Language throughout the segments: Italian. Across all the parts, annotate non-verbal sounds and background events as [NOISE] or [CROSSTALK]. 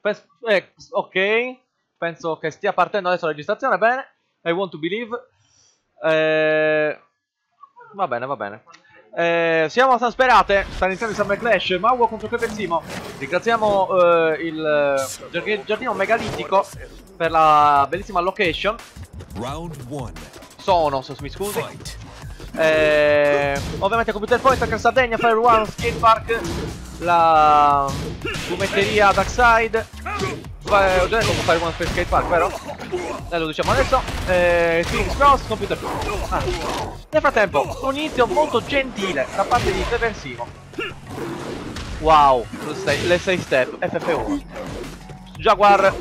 Pens- eh, ok. Penso che stia partendo adesso la registrazione. Bene. I want to believe. Eh, va bene, va bene. Eh, siamo a San Sperate. Sta iniziando il Summer Clash. Mauo contro Clevenzimo. Ringraziamo eh, il giard- giardino megalitico per la bellissima location. Round one. Sono, se mi scusi. Eh, ovviamente Computer Point, Sardegna, Fire One, Skate Park, la fumetteria Darkside. Fa- Ho già detto Fire One per Skate Park, vero? Eh, lo diciamo adesso. Eh, Phoenix Cross, Computer. Ah. Nel frattempo, un inizio molto gentile da parte di Reversivo. Wow, le 6 step, FF1. Jaguar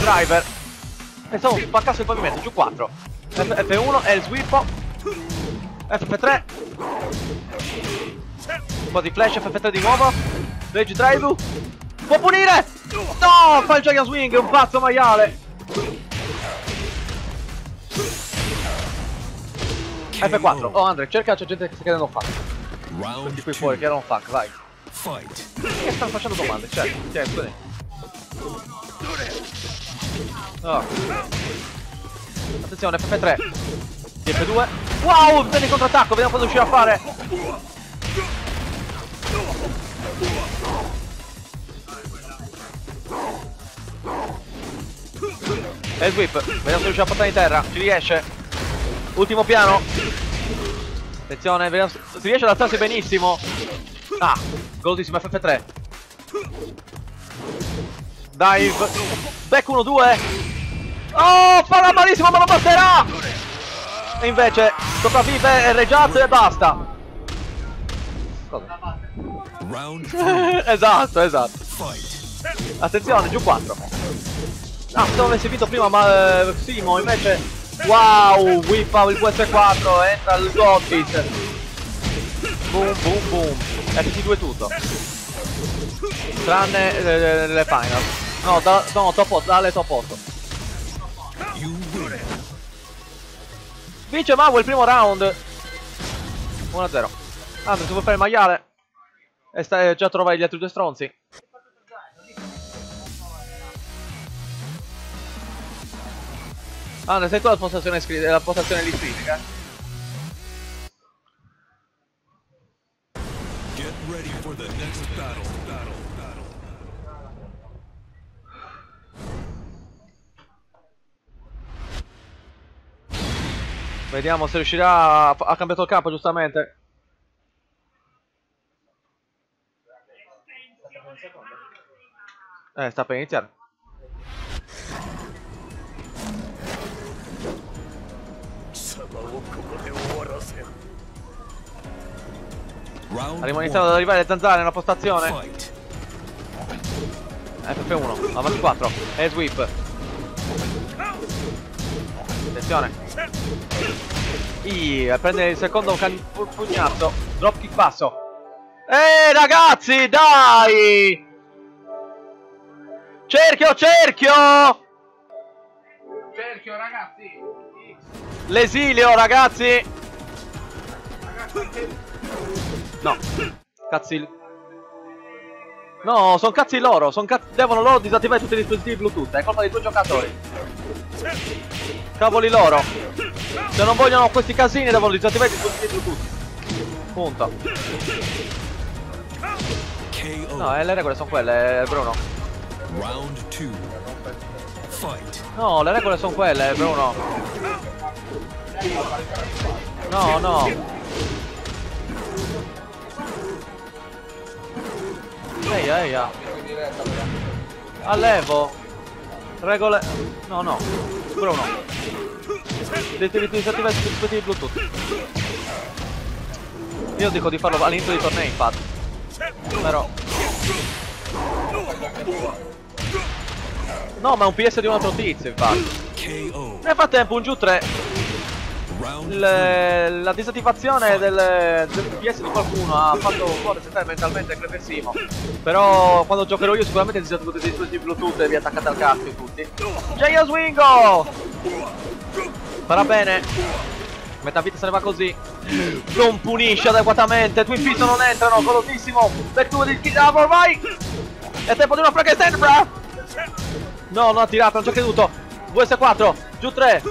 Driver. Pensavo spaccasse il pavimento, giù 4. F1 e il sweep. FF3 Un po' di flash FF3 di nuovo. Rage Drive. Può punire. No fa il Giant Swing Un pazzo maiale. F4 Oh Andre cerca c'è gente che sta chiedendo fuck. Round Di qui fuori chiedono fuck vai. Che stanno facendo domande? Certo scusi Oh. Attenzione FF3 F2 Wow Viene in controattacco Vediamo cosa riuscirà a fare E il whip Vediamo se riuscirà a portare in terra. Ci riesce. Ultimo piano. Attenzione Vediamo se riesce ad alzarsi benissimo. Ah Golodissimo FF3 Dive. Back 1-2 Oh farà malissimo ma non basterà E invece sopravvive reggiazzo e basta Cosa? [LAUGHS] Esatto esatto. Attenzione giù 4 Ah se avessi vinto prima ma eh, Simo invece Wow Whippa il QS4 Entra il Gotis Boom boom boom. FT2 tutto. Tranne eh, le final. No, da, no top 8, dalle top 8 You win. Vince Mago il primo round. 1-0 Ah, se vuoi fare il maiale E stai già a trovare gli altri due stronzi Ah, ne sei tu la postazione, scri- la postazione lì critica Get ready for the next battle. Battle. Battle. Vediamo se riuscirà. Ha cambiato il campo giustamente Eh, sta per iniziare Stiamo iniziando ad arrivare zanzare nella postazione Fight. FF1, avanti 4, e sweep. Attenzione. I, prende il secondo pugnazzo. Drop kick basso. Ehi ragazzi, dai! Cerchio, cerchio! Cerchio ragazzi! L'esilio, ragazzi! No, cazzi. No, sono cazzi loro, son cazzi... devono loro disattivare tutti i dispositivi Bluetooth, è colpa dei due giocatori. Cavoli loro. Se non vogliono questi casini devono disattivare i dispositivi Bluetooth. Punto. No, eh, le regole sono quelle, Bruno. Round two. Fight. No, le regole sono quelle, Bruno. No, no. Ehi, ah. Allevo. Regole. No, no. Bruno. Devi disattivare i dispositivi Bluetooth. Io dico di farlo all'inizio dei tornei, infatti. Però. No, ma è un PS di un altro tizio, infatti. Nel frattempo, un giù 3 Round il- three. la disattivazione del, del PS di qualcuno ha fatto un po' resettare mentalmente Cleversimo. Però quando giocherò io sicuramente disattivo tutti i dispositivi Bluetooth e vi attaccate al cazzo tutti. Jaya Swingo! Farà bene. Metà vita se ne va così. Non punisce adeguatamente. Twin Peaks non entrano. Golosissimo. Back to di Kidavor, vai! È tempo di una Frankenstein, bra! No, non ha tirato, non ci ho creduto. VS4, giù 3.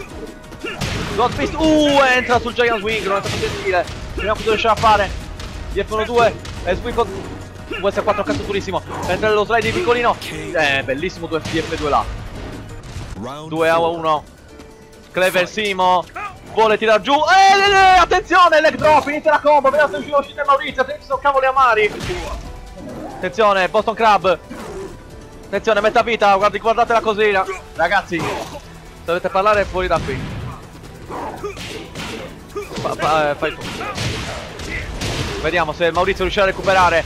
God Fist. Uh, entra sul Giant Wing, non è stato gentile. Vediamo cosa riuscirà a fare. DF1-2. E Sweep. VS4 cazzo durissimo. Mentre lo slide di piccolino. Eh, bellissimo 2 DF2 là. Round 2 a four. 1. Clever Simo. Vuole tirare giù. Eh, eh, eh, attenzione, leg drop. Inizia la combo. Vediamo se uscire Maurizio. Attenzione, cavoli amari. Attenzione, Boston Crab. Attenzione, metà vita. Guardi, guardate la cosina. Ragazzi, dovete parlare fuori da qui. Fa- fa- eh, fai tu. Vediamo se Maurizio riuscirà a recuperare.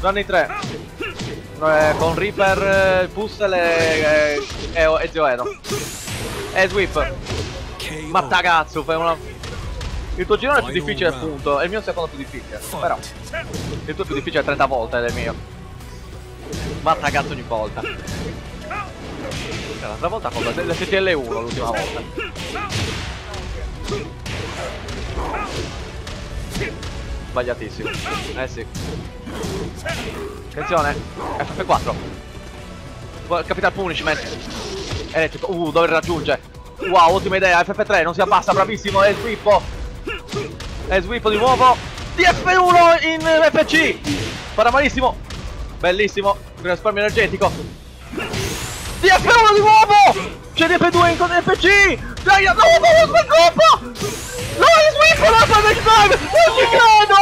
Running 3. Eh, con Reaper, eh, Puzzle e, e, e, e Zio Edo. E Sweep. Ma fai una... Il tuo girone è più difficile appunto, e il mio secondo più difficile. Però, il tuo è più difficile 30 volte del mio. Ma tagazzo ogni volta. Cioè, L'altra volta con la la STL1 l'ultima volta. Sbagliatissimo. Eh sì. Attenzione. FF4. Gu- Capital Punishment. Elettrico. Uh, dove raggiunge? Wow, ottima idea. FF3 non si abbassa, bravissimo. E Swippo. E Swippo di nuovo. DF1 in FC. Farà malissimo. Bellissimo. Risparmio energetico. DF1 di nuovo. C'è DF2 in con FC. Dai, no, no, no, no, No, è Swippo la fa del time. Non ci credo.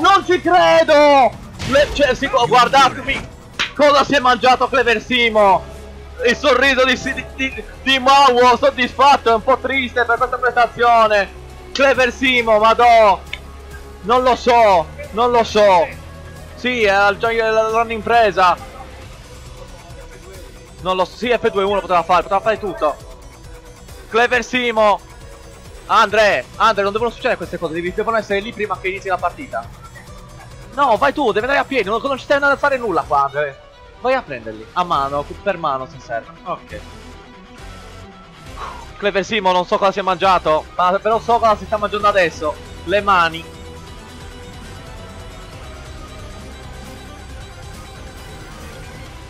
Non ci credo. Le, cioè, si, guardatemi. Cosa si è mangiato Cleversimo? Il sorriso di, di, di, di Mauro soddisfatto, è un po' triste per questa prestazione. Cleversimo, madò. Non lo so, non lo so. Sì, è già l'hanno impresa. Non lo so, sì, F2-1 poteva fare, poteva fare tutto. Cleversimo. Andre, Andre, non devono succedere queste cose, devi, devono essere lì prima che inizi la partita. No, vai tu, devi andare a piedi, non, non ci stai andando a fare nulla qua, Andre. Vai a prenderli, a mano, per mano se serve. Ok. Cleversimo, non so cosa si è mangiato, ma però so cosa si sta mangiando adesso. Le mani.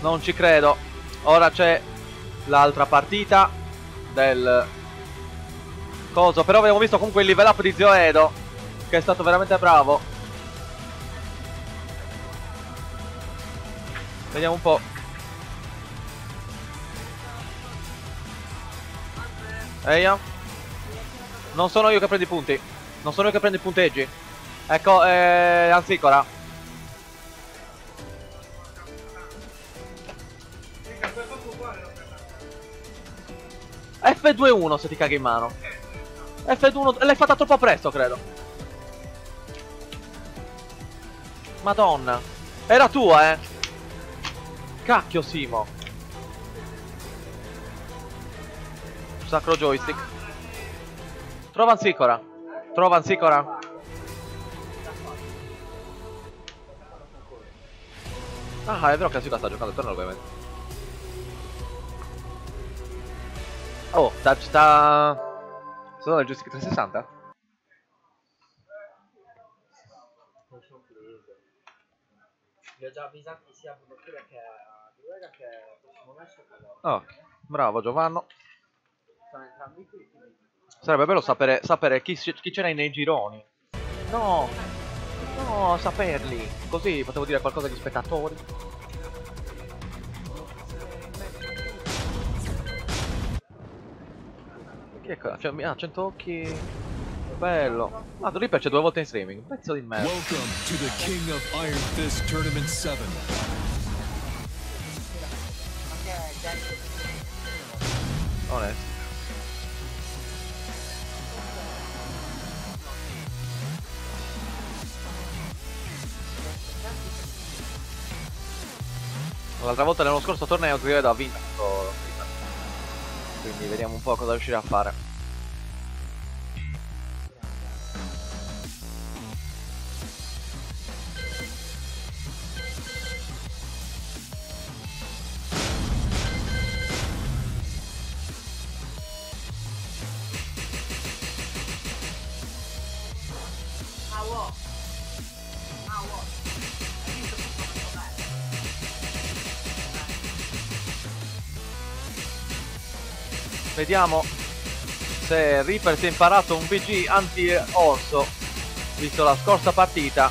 Non ci credo. Ora c'è l'altra partita del coso. Però abbiamo visto comunque il level up di Zio Edo. Che è stato veramente bravo. Vediamo un po'. Eia. Non sono io che prendo i punti. Non sono io che prendo i punteggi. Ecco, eh, Anzicora. F2-1 se ti caghi in mano. F2-1 l'hai fatta troppo presto, credo. Madonna. Era tua, eh. Cacchio, Simo. Sacro joystick. Trova Anzicora. Trova Anzicora. Ah, è vero che Anzicora sta giocando il torneo, ovviamente. Oh, sta... sta... Sono nel joystick 360? Li ho già avvisati sia a Bucchia che a Duega che il prossimo match Oh, bravo Giovanno. sono entrambi qui quindi Sarebbe bello sapere, sapere chi, chi c'era nei gironi. No, no, saperli. Così potevo dire qualcosa agli spettatori. È qua? Cioè, ah, 100 occhi. Bello. Ma Reaper c'è due volte in streaming. Pezzo di merda. Welcome to the King of Iron Fist Tournament 7. Onesto. L'altra volta nello scorso torneo Zio ha vinto. Quindi vediamo un po' cosa riuscirà a fare. Vediamo se Reaper si è imparato un BG anti-orso, visto la scorsa partita.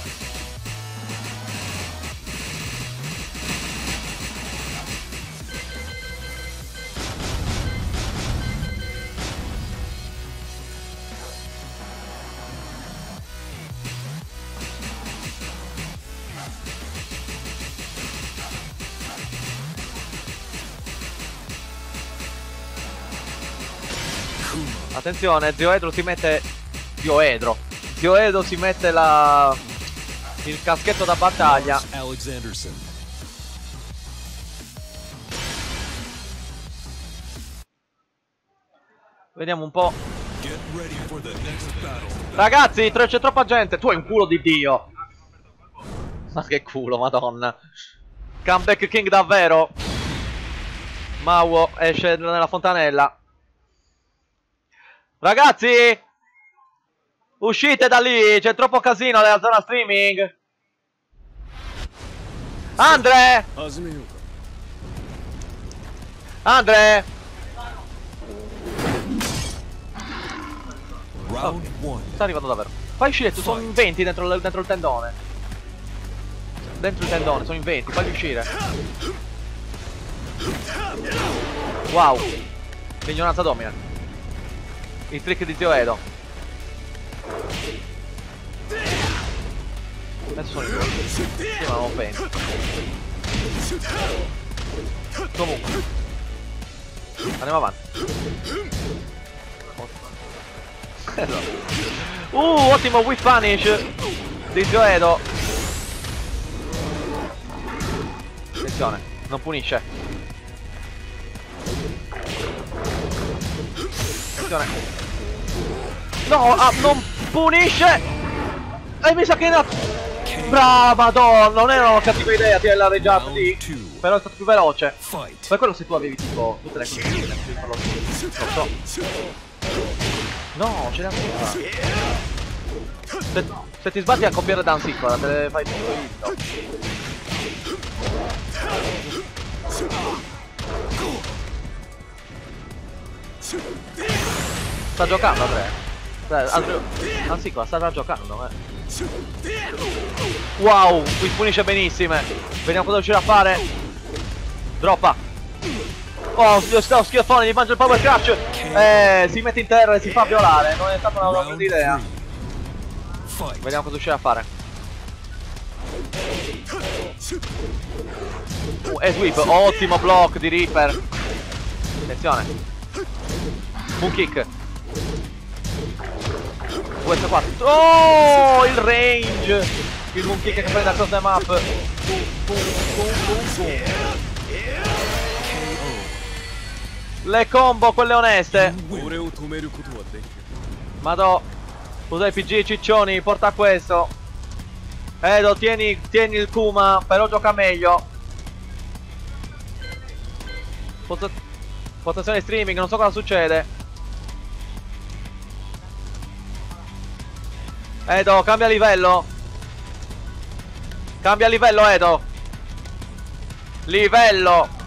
Attenzione, Zio Edro si mette... Zio Edro. Zio Edro si mette la... Il caschetto da battaglia. Vediamo un po'. Ragazzi, c'è troppa gente. Tu hai un culo di Dio. Ma che culo, madonna. Comeback King davvero. Mauo esce nella fontanella. Ragazzi! Uscite da lì, c'è troppo casino nella zona streaming. Andre! Andre! Oh, sta arrivando davvero. Fai uscire, sono in 20 dentro, dentro il tendone. Dentro il tendone, sono in 20, fagli uscire. Wow. L'ignoranza domina. Il trick di Zio Edo. Adesso sono 20. Sì, ma non 20. Comunque. Andiamo avanti. Uh, ottimo whip punish di Zoedo. Attenzione, non punisce. Attenzione. No, ah, non punisce! E mi sa che era... Brava, madonna, non era una cattiva idea tirare la reggiata lì. Però è stato più veloce. Per quello se tu avevi tipo tutte le farlo tu. Lo so. No, ce l'ha ancora. Se, se ti sbatti a copiare Dan Sicora, te le fai tutto io. Sta giocando Andrea. Dai, Andrea- Dan Sicora sta giocando, eh. Wow, qui punisce benissimo. Vediamo cosa riuscirà a fare. Droppa. Oh, sto sto schiaffone, gli mangia il power crash. Eh, si mette in terra e si fa violare. Non è stata una grande idea. Vediamo cosa riuscirà a fare. Uh, e sweep, ottimo block di Reaper. Attenzione. Moon kick. Questo qua. Oh, il range! Il monkey che prende da cross the map. Le combo quelle oneste. Madò. Cos'è PG Ciccioni? Porta questo. Eh, Edo, tieni, tieni il Kuma, però gioca meglio. Potazione streaming, non so cosa succede. Edo, cambia livello. Cambia livello, Edo. Livello.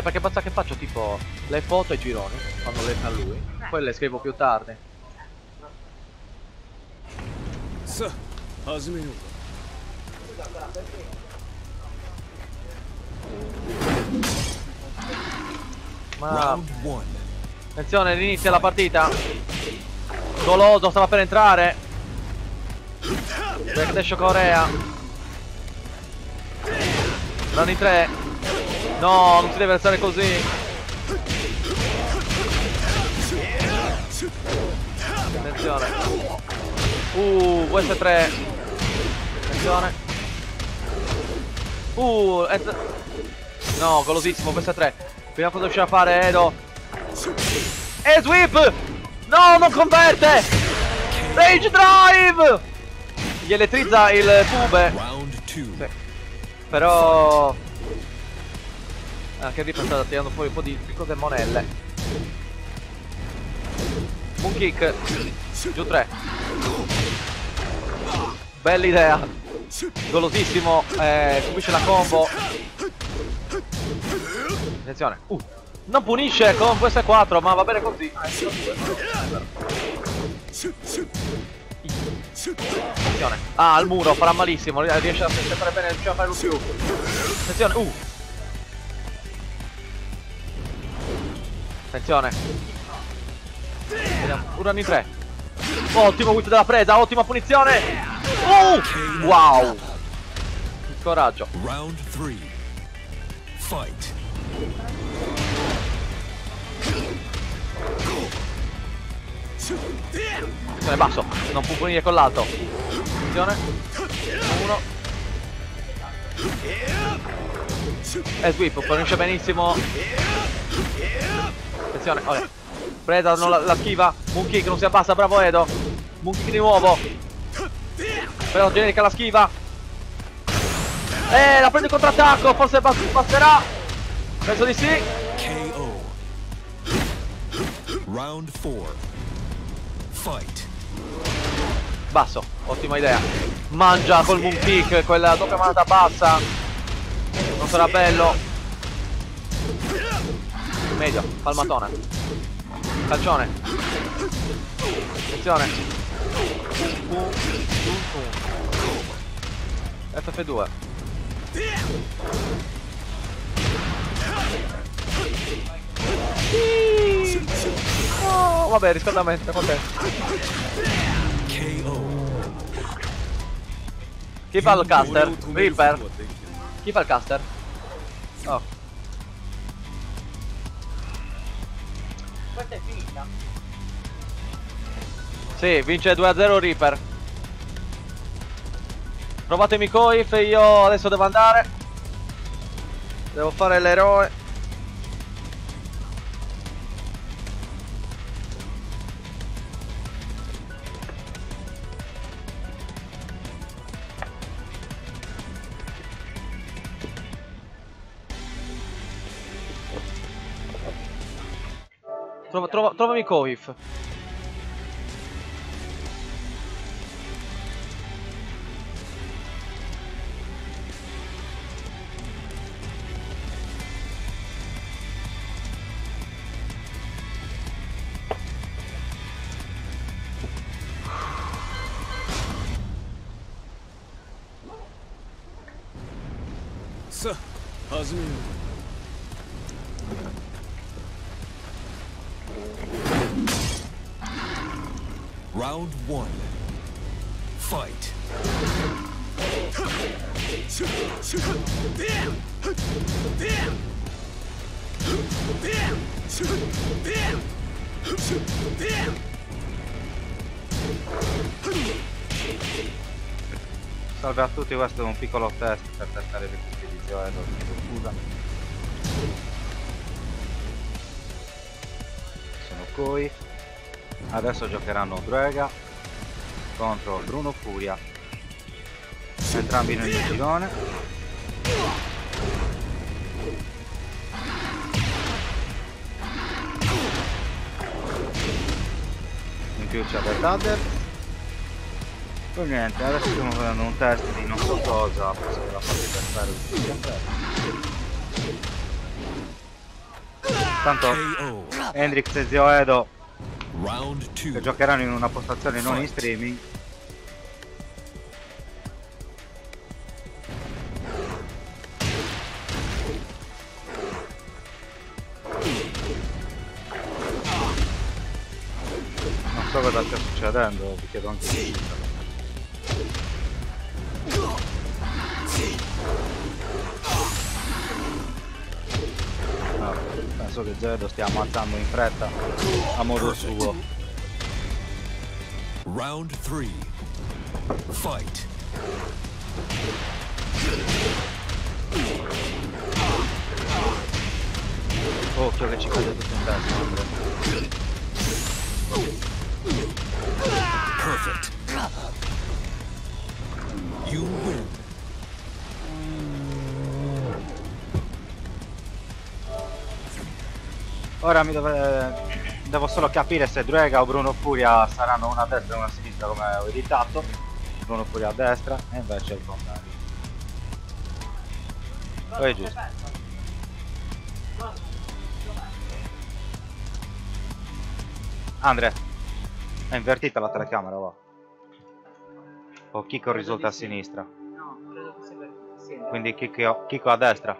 Cioè perché basta che faccio tipo le foto ai gironi quando le fa lui, poi le scrivo più tardi. Ma... Attenzione, inizia la partita. Goloso stava per entrare. Bangladesh Corea. Rani 3. No, non si deve alzare così. Attenzione. Uh, US3. Attenzione. Uh, no, golosissimo, questo è 3. Prima cosa riuscire a fare Edo. E sweep! No, non converte! Rage Drive! Gli elettrizza il tube. Sì. Però... Anche lì sta tirando fuori un po' di, cose monelle. Un kick. Giù 3. Bella idea. Golosissimo. Eh, subisce la combo. Attenzione. Uh. Non punisce con questo 4, ma va bene così. Attenzione. Ah, al muro, farà malissimo. Riesce a sempre bene, riesce a fare un più. Attenzione. Uh. Attenzione. Vediamo. In 3. Ottimo ult della presa, ottima punizione. Uh. Wow. Che coraggio. Round three. Fight. Attenzione, basso. Non può punire con l'alto. Attenzione. Uno. E sweep, punisce benissimo. Attenzione, vabbè. Preda non la, la schiva. Moon kick non si abbassa, bravo Edo. Moon kick di nuovo. Però generica la schiva. Eh, la prende in contrattacco, forse passerà. Penso di sì. KO. Round four. Fight. Basso, ottima idea. Mangia col moon kick, quella doppia manata bassa. Non sarà bello. Meglio, palmatone. Calcione. Attenzione. Uh, uh, uh, uh. FF2. Oh, vabbè, riscaldamento, ok. KO. Chi fa il caster? Reaper. Chi fa il caster? Oh. Questa è finita. Sì, vince 2-0 Reaper. Provatemi Coif io adesso devo andare. Devo fare l'eroe. Trova, trova, trovami Coif. Sa, 始 Round one. Fight. Salve a tutti, questo è un piccolo test per testare le cuffie di Zoedo, scusa. Sono Koi. Adesso giocheranno Druega contro Bruno Furia. Entrambi un girone. In più c'è Dead Adder. Poi niente, adesso stiamo facendo un test di non so cosa, ve la fate testare Tanto KO. Hendrix e Zio Edo. Che giocheranno in una postazione non in streaming. Non so cosa stia succedendo, vi chiedo anche di No, Edge lo stiamo alzando in fretta a modo suo. Round 3. Fight. Occhio che ci cade tutto in testa, Andre. Perfect. You win. Ora mi dove... Devo solo capire se Druega o Bruno Furia saranno una a destra e una a sinistra come ho editato. Bruno Furia a destra e invece il contrario. Poi è giusto. Andre, è invertita la telecamera, va. O Kiko risulta a sinistra. No, credo che sia Quindi Kiko, Kiko a destra.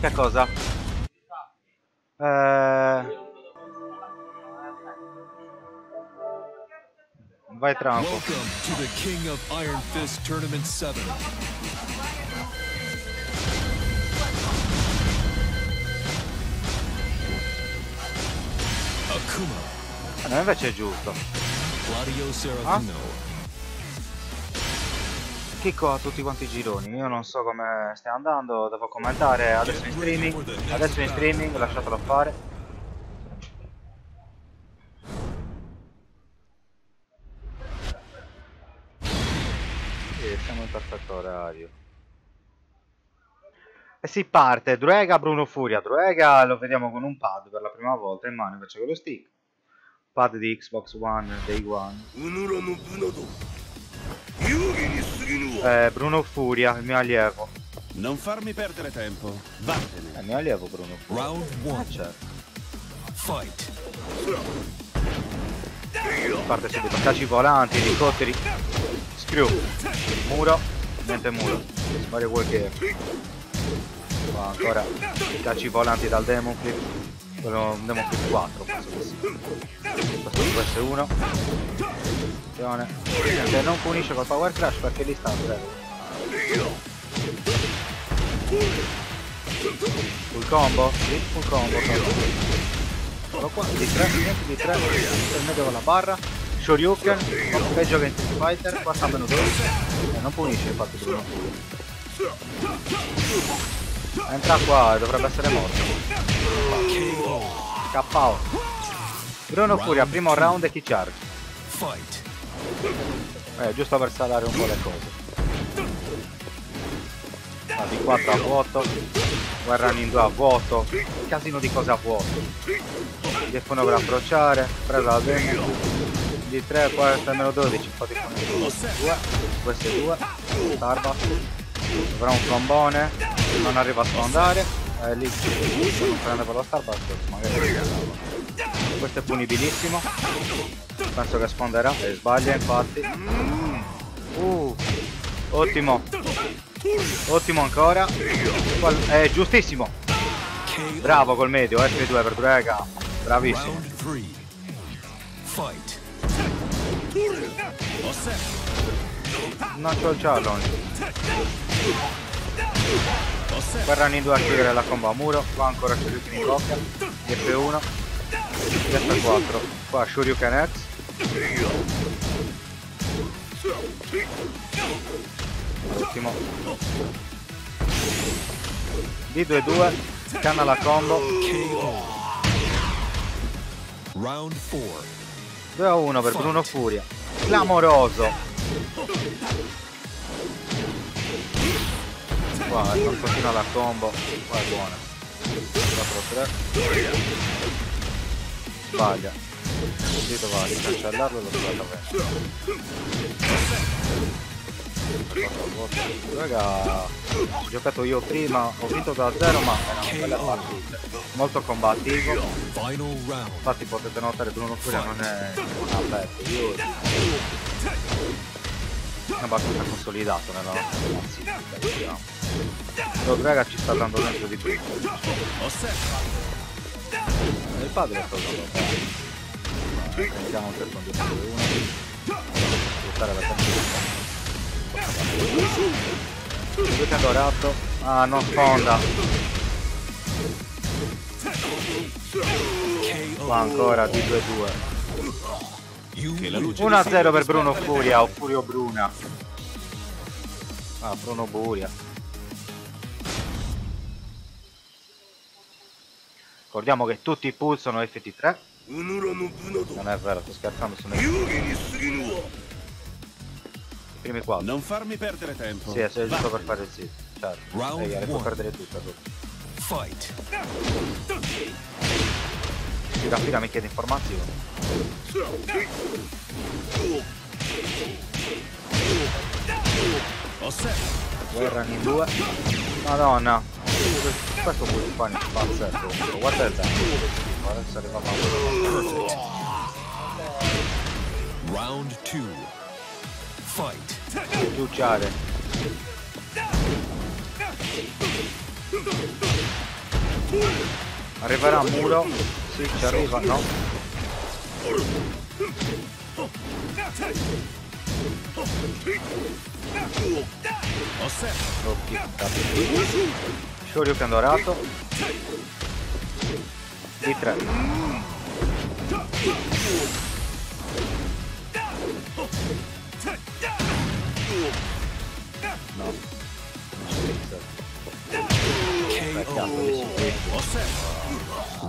Che cosa? Eh... Vai tranquillo. Welcome to the King of Iron Fist Tournament 7. Akuma, Eh, no, invece è giusto. Claudio Serafino, Kiko ha tutti quanti i gironi. Io non so come stia andando, devo commentare adesso in streaming. Adesso in streaming, lasciatelo fare. Sì, siamo in perfetto orario. E si parte, Druega, Bruno Furia. Druega lo vediamo con un pad per la prima volta in mano invece che lo stick. Pad di Xbox One, Day One. Eh, Bruno Furia, il mio allievo. Non farmi perdere tempo. Vattene. È il mio allievo Bruno Furia. Round 1. Ah, certo. Fight. Parte subito, calci volanti, elicotteri. Screw. Muro. Niente muro. Mario qualche. Ma ancora calci volanti dal demo Clip. Quello demo Clip 4, penso che sia. Questo è uno. Attenzione. Niente, non punisce col Power Crash perché lì sta. Full combo? Sì, full combo. Eccolo qua, di 3, niente di 3, il medio con la barra, Shoryuken, peggio che in Street Fighter, qua sta meno 12, e non punisce infatti Bruno. Entra qua dovrebbe essere morto. KO. Bruno Furia, primo round e chi charge. Fight. Eh, giusto per salare un po' le cose. La di 4 a vuoto, in 2 a vuoto, casino di cose a vuoto. Telefono per approcciare, presa la demo, di 3, poi sta meno 12, infatti con 2, queste 2, Starbucks, avrà un trombone, non arriva a sfondare, eh, lì non prende per lo Starbucks, magari questo è punibilissimo, penso che sfonderà, e sbaglia infatti. Uh, ottimo, ottimo ancora, è giustissimo, bravo col medio, F2 per Drega, bravissimo. Non c'ho il challenge. Guerrano in due a chiudere la combo a muro, qua ancora Shoryuken in coppia, F1, F4, qua Shoryuken X, ottimo, D2-2, canna la combo, Round four, 2 a 1 per Bruno Furia, clamoroso, qua eh, non continua la combo, qua è buona, 4-3, sbaglia, così doveva ricancellarlo e l'ho trovato bene. Raga, ho giocato io prima, ho vinto da 0 ma erano belle partite, molto combattivo, infatti potete notare Bruno Furia non è un atleta, io è abbastanza consolidato nella nostra diciamo. Rodrega ci sta dando dentro di più. Il padre sta usando un secondo di uno. Sfruttare la testa. Due dorato. Ah, non sfonda. Qua ancora di 2-2. You Che la luce 1-0 per Bruno Furia o Furio Bruna. Ah, Bruno Buria. Ricordiamo che tutti i pool sono FT3. Non è vero, sto scherzando, sono FT3. I primi quattro. Non farmi perdere tempo. Sì, sei giusto per fare il sì. Certo. Round Ehi, può perdere tutto. Fight. Figa figa mi chiede informazioni. Osserva. Guerrano in due. Madonna. Questo qua è pazzesco. Guarda il danno. Adesso arriva Paolo. Round two. Fight. Giucciare. Arriverà a muro. Sì, ci arriva, no? Osserva. Capi. Shoryuken dorato. Di 3. No.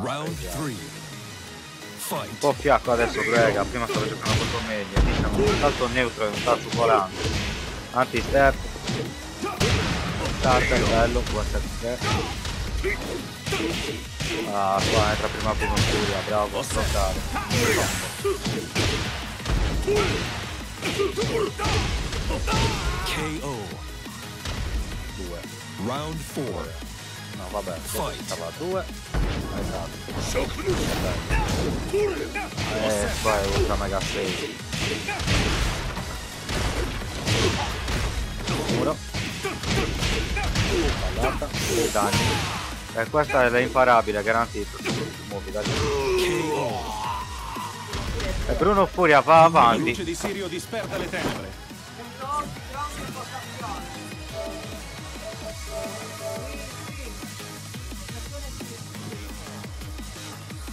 Round three. Un Fight. po' fiacco adesso Grega, prima stavo giocando contro meglio, diciamo un salto neutro e un salto volante anti-step eh, starter bello può essere ah qua entra prima prima furia bravo affrontare KO 2 round 4 No, vabbè, stava a 2. Esatto. E poi ultra mega save. Muro. Sbagliata. Danni. E questa è l'imparabile, garantito. Muovi da lì. E Bruno Furia va avanti. luce di Sirio disperda le tenebre.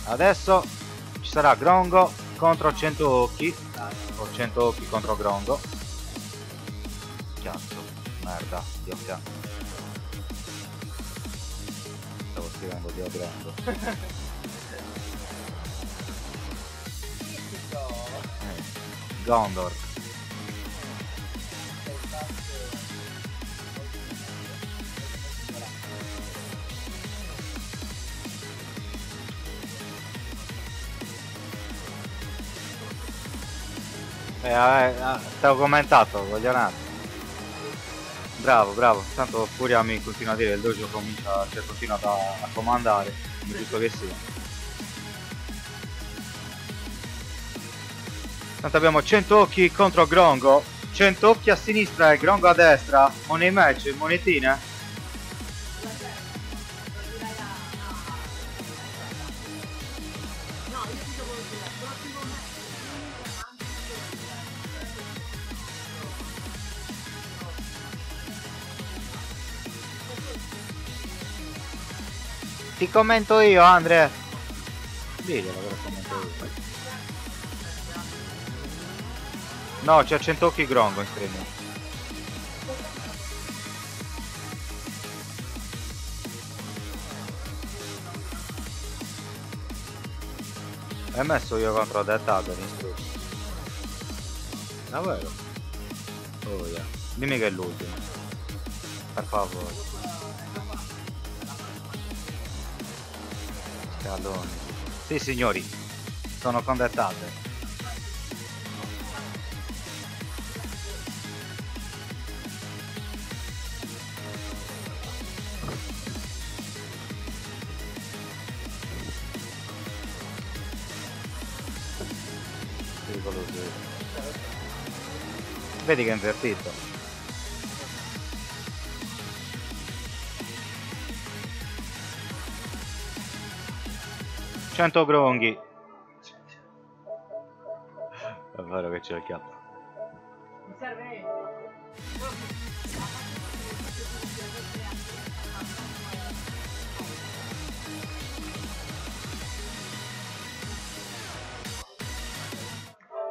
Adesso ci sarà Grongo contro 100 occhi. O 100 occhi contro Grongo. Cazzo, merda, Dio fianco. Stavo scrivendo Dio Grongo. [LAUGHS] Eh, Gondor. Eh, eh, eh, te l'ho commentato, voglio un attimo. Bravo, bravo. Tanto Furia mi continua a dire il dojo comincia, cioè continua a, a comandare, come giusto che sia. Tanto abbiamo 100 occhi contro Grongo, 100 occhi a sinistra e Grongo a destra. Money match, monetine. Ti commento io, Andre. Diglielo che lo commento io. No, c'è 100 occhi Grongo in streaming. Hai messo io contro Death Adder in streaming. Davvero? Oh yeah. Dimmi che è l'ultimo. Per favore. Scaloni. Sì signori, sono con Death Adder. Pericoloso. Vedi che è invertito. Cento gronghi. È vero che c'è il chiappo. Mi serve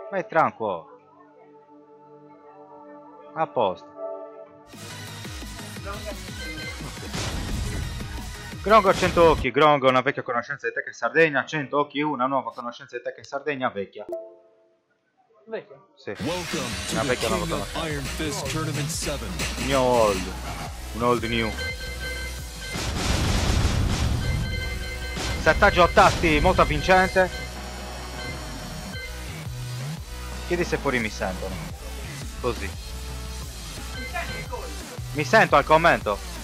Vai tranquillo. A posto. Grongo a 100 occhi, Grongo una vecchia conoscenza di Tekken Sardegna, 100 occhi una nuova conoscenza di Tekken Sardegna vecchia. Vecchio. Sì, Welcome to Una the vecchia nuova conoscenza. Iron Fist Tournament 7. New old, un old new. Settaggio a tasti molto avvincente. Chiedi se fuori mi sentono. Così. Mi sento al commento.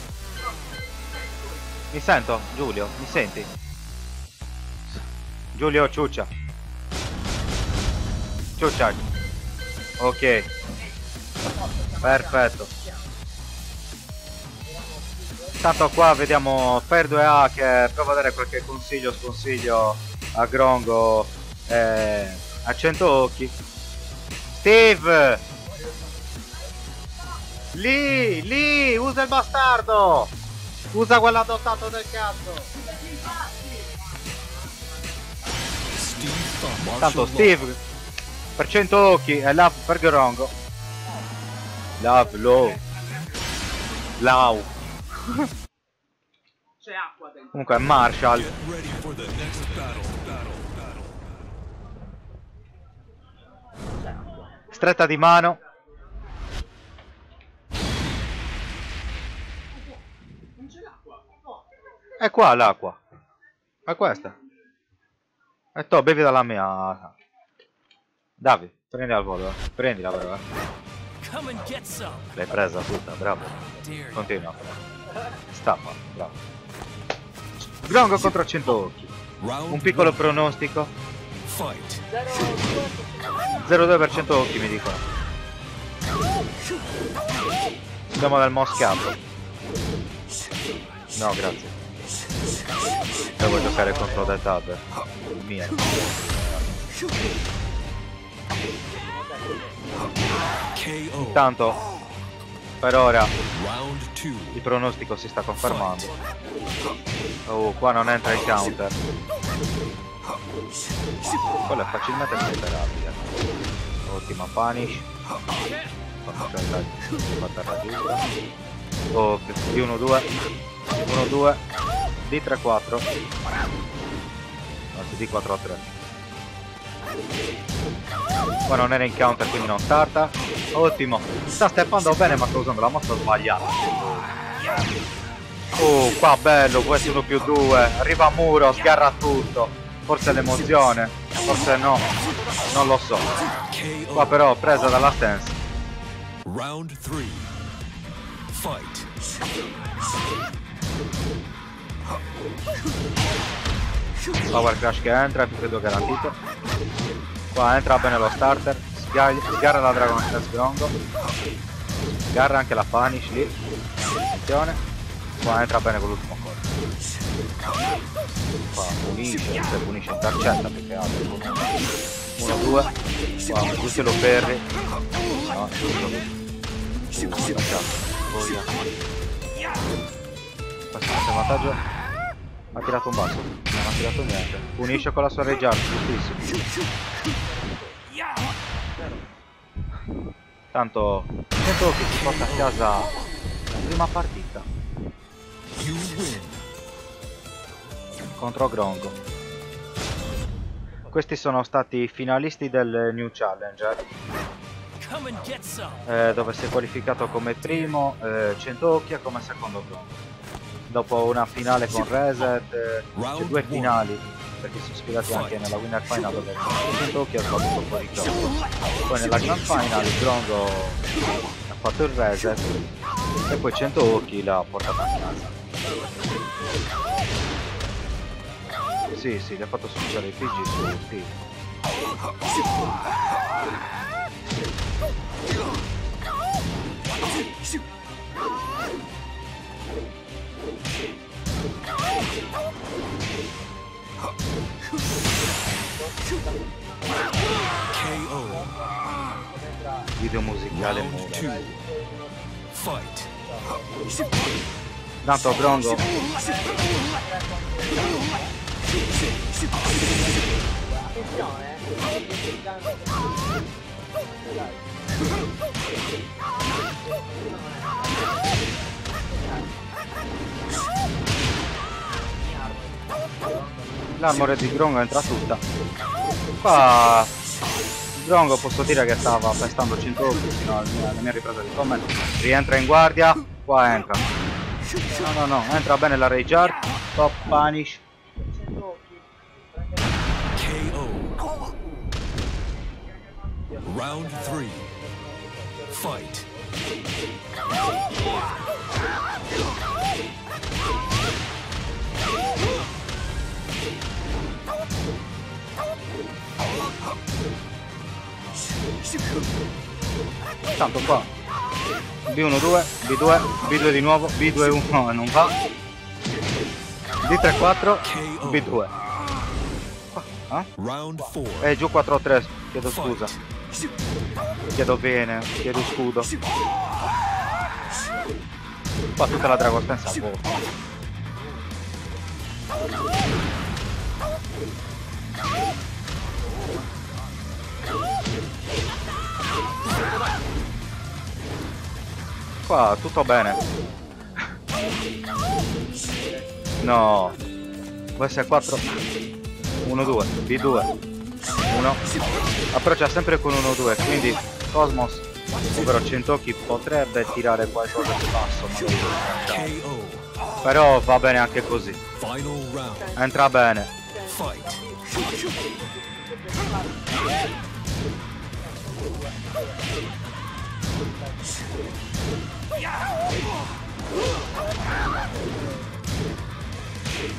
Mi sento, Giulio, mi senti? Giulio ciuccia. Ciuccia. Ok. Perfetto. Tanto qua vediamo per 2A che prova a dare qualche consiglio sconsiglio a Grongo eh, a 100 occhi. Steve! Lì, lì, usa il bastardo! Usa quell'adottato del cazzo! Tanto. Steve per 100 occhi e Love per Grongo. Love, low. Lau. C'è acqua dentro. Comunque è Marshall. Stretta di mano. È qua l'acqua. È questa. E tu bevi dalla mia. Davi, prendi al volo, eh. Prendila però, eh. L'hai presa tutta, bravo. Continua. Stappa, bravo. Grongo contro 100 occhi. Un piccolo pronostico. Fight. 0,2 per 100 occhi mi dicono. Andiamo dal moscato. No, grazie. Devo giocare contro The Tab. Mia. KO. Intanto, per ora, il pronostico si sta confermando. Oh, qua non entra il counter. Quello è facilmente superabile. Ottima punish. Fatta raggiunta. Oh, di 1-2. 1-2. Di 3-4. Anzi, di 4-3. Qua non era in counter quindi non starta. Ottimo. Sta steppando bene ma sta usando la mossa sbagliata. Oh, qua bello, questo 1 più 2. Arriva a muro, sgarra tutto. Forse l'emozione. Forse no. Non lo so. Qua però presa dalla stance. Round three. Fight. Power crash che entra, più che due garantito. Qua entra bene lo starter. Sgar- sgarra la Dragon Stance Grongo. Sgarra anche la punish lì. Attenzione. Qua entra bene con l'ultimo colpo. Qua punisce, se punisce intercetta più che altro. 1, 2. Qua tutti lo ferri. No, Uh, lasciato. Oh, il vantaggio. Ha tirato un basso. Non ha tirato niente. Punisce con la sua reggiata, giustissimo. Tanto sento che si porta a casa la prima partita contro Grongo. Questi sono stati i finalisti del New Challenger, eh, dove si è qualificato come primo eh, 100 occhi e come secondo Grongo. Dopo una finale con Reset, eh, c'è due finali, perché si sono sfidati anche nella Winner Final dove 100 occhi ha sbattuto fuori Grongo. Poi nella Grand Final Grongo ha fatto il Reset e poi 100 occhi l'ha portato a casa. Sì, sì, gli ha fatto succedere i PG su Steve. KO. Video musicale Round muto. two. Fight. Tanto Grongo Attenzione, L'armore di Grongo entra tutta. Qua Grongo posso dire che stava pestando 100 occhi fino alla mia, alla mia ripresa di commento. Rientra in guardia, qua entra. No no no, entra bene la Rage Art, top punish. Round three. Fight. Tanto qua. B1-2, B2, B2 di nuovo, B2-1 e [LAUGHS] non va. D3-4, B2. Ah? Round four. Eh giù 4-3, chiedo scusa. Chiedo bene, chiedo scudo. Qua tutta la Dragon Dance a vuoto. Qua tutto bene. No. VS4 1 2 B2 1 approccia sempre con 1 2 quindi Cosmos ovvero Centocchi potrebbe tirare qualcosa di basso ma però va bene anche così. Entra bene. Fight.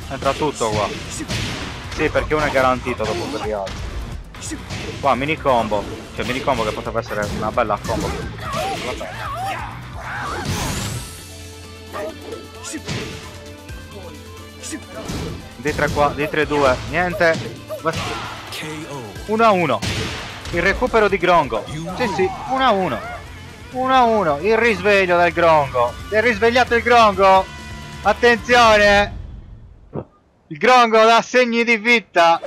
Entra tutto qua. Sì perché uno è garantito dopo per rialzo qua mini combo. Cioè mini combo che potrebbe essere una bella combo. D3 qua, D3 2, niente. KO. 1 a 1. Il recupero di Grongo. Sì, sì, 1 a 1. 1 a 1. Il risveglio del Grongo. Si è risvegliato il Grongo. Attenzione. Il Grongo dà segni di vita.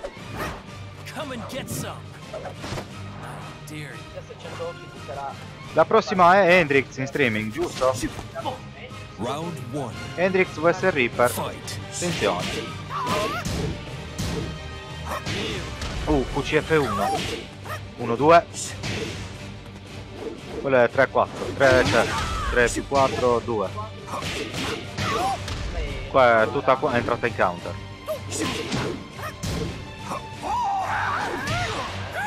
La prossima è Hendrix in streaming, giusto? Round one. Hendrix vs Reaper. Attenzione. Uh, QCF1. 1, 2. Quello è 3, 4. 3, cioè, 3 più 4, 2. Qua è tutta è entrata in counter.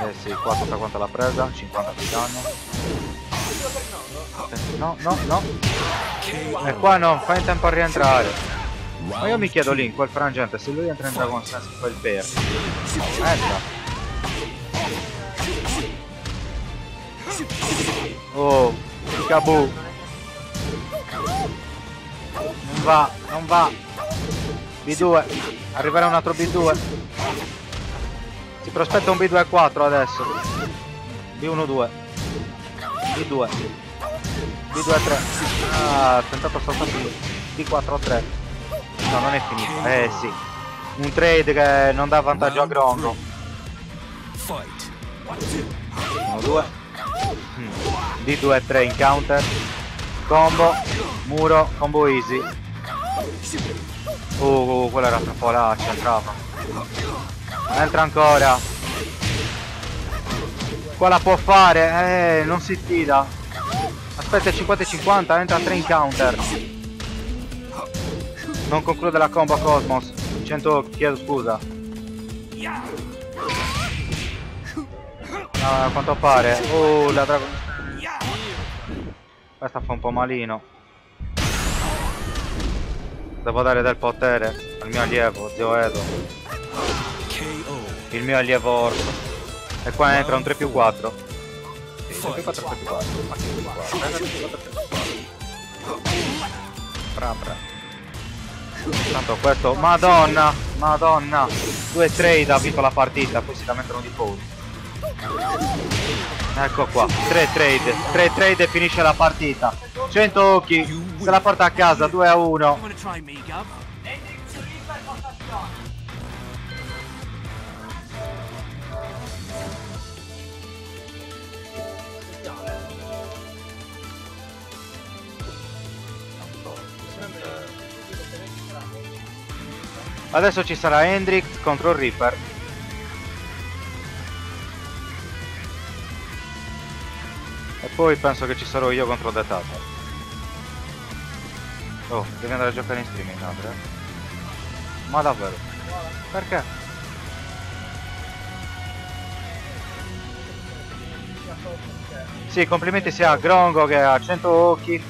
Eh sì, qua tutta quanta l'ha presa, 50 di danno. Eh, No, no, no. E qua non fa in tempo a rientrare. Ma io mi chiedo lì in quel frangente se lui entra in Dragon Sense quel per. Entra. Oh, Kabu. Non va, non va. B2. Arriverà un altro B2. Si prospetta un B2-4 adesso. B1-2. B2. B2-3. Ah, ha tentato soltanto B4-3. No, non è finito. Eh sì. Un trade che non dà vantaggio a Grongo. Fight. 1, 2. Mm. D2 3 in counter. Combo. Muro. Combo easy. Uh, uh, quella era troppo laccia, entrava. Entra ancora. Qua la può fare. Eh, non si fida. Aspetta 50 e 50, entra 3 in counter. Non conclude la combo Cosmos. 100 chiedo scusa. No, a quanto pare. Oh, la Dragon. Questa fa un po' malino. Devo dare del potere al mio allievo, zio Edo. Il mio allievo orco. E qua entra un 3 più 4. Sì, 3 più 4, 3 più 4. Ma che più 4? Prenda 3 più 4, 3 più 4. Bra bra. Tanto questo, madonna, madonna. Due trade ha vinto la partita, poi si lamentano di pause. Ecco qua, 3 trade, 3 trade e finisce la partita. 100 occhi, se la porta a casa, 2 a 1. Wanna try me, Gov? Adesso ci sarà Hendrix contro Reaper. E poi penso che ci sarò io contro The Tata. Oh, devi andare a giocare in streaming, Andrea. Ma davvero? Perché? Sì, complimenti sia a Grongo che a 100 occhi.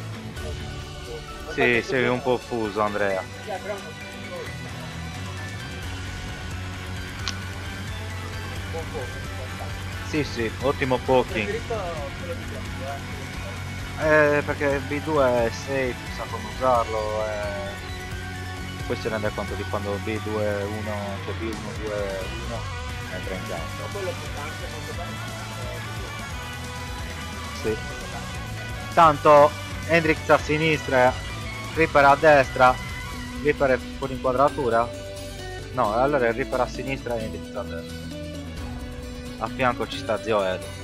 Sì, sei un po' fuso, Andrea. Sì, sì, ottimo poking. Eh, perché B2 è safe, sa come usarlo e poi si rende conto di quando B2 1, cioè B1 2 1 entra in campo. Ma quello molto bene. Sì. Tanto Hendrix a sinistra, Reaper a destra, Reaper è fuori inquadratura? No, allora è Reaper a sinistra e Hendrix a destra. A fianco ci sta zio Edo.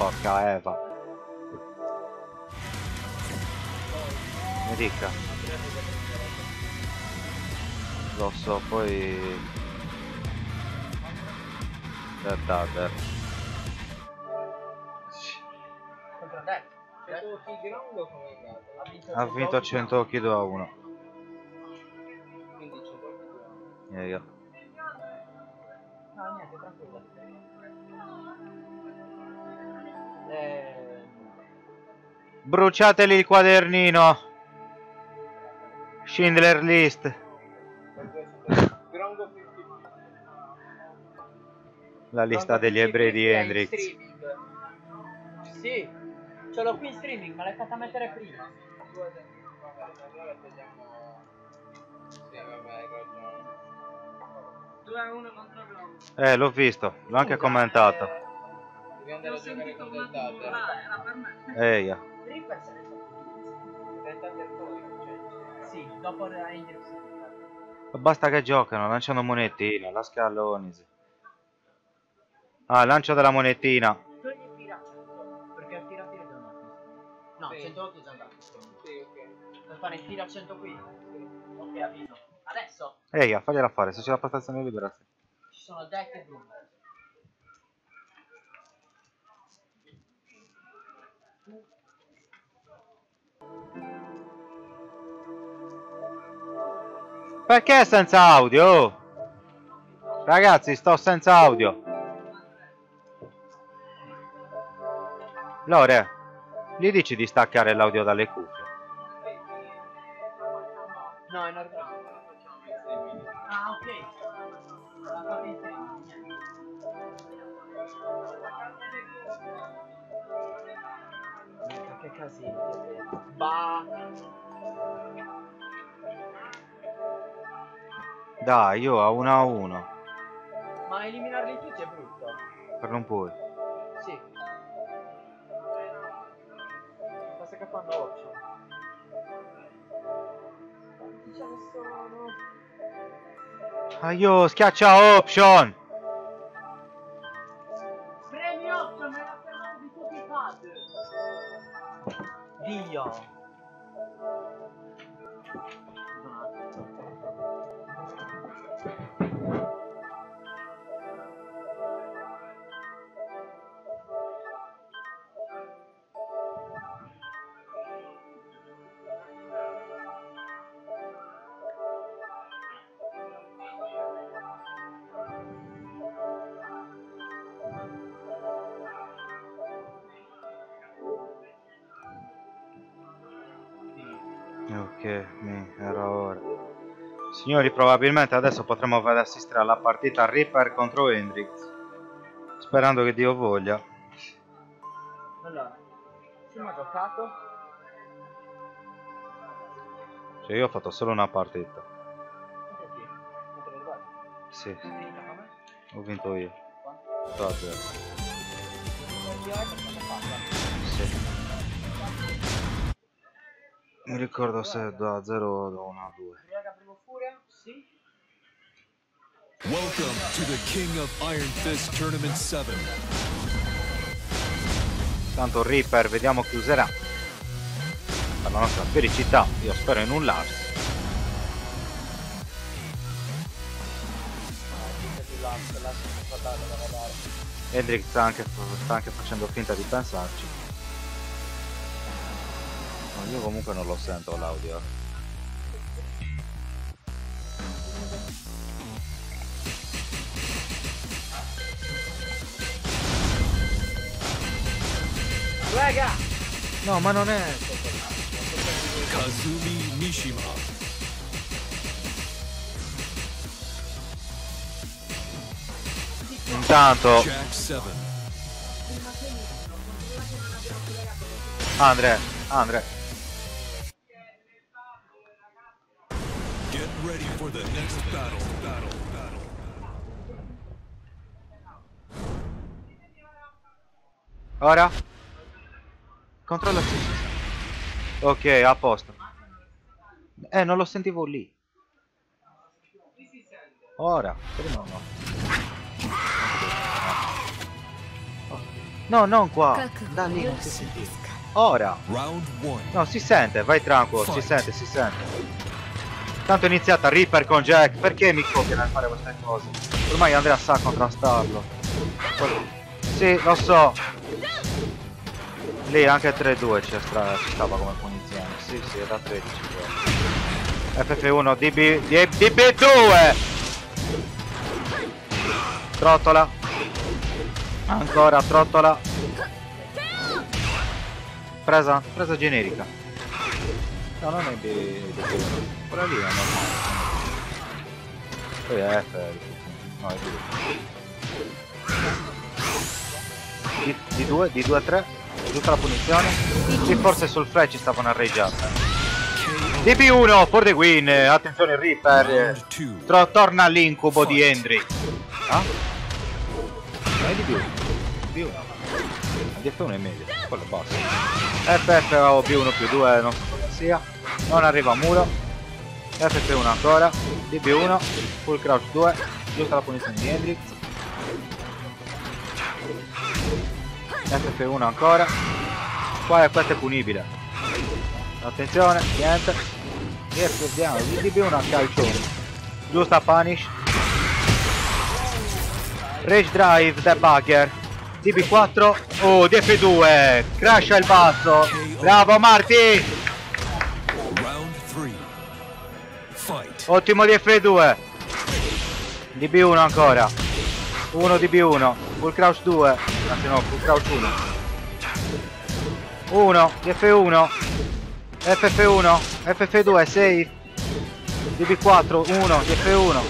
Porca Eva. Mi dica. Lo so, poi... È andato? Ha vinto, vinto 100 occhi 2 a 1. Quindi 100 occhi. E io. Bruciateli il quadernino. Schindler List. Grongo 50 La lista degli ebrei di Hendrix. Sì, ce l'ho qui in streaming, me l'hai fatta mettere prima. Eh, l'ho visto, l'ho anche commentato. Andare a giocare con del date. era per me. Ehi, yeah. Reaper se ne sa Diventa per poi, cioè, Sì, dopo Hendrix. Basta che giocano, lanciano monetine, la scaloni. sì. Ah, lancio della monetina. Togli il tira 100, perché il tira tira devono No, 108 è già andato. Sì, ok. Per fare il tira 100 qui? Ok, avviso. Adesso Ehi, yeah, fagliela fare, se c'è la prestazione libera. sì. ci sono deck e Bruno. Perché senza audio? Ragazzi, sto senza audio. Lore, gli dici di staccare l'audio dalle cuffie? No, è normale. Ah, ok. Che casino. Bah. Dai, io a 1 a 1. Ma eliminarli tutti è brutto. Per non puoi. Sì. Che fanno option. Sono? Ah, io schiaccia option! Premi option nella fermata di tutti i pad. Dio. Signori, probabilmente adesso potremo assistere alla partita Reaper contro Hendrix. Sperando che Dio voglia. Allora, chi mi ha giocato? Cioè io ho fatto solo una partita. Sì, ho vinto io. Quanto? 2 a 0. Contro chi hai fatto fatta? Sì. Mi ricordo se è 2 a 0 o 1 a 2. Primo Furia? Sì. Welcome to the King of Iron Fist Tournament 7. Tanto Reaper vediamo chi userà. Per la nostra felicità, io spero in un Lars. Hendrik sta anche, sta anche facendo finta di pensarci. No, io comunque non lo sento l'audio. No, ma non è. Kazumi Mishima. Intanto, Jack 7. Andre, Andre, Get ready for the next battle. Battle, battle. ora? Controlla sente. Ok, a posto. Eh, non lo sentivo lì. Ora, prima no. No, non qua. Da lì non si sentiva. Ora. Round 1. No, si sente, vai tranquillo, si sente, si sente. Tanto è iniziata Reaper con Jack, perché mi copia nel fare queste cose? Ormai Andrea sa contrastarlo. Sì, lo so. Lì anche 3-2 ci, stava come punizione. Sì, sì, da 13 quello. FF1, DB, D- DB2! Trottola. Ancora trottola. Presa, presa generica. No, non è di, di quella lì è normale. Poi è F. No, è di di, di 2, di 2 a 3, giusta la punizione. Sì, forse sul ci stavano arreggiando. DB1 for the win, attenzione Reaper. Round 2. Tro- torna all'incubo di Henry. Ah? Non è DB1. DB1. DF1 è meglio, quello basta. FF o B1 più 2 non so cosa sia. Non arriva a muro. FF1 ancora. DB1. Full crouch 2. Giusta la punizione di Hendrix. FF1 ancora. Qua è, questo è punibile. Attenzione, niente. Yes, vediamo, DB1 a calcione. Giusta punish. Rage drive da bugger. DB4. Oh, DF2. Crasha il basso. Bravo Marti. Round 3. Fight. Ottimo DF2. DB1 ancora. 1 DB1. Full crouch 2. Anzi no, full crouch 1. 1. DF1. FF1. FF2 safe. DB4 1. DF1.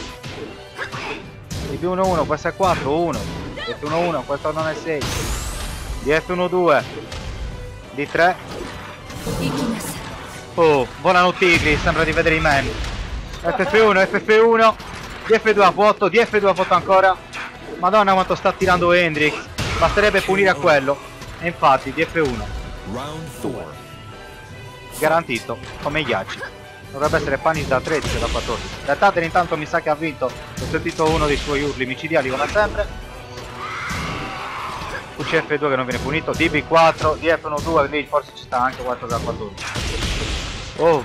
DB1 1. Questo è 4. 1. DF1 1. Questo non è 6. DF1 2. D3. Oh, buona notte, sembra di vedere i meme. FF1, FF1, DF2 a vuoto, DF2 a vuoto ancora. Madonna quanto sta tirando Hendrix. Basterebbe punire a quello. E infatti DF1, Round 4. garantito, come i ghiacci. Dovrebbe essere punish da 13 o da 14. Datatene intanto mi sa che ha vinto. Ho sentito uno dei suoi urli micidiali come sempre. UCF2 che non viene punito, DB4, DF12, quindi forse ci sta anche qualcosa da 14. Oh,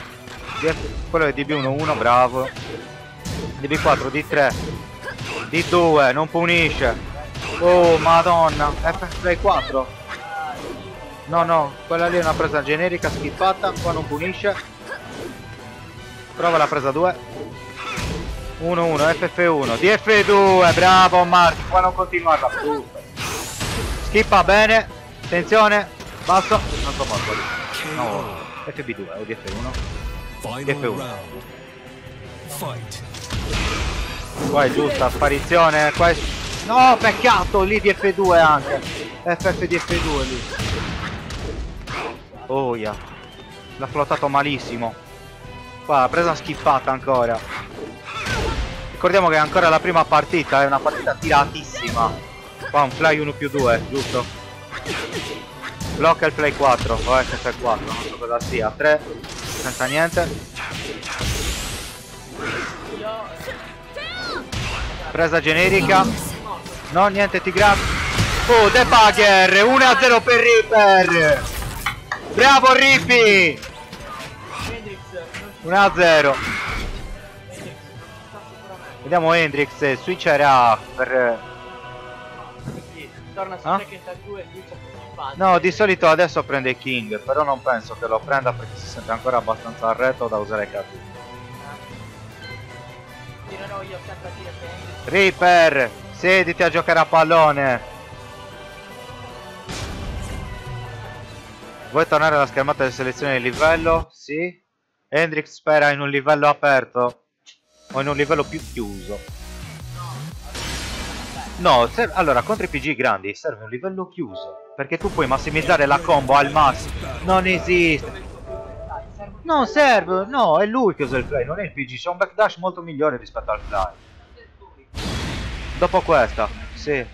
DF, quello è DB11, bravo. DB4, D3, D2, non punisce. Oh, madonna, FF 4. No, no, quella lì è una presa generica, skippata, qua non punisce. Prova la presa 2. 1-1, FF1, DF2, bravo Marti, qua non continuava più. Schippa bene, attenzione, basso, non so morto lì. No, FB2 o DF1. Final F1. round. Fight. Qua è giusta, sparizione, qua è... No, peccato, lì DF2 anche. FF DF2 lì. Oh, yeah. L'ha flottato malissimo. Qua, la presa schippata ancora. Ricordiamo che è ancora la prima partita, è una partita tiratissima. Qua un fly 1 più 2, giusto? Blocca il play 4, o FF4, non so cosa sia. 3, senza niente. Presa generica. No, niente, ti grazie. Oh, The Bugger, 1-0 per Reaper. Bravo Rippy. Hendrix non 1-0. Hendrix sta sicuramente. Vediamo Hendrix, eh, switcherà per... Sì, torna su Ah? Tekken Tag 2 e switcha più infatti. No, di solito adesso prende King, però non penso che lo prenda perché si sente ancora abbastanza arretto da usare Kazu. Tirerò io a Reaper, sediti a giocare a pallone. Vuoi tornare alla schermata di selezione di livello? Sì. Hendrix spera in un livello aperto o in un livello più chiuso. No, allora contro i PG grandi serve un livello chiuso. Perché tu puoi massimizzare la combo al massimo. Non esiste. Non serve, no, è lui che usa il fly, non è il PG. C'è un backdash molto migliore rispetto al fly. Dopo questa, sì.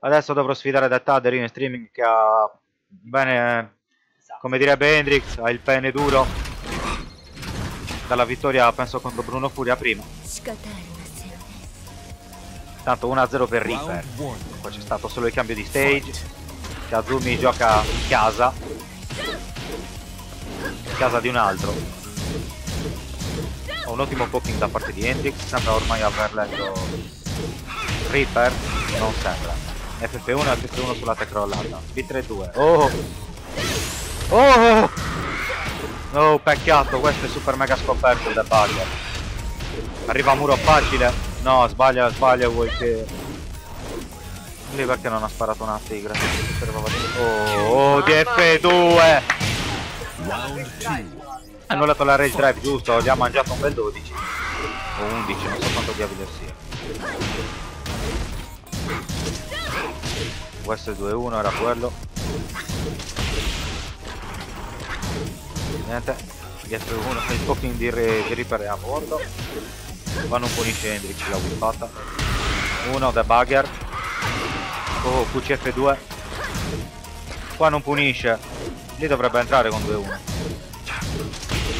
Adesso dovrò sfidare da Tadder in streaming che ha... Bene, come direbbe Hendrix, ha il pene duro. Dalla vittoria, penso, contro Bruno Furia prima. Tanto 1-0 per Reaper. Poi c'è stato solo il cambio di stage. Kazumi gioca in casa. In casa di un altro. Un ottimo poking da parte di Hendrix. Sembra ormai aver letto Reaper. Non sembra. FP1 e FP1 sulla tech rollata. B32. Oh! Oh! Oh, peccato, questo è super mega scoperto da Bugger. Arriva a muro facile. No, sbaglia, sbaglia, vuoi che... Lì perché non ha sparato una tigre? Oh, oh, DF2! Round two. Ha annullato la rage drive, giusto? Gli ha mangiato un bel 12. O 11, non so quanto diavolo sia. Questo è 2-1, era quello. Niente. Gli F1, il poking di, Re- di Reaper è a bordo. Qua non punisce Hendrix, l'ha whippata. Uno da bugger. Oh, QCF2. Qua non punisce. Lì dovrebbe entrare con 2-1.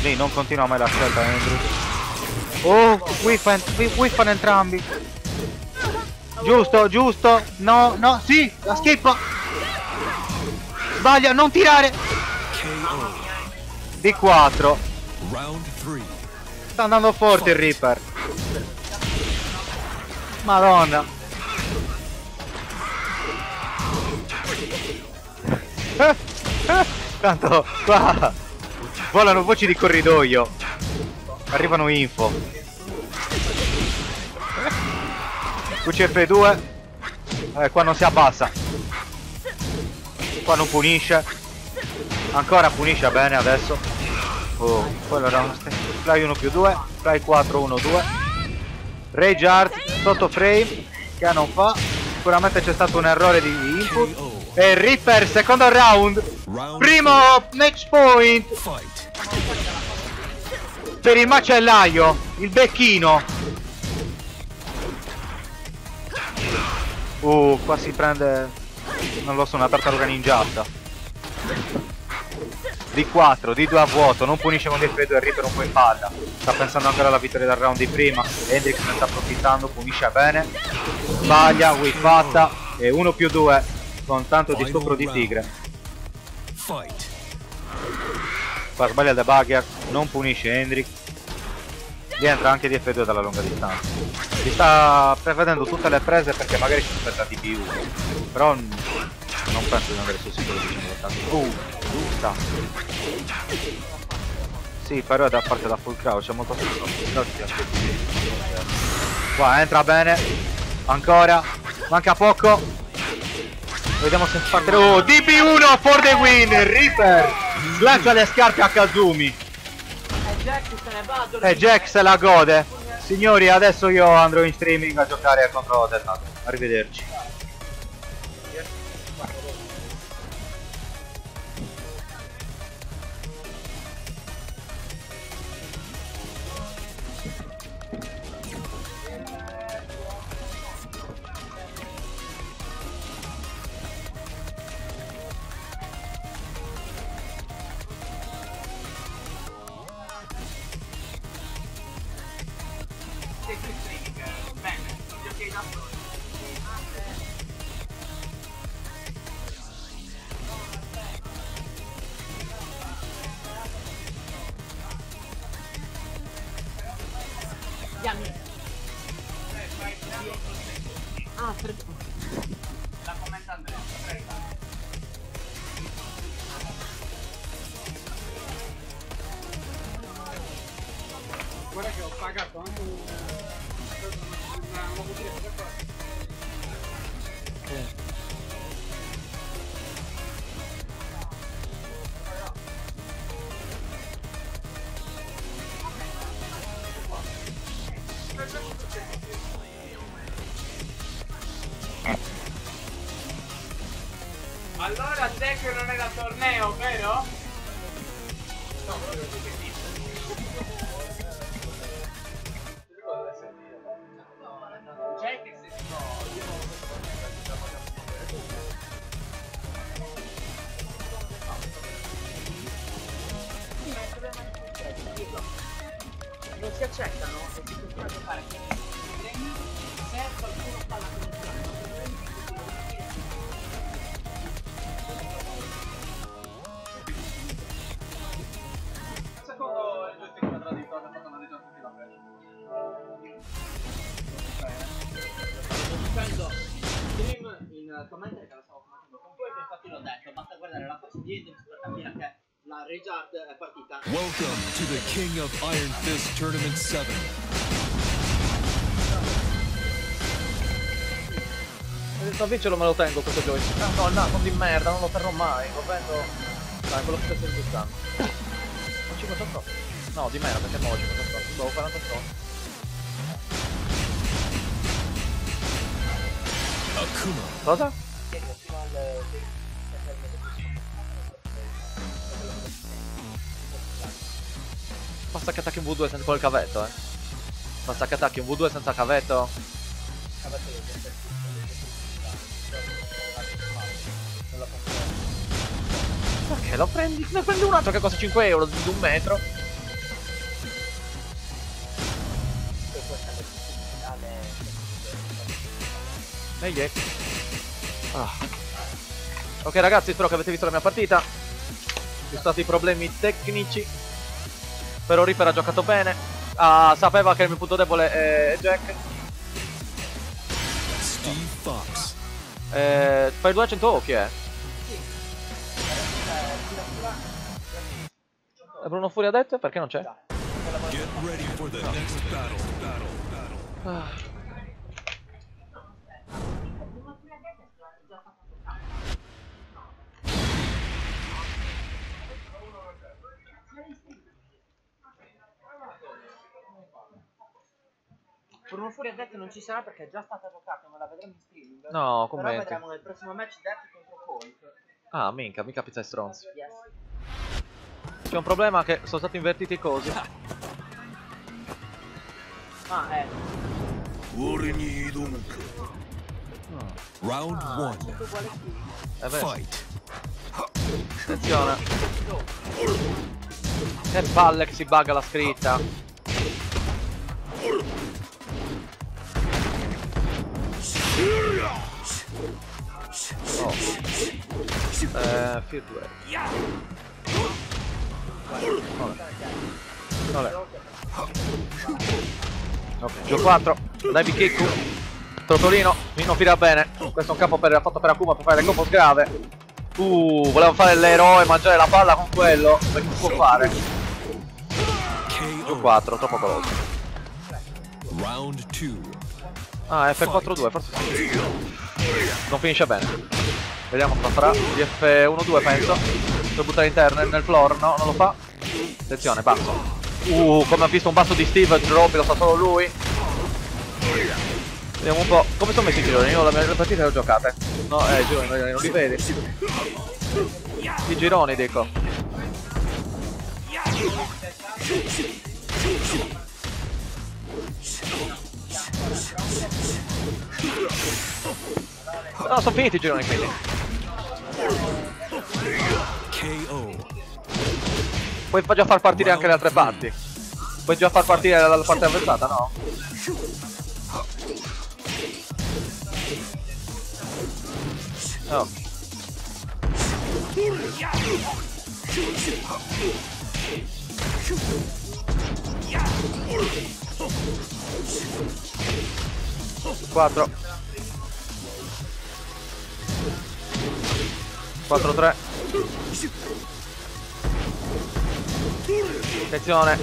Lì non continua mai la scelta Hendrix. Oh, whiffan, whi- whiffan entrambi. Giusto, giusto. No, no, sì, la schippa. Sbaglia, non tirare. KO. D4. Round three. Sta andando forte il Reaper. Madonna. [LAUGHS] Tanto qua volano voci di corridoio. Arrivano info. QCF2. Eh, qua non si abbassa. Qua non punisce. Ancora punisce bene adesso. Oh, quello era uno Fly 1 più 2, Fly 4 1 2. Rage Art sotto frame che non fa. Sicuramente c'è stato un errore di input. E Reaper secondo round. Primo match point. Per il macellaio, il becchino. Uh, qua si prende non lo so, una tartaruga ninjata. D4, D2 a vuoto, non punisce con D2 e Reaper un po' in palla. Sta pensando ancora alla vittoria del round di prima. Hendrix ne sta approfittando, punisce bene. Sbaglia, whiffata. E 1 più 2 con tanto di stupro di tigre. Fight. Qua sbaglia il debugger, non punisce Hendrix. Rientra anche DF2 dalla lunga distanza. Si sta prevedendo tutte le prese perché magari ci aspetta DB1. Però n- non penso di andare sul sicuro di 180. Uh, giusta. Sì, però è da parte da full crouch, è molto sicuro. Qua entra bene. Ancora. Manca poco. Vediamo se parte. Oh, DB1 for the win! Reaper! Lancia le scarpe a Kazumi. E Jack se ne va. E Jack se la gode. Signori, adesso io andrò in streaming a giocare contro Death. Arrivederci. Welcome to the King of Iron Fist Tournament 7. Se vincerlo me lo tengo questo joystick. Ah, no, il naso di merda, non lo terrò mai, lo vendo. Dai, quello che stai sbussando. Non 50 troppo. No, di merda, perché no, 50 troppo. Boh, 40 troppo. Akuma. Cosa? Basta che attacchi un V2 senza quel cavetto, eh. Basta che attacchi un V2 senza cavetto. Perché lo prendi? Ne prendi un altro che costa 5 euro di un metro. Ehi. Ah. Ok ragazzi, spero che avete visto la mia partita. Ci sono stati problemi tecnici. Però Reaper ha giocato bene. Ah, sapeva che il mio punto debole è Jack. Steve Fox. Eh, fai 200 o chi è? E Bruno Furia ha detto? Perché non c'è? Get Turno Furia detto non ci sarà perché è già stata giocata, non la vedremo in streaming. No, come Però vedremo nel prossimo match Death contro Hulk. Ah, minchia, mica pizza e stronzi. Yes. C'è un problema che sono stati invertiti cose. [LAUGHS] ah, eh. Mm. Round 1. Ah, eh Fight. Attenzione. Che palle che si bugga la scritta. Oh. Eh, Fear 2. Vabbè. Ok, gioco 4. Dai Kiku. Trotolino, non tira bene. Questo è un capo per, fatto per Akuma per fare le combo grave. Uh, volevo fare l'eroe e mangiare la palla con quello. Perché si può fare. KO. 4, troppo veloce. Round two. Ah, F4-2, forse sì. Non finisce bene. Vediamo cosa farà. Di F1-2 penso. Per buttare interno nel floor, no, non lo fa. Attenzione, basso. Uh, come ha visto un basso di Steve, Robby lo sa solo lui. Vediamo un po'. Come sono messi i gironi? Io la mia le partite le ho giocate. No, eh, i gironi non li vedi. I gironi dico. No, sono finiti i gironi. KO. Puoi già far partire anche le altre parti. Puoi già far partire la, la parte avversata, no? No. No, 4 4 3 Attenzione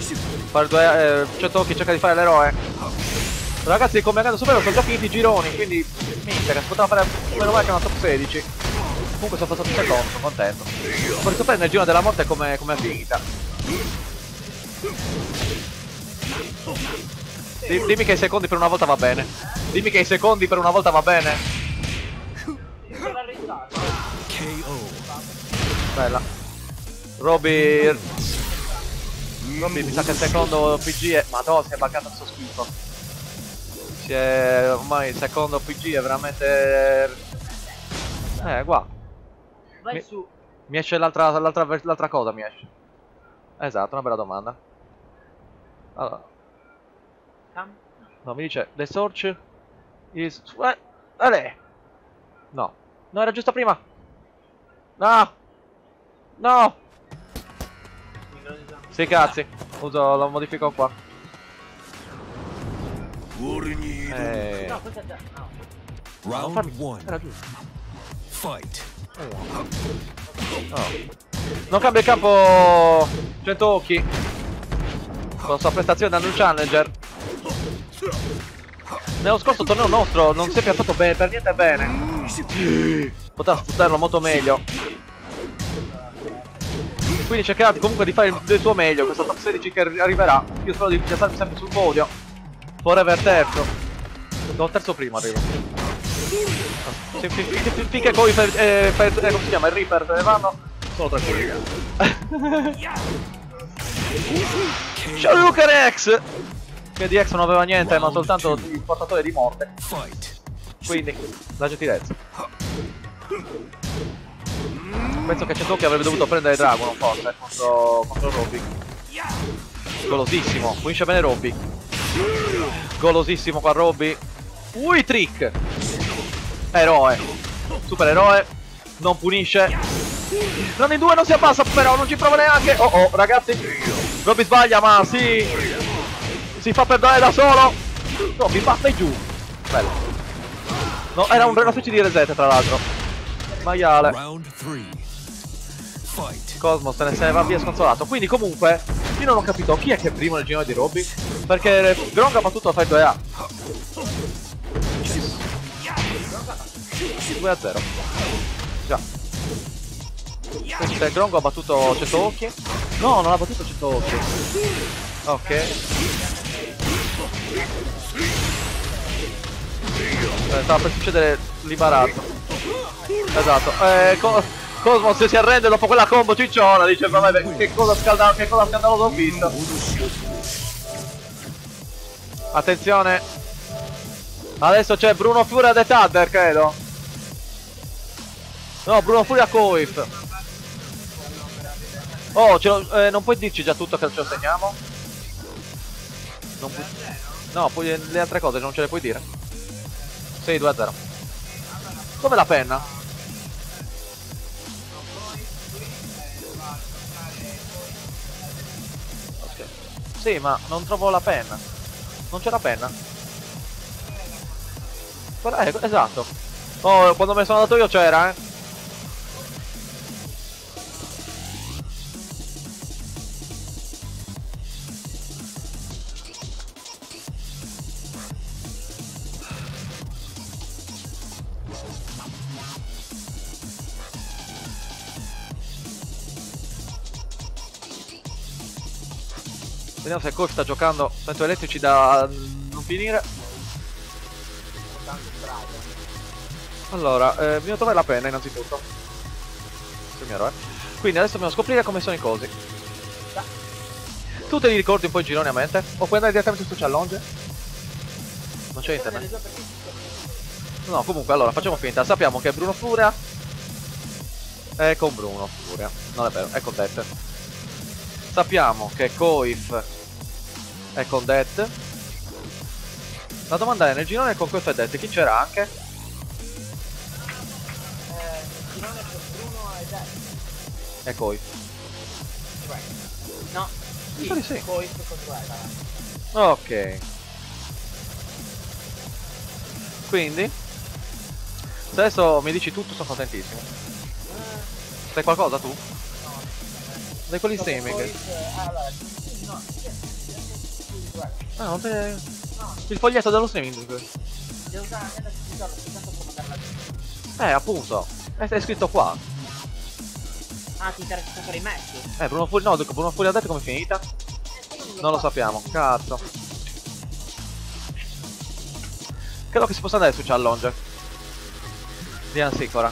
Fare due eh, 100 occhi cerca di fare l'eroe. Ragazzi come Agano Super sono già finiti i gironi Quindi minchia che si poteva fare meno male che una top 16 Comunque sono passato secondo, sono contento. Vorrei sapere nel giro della morte come come è finita Di- Dimmi che i secondi per una volta va bene Dimmi che i secondi per una volta va bene KO. Bella. Robby. Robby mi sa che il secondo PG è. Madonna, si è buggato questo schifo. Si è. ormai il secondo PG è veramente. Eh, qua. Vai Mi- su. Mi esce l'altra, l'altra, vers- l'altra cosa, mi esce. Esatto, una bella domanda. Allora, No, mi dice The search is... What? No. No, era giusto prima. No. No. Sì, cazzi! Uso, lo modifico qua. Eh. No, questa è già... No. Round 1. Era giusto. Fight. Eh, oh. Non cambia il campo 100 occhi. Con la sua prestazione hanno un challenger. Nello scorso torneo nostro non si è piazzato bene, per niente bene. Poteva sfruttarlo molto meglio. Quindi cercherà comunque di fare il, suo meglio. Questa top 16 che arri- arriverà. Io spero di piazzarmi sempre sul podio. Forever terzo. No, terzo primo arrivo. Finché poi eh, eh, come si chiama? Il Reaper se ne vanno. Sono tranquilli. [LAUGHS] Shoryuken X! Che di X non aveva niente, ma soltanto il portatore di morte. Fight. Quindi, la gentilezza. Penso che Cetoki avrebbe dovuto prendere Dragon forse contro, contro Robby. Golosissimo, finisce bene Robby. Golosissimo qua Robby. Ui trick! Eroe. Super eroe. Non punisce. Non in due non si abbassa però, non ci prova neanche. Oh oh, ragazzi. Robby sbaglia, ma si. Si fa perdonare da solo. Robby basta e giù. Bello. No, era un- una specie di reset tra l'altro. Maiale. Round three. Fight. Cosmos se ne, se ne va via sconsolato. Quindi comunque, io non ho capito chi è che è primo nel girone di Robby. Perché Gronk ha battuto a fare 2A. 2 a 0. Già. Quindi se Gronk ha battuto 100 occhi. No, non ha battuto 100 occhi. Ok. Eh, stava per succedere l'imbarazzo. Esatto. Eh, Co- Cosmos si arrende dopo quella combo cicciona. Dice, vabbè, che cosa, scalda- che cosa scandalosa ho visto. Attenzione. Adesso c'è Bruno Furia The Thunder, credo. No, Bruno Furia Coif. Oh, eh, non puoi dirci già tutto che ce lo segniamo? Non pu- no, poi le altre cose non ce le puoi dire. Sì, 2 a 0. Dove la penna? Ok. Sì, ma non trovo la penna. Non c'è la penna. Guarda, eh, esatto. Oh, quando me sono andato io c'era, eh. Vediamo se Kof sta giocando tanto elettrici da non finire. Allora, eh, bisogna trovare la penna innanzitutto. Signora, eh. Quindi adesso dobbiamo scoprire come sono i cosi. Tu te li ricordi un po' in girone a mente? O puoi andare direttamente su challenge? Non c'è internet. No, comunque, allora, facciamo finta. Sappiamo che Bruno Furia è con Bruno Furia. Non è vero, è con Death. Sappiamo che Coif è con Death. La domanda è, nel girone con Coif e Death chi c'era anche? Eh, girone per Bruno e Death. E Coif. No. Mi sa di sì. Coif contro Eda. Ok. Quindi, se adesso mi dici tutto sono contentissimo. Sai qualcosa tu? Dai quelli streaming. Allora, no, Ah, non te... Il foglietto dello streaming. devo usare usarlo soltanto per mandarla giù. Eh, appunto. È, è scritto qua. Ah, ti interessa per i match? Eh, Bruno Furia... No, Bruno Furia ha detto come è finita? Non lo sappiamo. Cazzo. Credo che si possa andare su challenge. Di Ansicora.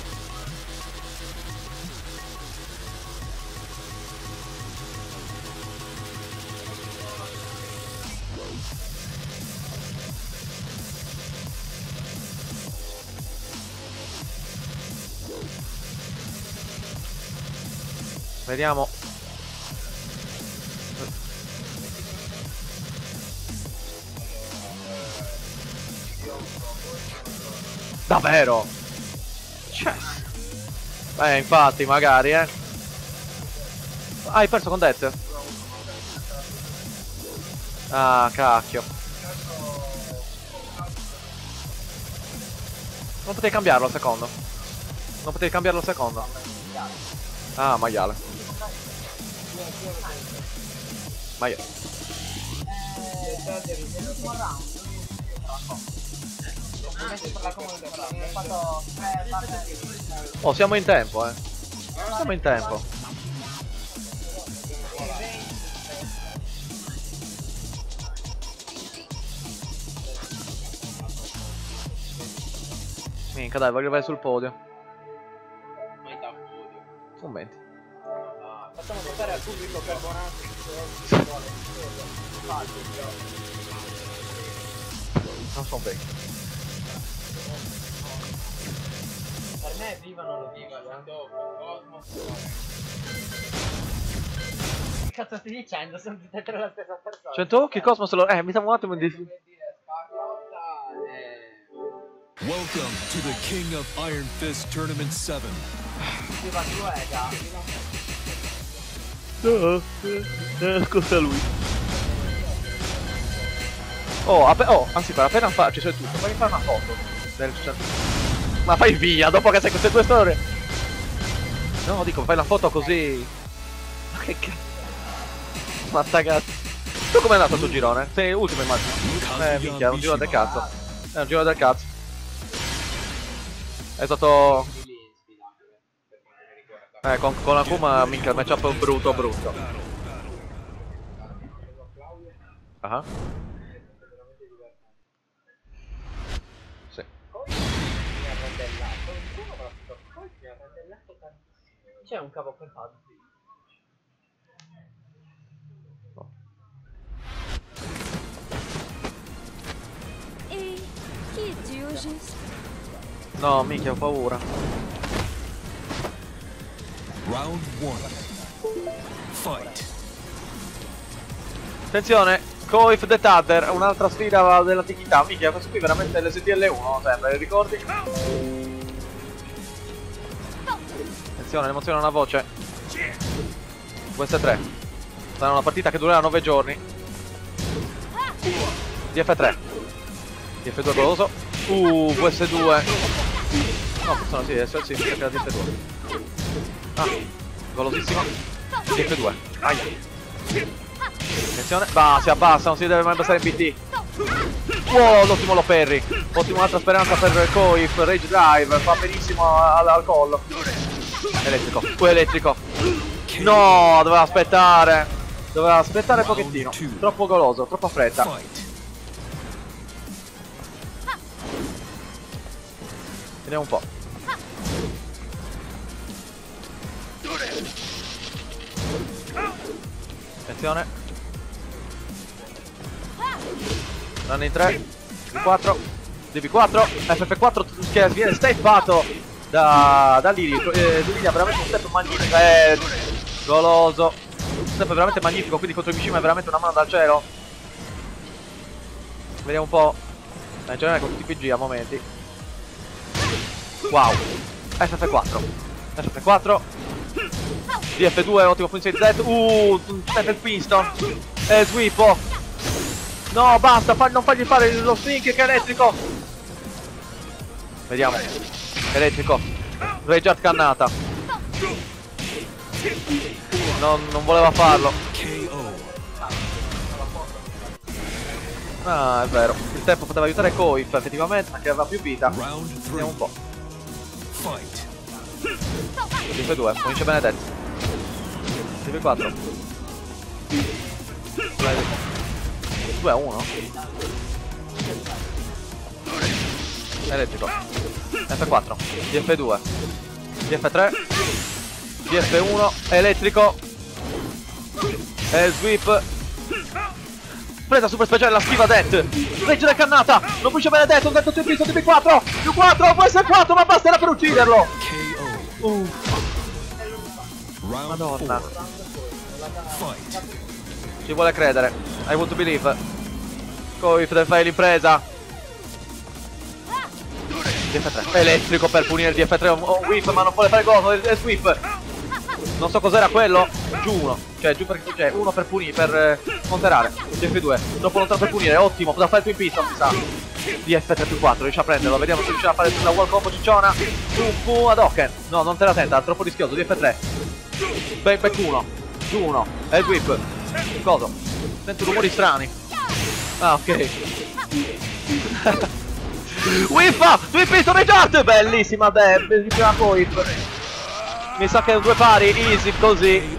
Vediamo. Davvero? Cioè. Eh, infatti, magari, eh. Ah, hai perso con Death? Ah, cacchio. Non potevi cambiarlo al secondo. Non potevi cambiarlo al secondo. Ah, maiale. Tre barre. Oh, siamo in tempo, eh. Siamo in tempo. Minchia, dai, voglio vai sul podio. Commenti. Facciamo sapere al pubblico carbonato Non sono vecchio. Per me viva non lo viva, Che cazzo stai dicendo? Sono tutte e tre la stessa persona. 100 occhi, Cosmos lo... Eh, mi stavo un attimo di... Welcome to the King of Iron Fist Tournament 7. No, scusa lui. Oh, oh, anzi, per appena fa- ci sei tutto, fai fare una foto del Ma fai via, dopo che sai queste due storie. No, dico, fai la foto così. Ma che cazzo. Ma sta cazzo. Tu com'è andato sul girone? Sei ultimo immagino. Eh, minchia, è un giro del cazzo. È un giro del cazzo. È stato... Eh, con, con Akuma, minchia, il matchup è brutto, brutto. Ah. Sì. C'è un cavo. E è Diogis? No, minchia, ho paura. Round 1. Fight. Attenzione, Coif the Tather, un'altra sfida dell'antichità. Minchia, questo qui è veramente l'STL1, sembra, li ricordi? Attenzione, emoziona una voce. Queste tre. Sarà una partita che durerà 9 giorni. DF3. DF2 goloso. Uh, VS2. No, sono sì, adesso sì, perché la DF2. Ah, golosissimo. DF2. Aia. Attenzione. Bah, si abbassa, non si deve mai abbassare in BT. Wow, l'ottimo Loperri. Ottima altra speranza per Coif. Rage Drive. Fa benissimo al, al collo. Elettrico. Poi elettrico. No, doveva aspettare. Doveva aspettare pochettino. Troppo goloso, troppa fretta. Vediamo un po'. Attenzione. Danno in 3. D4. DB4. FF4 che viene steppato da, da Lili. Eh, Lili veramente un step magnifico. Eh, goloso. Un step veramente magnifico. Quindi contro Mishima è veramente una mano dal cielo. Vediamo un po'. Eh, in con tutti i PG a momenti. Wow. FF4. FF4. DF2, ottimo punto di Z. Uh, step il piston. E sweep. No, basta, fa- non fagli fare lo string che è elettrico. Vediamo. Elettrico. Reject cannata. Non, non voleva farlo. Ah, è vero. Il tempo poteva aiutare Koif, effettivamente, perché aveva più vita. Vediamo un 3. po'. Fight. 5-2, finisce Benedetto. 5-4. 2-1. Elettrico. F4. DF2. DF3. DF1. Elettrico. E sweep. Presa super speciale la schiva Det. Regge la cannata. Non pulisce Benedetto. Un detto TP su TP4. Più 4. Può essere 4, ma basterà per ucciderlo. Uh, Madonna. 4. Fight. Ci vuole credere. I want to believe. Coif deve fare l'impresa. DF3. Elettrico per punire il DF3. Un un whip, ma non vuole fare gol. È sweep. Non so cos'era quello. Giù uno. Cioè, giù per. Cioè, uno per punire. Per eh, monterare. DF2. Dopo lontano per punire. Ottimo. Potrà fare il twin pistol, mi sa. DF3 più 4. Riesce a prenderlo. Vediamo se riuscirà a fare la wall combo cicciona. Pum pum ad Oken. No, non te la tenta. Troppo rischioso. DF3. Back, back 1. Giù 1. E il whip. Coso. Sento rumori strani. Ah, ok. [LAUGHS] Whippa! Twin Pistol Reject! Bellissima Deb, bellissima Whip. Mi sa che due pari, easy così.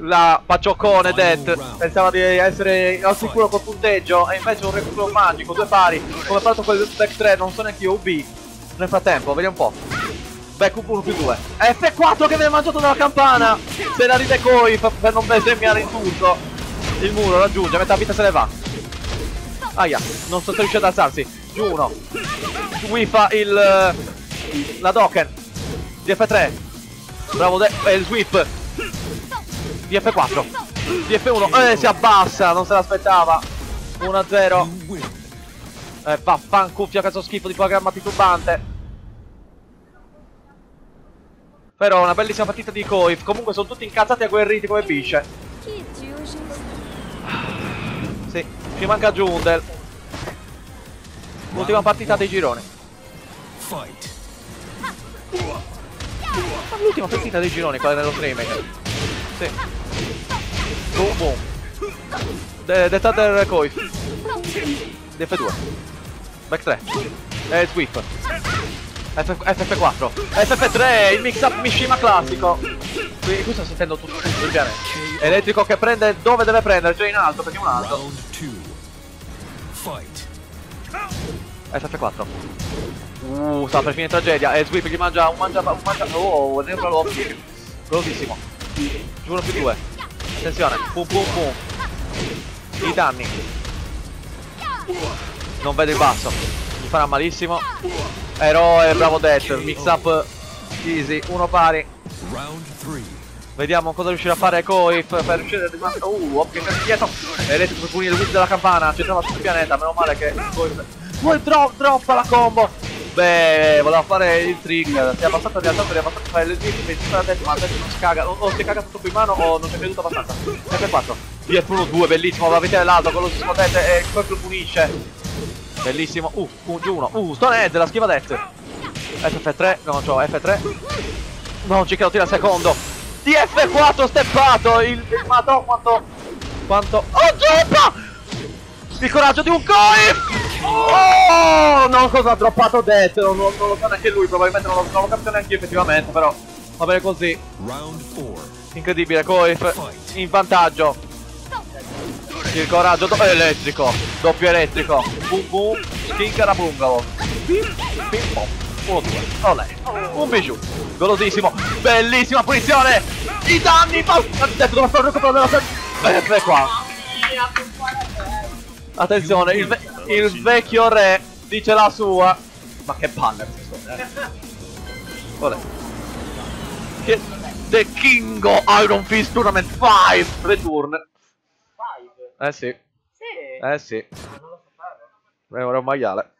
La paccioccone Death pensava di essere al sicuro col punteggio e invece un recupero magico, due pari. Come ha fatto quel back 3, non so neanche io UB. Nel frattempo, vediamo un po'. Back 1 più 2. F4 che viene mangiato dalla campana. Se la ride Koi per non bestemmiare in tutto. Il muro raggiunge, metà vita se ne va. Aia, non so se riesce ad alzarsi. Giù uno. Wifa il. eh, La Doken. DF3. Bravo De e il sweep. DF4. DF1. Eh, si abbassa, non se l'aspettava. 1-0. You win. Eh, vaffancuffia questo schifo di programma titubante. Però una bellissima partita di Koif. Comunque sono tutti incazzati e agguerriti come bisce. Sì, ci manca Jundel. Ultima partita dei gironi. Fight. L'ultima partita dei gironi, quella dello streaming. Sì. Boom boom. De Detater Koif. DF2. Back 3. E sweep. F FF4. FF3, il mix up Mishima classico. Qui, qui sto sentendo tutto il genere. Elettrico che prende dove deve prendere, cioè in alto, perché è un alto. Round 2. Fight. FF4. Uh, sta per finire tragedia. E Sweep gli mangia un mangia un mangia. Oh, neutral off. Velocissimo. Giuro più due. Attenzione. Pum pum pum. I danni. Non vede il basso. Mi farà malissimo. Eroe, bravo Death. Mix up easy. Uno pari. Round 3. Vediamo cosa riuscirà a fare Koif per riuscire a rimanere. Uh, ok, per dietro. Elettrico punire il whip della campana. Ci trova il pianeta. Meno male che Koif. Poi drop, droppa la combo. Beh, voleva fare il trigger. Si è abbassato in realtà per abbastanza fare il trigger. Mi sta detto, ma adesso non si caga. O, o si è cagato tutto in mano o non ci è creduto abbastanza. F4. DF1 2, bellissimo. Va a vedere l'alto. Quello si scontente e Koif lo punisce. Bellissimo. Uh, uh, giù uno. Uh, Stone Head, la schiva Death. FF3, no, c'ho F3. Non ci credo, tira il secondo. DF4 steppato. Il, il madò quanto. Quanto. Oh, zuppa! Il coraggio di un Koif! Oh! Non cosa ha droppato Death. Non, non- non lo sa neanche lui. Probabilmente non lo, non lo capito neanche io, effettivamente. Però va bene così. Round 4. Incredibile, Koif in vantaggio. Il coraggio do- elettrico, doppio elettrico. Boom boom, schincara bungalow. Pim pim pom. Uno, due, olè. Un bijou. Golosissimo. Bellissima punizione. I danni. Ma detto dove recupero della serie. Ecco qua. Attenzione, il, ve- il vecchio re dice la sua. Ma che palle questo. Eh. Olè. Che- The King of Iron Fist Tournament 5 Return. Eh sì, Sì. eh sì. Ma non lo. È un maiale.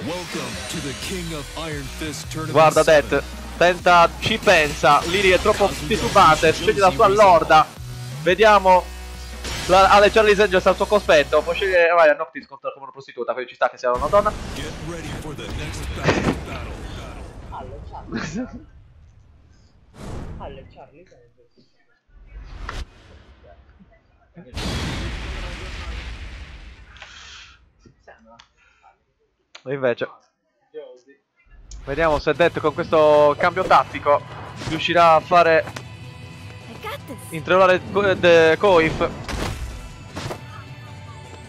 Welcome to the King of Iron Fist Tournament. Guarda 7. Det, tenta, ci pensa. Liri è troppo titubante, sceglie la sua lorda. Vediamo La, alle Charlie's Angels al suo cospetto, può scegliere vai a Noctis contro come una prostituta, quindi ci sta che sia una donna. Get ready for the next battle. battle. Alle Charlie. Alle Charlie. E invece Vediamo se Death con questo cambio tattico riuscirà a fare I got this. intravolare Co- de- Coif.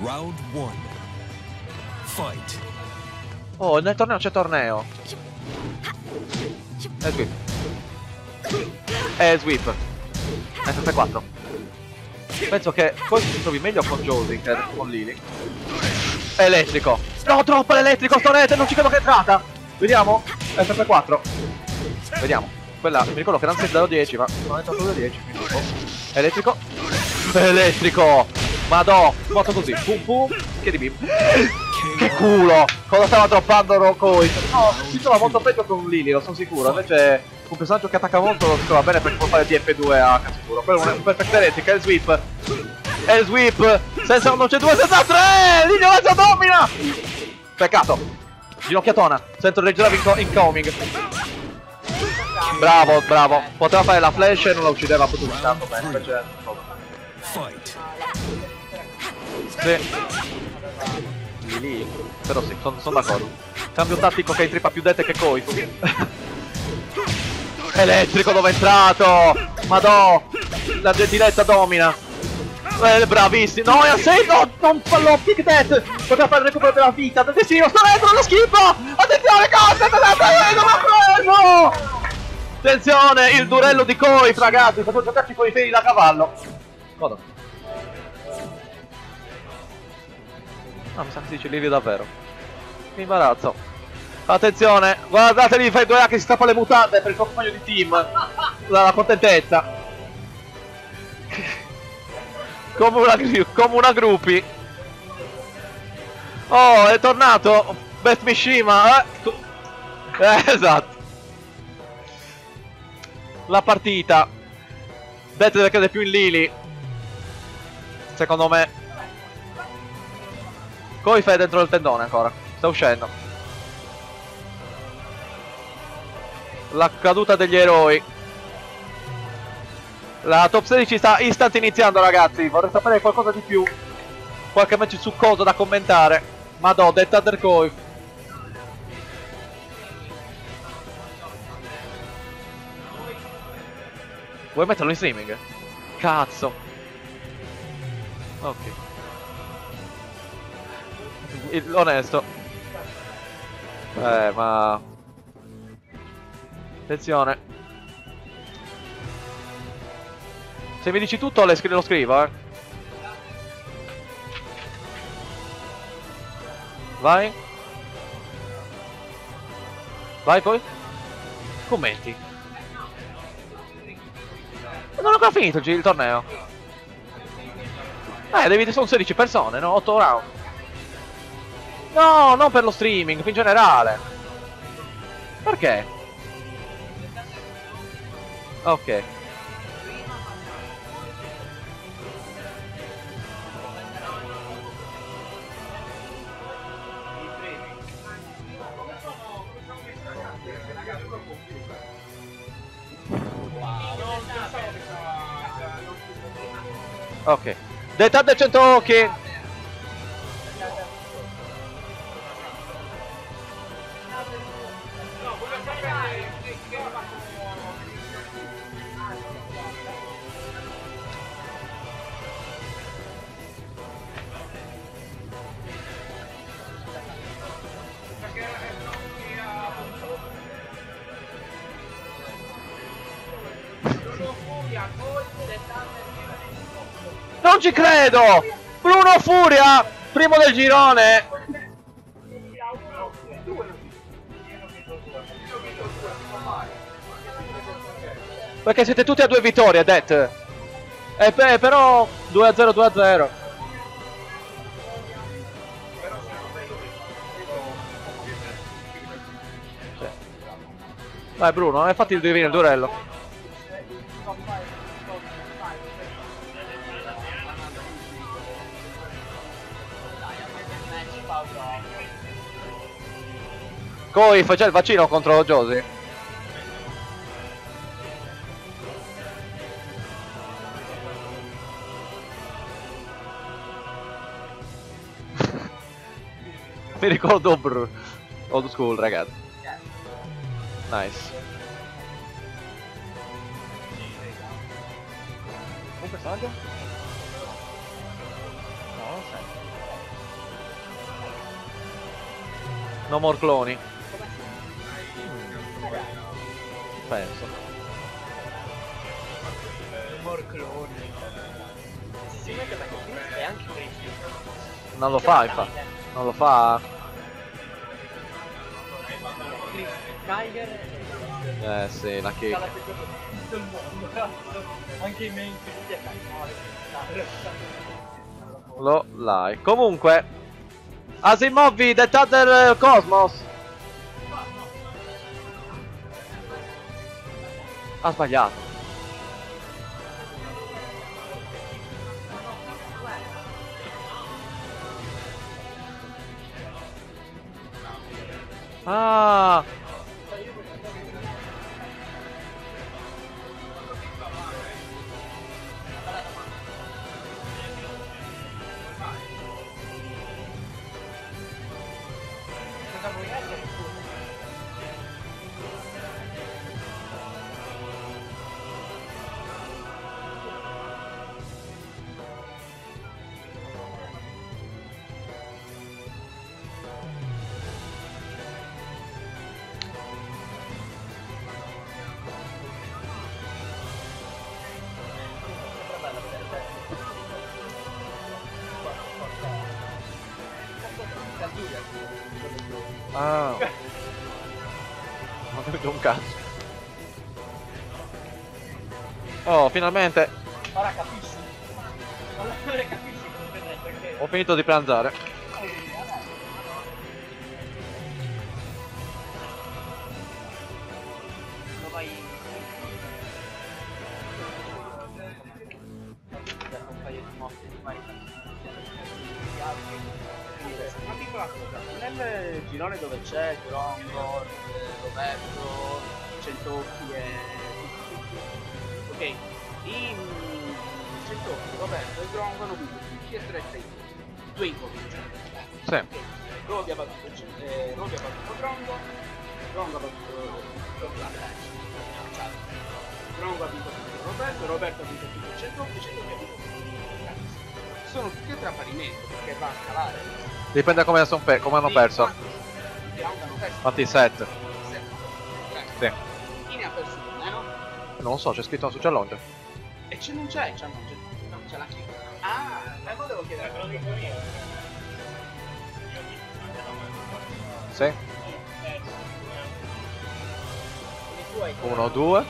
Round one. Fight. Oh, nel torneo c'è torneo. E sweep. E sweep. FF4. Penso che Coif si trovi meglio con Josie che con Lily. Elettrico. No, troppo l'elettrico, sto rete, non ci credo che è entrata. Vediamo. FF4. Vediamo. Quella, mi ricordo che erano 6 da 10, ma non è entrato da 10, quindi. Elettrico. Elettrico. Madò. Morto così. Pum pum. Che di bim. Che culo! Cosa stava droppando Rokoi? No, si trova molto peggio con Lily, lo sono sicuro. Invece un personaggio che attacca molto si trova bene perché può fare DF2 a cazzo sicuro. Quello è un perfect elettrica, il sweep. È il sweep! Senza non c'è due, senza tre! Linea mezza domina! Peccato! Ginocchiatona, sento reggere inco- incoming. Bravo, bravo. Poteva fare la flash e non la uccideva potuto tanto bene. Invece. Fight. Sì. Lì, lì. Però sì, sono d'accordo. Cambio tattico che intrippa più dette che coi. [LAUGHS] Elettrico dove è entrato! Madò! La gentilezza domina! Eh, bravissimo! No, è a 6! No, non fallo! Pick death! Poteva fare il recupero della vita! Attenzione, sto dentro lo schifo! Attenzione, cosa! L'ha preso! Attenzione, il durello di Coif, ragazzi! Faccio giocarci con i peli da cavallo! Cosa? Ah, mi sa che si dice Livio davvero. Mi imbarazzo. Attenzione, guardateli, fai due A che si strappa le mutande per il compagno di team. Dalla contentezza. Come una, come una gruppi. Oh, è tornato Beth Mishima, eh? Eh, esatto. La partita. Beth deve cadere più in Lili. Secondo me. Coi fai dentro il tendone ancora. Sta uscendo. La caduta degli eroi. La top 16 sta instant iniziando ragazzi. Vorrei sapere qualcosa di più. Qualche match succoso da commentare. Madò, Death Under Coif. Vuoi metterlo in streaming? Cazzo. Ok. Il- onesto. Eh, ma... Attenzione. Se mi dici tutto le scri- lo scrivo, eh. Vai. Vai poi. Commenti. Non ho ancora finito il, il torneo. Eh, devi, sono 16 persone, no? 8 round. No, non per lo streaming, in generale. Perché? Ok. Ok. Detta del 100 occhi. Non ci credo! Bruno Furia, primo del girone. Perché siete tutti a due vittorie, Det. Eh, beh, però 2-0, 2-0. Sì. Vai Bruno, eh, fatti il divino il duello. Coi faccia il vaccino contro Josie. [LAUGHS] Mi ricordo brr. Old school ragazzi. Nice. Un personaggio? No, non. No more cloni. Penso. Morclone. Perché Chris è anche Chris. Non lo fa, infatti. Non lo fa. Tiger Eh sì, la che. Anche i main. Lo like. Comunque. Asimovi The Thunder Cosmos. Ha sbagliato. Ah. Finalmente Ora capisci. Ora capisci perché. ho finito di pranzare. Dipende come, son pe- come hanno perso. Quanti round hanno perso? Fatti 7. Sì. Chi ne ha perso meno? Non lo so, c'è scritto su challenge. E c'è non c'è, c'è non c'è. No, c'è la chi. Ah, e poi devo chiedere. Sì. Quindi tu hai 1, 2.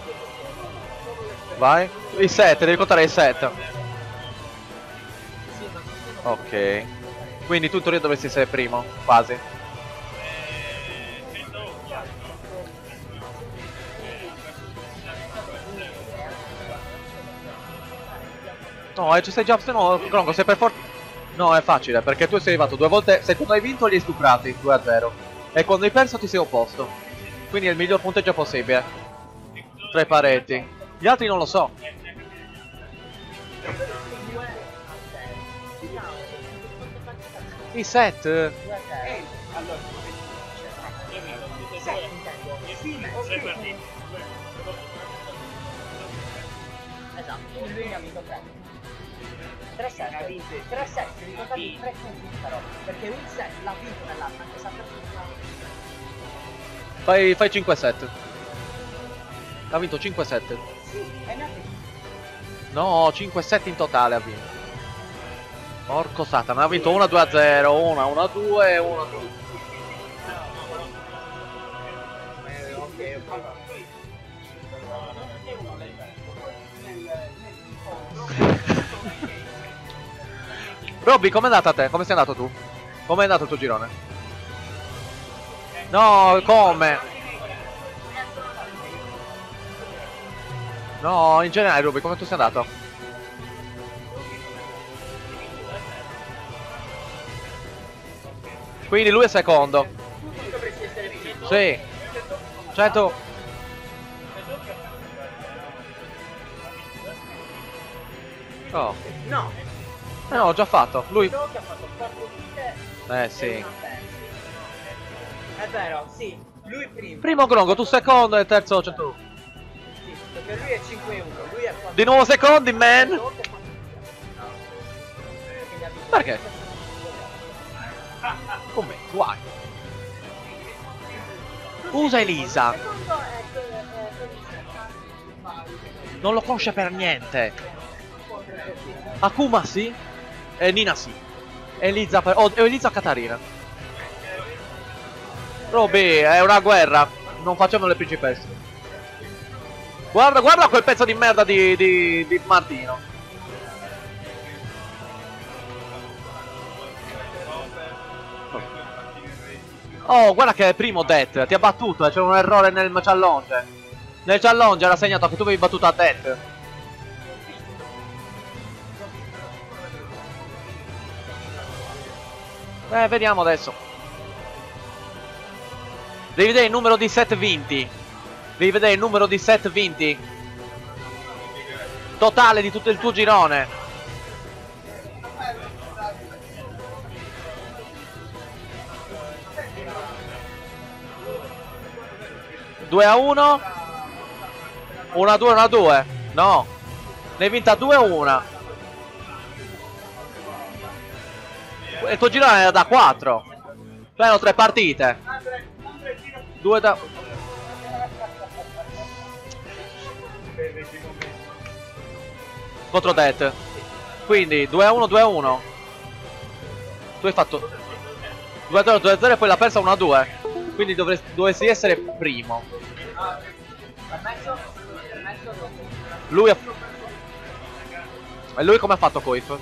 Vai. Il 7, devi contare il 7. Ok. Quindi tu in teoria dovresti essere primo, quasi. No, eh, ci sei già. No, Grongo, sei per forza. No, è facile, perché tu sei arrivato due volte. Se tu hai vinto, li hai stuprati 2 a 0. E quando hai perso, ti sei opposto. Quindi è il miglior punteggio possibile. Tra i pareti. Gli altri non lo so. I set. Eh, allora, Esatto, ha vinto 3. 3 set, ha vinto 3 set, contare 3 punti però, perché un set l'ha vinto nell'altro, anche se ha perso una... Fai, fai 5 set. Ha vinto 5 set. Sì, e ne ha vinto. No, 5 set in totale ha vinto. Porco satana, ha vinto 1 2 a 0, 1 1 a 2 e 1 a 2. ok, ok. Robby, com'è andata a te? Come sei andato tu? Com'è andato il tuo girone? No, come? No, in generale, Robby, come tu sei andato? Quindi lui è secondo. Sì. Certo. Oh. No, Eh no, ho già fatto. Lui. quello che ha fatto 4 vite Eh sì. È vero, sì. Lui primo. Primo Grongo, tu secondo e terzo 101. Sì, perché lui è 5-1, lui è 4 Di nuovo secondi, man. Perché? Come? Why? Usa Elisa. Non lo conosce per niente. Akuma sì. E Nina sì. Elisa per... Oh, Elisa Katarina. Roby, è una guerra. Non facciamo le principesse. Guarda, guarda quel pezzo di merda di, di, di Martino. Oh, guarda che primo Death, ti ha battuto, eh, c'è un errore nel challenge. Nel challenge era segnato che tu avevi battuto a Death. Eh, vediamo adesso. Devi vedere il numero di set vinti. Devi vedere il numero di set vinti. Totale di tutto il tuo girone. Due a uno. Una a due, una a due. No. Ne hai vinta due o una? E il tuo girone era da 4. Cioè erano tre partite. Due da... Contro Det. Quindi 2 a 1, 2 a 1. Tu hai fatto 2 a 0, 2 a 0 e poi l'ha persa 1 a 2. Quindi dovresti, dovresti essere primo. Lui ha... E lui come ha fatto Coif?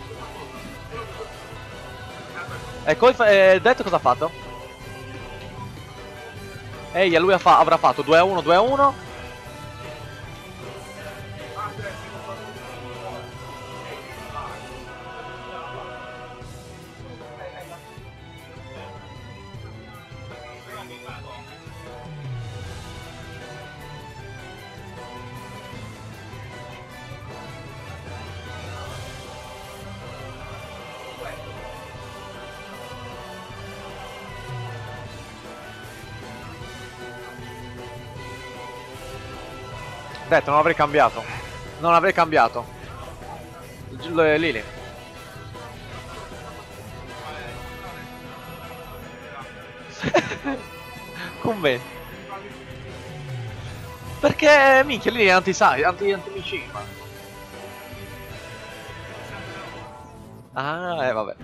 E Coif... E Det cosa ha fatto? Ehi, lui ha fa- avrà fatto 2 a 1, 2 a 1. Detto, non avrei cambiato. Non avrei cambiato. Lili. [LAUGHS] Me. Perché minchia lì è anti anti Ah, eh vabbè.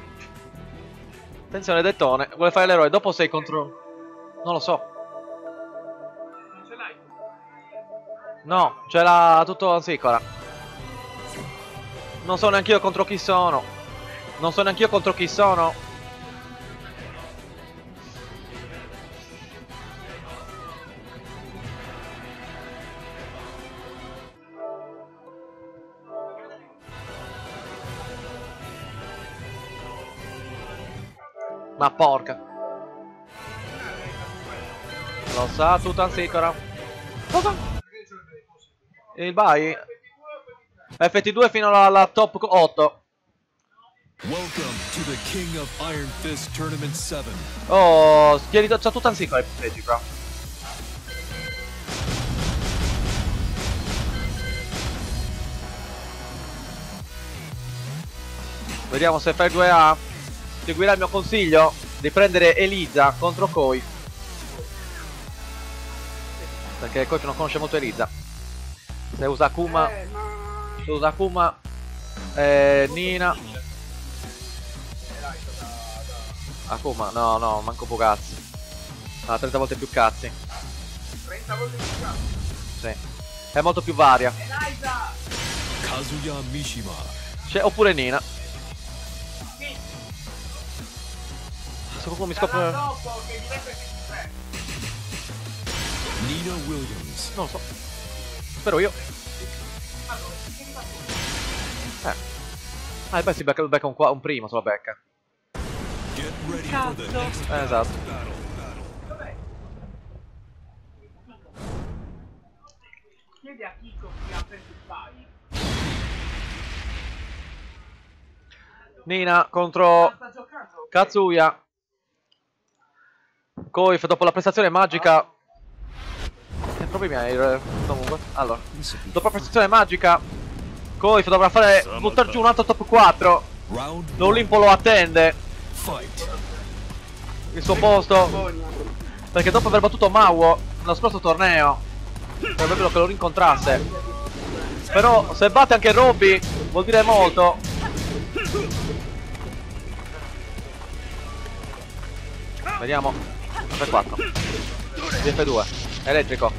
Attenzione Dettone, vuole fare l'eroe, dopo sei contro... Non lo so. No, c'era tutto ancora. Non so neanche io contro chi sono. Non so neanche io contro chi sono. Ma porca. Lo sa tutto ancora. Cosa? Il buy? FT2 fino alla, top 8. Welcome to the King of Iron Fist Tournament 7. Oh, schierito, c'ha tutto ancora i punteggi, bro. Vediamo se fai 2A. Seguirà il mio consiglio di prendere Elisa contro Koi. Perché Koi non conosce molto Elisa. Se usa Akuma. Eh, ma... Se usa Akuma. Eh, Nina. Akuma, no, no, manco po' cazzi. Ha 30 volte più cazzi. 30 volte più bravo. Sì. È molto più varia. Kazuya Mishima. Cioè, oppure Nina. Se qualcuno mi scopre. Non Dopo che diventa 23. Nina Williams. lo so. Spero io. Eh. Ah, e poi si becca, becca un, qua- un primo, se lo becca. Next Eh, esatto. Chiedi a Kiko chi ha preso il pai. Nina contro giocando? Kazuya. Koif dopo la prestazione magica. Problemi hai? eh, Comunque. Allora. Dopo la prestazione magica. Koif dovrà fare. buttare giù un altro top 4. round L'Olimpo lo attende. fight. Il suo posto. Perché dopo aver battuto Mauo nello scorso torneo. Vorrebbero che lo rincontrasse. Però se batte anche Robby vuol dire molto. Vediamo. F4. DF2. Elettrico.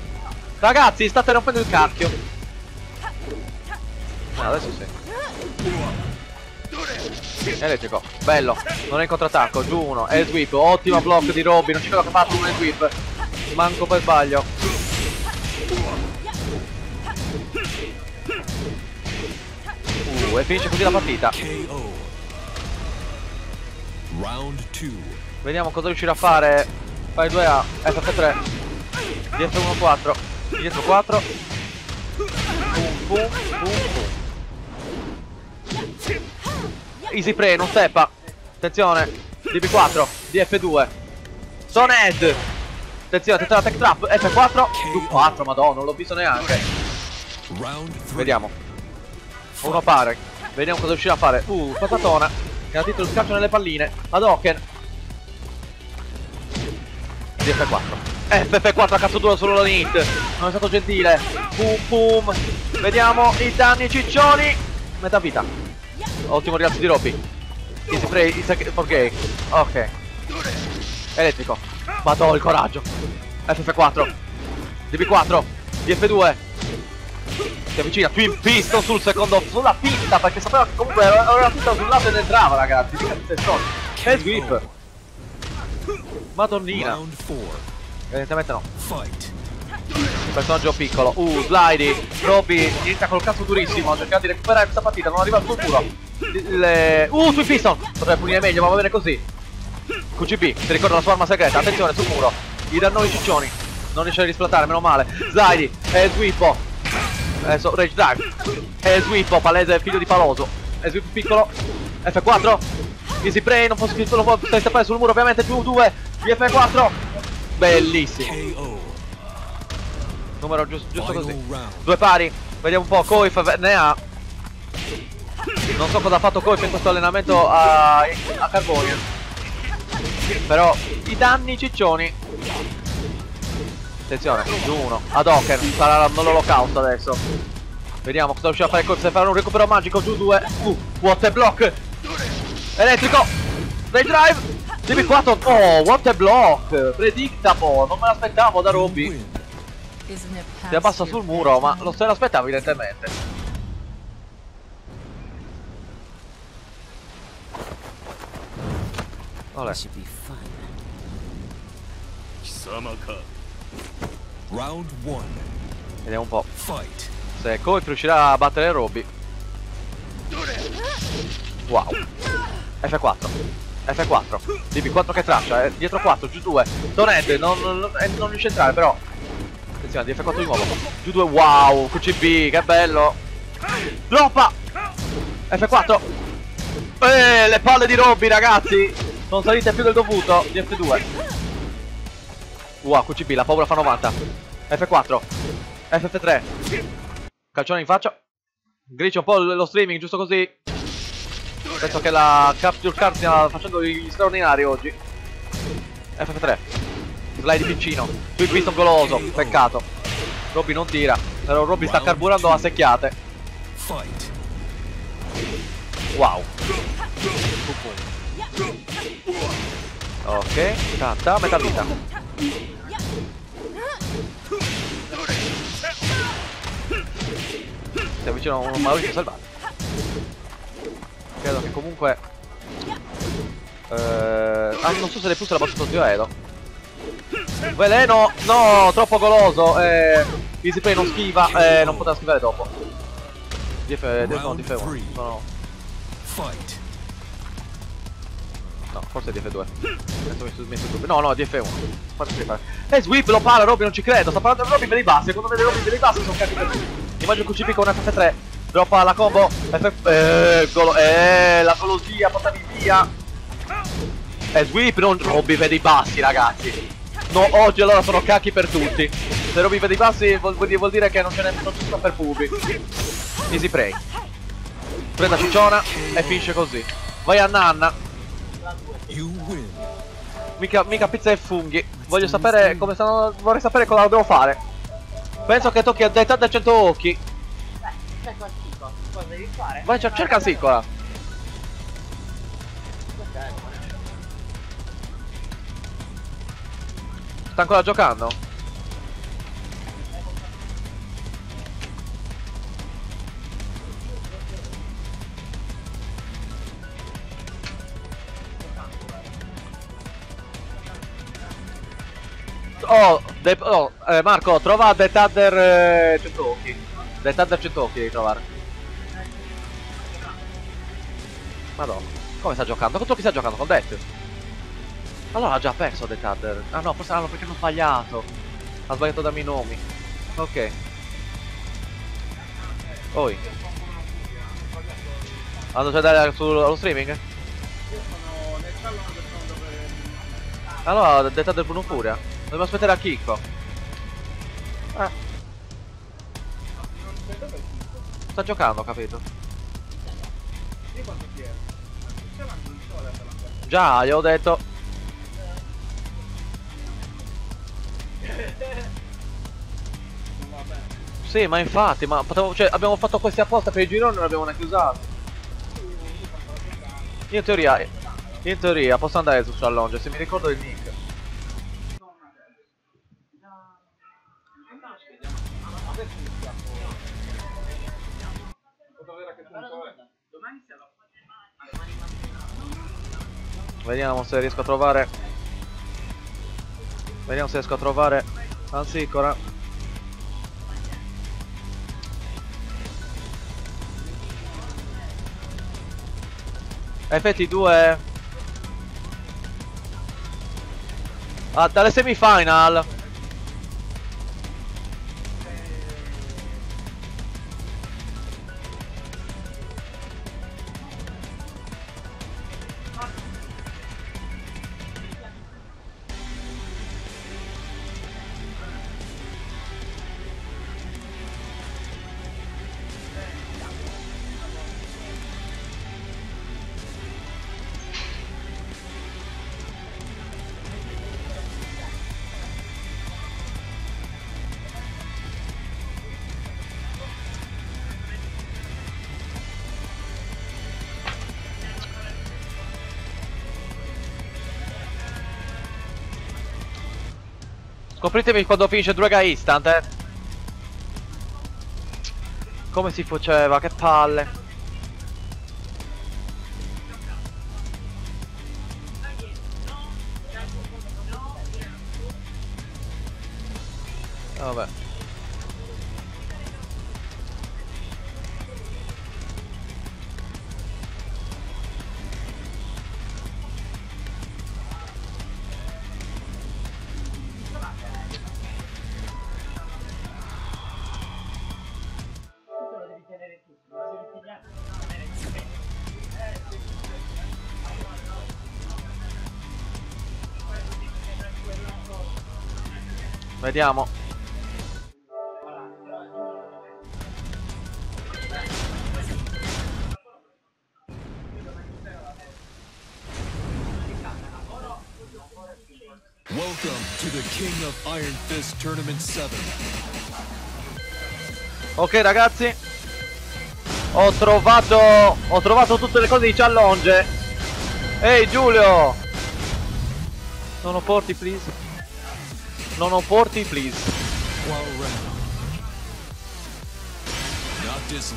Ragazzi, state rompendo il cacchio. Ah, adesso sì. Elettrico, bello, non è in contrattacco, giù uno, è sweep, ottimo block di Robby, non ci credo che faccia un sweep. Manco per sbaglio. Uh, e finisce così la partita. KO. Round 2. Vediamo cosa riuscirà a fare. Fai 2A, FF3. Dietro 1 4. Dietro 4. Boom boom boom boom. Easy pre, non steppa. Attenzione. DB4, DF2. Soned. Attenzione, attenzione alla tech trap. F4. Q4, madonna, non l'ho visto neanche. Round 3. Vediamo. Uno pare. Vediamo cosa riuscirà a fare. Uh, patatona. Che ha titolo il calcio nelle palline. Hadoken. DF4. FF4 a cazzo duro solo la hit. Non è stato gentile. Boom boom. Vediamo i danni ciccioni. Metà vita. Ottimo rialzo di Robby. Easy play, easy ok. Ok. Elettrico. Madò il coraggio. FF4. DB4. DF2. Si avvicina Twin Piston sul secondo sulla pista perché sapeva che comunque era tutta sul lato ed entrava ragazzi. Che sweep. Madonnina. Round 4. Evidentemente no. Fight. Personaggio piccolo. Uh, slidey. Robby inizia col cazzo durissimo. Cercando di recuperare questa partita. Non arriva al futuro. Le... Uh, sui piston. Potrebbe punire meglio, ma va bene così. QCB, si ricorda la sua arma segreta. Attenzione sul muro. Gli danno i ciccioni. Non riesce a risplattare, meno male. Slidey. E Swippo. Adesso Rage Drive. E Swippo, palese figlio di Paloso. E Swippo piccolo. F4. Easy Brain, non posso non può steppare sul muro, ovviamente. Più 2. Di F4. Bellissimo. Numero giusto, giusto così. Due pari, vediamo un po', Koif ne ha. Non so cosa ha fatto Koif in questo allenamento a, a Carbonian. Però i danni ciccioni. Attenzione, giù uno. Ad Hocker, sarà l'olocausto adesso. Vediamo cosa riuscirà a fare Koif se farà un recupero magico, giù due. Uh, what a block. Elettrico. Ray drive. DB4 Oh, what a block! Predictable, non me l'aspettavo da Robby. Si abbassa sul muro, ma lo se l'aspettavo evidentemente. Olè. Round 1. Vediamo un po'. Fight. Se Colt riuscirà a battere Robby. Wow. F4. F4. DB4 che traccia, eh. dietro 4, giù 2. Toned non, non, eh, non riesce a entrare però. Attenzione, DF4 di nuovo. Giù 2, wow, QCB, che bello. Droppa. F4. Eh, le palle di Robby ragazzi. Sono salite più del dovuto. DF2. Wow, QCB, la paura fa 90. F4. FF3. Calcione in faccia. Gricia un po' lo streaming, giusto così. Penso che la Capture Card stia facendo gli straordinari oggi. FF3. Slide piccino. Qui piston goloso. Peccato. Robby non tira. Però Robby sta carburando a secchiate. Fight. Wow. Ok. Tanta, metà vita. Si avvicina un Maurizio salvato. Credo che comunque. Eh, ah, non so se le pulsa la battuto zio Edo. Veleno! No, troppo goloso. Eh, Easy Play non schiva. Eh, non poteva schivare dopo. DF, no, Round DF1. three. No, no. Fight. No, forse è DF2. Adesso mi sono messo dubbi. No, no, è DF1. Fate fare. Eh, Sweep lo para, Robby, non ci credo. Sta parlando di Robby per i bassi. Quando vede Robby per i bassi sono tutti. Immagino QCP con FF3. Droppa la combo. FF... Eh, golo... eh, la golosia, portami via. Eh, Sweep, non Robby vede i bassi, ragazzi. No, oggi allora sono cacchi per tutti. Se Robby vede i bassi vuol, vuol dire- vuol dire che non ce n'è non ci sta per pubi. Easy prey. Prenda cicciona e finisce così. Vai a nanna. Mica, mica pizza e funghi. Voglio sapere come stanno. Vorrei sapere cosa devo fare. Penso che tocchi a detta del 100 occhi. Beh. Cosa devi fare? Vai, cer- cerca Sicola. Sta ancora giocando? Oh, oh, eh, Marco, trova The Thunder eh, 100 occhi. The Thunder 100 occhi devi trovare. Madonna, come sta giocando? Contro chi sta giocando? Con Death? Allora ha già perso The Thunder. Ah no, forse hanno perché hanno sbagliato. Ha sbagliato a darmi i nomi. Ok. Oi. Vado a dare sullo streaming? Allora, The Thunder Bruno Furia. Dobbiamo aspettare a Chicco. Eh. Sta giocando, capito. Già, gli ho detto. Sì, ma infatti, ma potevo, cioè, abbiamo fatto questi apposta per i gironi e non abbiamo neanche usati. Io in teoria, in teoria posso andare su Challenge se mi ricordo il nick. Vediamo se riesco a trovare. Vediamo se riesco a trovare Ansicora Effetti 2 Ah, dalle semifinal Scopritemi quando finisce Draga Instant, eh. Come si faceva? Che palle. Vabbè. 7. Ok ragazzi. Ho trovato. Ho trovato tutte le cose di challenge. Ehi Giulio. Non ho porti please. Non ho porti please. Qual round. Noctis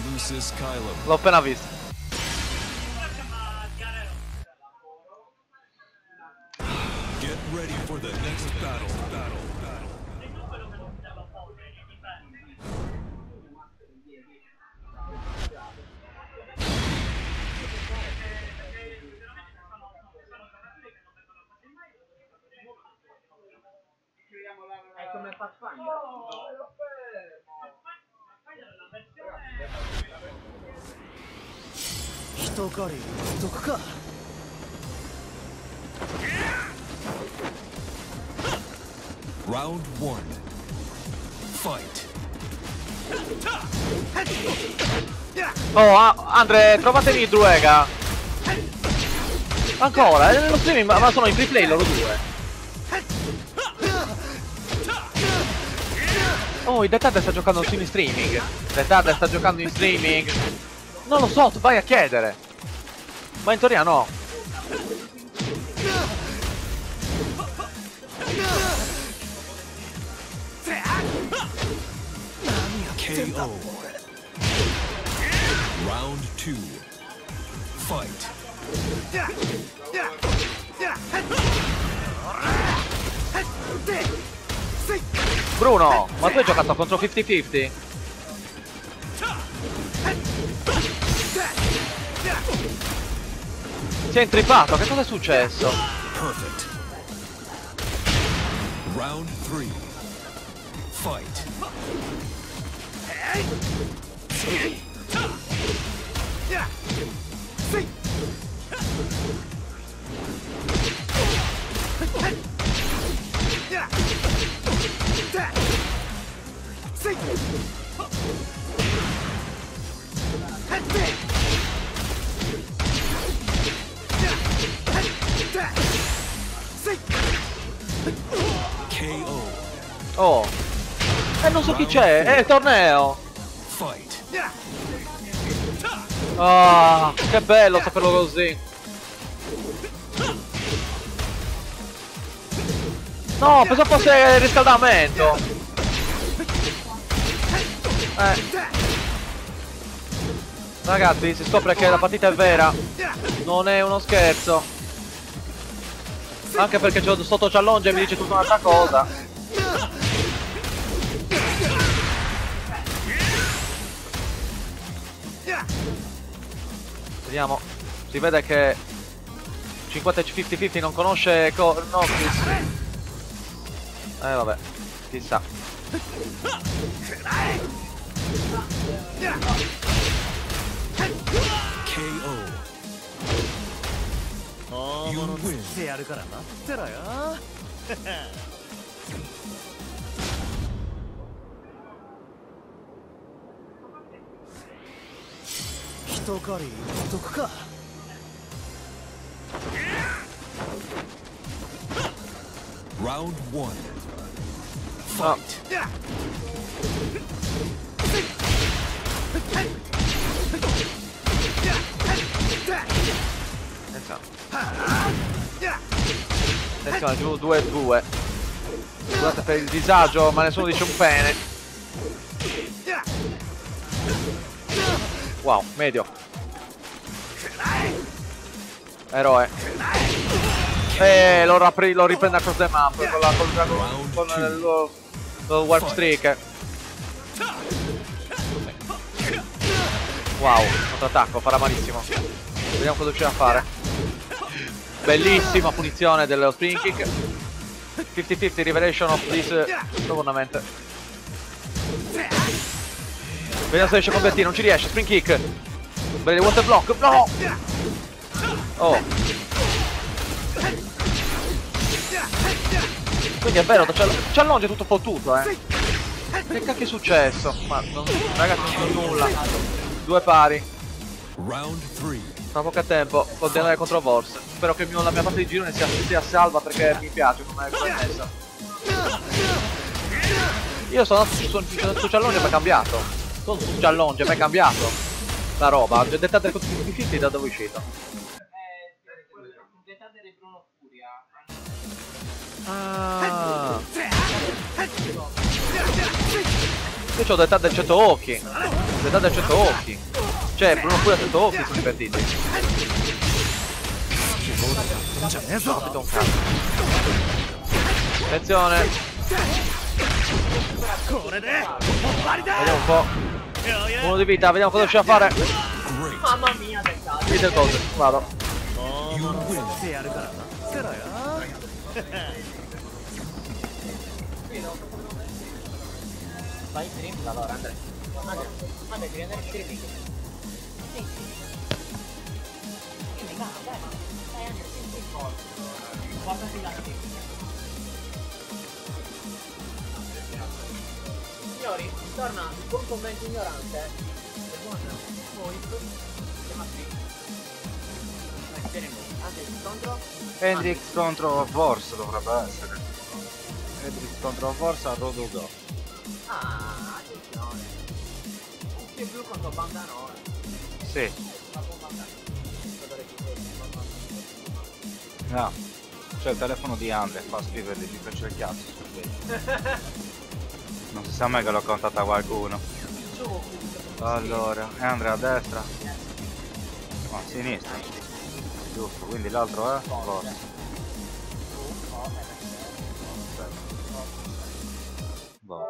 Andre, il Druega. Ancora, è nello streaming, ma sono in free play loro due. Oh, il Detard sta giocando in streaming. Detard sta giocando in streaming. Non lo so, tu vai a chiedere. Ma in teoria no. KO. Two. Fight. Bruno, ma tu hai giocato contro 50-50? Si è intrippato, che cosa è successo? Perfect. Round three. Fight. Oh. E non so chi c'è, il torneo. Fight. Ah, che bello saperlo così. No, pensavo fosse il riscaldamento. Eh. Ragazzi, si scopre che la partita è vera. Non è uno scherzo. Anche perché c'ho sotto challenge e mi dice tutta un'altra cosa. Vediamo. Si vede che 50 50-50 non conosce co Noctis. Eh vabbè, chissà. KO. You [LAUGHS] win. ってやるから待ってろよ人狩り毒か Round one. No. Fight. Attenzione, giù 2-2. Scusate per il disagio, ma nessuno dice un bene. Wow, medio. Eroe. E lo, lo riprende across the map con, la, col dragon, con il, lo, lo warp streak. Wow, contrattacco, farà malissimo. Vediamo cosa riuscirà a fare. Bellissima punizione dello spring kick. 50-50 revelation of this tournament. Vediamo se riesce a convertire, non ci riesce, spring kick. Bene, water block, no! Oh. Quindi è vero, challenge è tutto fottuto, eh. Che cacchio è successo? Ma non, ragazzi non so nulla. Due pari. Round three. Tra poco tempo, continuare contro Vors. Spero che mio- la mia parte di girone sia, sia salva perché mi piace come è messa. Io sono su, su, su, su challenge ma è cambiato. Sono su challenge ma è cambiato. La roba, ho dettato contro i fitti da dove è uscito. Dettate di Bruno Furia. Ah. Io c'ho detà del 100 occhi. Detà del 100 occhi. Cioè, Bruno Furia 100 occhi sono ho capito un cazzo. Attenzione. Vediamo un po'. Uno di vita, vediamo cosa riusciamo a fare. Mamma mia, che cazzo. Vita cosa, vado. Vai in dream allora Andrea. Andrea, devi andare a uscire di Sì, sì. Dai, Andrea, senti il corpo. Guardati l'attimo. Signori, torna il buon commento ignorante. Il buon voice. Chiama streaming. Vai, streaming. Andrea, contro. Hendrix contro Force dovrebbe essere. Hendrix contro Force a Rodogo. Ah, attenzione. Cuffie blu contro Bandanone. Sì, più forte, no. C'è il telefono di Andre, fa scrivergli, gli faccio il cazzo Facebook. [LAUGHS] Non si sa mai che l'ho contatta qualcuno. Allora, e Andre a destra? No, a sinistra. Giusto, quindi l'altro è Force. Boh.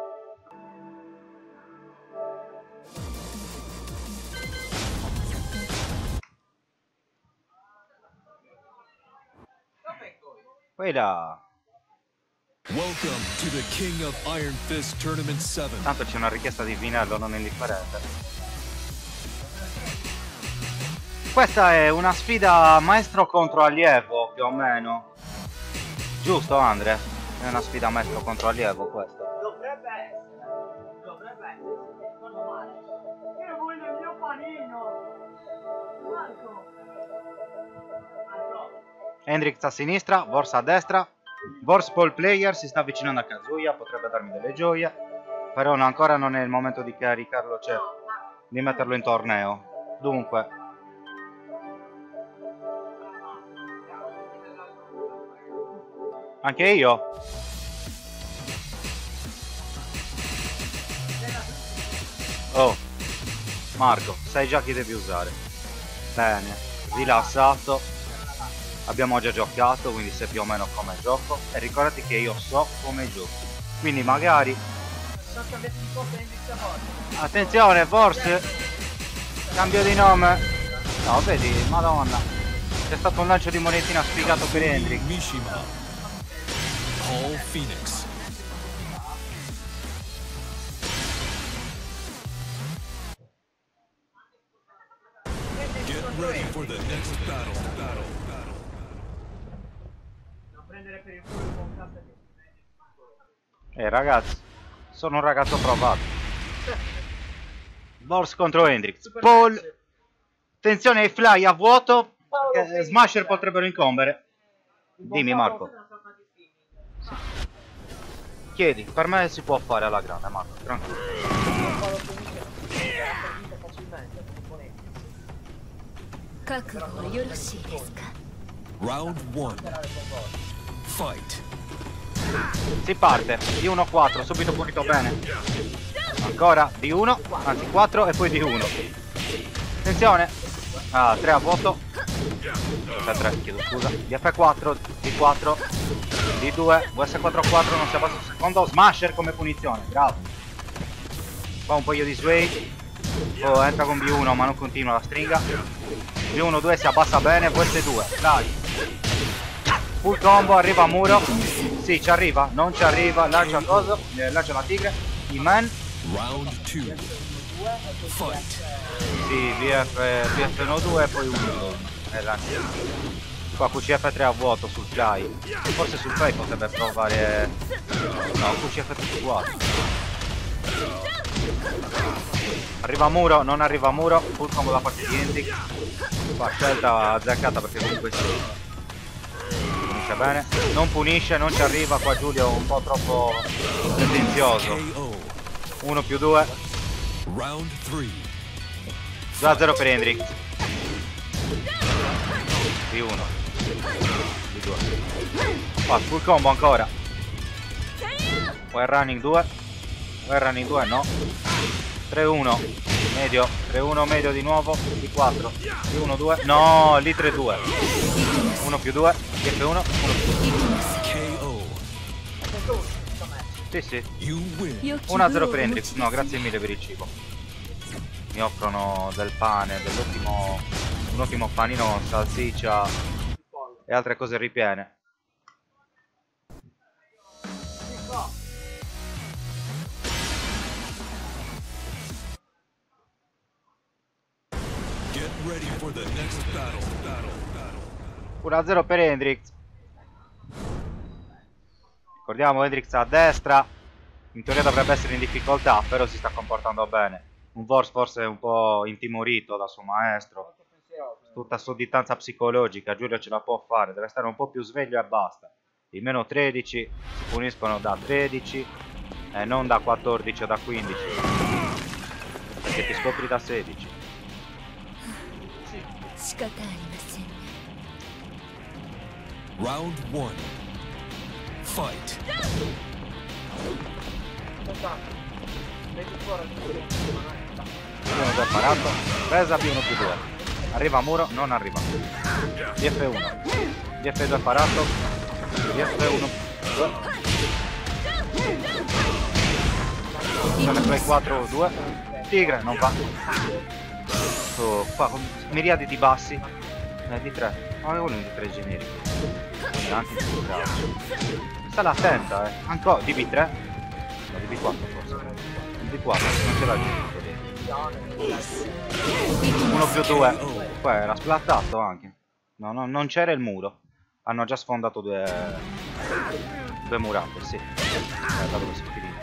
Là. Welcome to the King of Iron Fist Tournament 7. Tanto c'è una richiesta di vinello non indifferente. Questa è una sfida maestro contro allievo, più o meno. Giusto Andre? È una sfida maestro contro allievo questa. Dovrebbe essere. Dovrebbe essere. se Ricordo male. Io voglio il mio panino. Marco. Marco. Hendrix a sinistra, Borsa a destra. Bors Ball Player si sta avvicinando a Kazuya, potrebbe darmi delle gioie. Però no, ancora non è il momento di caricarlo, cioè di metterlo in torneo. Dunque. Anche io? Oh, Marco, sai già chi devi usare. Bene, rilassato. Abbiamo già giocato, quindi sai più o meno come gioco. E ricordati che io so come gioco. Quindi magari... Attenzione, forse... Cambio di nome. No, vedi, madonna. C'è stato un lancio di monetina sfigato per Hendrix. Mishima. Paul Phoenix. Eh ragazzi, sono un ragazzo provato. Bors contro Hendrix. Super Paul. Attenzione ai fly a vuoto. Paolo, eh, Smasher potrebbero incombere. Dimmi Marco. Sì. Chiedi, per me si può fare alla grande Marco, tranquillo. Round 1 Fight si parte, di 1 4, subito punito bene. Ancora, di 1, anzi 4 e poi di 1. Attenzione. Ah, 3 a vuoto. Cioè 3, chiedo scusa. Di F4, di 4, di 2, VS4 4 non si abbassa un secondo. Smasher come punizione, bravo. Fa un po' di sway. Oh, entra con B1 ma non continua la stringa. B1, 2 si abbassa bene, VS2, dai. Full combo, arriva a muro. Sì, ci arriva, non ci arriva, lancia cosa? Eh, lancia la tigre. I man. Round 2. Fight. Sì, VF, VF12 e poi uno. E lancia. Qua QCF3 a vuoto sul fly. Forse sul fly potrebbe provare. No, QCF3 uguale. Arriva muro, non arriva muro, full combo da parte di Hendrix. Qua scelta azzeccata perché comunque si punisce bene. Non punisce, non ci arriva, qua Giulio è un po' troppo pretenzioso. KO. 1 più 2, Round 3. 2 a 0 per Hendrix. Di 1. Di 2. Qua full combo ancora. Poi running 2. Poi running 2 no. 3-1. Medio. 3-1 medio di nuovo. Di 4. Di 1 2. No, lì 3-2. 1 più 2, TF1, 1 più 2. Sì, sì. 1 0 per Hendrix, no, grazie mille per il cibo. Mi offrono del pane, dell'ottimo un ottimo panino, salsiccia e altre cose ripiene. Get ready for the next battle. 1-0 per Hendrix. Ricordiamo Hendrix a destra. In teoria dovrebbe essere in difficoltà, però si sta comportando bene. Un Vors forse un po' intimorito dal suo maestro. Tutta sudditanza psicologica, Giulio ce la può fare, deve stare un po' più sveglio e basta. I meno 13 si puniscono da 13 e non da 14 o da 15. Perché ti scopri da 16. Sì. Round one. Fight. Uno già parato, presa B1 più 2. Arriva muro, non arriva. DF1. DF2 parato. DF1 2. Sono play 4 2. Tigre, non va. Oh, qua con miriadi di bassi. Eh, di 3. Ma uno di 3 generico. Anche più bravo. Stala attenta, eh. Ancora DB3. No, DB4 forse. DB4, non ce l'ha giù. 1 più 2. Poi era splattato anche. No, no, non c'era il muro. Hanno già sfondato due. Due murate, sì. Guarda dove si finito.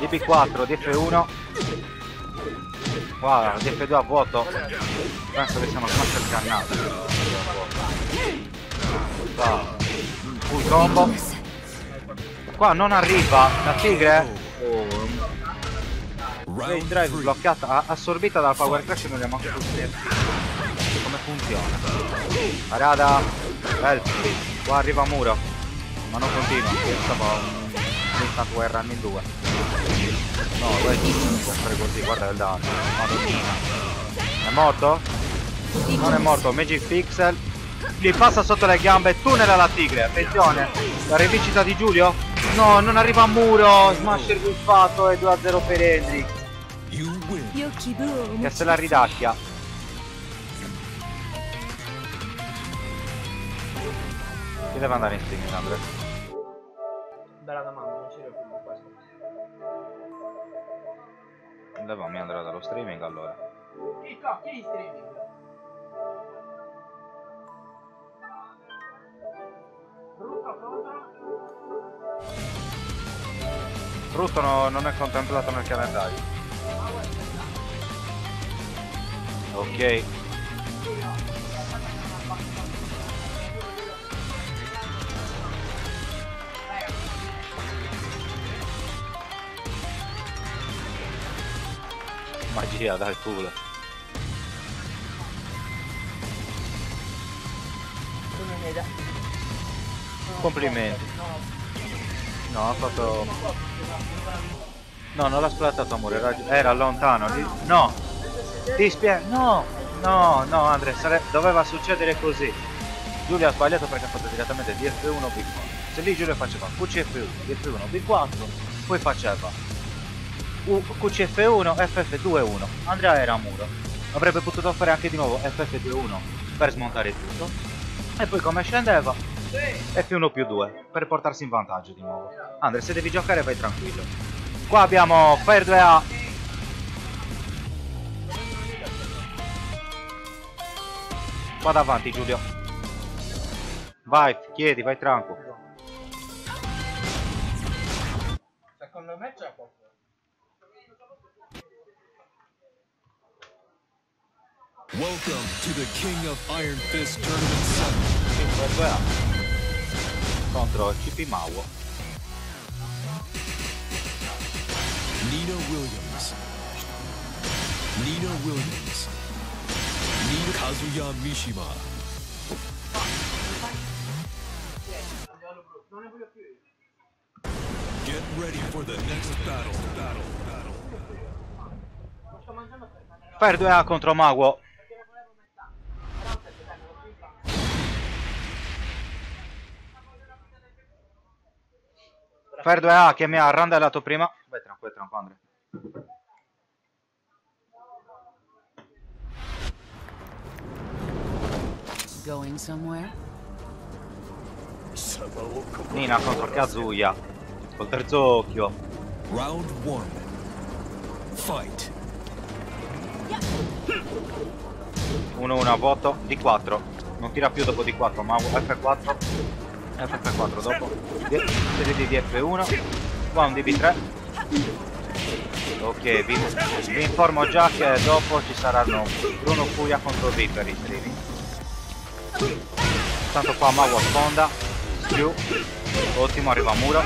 DP4, DF1. Guarda, DF2 a vuoto. Penso che siamo smash scannati. Qua. Full combo. Qua non arriva la tigre. Oh, Round drive bloccata, assorbita dal power crash non abbiamo anche tutti Come funziona? Parada, help, qua arriva muro, ma non continua, io stavo stato guerra nel 2 no questo non può fare così guarda il danno. È morto? non è morto Magic Pixel. Gli passa sotto le gambe tunnel alla tigre attenzione. La rivincita di Giulio? No non arriva a muro. Smasher guffato e 2 a 0 per Hendrix. Che se la ridacchia. Che deve andare in streaming Andrea bella domanda. Levami andrà dallo streaming allora. Chi cacchio in streaming? Brutto contro? Brutto no- non è contemplato nel calendario. Ok. Magia dal culo. Complimenti. No, ha fatto... No, non l'ha splattato amore, era, lontano. No! Ti spiego. No! No, no Andre, sare- doveva succedere così. Giulio ha sbagliato perché ha fatto direttamente DF1 B4. Se lì Giulio faceva QCF1, DF1 B4, poi faceva QCF1, FF2-1. Andrea era a muro. Avrebbe potuto fare anche di nuovo FF2-1 per smontare tutto. E poi come scendeva, F1 più 2 per portarsi in vantaggio di nuovo. Andre, se devi giocare vai tranquillo. Qua abbiamo Fire 2A. Vado avanti Giulio. Vai, chiedi, vai tranquillo. Secondo me c'è poco. Welcome to the King of Iron Fist Tournament 7. Fire 2A. Contro CP Mauo. Nina Williams. Nina Williams. Nina Kazuya Mishima. Get ready for the next battle. Battle. Battle. 2A contro Mago. Fire 2A che mi ha randallato prima. Vai tranquillo, tranquillo Andre. Going somewhere? Nina contro Kazuya. Col terzo occhio. Round 1. Fight. 1-1 a vuoto, D4. Non tira più dopo D4, ma F4. FF4 dopo. Serie di DF1. Qua un DB3. Ok, vi, vi informo già che dopo ci saranno Bruno Furia contro Reaper i streaming. Tanto qua Mago sponda. Più. Ottimo, arriva muro.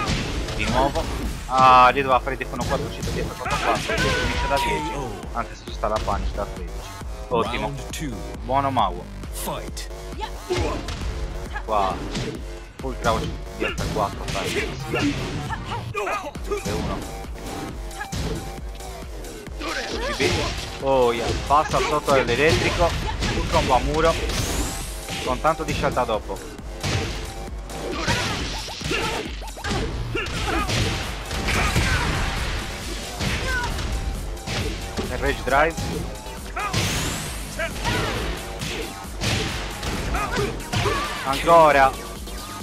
Di nuovo. Ah, lì doveva fare Defono 4 uscito di F4 finisce da 10. Anche se ci sta la punish da 13. Ottimo. Buono Mago. Fight. Qua full crouch di F4 fai. F1 UCB Oh yeah, passa sotto l'elettrico Full combo a muro Con tanto di scelta dopo. E Rage Drive. Ancora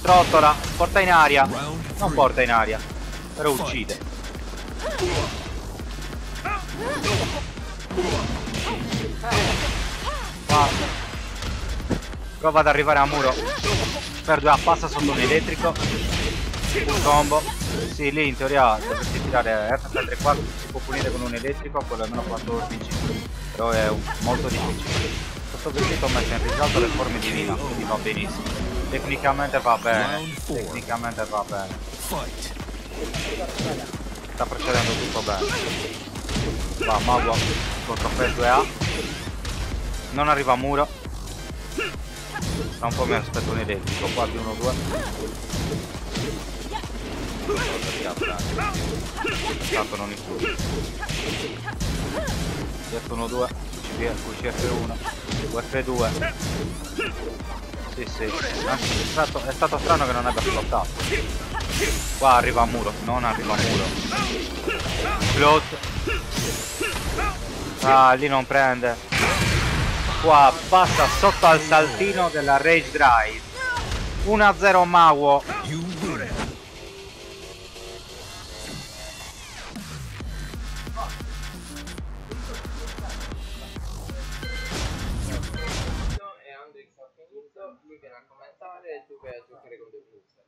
Trottola Porta in aria. Non porta in aria Però uccide. Qua. Prova ad arrivare a muro. Per due passa sotto un elettrico. Un combo. Sì lì in teoria dovresti tirare F34 Si può punire con un elettrico Quello è meno 14 Però è molto difficile. Questo vestito mette in risalto le forme di Mina Quindi va benissimo Tecnicamente va bene. Tecnicamente va bene. Sta procedendo tutto bene. Va Mago contro Fred 2A non arriva a muro tra un po' mi aspetto un elettrico qua di 1-2 tanto non include F1-2 QCF1 UF2 sì sì è stato, è stato strano che non abbia flottato Qua arriva a muro, non arriva a muro. Float. Ah, lì non prende. Qua passa sotto al saltino della Rage Drive. 1-0 Mawo.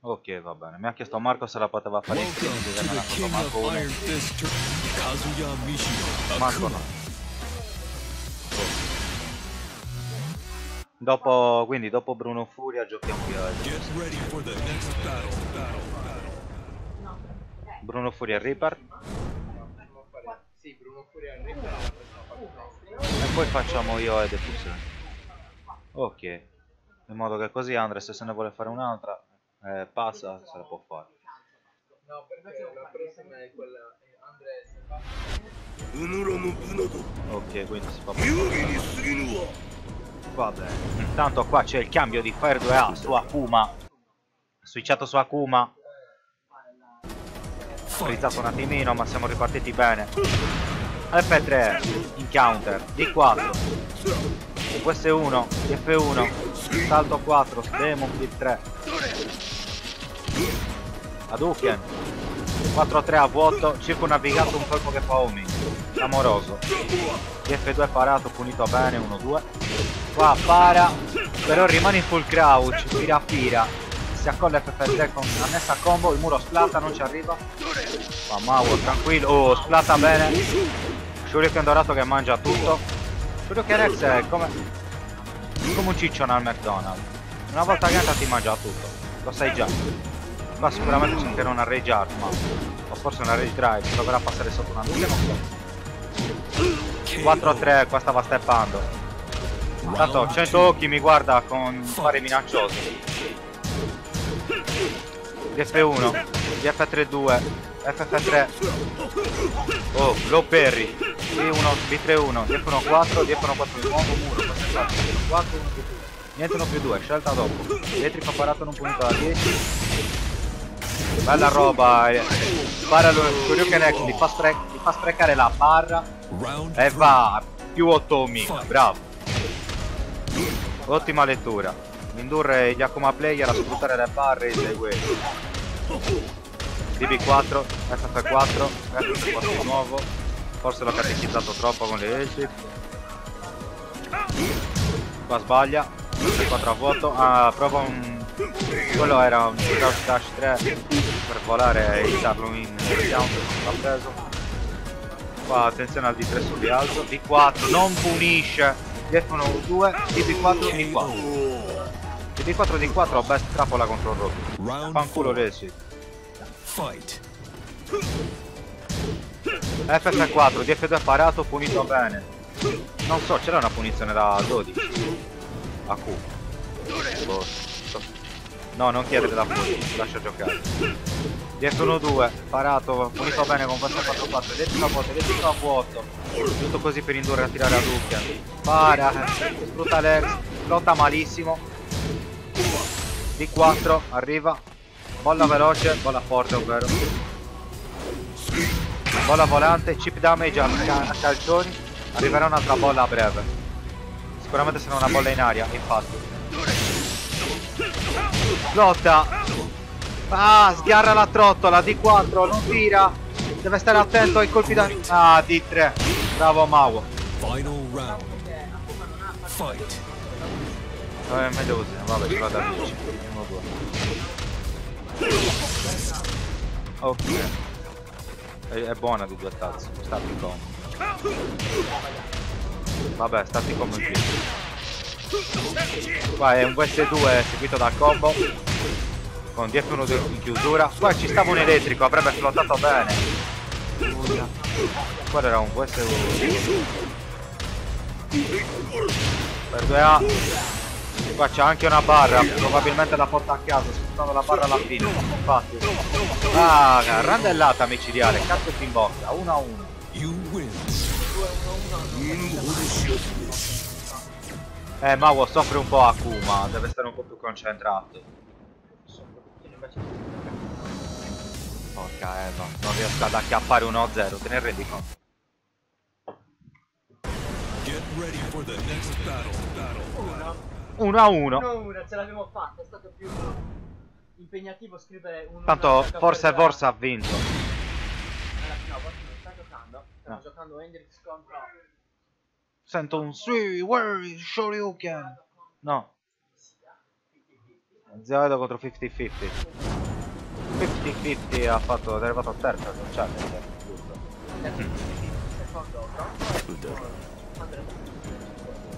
Ok, va bene. Mi ha chiesto Marco se la poteva fare in King Marco of uno. Iron Fist Tur- Kazuya Mishima. Marco Akuma. no. Dopo, quindi dopo Bruno Furia giochiamo io. Get ready for the next battle. Battle. Bruno Furia Reaper. E poi facciamo io e Defuse. Ok. In modo che così Andres se ne vuole fare un'altra, eh, passa se la può fare no perché la prossima è quella eh, Ok, quindi si fa Vabbè, intanto qua c'è il cambio di Fire 2A su Akuma. Switchato su Akuma. Frizzato un attimino, ma siamo ripartiti bene. F3, in counter, D4. Questo è 1, F1, salto 4, Demon, D3. Hadouken. 4-3 a vuoto, circonnavigato un colpo che fa Omi. Clamoroso. F2 parato, punito bene, 1-2. Qua para, però rimane in full crouch, tira a fira. Si accolla FF3 con una messa combo, il muro splatta, non ci arriva. Fa Mauro, tranquillo. Oh, splatta bene. Shuriken dorato che mangia tutto. Shuriken Rex è come, come un ciccione al McDonald's. Una volta che entra ti mangia tutto. Lo sai già. Qua sicuramente sentirà una rage art, ma o forse una rage drive, proverà a passare sotto una nulla, non so. 4 a 3, qua stava steppando. Tanto 100 occhi mi guarda con fare minaccioso. DF1, DF32, FF3. Oh, low parry. B1, B31, DF1 4, DF1 4 di nuovo muro, questo è 4, 4, 1 più 2. Niente 1 più 2, scelta dopo. Elettrico parato in un punto da 10. Bella roba, eh. Spara lo Shoryuken X, gli fa, spre- gli fa sprecare la barra e va, più 8000, bravo. Ottima lettura. Indurre gli Akuma player a sfruttare le barre e i seguenti. DB4, FF4, FF4 di nuovo. Forse l'ho catechizzato troppo con le esci. Qua sbaglia. 4 a vuoto. Ah, prova un... Quello era un crouch dash 3 per volare e iniziarlo in count. L'ha preso. Qua attenzione al D3 sul rialzo. D4 non punisce. DF1 2, DB4 D4. DB4 D4 best trappola contro il. Round Fanculo resi. Fight. FF4, DF2 parato, punito bene. Non so, c'era una punizione da 12. A Q. Boh, No, non chiedere da fuori, lascia giocare. DF1-2, parato, punito bene con questo 4-4, elettrico a vuoto, elettrico a vuoto. Tutto così per indurre a tirare a Ducchia. Para, sfrutta l'ex, lotta malissimo. D4, arriva. Bolla veloce, bolla forte ovvero. Bolla volante, chip damage a, a calcioni. Arriverà un'altra bolla a breve. Sicuramente sarà una bolla in aria, infatti. Lotta! Ah, sgarra la trottola, D4, non tira! Deve stare attento ai colpi da... Ah, D3. Bravo Mago. Final round. Fight. Eh, meglio così, vabbè, ci vado a 10. 1, 2. Ok. È, è buona di due tazze, starting combo. Vabbè, in più. Qua è un VS2 seguito dal combo. Con DF1 in chiusura. Qua ci stava un elettrico, avrebbe flottato bene. Quello era un VS1. Per 2A. Qua c'è anche una barra, probabilmente la porta a casa, sfruttando la barra alla fine. Infatti. Ah, randellata micidiale, cazzo in bocca, 1 a 1. Eh, Mago soffre un po' Akuma, deve stare un po' più concentrato. Porca Eva, non riesco ad acchiappare 1-0, te ne rendi conto? Get ready for the next battle. Battle. 1 a 1. No, una, ce l'abbiamo fatta, è stato più impegnativo scrivere un Tanto forse forse ha vinto. Alla fine, no, forse non sta giocando. Stiamo No. giocando Hendrix contro. Sento un sui, is Shoryuken? No. Zeodo contro 50-50. 50-50 ha fatto, è arrivato a terza, non c'è giusto. Secondo, no?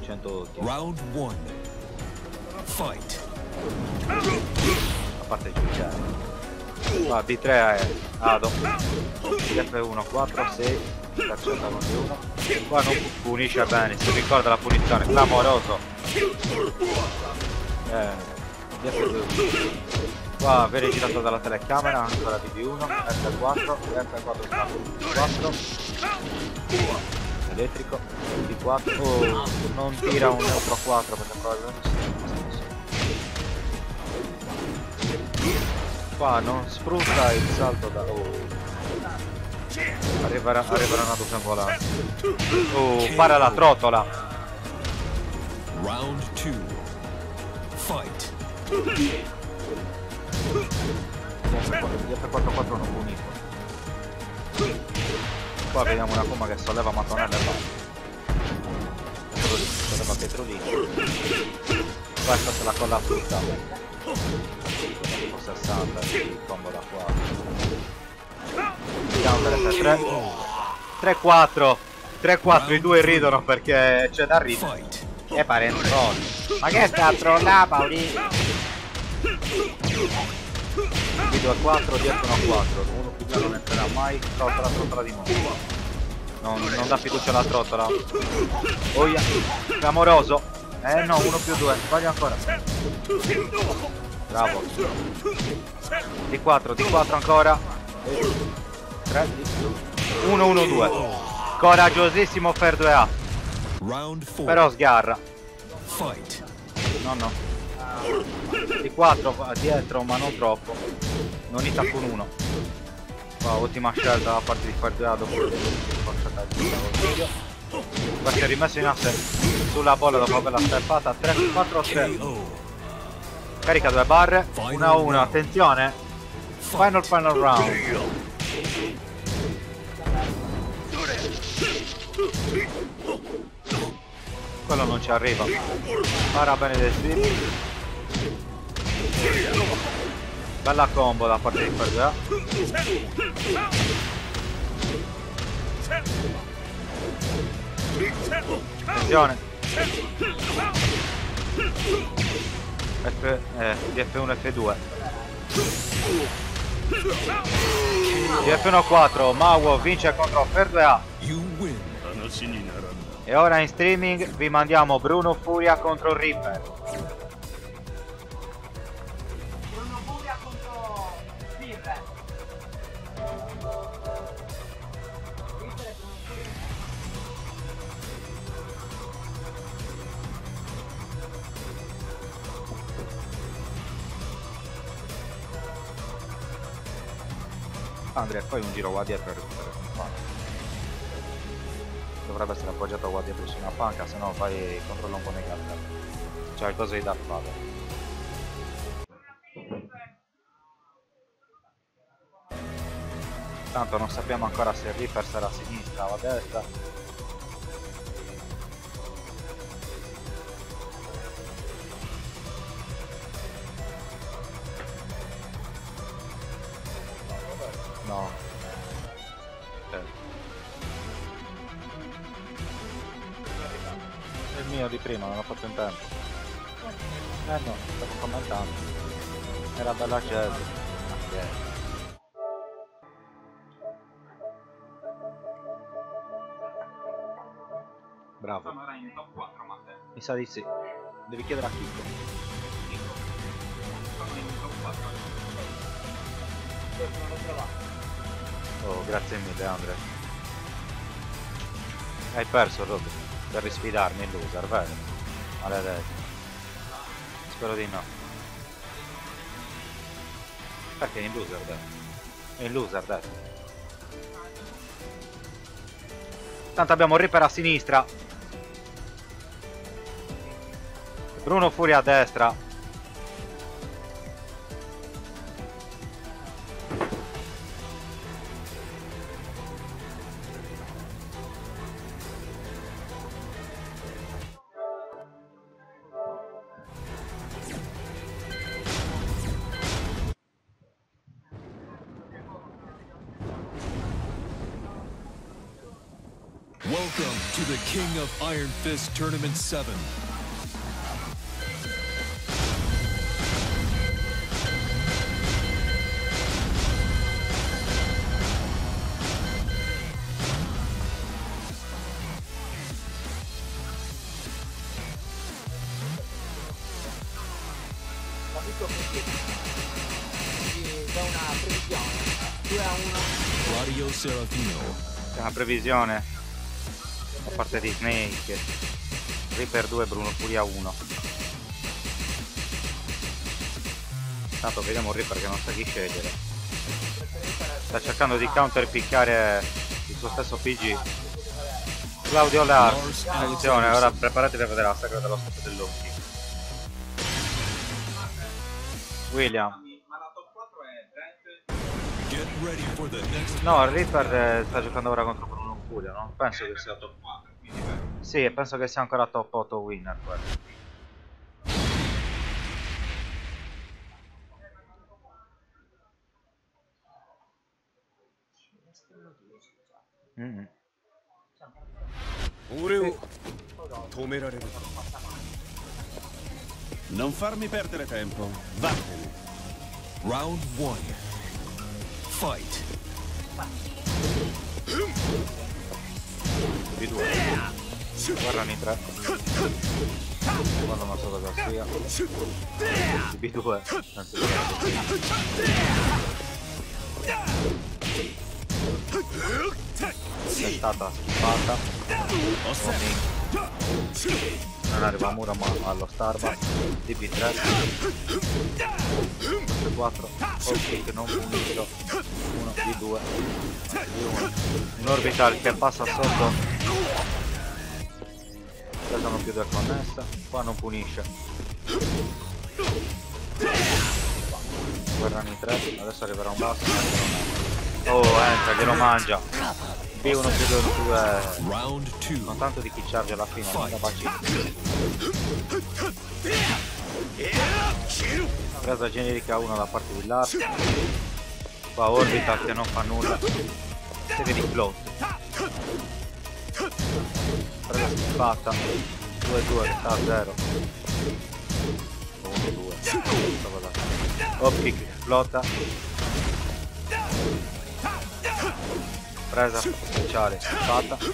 100 Round one. Fight. a parte giudicare. Va, B3 è Ado. F1, 4, 6, cacciata con 1. Qua non punisce bene, si ricorda la punizione, clamoroso. Eh, F2. Qua viene girato dalla telecamera, ancora BB1, F4, F4 sta 4. Elettrico, D4. Oh, non tira un neutro 4 perché probabilmente si Qua non sfrutta il salto da... Oh. Arriverà, arriverà una doppia volata. Oh, para la trottola. Round 2. Fight. 4-4 non punisco. Qua vediamo una gomma che solleva mattonella e va. Solleva petrolino. Questa se la colla tutta. 60, il combo da 4. Counter 3 3-4 3-4 i due ridono perché c'è da ridere. E parente troll Ma che sta trolla Paolino? Quindi 2 4 dietro 1 4 Uno più non entrerà mai. Trottola trottola di nuovo. Non, non dà fiducia alla trottola. Oia. Clamoroso Eh no 1 più 2 Sbaglio ancora. Bravo. Di 4 di 4 ancora. 1 2 Coraggiosissimo Fer 2A Round four. Però sgarra. Fight. No no. D4 va dietro ma non troppo. Non hita con 1 Qua, ottima scelta da parte di Fer 2A dopo. Si è rimesso in asse. Sulla bolla dopo averla steppata 3 4 3 Carica due barre. 1 a 1 attenzione. Final final round quello non ci arriva. Para Benedetti. Bella combo da parte di Ferda. Eh. Attenzione. F, eh, F1 F2. GF14, Mauro vince contro Ferdoea. E ora in streaming vi mandiamo Bruno Furia contro Reaper Andrea, fai un giro qua dietro e recuperi un palo. Dovrebbe essere appoggiato qua dietro su una panca, se no fai controllo un po' negativo. C'è il coso di Darth Vader. Tanto non sappiamo ancora se Reaper sarà a sinistra o a destra. Mio di prima, non l'ho fatto in tempo. Eh no, stavo commentando. Era bella jazz. Ok. Bravo. Mi sa di sì. Devi chiedere a Kiko. Oh, grazie mille Andre. Hai perso Robby per risfidarmi in loser, vero? Maledetto. Spero di no. Perché in loser detto? In loser detto. Tanto abbiamo Reaper a sinistra. Bruno Furia a destra. Fist Tournament 7. Da una previsione. 2 a 1. Claudio Serafino. C'è una previsione parte di Snake. Reaper 2, Bruno Furia 1. Tanto vediamo Reaper che non sa chi scegliere. Sta cercando di counterpiccare il suo stesso PG. Claudio Lars, attenzione, ora preparatevi a vedere la sagra dello stato dell'occhio. William, no, il Reaper eh, sta giocando ora contro Bruno Furia, non penso che sia top 4. Sì, penso che sia ancora top 8 winner quello. Mm. Non farmi perdere tempo. Vattene. Round 1. Fight. Vedo guardano i tre guarda ma solo Garcia B2 anzi è stata schifata non arriva a mura ma allo Starbucks. DB3 4 ok non punito 1 B2 B1 un orbital che passa sotto questa non più del connessa qua non punisce guardano i tre adesso arriverà un basso Oh, entra, glielo mangia. B1 più 2 Round two. Non tanto di chi charge alla fine, ma da bacino. Presa generica 1 da parte di Lars. Qua Orbital che non fa nulla. Serie di float. Presa schiffata. 2-2 che sta a 0. 1-2. Hop kick flotta. Presa speciale schiffata. Per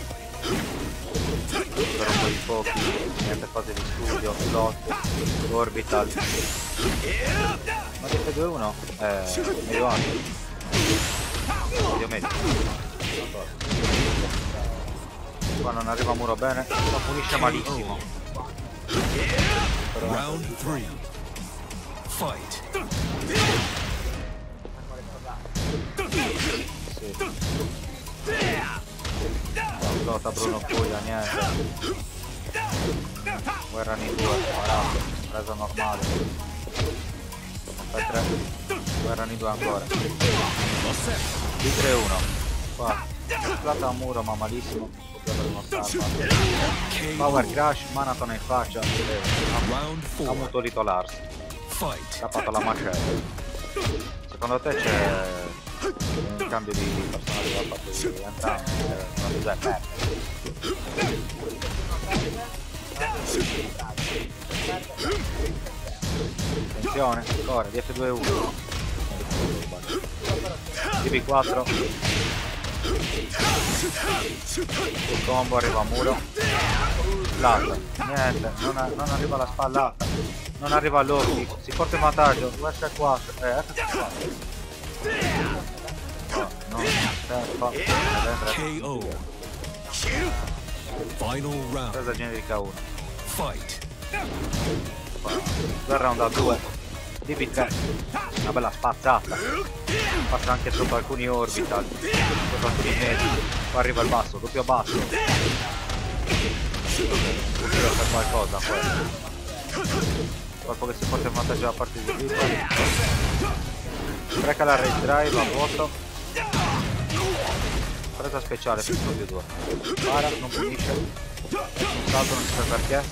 un po' di pochi, niente fase di studio, flot, orbital. Ma che 2-1? Eh, anno. Medio medio. Qua non arriva muro bene, lo punisce malissimo. Però Round three. Fight. Flota Bruno Puglia, niente. Guerra nei due, parato, presa normale. Fai 3. Guerra nei due ancora. Di 3-1. Qua. Flata a muro ma malissimo. Power crash, Manaton in faccia. Ha Lars. Fight. Tappato la macella. Secondo te c'è un cambio di personaggio da parte di entrambi? Non Giuseppe perde. Attenzione, ancora, DF2-1. DB4. Il combo arriva a muro. Lato. Niente, non, a- non arriva la spallata. Non arriva all'occhi. Si porta in vantaggio. F4. Eh, F4. No, non steppa. KO. Final round. Presa generica 1. Fight. Due round a 2. DB3. Una bella spazzata. Passa anche sotto alcuni orbital. Sotto alcuni medi. Qua arriva il basso, doppio basso. Potrebbe fare qualcosa poi. Colpo che si porta in vantaggio da parte di Reaper. Spreca la raid drive a vuoto. Presa speciale per 1 più 2. Para, non punisce. Un salto, non si sa perché.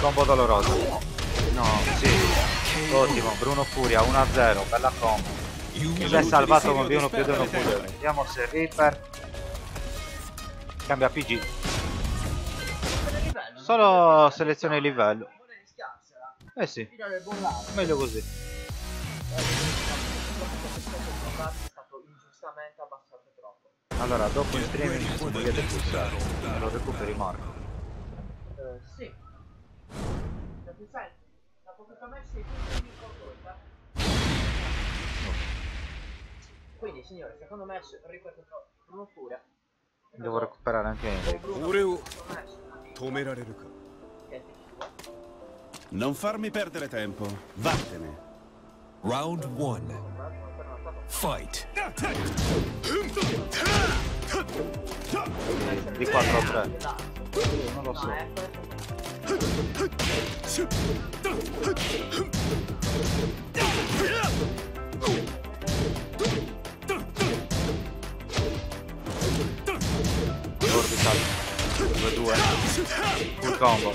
Combo doloroso. No, sì. Ottimo, Bruno Furia 1-0, bella combo. You Si è salvato con B1 più 2 più 2. Vediamo se Reaper cambia PG. Solo selezione livello. Eh sì, meglio così. Allora, dopo in streaming se volete pulsare, lo recuperi Marco. Eh, sì. Quindi signore, secondo me ripeto non cura. Devo recuperare anche Enrico. Non farmi perdere tempo. Vattene. Round 1. Fight. Di 4 a 3. Non lo so. Orbital 2-2. Full combo.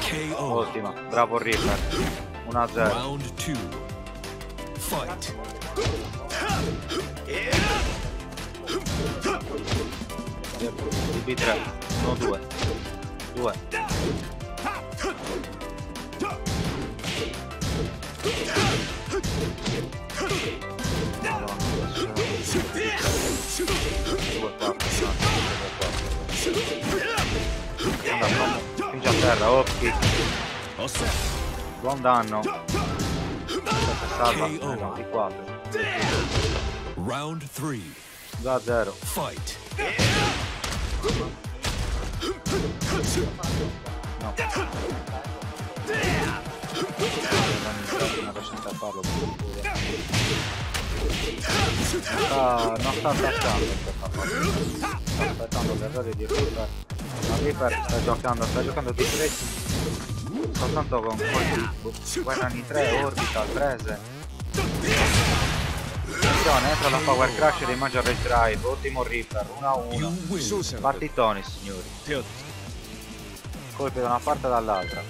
KO. Ottima. Bravo Reaper. 1-0. Round two. Fight. DB3. 1-2. 2 due. Spingi a terra, occhi. Buon danno. Salva, no, di 4. Round 3. Da 0. Fight. No. Non riesce a farlo. Sta, non sta attaccando. Sta aspettando l'errore di Reaper. Ma Reaper sta giocando, sta giocando di 3 soltanto con colpi guerrani 3, orbital, prese. Attenzione, entra la Power Crash di Major Rage Drive, ottimo Reaper, 1 a 1. You win. Partitoni signori. Colpi da una parte e dall'altra.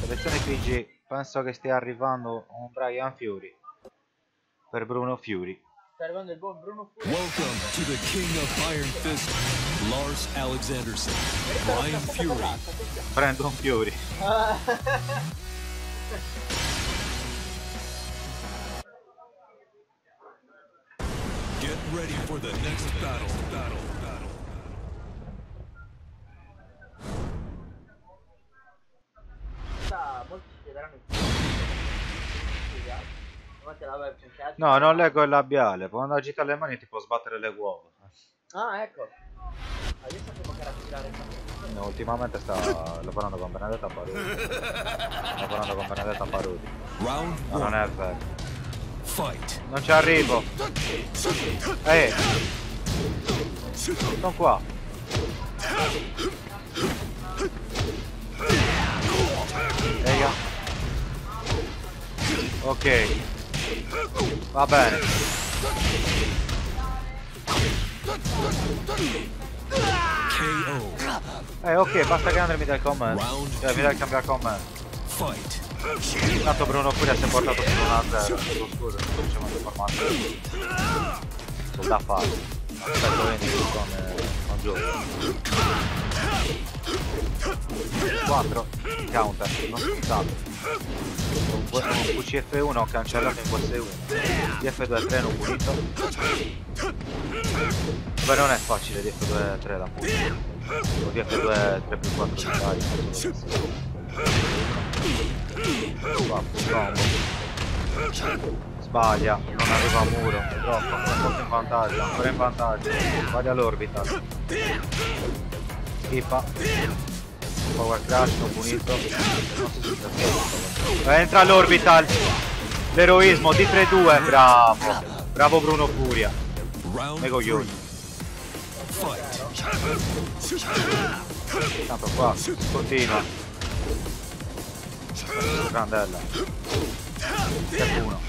Selezione PG, penso che stia arrivando un Brian Fury. Per Bruno Fury. Sta arrivando il buon Bruno Fury. Welcome to the King of Iron Fist, Lars Alexanderson, Brian Fury. Brandon Fury. [LAUGHS] ready for the next battle. Battle. Battle. No, non leggo il labiale, quando agita le mani ti può sbattere le uova. Ah, ecco. Ah, io sapevo che era girare il No, ultimamente sta lavorando con Benedetta Parodi. Sta lavorando con Benedetta Parodi. Round Ma non one. è vero. Non ci arrivo. Ehi. Sono qua. Eia. Ok. Va bene. Eh ok, basta che Andre mi dà il comment. Round Cioè mi dà il cambia comment. Fight. Intanto Bruno Furia si è portato su 1-0. Oh, Scusa, sto facendo informazioni. Sto da fare. Aspetto vedi con, eh, con gioco. 4 counter, non scontato. Un, V- un VCF1 ho cancellato in VS1. DF2 non punito. Beh non è facile DF2 3 da punire. O DF2 3 più 4 di taglio. Qua, full combo. Sbaglia, non arriva a muro, troppo, ancora in vantaggio, ancora in vantaggio. Sbaglia l'orbital. Schippa. Power crash, non punito. Entra l'orbital. L'eroismo di 3-2, bravo. Bravo Bruno Furia. Me coglioni. Tanto qua, continua. Grandella. Step 1.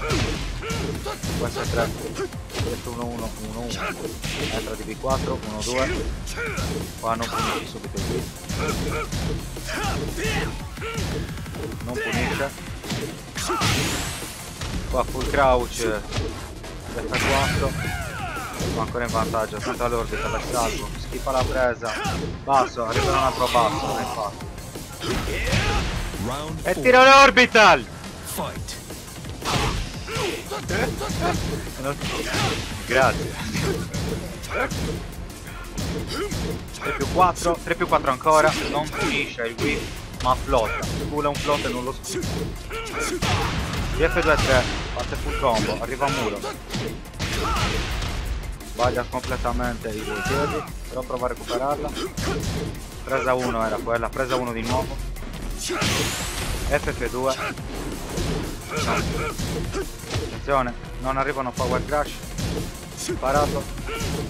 Questo è 3. Step 1 1 1 1. Entra di B4, 1 2. Qua non punisci subito qui. Non punisce. Qua full crouch. F4. Qua ancora in vantaggio, attento all'orbita, la salvo. Schifa la presa. Basso, arriva un altro basso. Round E tiro l'orbital! Fight. Grazie. 3 più 4, 3 più 4 ancora, non finisce il whip, ma flotta. Pula un flot e non lo scusa. DF2 3, parte full combo, arriva a muro. Sbaglia completamente i due piedi, però prova a recuperarla. Presa 1 era quella, presa 1 di nuovo. FF2. Attenzione, non arrivano power crash. Parato.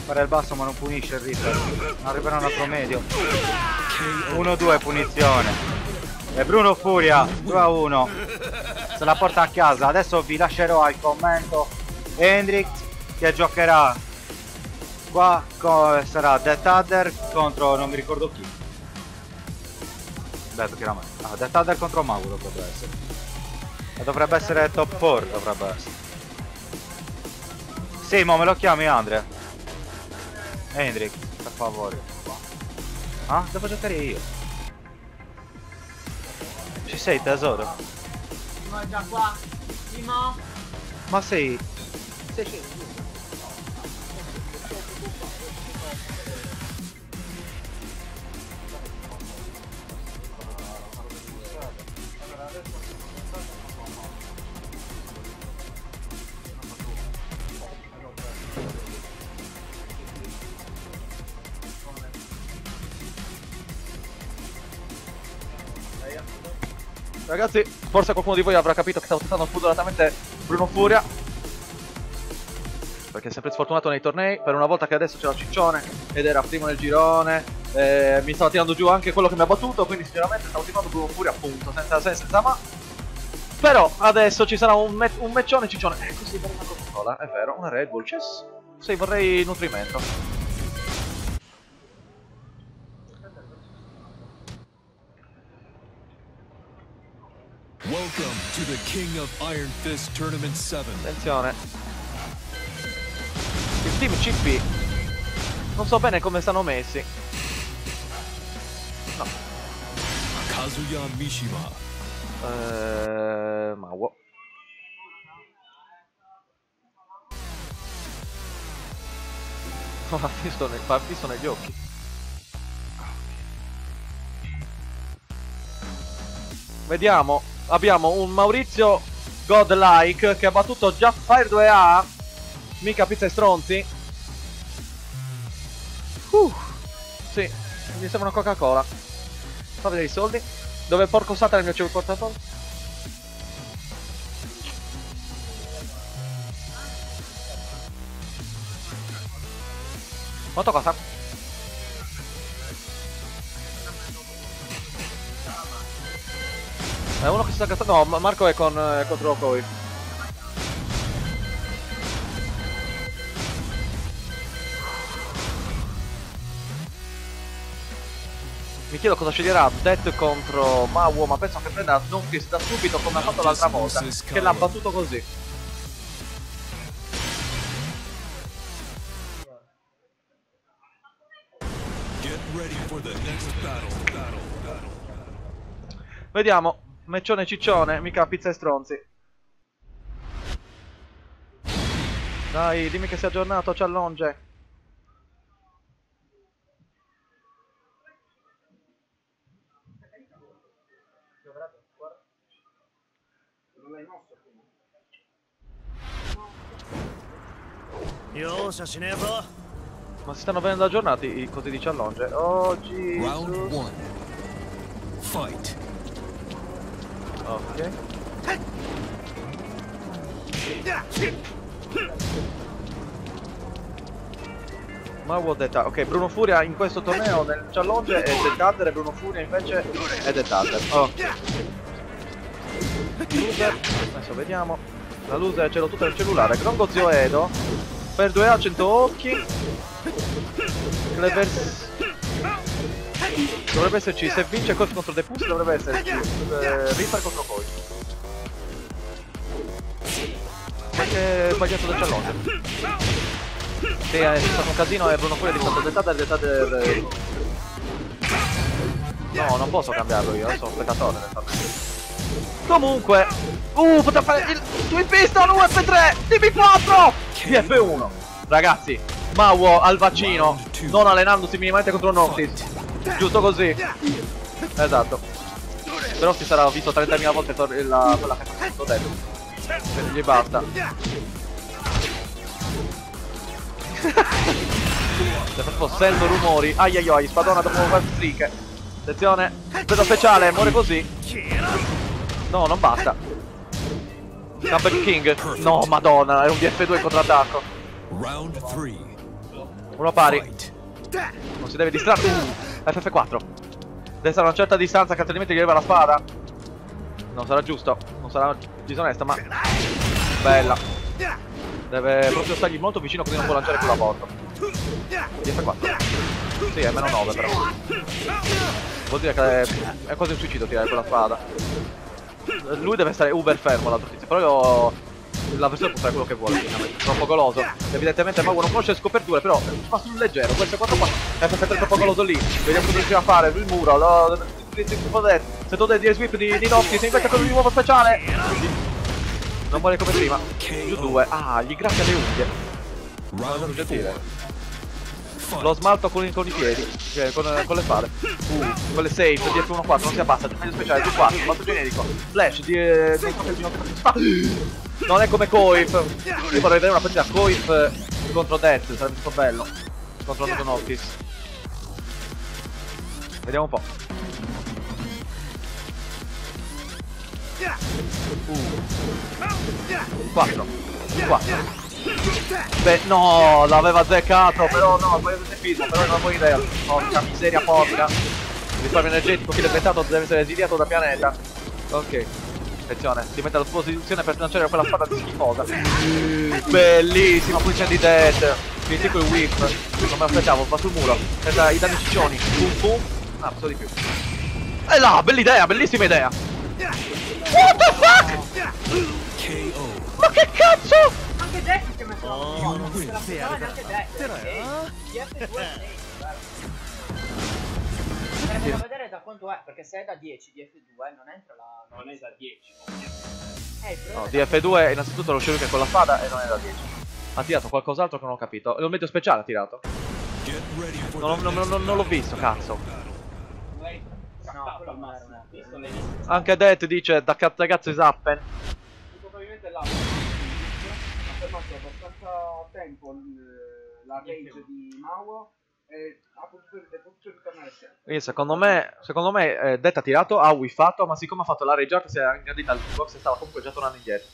Fare il basso ma non punisce il Reaper. Non arriverà un altro medio. 1-2 punizione. E Bruno Furia 2-1. Se la porta a casa. Adesso vi lascerò al commento Hendrix che giocherà qua sarà Death Adder contro non mi ricordo chi. Detto chiaramente. Ah, Death Adder contro Mago dovrebbe essere. E dovrebbe essere top 4 dovrebbe essere. Sì, mo me lo chiami Andre. Hendrik, per favore. Ah, devo giocare io. Ci sei tesoro? È già qua. Simo. Ma sei... Sei scemo. Ragazzi, forse qualcuno di voi avrà capito che stavo tentando spudoratamente Bruno Furia. Perché è sempre sfortunato nei tornei. Per una volta che adesso c'era Ciccione ed era primo nel girone. eh, mi stava tirando giù anche quello che mi ha battuto. Quindi sinceramente stavo tirando Bruno Furia appunto. Senza se, senza ma. Però adesso ci sarà un, un meccione ciccione. Eh, così vorrei una Coca-Cola, è vero, una Red Bull. Yes. Sì, vorrei nutrimento. Welcome to the King of Iron Fist Tournament 7. Attenzione. Il team CP. Non so bene come stanno messi. No. Kazuya Mishima. Eh, Mawo. [LAUGHS] Ha visto, ne- ha visto negli occhi. Vediamo. Abbiamo un Maurizio Godlike che ha battuto già Fire 2A. Mica pizza e stronzi. Uh, sì, mi sembra una Coca-Cola. Fa vedere i soldi. Dove porco satana il mio cibo portatore? Quanto costa? È uno che si sta gastando. No, Ma- Marco è con eh, contro Koi. Mi chiedo cosa sceglierà Death contro Mawo, ma penso che prenda Donkey da subito come ha fatto l'altra volta. Che l'ha battuto così. Get ready for the next battle. Battle. Battle. Vediamo. Meccione ciccione, mica pizza e stronzi. Dai, dimmi che sei aggiornato, challonge. Io, sassinevo. Ma si stanno venendo aggiornati i così di challonge. Oh, Gesù. Round 1. Fight. Ok. Mawo Deta. Ok, Bruno Furia in questo torneo nel challenge è Thunder e Bruno Furia invece è The Thunder. Oh. Loser. Adesso vediamo. La loser ce l'ho tutta nel cellulare. Grongo Zio Edo. Per 2A 100 occhi. Clever. Dovrebbe esserci, se vince Coach contro The Pussy dovrebbe esserci eh, Reaper contro Coach. Perché è sbagliato del challenge. Sì, è stato un casino e Bruno Furia è diventato dettato dettato del... No, non posso cambiarlo io, sono spettatore nel torneo. Comunque, uh, potrà fare il Twin Piston UF3, DB4, DF1. Ragazzi, Mawo al vaccino, non allenandosi minimamente contro Noctis. Giusto così. Esatto. Però si sarà visto 30.000 volte la, quella che ha fatto detto. Quindi gli basta. [LAUGHS] Se proprio sento rumori. Ai ai ai, spadona dopo web streak. Attenzione, vedo speciale, muore così. No, non basta. Comeback King. No, madonna, è un DF2 in contrattacco. Round 3. Uno pari. Non si deve distrarre. Uh, FF4. Deve stare a una certa distanza altrimenti gli arriva la spada. Non sarà giusto. Non sarà disonesto, ma... Bella. Deve proprio stargli molto vicino così non può lanciare più la porta. F4. Sì, è meno 9 però. Vuol dire che è, è quasi un suicidio tirare quella spada. Lui deve stare uber fermo l'altro tizio, però io... La versione può fare quello che vuole, è troppo goloso. Evidentemente Mago non conosce le scoperture, però fa sul leggero, questo 4 qua è perfetto troppo goloso lì. Vediamo cosa riuscirà a fare, il muro, lo... Se tu devi sweep di, di Nocti, se invece quello di nuovo speciale. Non muore come prima. Giù due. Ah, gli graffia le unghie. Cosa dire? 4. Lo smalto con, con i piedi, cioè con, con le spade. Uh, quelle safe, DF1-4, non si abbassa, difesa speciale, più 4, smalto generico. Flash, di, eh, di, di, Non è come Coif. Io vorrei vedere una partita Coif contro Death, sarebbe stato bello. Contro Noctis. Vediamo un po'. Uh. 4. 4. Beh, no, l'aveva azzeccato, però no, poi il tempismo, però non poi idea. Porca miseria porca. Il risparmio energetico, chi l'ha inventato deve essere esiliato da pianeta. Ok. Attenzione, si mette alla sua posizione per lanciare quella spada di schifosa. Bellissima punizione di Dead. Finiti col whip. Non me l'aspettavo, va sul muro. Senza i danni ciccioni. Pum pum. Ah, pensavo di più. E là, bella idea, bellissima idea. What the fuck? KO. Ma che cazzo? Anche Deck si è messo la Oh, la anche Deck. DF2 è. Bisogna vedere da quanto è, perché se è da 10 DF2 non entra la... Non è da 10. Eh, No, problema è DF2 innanzitutto lo Shuriken con la spada e non è da 10. Ha tirato qualcos'altro che non ho capito. Lo medio speciale ha tirato. Non, non- non- non- non l'ho visto, cazzo. No. Anche Det dice da cazzo is happen. Probabilmente là ha fermato abbastanza tempo il- la range di Mao e ha potuto, è potuto ritornare sempre. Quindi secondo me, secondo me eh, Det ha tirato, ha whiffato, ma siccome ha fatto la rage si è ingrandita al box e stava comunque già tornando indietro.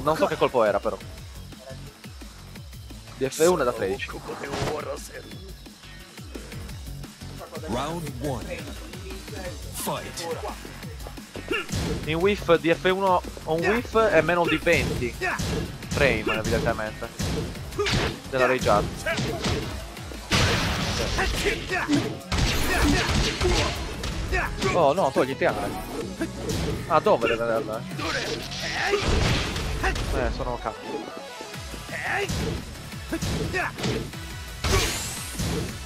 Non so che colpo era però. DF1 da 13. Round 1. Fight. In whiff DF1 on whiff è meno di 20 frame evidentemente della rage Oh no, togliti anche. Ah, dove deve andare? Eh, sono cazzo.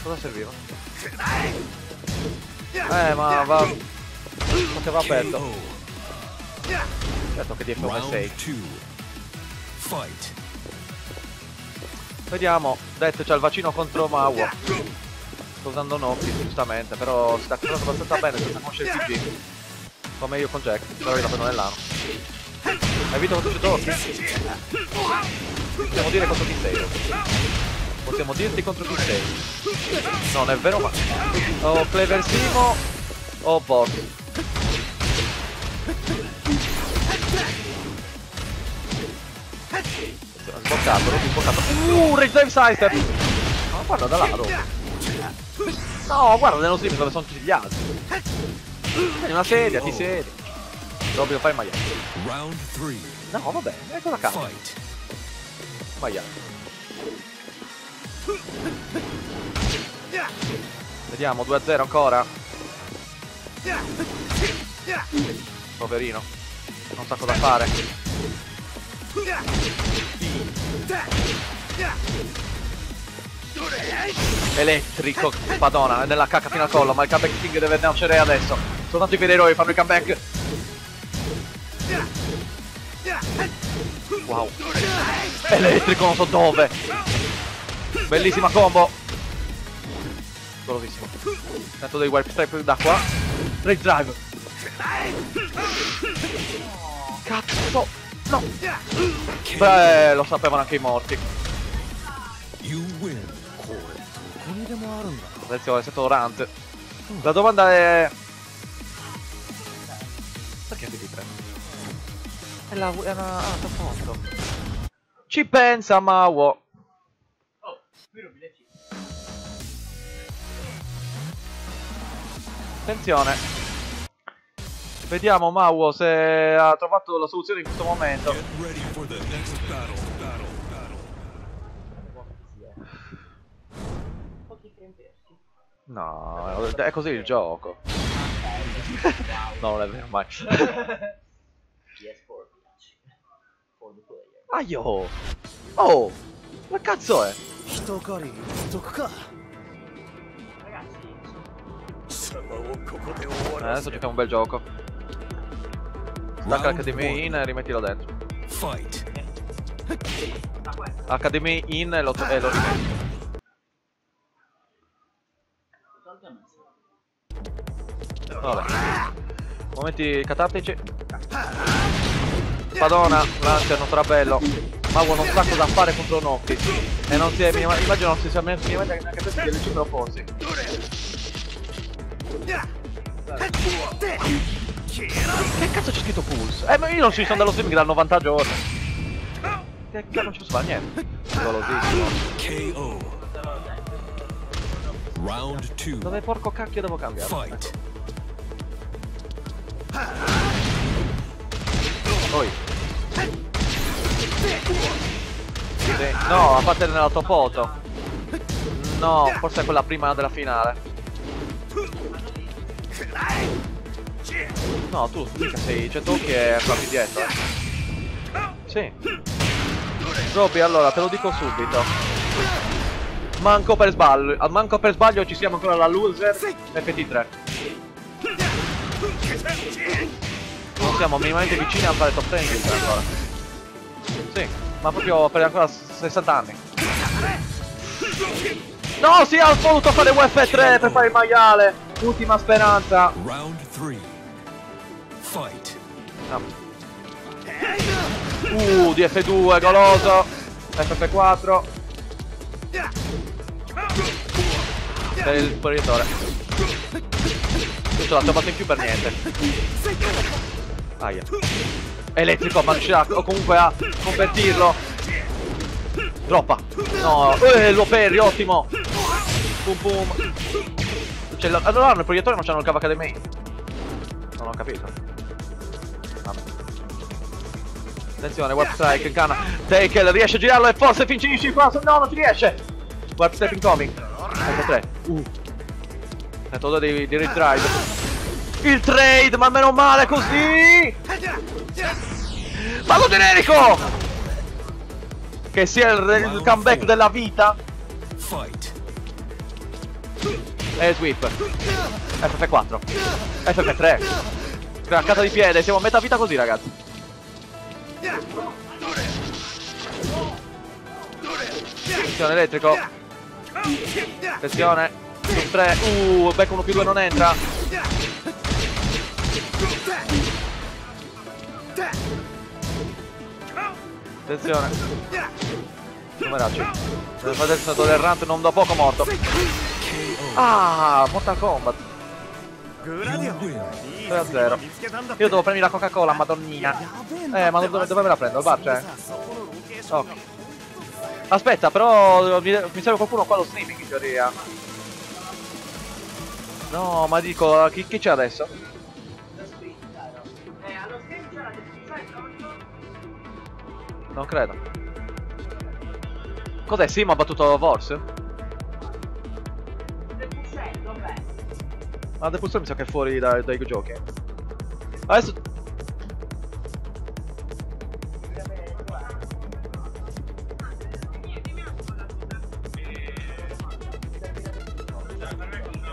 Cosa serviva? Eh, ma va... Poteva aperto. Certo che DF1 è Round 6. two. Fight. Vediamo, Det c'ha il vaccino contro Mawa. Sto usando Noctis, giustamente, però si sta curando abbastanza bene senza conoscere il PG. Come io con Jack, però io la prendo nell'ano. Hai visto quanto c'è torti? Possiamo dire contro sei. Possiamo dirti contro. No, non è vero ma... O Clever Simo o Boss. Sboccato, Robby sboccato. Uh, Rage Dive Sidestep! No, guarda da là, Robby. No, guarda nello stream dove sono tutti gli altri. Prendi una sedia, ti siedi. Robby lo fai maiale. Round three. No, vabbè, e cosa cambia? Maiale. Vediamo, 2-0 ancora. Poverino. Non sa cosa fare. Elettrico, madonna, nella cacca fino al collo, ma il comeback king deve nascere adesso. Soltanto i veri eroi fanno il comeback. Wow. Elettrico, non so dove. Bellissima combo. Dolorosissimo. Tanto dei wipe strike da qua. Rage drive. Cazzo. No! Beh, lo sapevano anche i morti. Attenzione, stato tollerante. La domanda è... Perché vedi tre? È la... è una... ah, posto. Ci pensa Mauo! Attenzione. Vediamo Mauo se ha trovato la soluzione in questo momento. No, è così il gioco. [LAUGHS] no, non è vero mai. Aio! Oh! Ma cazzo è? Eh, adesso giochiamo un bel gioco. Round l'Academy in e rimettilo dentro. Fight. Academy in e lo, e lo rimetti. Vabbè. Momenti catartici. Spadona, lancia non sarà bello. Mago non sa cosa fare contro Noctis. E non si è minima- immagino non si sia minimamente neanche preso delle cifre opposi. Che cazzo c'è scritto Pulse? Eh ma io non ci sono dallo streaming dal 90 giorni. Che cazzo non ci posso fare niente. Dolosissimo. KO. Round two. Dove porco cacchio devo cambiare? Fight. Sì, No, a parte nella top 8. No, forse è quella prima della finale. No, tu mica sei 100 occhi e proprio dietro. eh. Sì. Robby, allora te lo dico subito. Manco per sbaglio, ah, manco per sbaglio ci siamo ancora alla loser FT3. Non siamo minimamente vicini a fare top 10 ancora. Sì, ma proprio per ancora 60 anni. No, si ha voluto fare UF3 per fare il maiale. Ultima speranza. Round three. Fight. Uh, DF2, goloso. FF4. Per il proiettore. Questo l'ha toppato in più per niente. Aia. Elettrico, ma riuscirà o comunque a convertirlo. Droppa. No, eh, lo perri, ottimo. Pum pum. Cioè, la- allora nel proiettore non c'hanno il cavacca dei main. Non ho capito. Attenzione, warp strike canna. Takel riesce a girarlo e forse finisci qua. No, non ci riesce. Warp step incoming. F3. Uh. Metodo di, di retry. Il trade, ma meno male così. Mago generico. Che sia il, il comeback della vita. Fight. E sweep. FF4. FF3. Craccata di piede, siamo a metà vita così ragazzi. Attenzione elettrico. Attenzione. Su 3. Uh, becco 1 più 2 non entra. Attenzione. Numeracci. Deve fare il tollerante non da poco morto. Ah, Mortal Kombat. 3 a 0. Io devo prendermi la Coca-Cola, madonnina. Eh, ma dove, dove me la prendo? Al bar c'è? Ok. Aspetta, però mi, mi serve qualcuno qua allo streaming in teoria. No, ma dico, chi, chi c'è adesso? Non credo. Cos'è? Sì, ma ha battuto Vorse? Ma The Pulsar mi sa che è fuori dai, dai giochi. Adesso...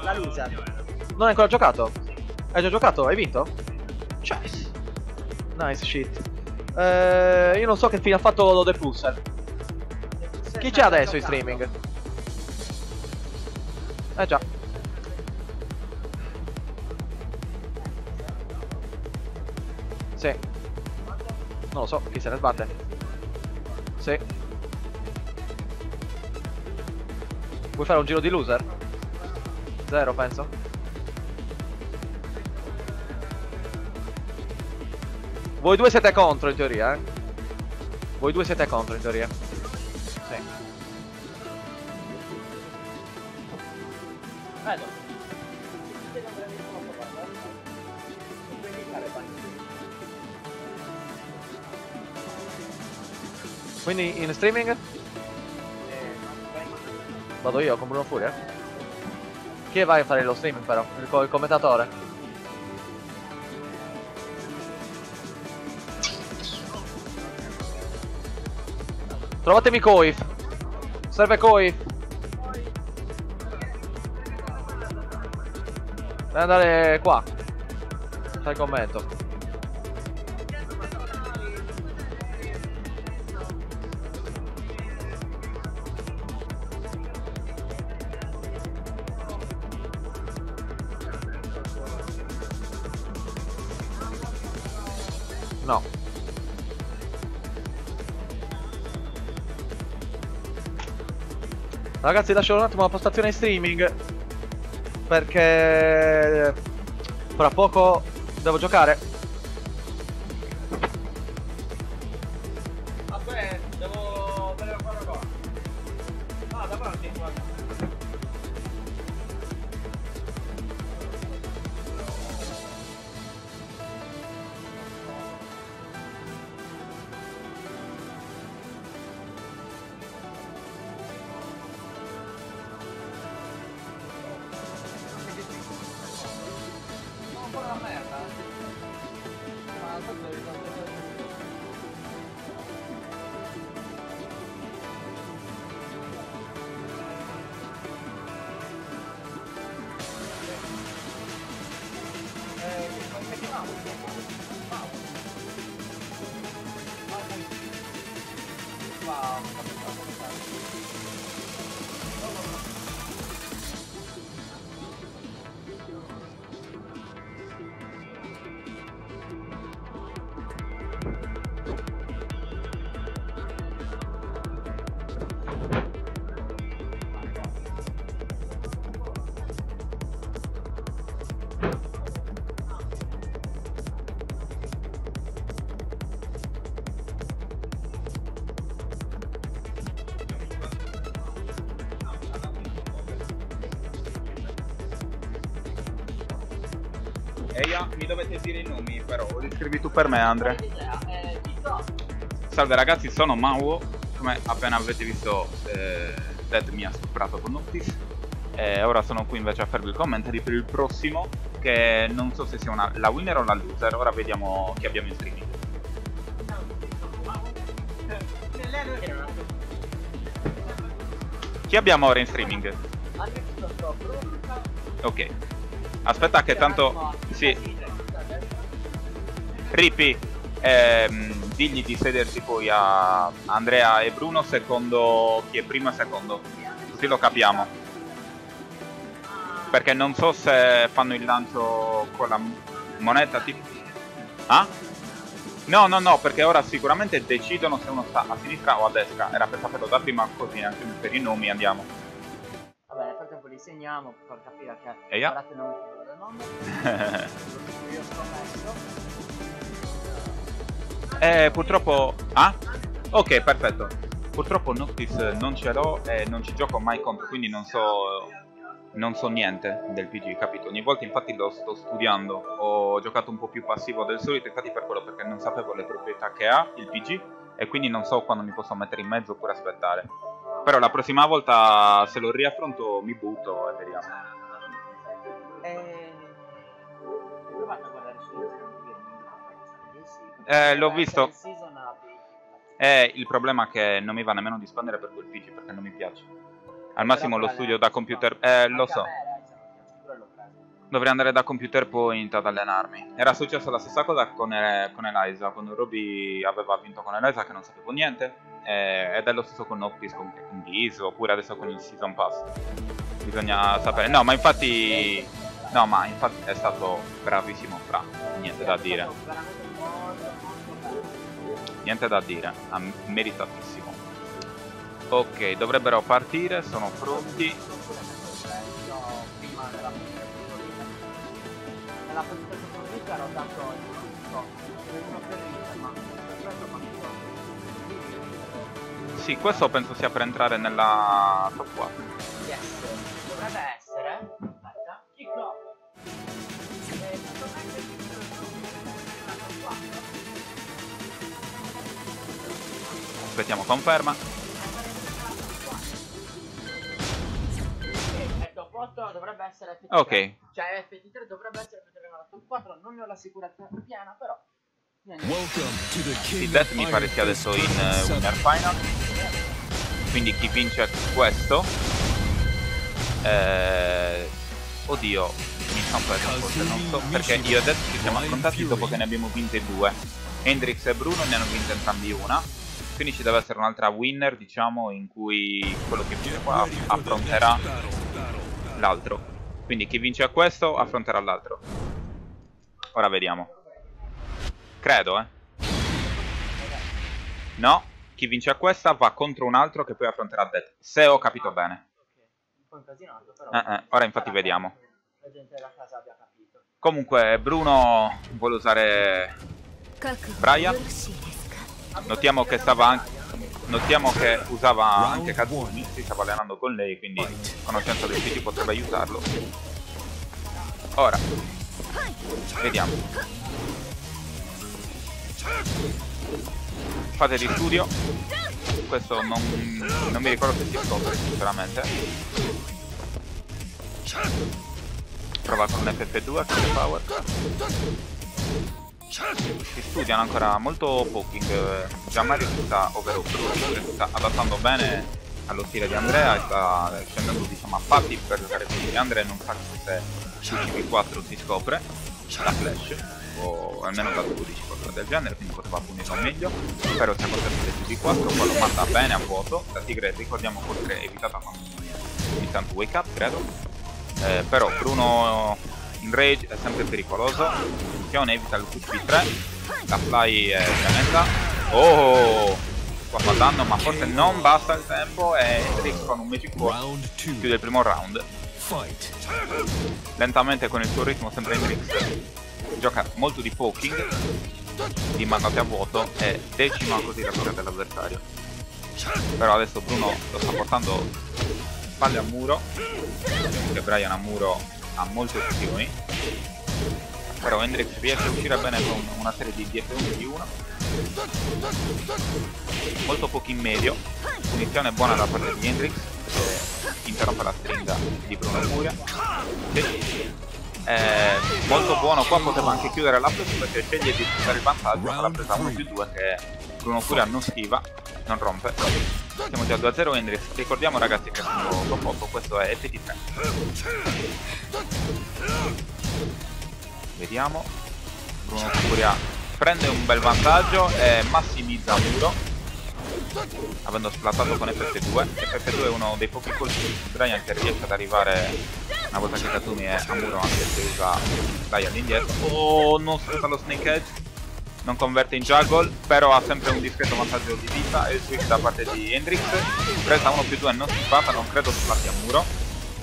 La loser. Non hai ancora giocato? Hai già giocato? Hai vinto? Chess. Nice shit. Eh, io non so che fine ha fatto The Pulsar. Chi c'è adesso in streaming? Eh già. Sì. Non lo so, chi se ne sbatte. Sì. Vuoi fare un giro di loser? Zero penso. Voi due siete contro in teoria, eh? Voi due siete contro in teoria. Sì. Vedo. Quindi in streaming? Vado io con Bruno Furia? Chi vai a fare lo streaming però? Il, co- il commentatore? Trovatemi Coif. Serve Coif. Devi andare qua. Fai il commento. Ragazzi lascio un attimo la postazione in streaming. Perché Fra poco devo giocare per me Andre. Eh, Salve ragazzi, sono Mauo, come appena avete visto eh, Dead mi ha stuprato con Noctis e ora sono qui invece a farvi il commentary per il prossimo che non so se sia una, la winner o la loser, ora vediamo chi abbiamo in streaming. Chi abbiamo ora in streaming? Ok. Aspetta che tanto... Sì, Ripi, ehm, digli di sedersi poi a Andrea e Bruno secondo chi è primo e secondo. Così lo capiamo. Perché non so se fanno il lancio con la moneta tipo... Ah? No, no, no, perché ora sicuramente decidono se uno sta a sinistra o a destra. Era per saperlo da prima così anche per i nomi andiamo. Vabbè, nel frattempo li segniamo per capire che Eia. guardate il nome del nome. [LAUGHS] Io sto messo. Eh, purtroppo... Ah? Ok, perfetto. Purtroppo Noctis non ce l'ho e non ci gioco mai contro, quindi non so... Non so niente del PG, capito? Ogni volta infatti lo sto studiando. Ho giocato un po' più passivo del solito, infatti per quello, perché non sapevo le proprietà che ha il PG e quindi non so quando mi posso mettere in mezzo oppure aspettare. Però la prossima volta se lo riaffronto mi butto e vediamo. Eh, l'ho visto. Season update. Eh, il problema è che non mi va nemmeno di spendere per quel PC perché non mi piace. Al massimo lo studio da computer... Eh, lo so. Dovrei andare da computer point ad allenarmi. Era successa la stessa cosa con, eh, con Eliza, quando Roby aveva vinto con Eliza che non sapevo niente. eh, ed è lo stesso con Noctis, con, con Giz, oppure adesso con il Season Pass. Bisogna sapere. No, ma infatti... No, ma infatti è stato bravissimo Fra. Niente da dire. Niente da dire. meritatissimo. Ok, dovrebbero partire, sono pronti. Nella posizione favorita ero dato il Sì, questo penso sia per entrare nella top 4. yes dovrebbe essere Aspettiamo conferma. e top 8 dovrebbe essere FT3 Ok. cioè FT3 dovrebbe essere FT3 nella top 4 non ne ho la sicurezza piena però niente. Welcome to the Sì, Death mi pare sia adesso in eh, Winner Final. Quindi chi vince questo... Eh... Oddio, mi sono perso forse, non so, perché io e Death ci siamo affrontati dopo che ne abbiamo vinte due. Hendrix e Bruno ne hanno vinte entrambi una. Quindi ci deve essere un'altra winner, diciamo, in cui quello che vince qua affronterà l'altro. Quindi chi vince a questo affronterà l'altro. Ora vediamo. Credo, eh. No, chi vince a questa va contro un altro che poi affronterà Death. Se ho capito bene. un po' incasinato però Eh, eh, ora infatti vediamo. la gente della casa abbia capito Comunque Bruno vuole usare Brian? Notiamo che, anche, notiamo che usava anche Kazumi, si stava allenando con lei, quindi conoscenza dei PD potrebbe aiutarlo. Ora, vediamo. Fase di studio. Questo non, non mi ricordo se si scopre, sinceramente. Prova con l'FP2, Power. Si studiano ancora molto poking. Gianmario si sta, ovvero Bruno, si sta adattando bene allo stile di Andrea e sta scendendo diciamo a patti per giocare con di Andrea non sa se su CP4 si scopre da flash o almeno da 12 qualcosa del genere quindi poteva punirlo meglio però sia contento del CP4 poi lo manda bene a vuoto la tigre ricordiamo forse evitata con instant wake up credo eh, però Bruno in rage è sempre pericoloso. Attenzione evita il QCP3 la fly è tremenda. Oh qua fa danno ma forse non basta il tempo e Hendrix con un Magic two. chiude il primo round. Lentamente con il suo ritmo sempre Hendrix gioca molto di poking di mandate a vuoto e decima così la torre dell'avversario. Però adesso Bruno lo sta portando spalle al muro. Che Brian a muro ha molte opzioni. Però Hendrix riesce a uscire bene con una serie di DF1 di 1 molto pochi in medio. Punizione buona da parte di Hendrix che interrompe la stringa di Bruno Furia. Eh, molto buono qua poteva anche chiudere la presa perché sceglie di sfruttare il vantaggio con la presa 1 più 2 che Bruno Furia non schiva non rompe. Siamo già 2-0 Hendrix. Ricordiamo ragazzi che sono 8 questo è FT3 vediamo. Bruno Furia prende un bel vantaggio e massimizza Muro. Avendo splattato con FF2 FF2 è uno dei pochi colpi di Brian che riesce ad arrivare una volta che Kazumi è a muro anche se usa Brian indietro. Oh non sfrutta lo snake edge non converte in juggle però ha sempre un discreto vantaggio di vita e il switch da parte di Hendrix. Presa 1 più 2 non si spata non credo splatti a muro.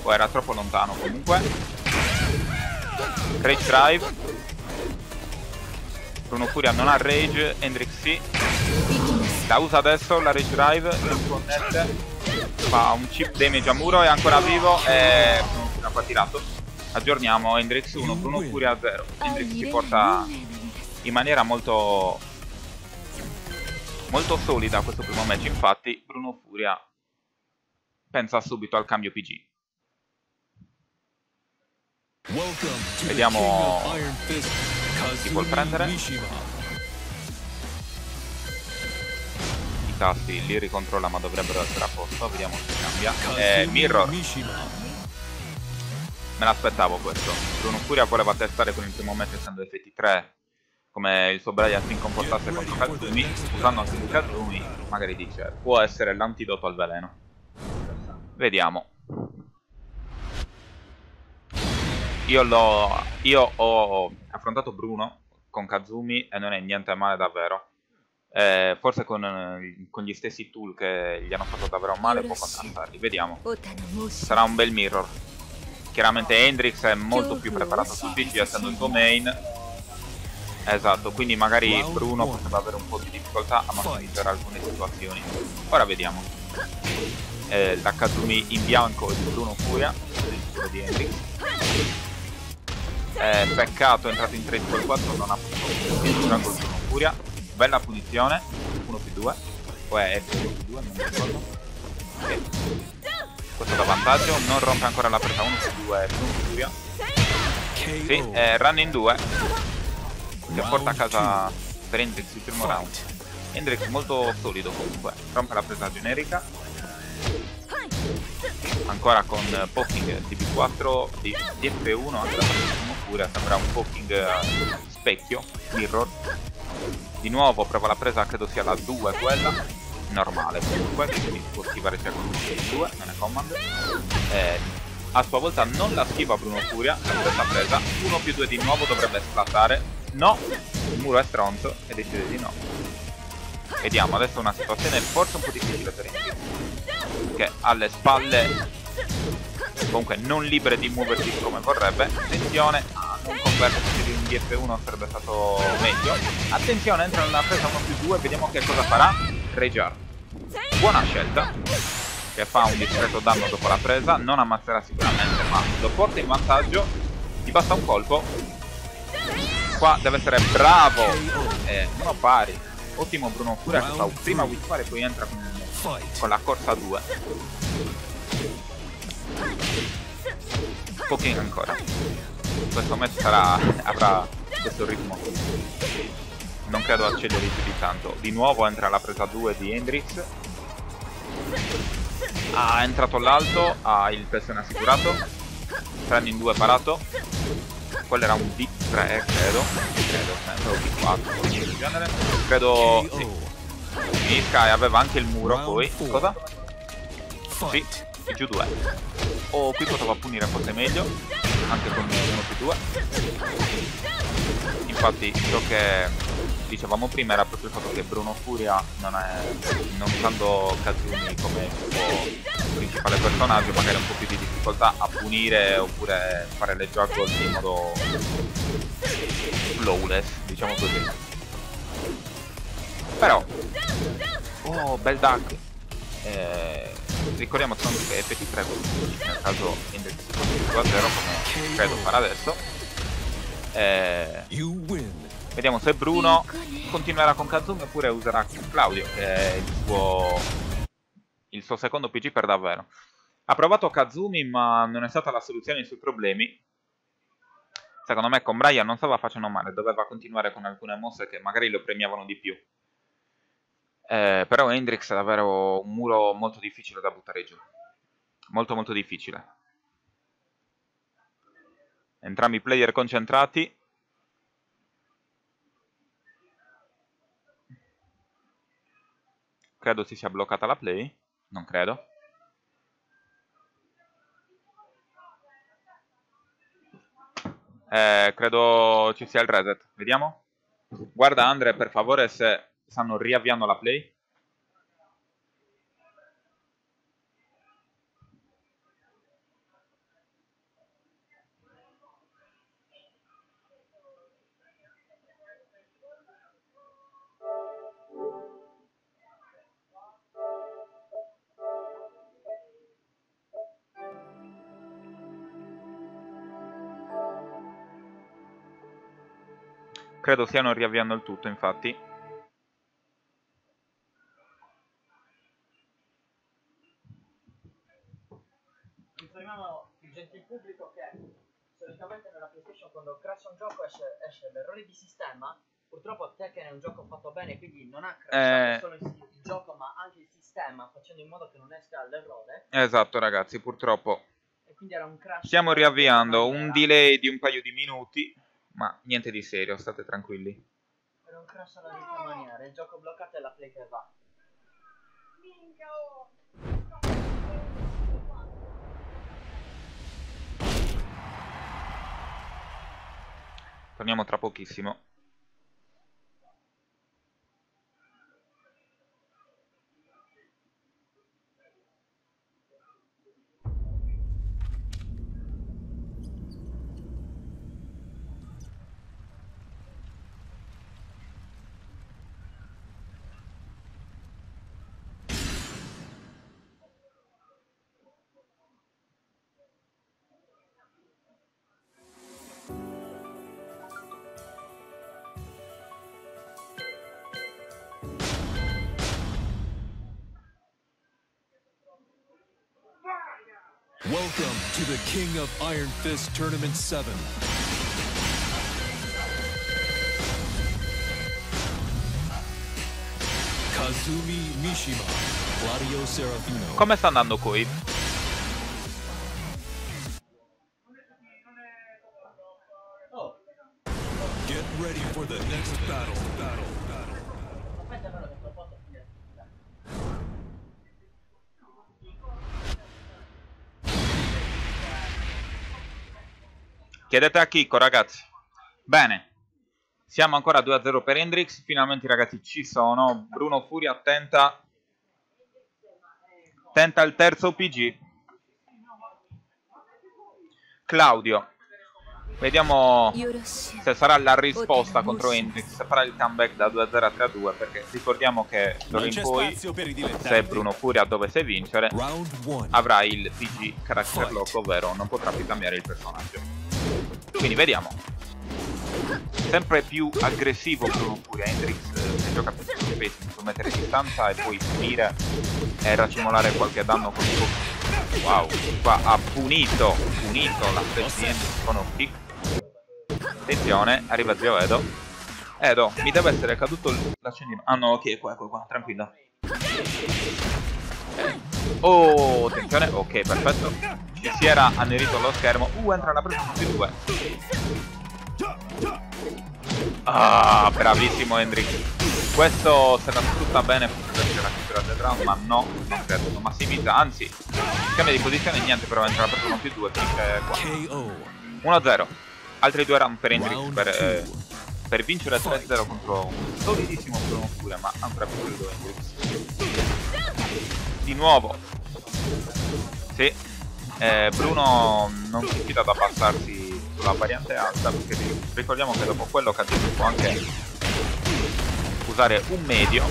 O era troppo lontano comunque. Rage Drive. Bruno Furia non ha Rage, Hendrix sì. La usa adesso la Rage Drive, non connette fa un chip damage a muro, è ancora vivo e Bruno Furia qua tirato. Aggiorniamo Hendrix 1, Bruno Furia 0 Hendrix si porta in maniera molto molto solida questo primo match infatti Bruno Furia pensa subito al cambio PG vediamo chi vuol prendere. I tasti li ricontrolla ma dovrebbero essere a posto. Vediamo se cambia. Eh, Mirror. Me l'aspettavo questo. Bruno Furia voleva testare con il primo match essendo FT3 come il suo Brian si comportasse contro Kazumi, usando anche il Kazumi, magari dice, può essere l'antidoto al veleno. Vediamo. Io, l'ho, io ho affrontato Bruno con Kazumi e non è niente male davvero. Eh, forse con, con, gli stessi tool che gli hanno fatto davvero male può contrastarli. Vediamo. Sarà un bel mirror. Chiaramente Hendrix è molto più preparato su PG essendo il suo main Esatto, quindi magari Bruno potrebbe avere un po' di difficoltà a massimizzare alcune situazioni. Ora vediamo. Eh, L'Akazumi in bianco di Bruno Furia, il di Henry. Eh, peccato, è entrato in 3 col 4, non ha potuto addirittura col Bruno Furia. Bella punizione, 1 più 2. O è F 1 più 2, non mi ricordo. Ok. Questo da vantaggio, non rompe ancora la presa 1 più 2 Bruno Furia. Sì, eh, run in 2 che porta a casa per Hendrix il primo round. Hendrix molto solido comunque, rompe la presa generica. Ancora con poking DB4 di DF1 anche la furia, sembra un poking eh, specchio, mirror. Di nuovo prova la presa, credo sia la 2 quella, normale comunque, quindi può schivare sia con il 2, non è command. Eh, a sua volta non la schiva Bruno Furia, la stessa presa, 1 più 2 di nuovo dovrebbe splattare, No, il muro è stronzo e decide di no. Vediamo, adesso una situazione forse un po' difficile per Indy. Che alle spalle, comunque non libere di muoversi come vorrebbe. Attenzione, a non convertersi di un DF1 sarebbe stato meglio. Attenzione, entra nella presa 1 più 2, vediamo che cosa farà. Rejar. Buona scelta che fa un discreto danno dopo la presa, non ammazzerà sicuramente, ma lo porta in vantaggio, gli basta un colpo qua deve essere bravo. Eh, uno pari. Ottimo Bruno Furia che fa prima whiffare e poi entra con, con la corsa 2 pochino ancora. Questo match sarà, avrà questo ritmo. Non credo acceleri più di tanto. Di nuovo entra la presa 2 di Hendrix. Ha entrato l'alto ha il pressione assicurato run in 2 parato quello era un D3 credo. Credo sempre un D4 del genere. Credo sì. Mini Sky aveva anche il muro poi. cosa? sì giù 2 oh qui poteva punire forse meglio anche con 1 più 2 infatti ciò che dicevamo prima era proprio il fatto che Bruno Furia non, è, non usando Kazumi come suo principale personaggio magari un po' più di difficoltà a punire oppure fare le juggle in modo flawless diciamo così. Però oh bel duck eh, ricordiamo tanto che FT3 nel caso Index 2 a 0 come credo farà adesso. Eh. Vediamo se Bruno continuerà con Kazumi oppure userà Claudio, che è il suo, il suo secondo PG per davvero. Ha provato Kazumi, ma non è stata la soluzione ai suoi problemi. Secondo me con Brian non stava facendo male, doveva continuare con alcune mosse che magari lo premiavano di più. Eh, però Hendrix è davvero un muro molto difficile da buttare giù. Molto molto difficile. Entrambi i player concentrati. Credo si sia bloccata la play. Non credo. Eh, credo ci sia il reset. Vediamo. Guarda Andre per favore se stanno riavviando la play. Credo stiano riavviando il tutto, infatti. Informiamo il gentil pubblico che solitamente nella PlayStation quando crasha un gioco esce, esce l'errore di sistema. Purtroppo Tekken è un gioco fatto bene, quindi non ha crashato Eh. solo il, il gioco ma anche il sistema, facendo in modo che non esca l'errore. Esatto ragazzi, purtroppo. E quindi era un crash. Stiamo riavviando, un delay di un paio di minuti, ma niente di serio, state tranquilli. Era un crash alla detta maniera, il gioco bloccato e la play che va. Torniamo tra pochissimo. To the King of Iron Fist Tournament 7. Kazumi Mishima, Claudio Serafino. Come sta andando qui? Chiedete a Chicco, ragazzi. Bene. Siamo ancora 2 a 0 per Hendrix. Finalmente, ragazzi, ci sono. Bruno Furia tenta... Tenta il terzo PG. Claudio. Vediamo se sarà la risposta contro Hendrix, se farà il comeback da 2 a 0 a 3 a 2 perché ricordiamo che d'ora in poi, se Bruno Furia dovesse vincere, avrà il PG Character Lock, ovvero non potrà più cambiare il personaggio. Quindi vediamo. Sempre più aggressivo Bruno Furia, Hendrix eh, che gioca più spesso su mettere distanza e poi punire e racimolare qualche danno con il colpo. Wow, qua ha punito, punito la Hendrix con un kick. Attenzione, arriva zio Edo. Edo, mi deve essere caduto l'accendino. Ah no, ok, qua, qua, qua, tranquilla. Oh, attenzione, ok, perfetto. Ci si era annerito lo schermo. Uh, entra la prima più due. Ah, bravissimo Hendrix. Questo se la sfrutta bene potrebbe essere la chiusura del round, ma no, non credo, lo massimizza, anzi, cambia di posizione niente, però entra la prima più due, finisce qua. KO. 1-0. Altri due round per Hendrix per, eh, per vincere 3-0 contro un solidissimo Bruno Furia, ma ancora più solido Hendrix. Di nuovo. Sì eh, Bruno non si fida ad abbassarsi sulla variante alta perché ricordiamo che dopo quello che ha detto può anche usare un medio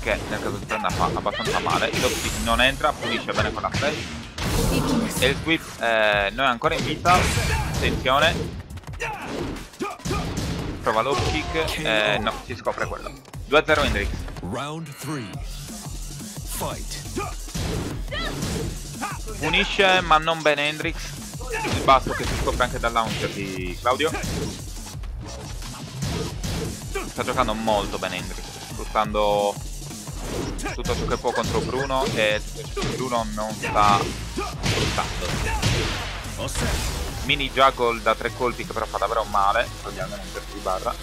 che nel caso si prenda fa abbastanza male. Il dropkick non entra, pulisce bene con la flash. E il sweep eh, è ancora in vita. Attenzione. Prova l'off eh, no, si scopre quello. 2-0 Hendrix Round 3 Fight. Punisce ma non bene Hendrix. Il basso che si scopre anche dal launcher di Claudio. Sta giocando molto bene Hendrix, sfruttando tutto ciò che può contro Bruno e Bruno non sta sfruttando. Mini juggle da tre colpi che però fa davvero male, togliendo un pezzo di barra.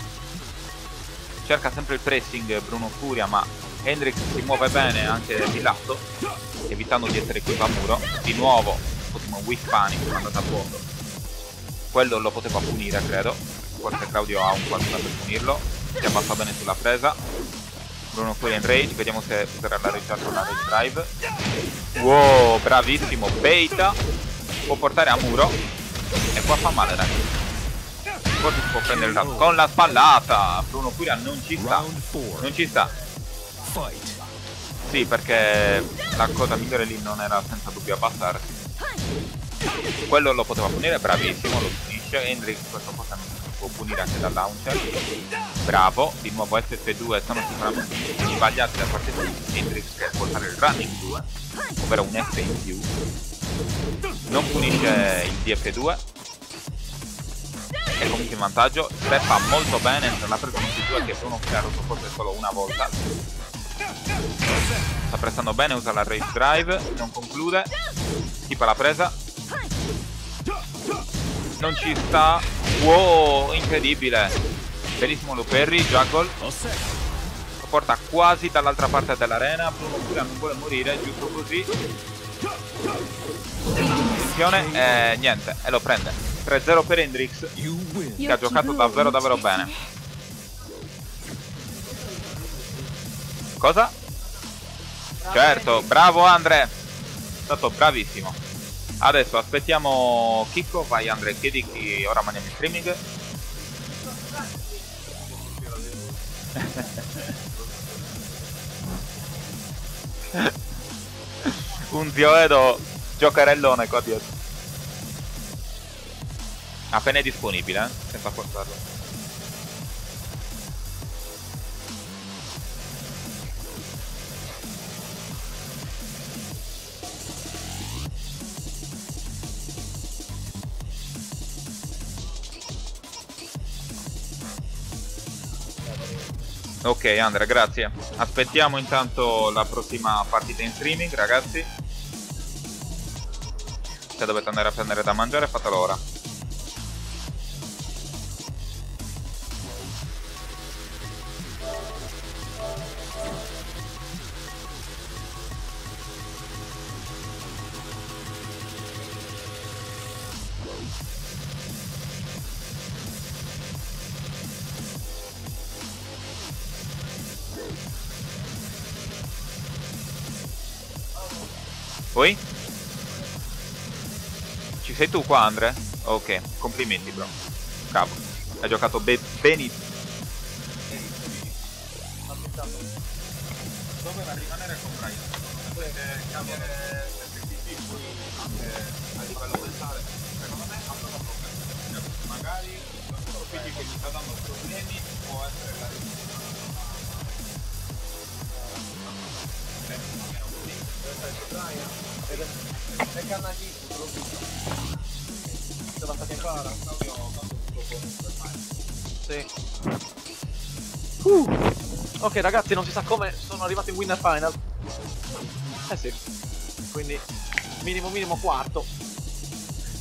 Cerca sempre il pressing Bruno Furia ma Hendrix si muove bene anche di lato, evitando di essere chiuso a muro. Di nuovo, ottimo whiff panic, mandato a vuoto. Quello lo poteva punire credo, forse Claudio ha un qualcosa per punirlo. Si abbassa bene sulla presa. Bruno Furia in rage, vediamo se userà la rage con la rage drive. Wow, bravissimo, Beta. Può portare a muro. E qua fa male ragazzi. Forse si può prendere il con la spallata. Bruno Furia non ci sta. Non ci sta. Fight. Sì, perché la cosa migliore lì non era senza dubbio abbassarsi. Quello lo poteva punire, bravissimo, lo punisce. Hendrix questo cosa può punire anche dal launcher. Bravo, di nuovo FF2 sono sicuramente sbagliati da parte di Hendrix che può fare il running 2, ovvero un F in più. Non punisce il DF2. È comunque in vantaggio. Steppa molto bene, tra l'ha preso un T2 che Bruno che ha forse solo una volta. Sta prestando bene, usa la race drive, non conclude. Schipa la presa. Non ci sta. Wow, incredibile. Benissimo Luperri, juggle. Lo porta quasi dall'altra parte dell'arena. Bruno pure non vuole morire, giusto così. Attenzione, e niente, e lo prende. 3-0 per Hendrix, che ha giocato davvero davvero bene. Cosa? Certo, bravo Andre. È stato bravissimo. Adesso aspettiamo Kiko, vai Andre, chiedi chi ora mandiamo in streaming. [LAUGHS] Un zio Edo giocherellone qua dietro. Appena è disponibile, eh? senza forzarlo. Ok Andrea, grazie. Aspettiamo intanto la prossima partita in streaming, ragazzi. Se dovete andare a prendere da mangiare, fatelo ora. Poi? Ci sei tu qua, Andre? Ok, complimenti, bro. Capo. Hai giocato be benissimo. Doveva rimanere con Brian. Potete cambiare perspective poi anche a livello mentale. Secondo me ha proprio problemi. Magari lo figli che gli sta dando problemi può essere la cannagito, te l'ho visto. Se la state impara. Sì. Uh. Ok ragazzi, non si sa come sono arrivato in winner final. Eh sì. Quindi minimo minimo quarto.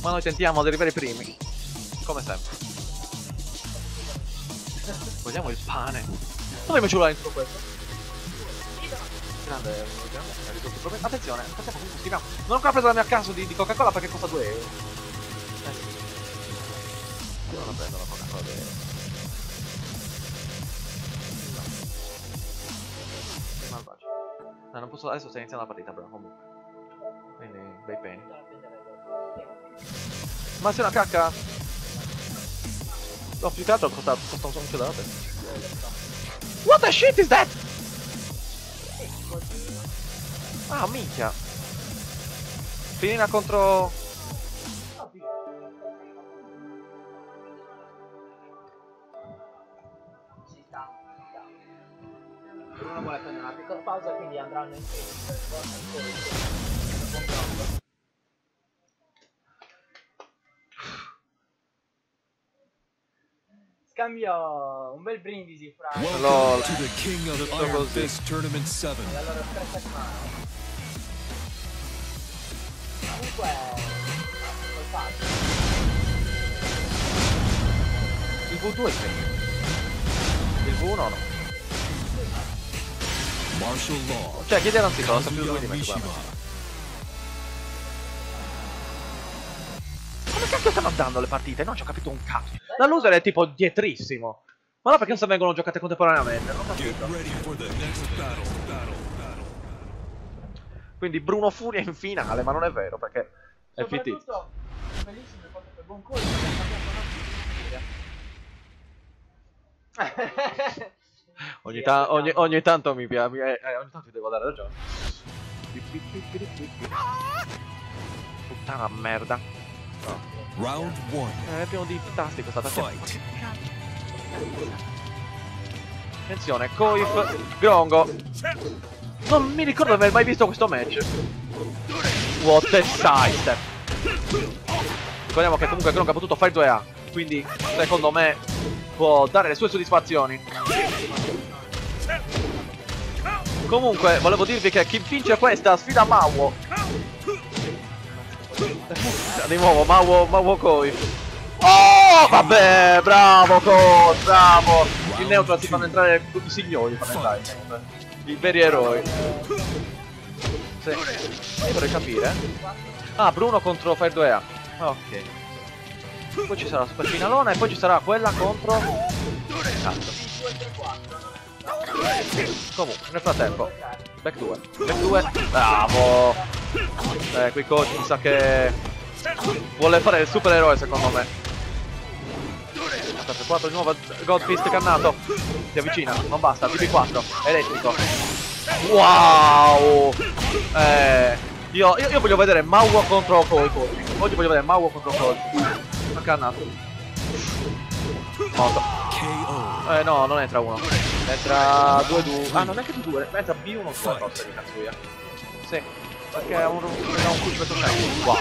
Ma noi tentiamo di arrivare primi. Come sempre. Vogliamo il pane. Dove mi ci vuole tutto questo? Grande, il problema. Attenzione, comunque scriviamo. Non ho ancora preso la mia caso di, di Coca-Cola perché costa 2 euro. Eh. Io non la prendo la Coca-Cola 2 euro. No. Sei malvagio. No, non posso. Adesso sta iniziando la partita, però comunque. Quindi, bei peni. Ma sei una cacca? No, più che altro costa, costa un della testa. What the shit is that? Ah, minchia. Finina contro... Bruno vuole prendere una piccola pausa quindi andranno in Scambio un bel brindisi fra Welcome to the King of Tutto Iron così. Fist Tournament 7. la loro stretta mano. Comunque. Il V2 sì. Il V1 no. Martial law. Cioè, chiedere anziché, lo sa più lui di me. Mishima. Come cacchio stanno andando le partite? Non ci ho capito un cazzo. La loser è tipo dietrissimo. Ma no, perché non se vengono giocate contemporaneamente? Non ho capito. Battle. Quindi Bruno Furia in finale, ma non è vero perché è FT. Ogni, ta- ogni, ogni tanto mi piace, eh, ogni tanto ti devo dare ragione. Puttana merda. Round 1. Eh, pieno di tasti questa. Fight. Attenzione, Koif, Grongo. Non mi ricordo di aver mai visto questo match. What a sidestep. Ricordiamo che comunque Grongo ha potuto fare 2A. Quindi, secondo me, può dare le sue soddisfazioni. Comunque, volevo dirvi che chi vince questa sfida Mawo. Di nuovo, Mawo, Mawo Koif. Oh, vabbè, bravo Koif, bravo. Il neutral si fanno entrare tutti i signori, fanno entrare. I veri eroi. Sì. Io vorrei capire. Ah, Bruno contro Fire 2A. Ok. Poi ci sarà la super finalona e poi ci sarà quella contro... Cazzo. Comunque, nel frattempo, back 2. Back 2. Bravo! Eh, qui coach mi sa che vuole fare il supereroe secondo me. Aspetta, 4 di nuovo, God Fist cannato. Si avvicina, non basta, TP4, elettrico. Wow! Eh, io, io, io voglio vedere Mauro contro Koi. Oggi voglio vedere Mauro contro. Ha cannato. Morto. KO. Eh no, non entra uno. Entra 2-2. Ah, non è che 2 entra B1 2 forse di Katsuya. Sì. Perché ha un, ha un push per Wow.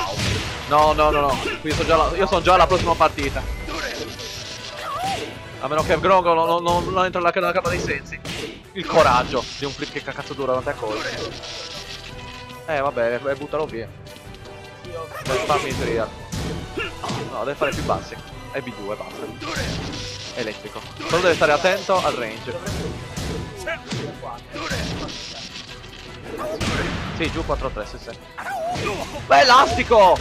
No, no, no, no. Qui io sono già, la- io sono già alla prossima partita. A meno che Grongo non, non, non, non entra nella, nella cappa dei sensi. Il coraggio di un flip che cazzo dura tante cose. Eh vabbè, buttalo via. Deve farmi in trial. No, deve fare più bassi. E B2 basta. Elettrico. Solo deve stare attento al range. Sì, giù 4-3, sì, sì. Beh, elastico!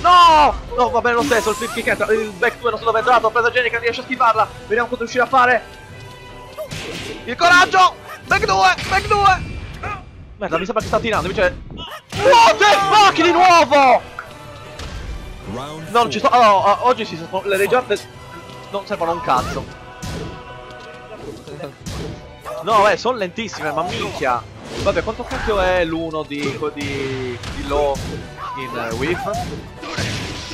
No! No, va bene lo stesso, il flip kick entra, il back 2 non so dove è entrato, presa genica, riesce a schivarla. Vediamo cosa riuscirà a fare. Il coraggio! Back 2, back 2! Merda, mi sembra che sta tirando, invece... What the fuck di nuovo! Round No, non ci sto... oh, oggi si sono... Le regiate non servono un cazzo. No, eh, sono lentissime, ma minchia. Vabbè, quanto cacchio è l'uno di, di, di low in uh, whiff?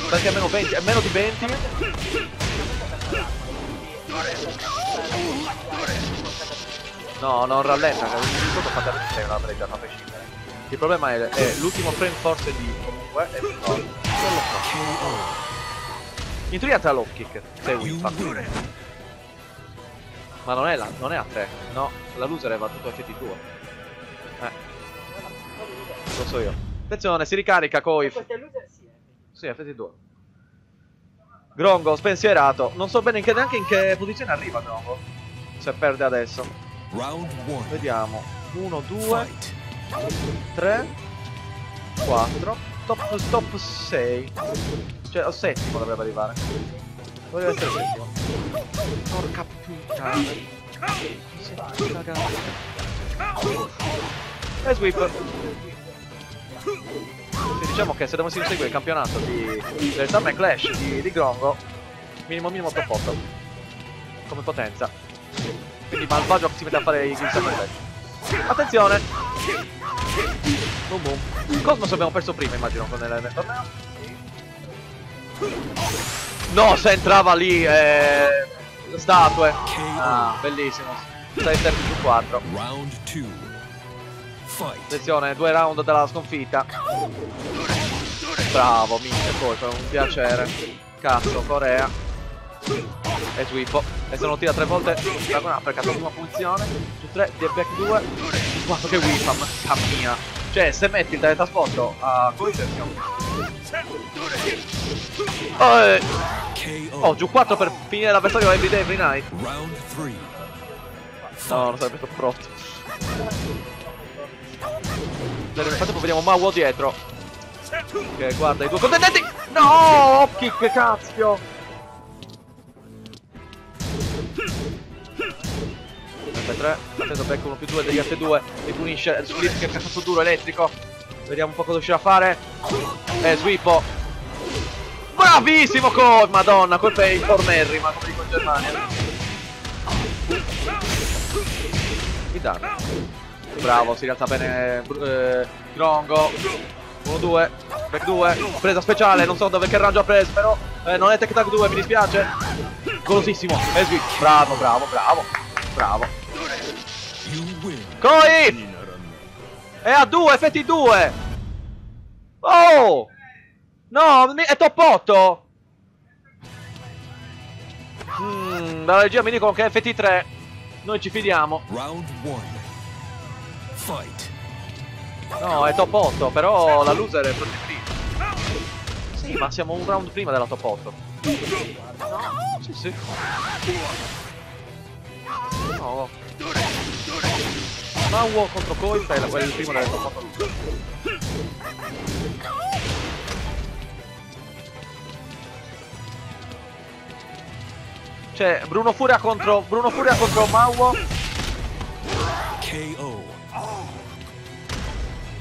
Perché è meno 20, è meno di 20? No, non rallenta, che di solito fate a una breggiata a prescindere. Il problema è, è l'ultimo frame forse di comunque è no, non lo. In teoria tra low kick, se whiff. Ma non è, la, non è a 3, no, la loser va tutto a FT2. Eh. Lo so io. Attenzione, si ricarica Koif. Queste loser sì. Sì, FT2. Grongo, spensierato. Non so bene in che, neanche in che posizione arriva Grongo. Se perde adesso. Round 1. Vediamo. 1, 2, Fight. 3, 4. Top, top 6. Cioè, al settimo dovrebbe arrivare. Dovrebbe essere il settimo. Porca puttana. Si. E sweep. Sì, diciamo che se dovessi inseguire il campionato di, del Summer Clash di, di Grongo, minimo minimo top 8 come potenza. Quindi Malvagio si mette a fare i Summer Clash. Attenzione! Boom boom. Cosmos abbiamo perso prima, immagino, nel, nel torneo. No, se entrava lì, eh... statue. Ah, bellissimo. 6 step su 4. Round two. Fight. Attenzione, due round della sconfitta. Bravo, minchia, poi un piacere. Cazzo, Corea. E Swippo. E se non tira tre volte, Dragon Uppercut, prima punizione. Su 3, di back 2. 4 che whip, mamma mia. Cioè, se metti il teletrasporto a coinserzione. Oh, eh. Oh, giù 4 per finire l'avversario every day, every night. No, non sarebbe stato pronto. Nel frattempo vediamo Mawo dietro. Che guarda i due contendenti. No, kick cazzo. MP3, attento back 1 più 2 degli altri due. E punisce il split che è cazzo duro elettrico. Vediamo un po' cosa riuscirà a fare. E Swippo. Bravissimo col Madonna, colpa è informerrima come dico in Germania. Mi danno. Bravo, si rialza bene eh, Grongo. 1-2, back 2, presa speciale, non so dove che range ha preso, però eh, non è tech tag 2, mi dispiace. Golosissimo, e switch. Bravo, bravo, bravo, bravo. Koi! È a 2, effetti 2! Oh! No, è top 8! Mm, dalla regia mi dicono che è effetti 3. Noi ci fidiamo. Round one. Fight. No, è top 8, però la loser è proprio prima. Sì, ma siamo un round prima della top 8. Sì, sì. No. Mauo contro Colt è il primo della 8. Cioè, Bruno Furia contro Bruno Furia contro Mauo. KO.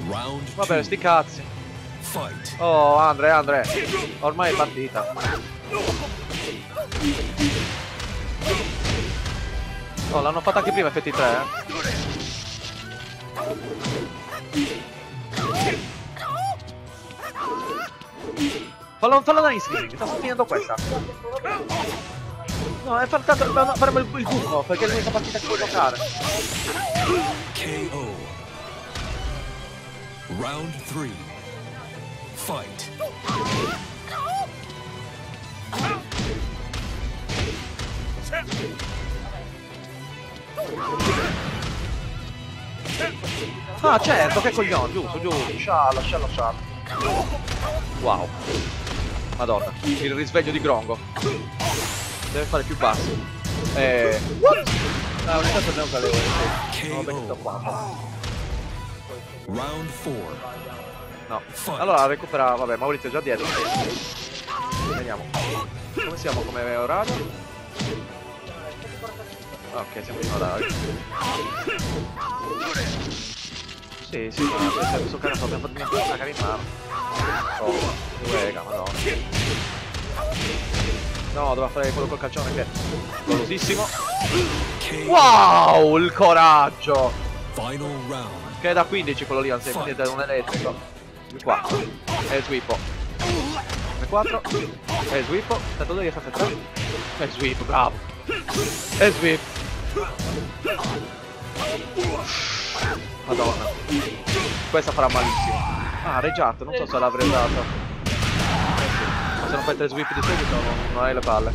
Round Vabbè, sti cazzi. Fight. Oh, Andre, Andre. Ormai è partita. Oh, l'hanno fatta anche prima effetti 3, eh. Fallo, fallo da Instinct, sta finendo questa. No, è fantastico, dobbiamo fare il, il buco, perché è l'unica partita che puoi giocare. KO. Round three. Fight. Ah, certo, che coglione, giusto, giusto. Sciallo, sciallo, sciallo. Wow. Madonna, il risveglio di Grongo. Deve fare più basso. Eh. What? Ah, ogni tanto andiamo con le ore, sì. Non ho beccato qua. Round four. No. Fight. Allora recupera. Vabbè, Maurizio è già dietro. Vediamo. Come siamo come orario? Ok, siamo in ignorati. Sì, sì, ma questa è succata proprio per me una carina. Oh, prega, madonna. No, doveva fare quello col calcione che è golosissimo. Wow, il coraggio! Che è da 15 quello lì, al è non è elettrico. Qua. È il Twippo. F4 e sweep tanto devi F3 e sweep bravo. E sweep madonna. Questa farà malissimo. Ah Regiardo non so se l'avrei usato ma eh, se non fai 3 sweep di seguito non, non hai le palle.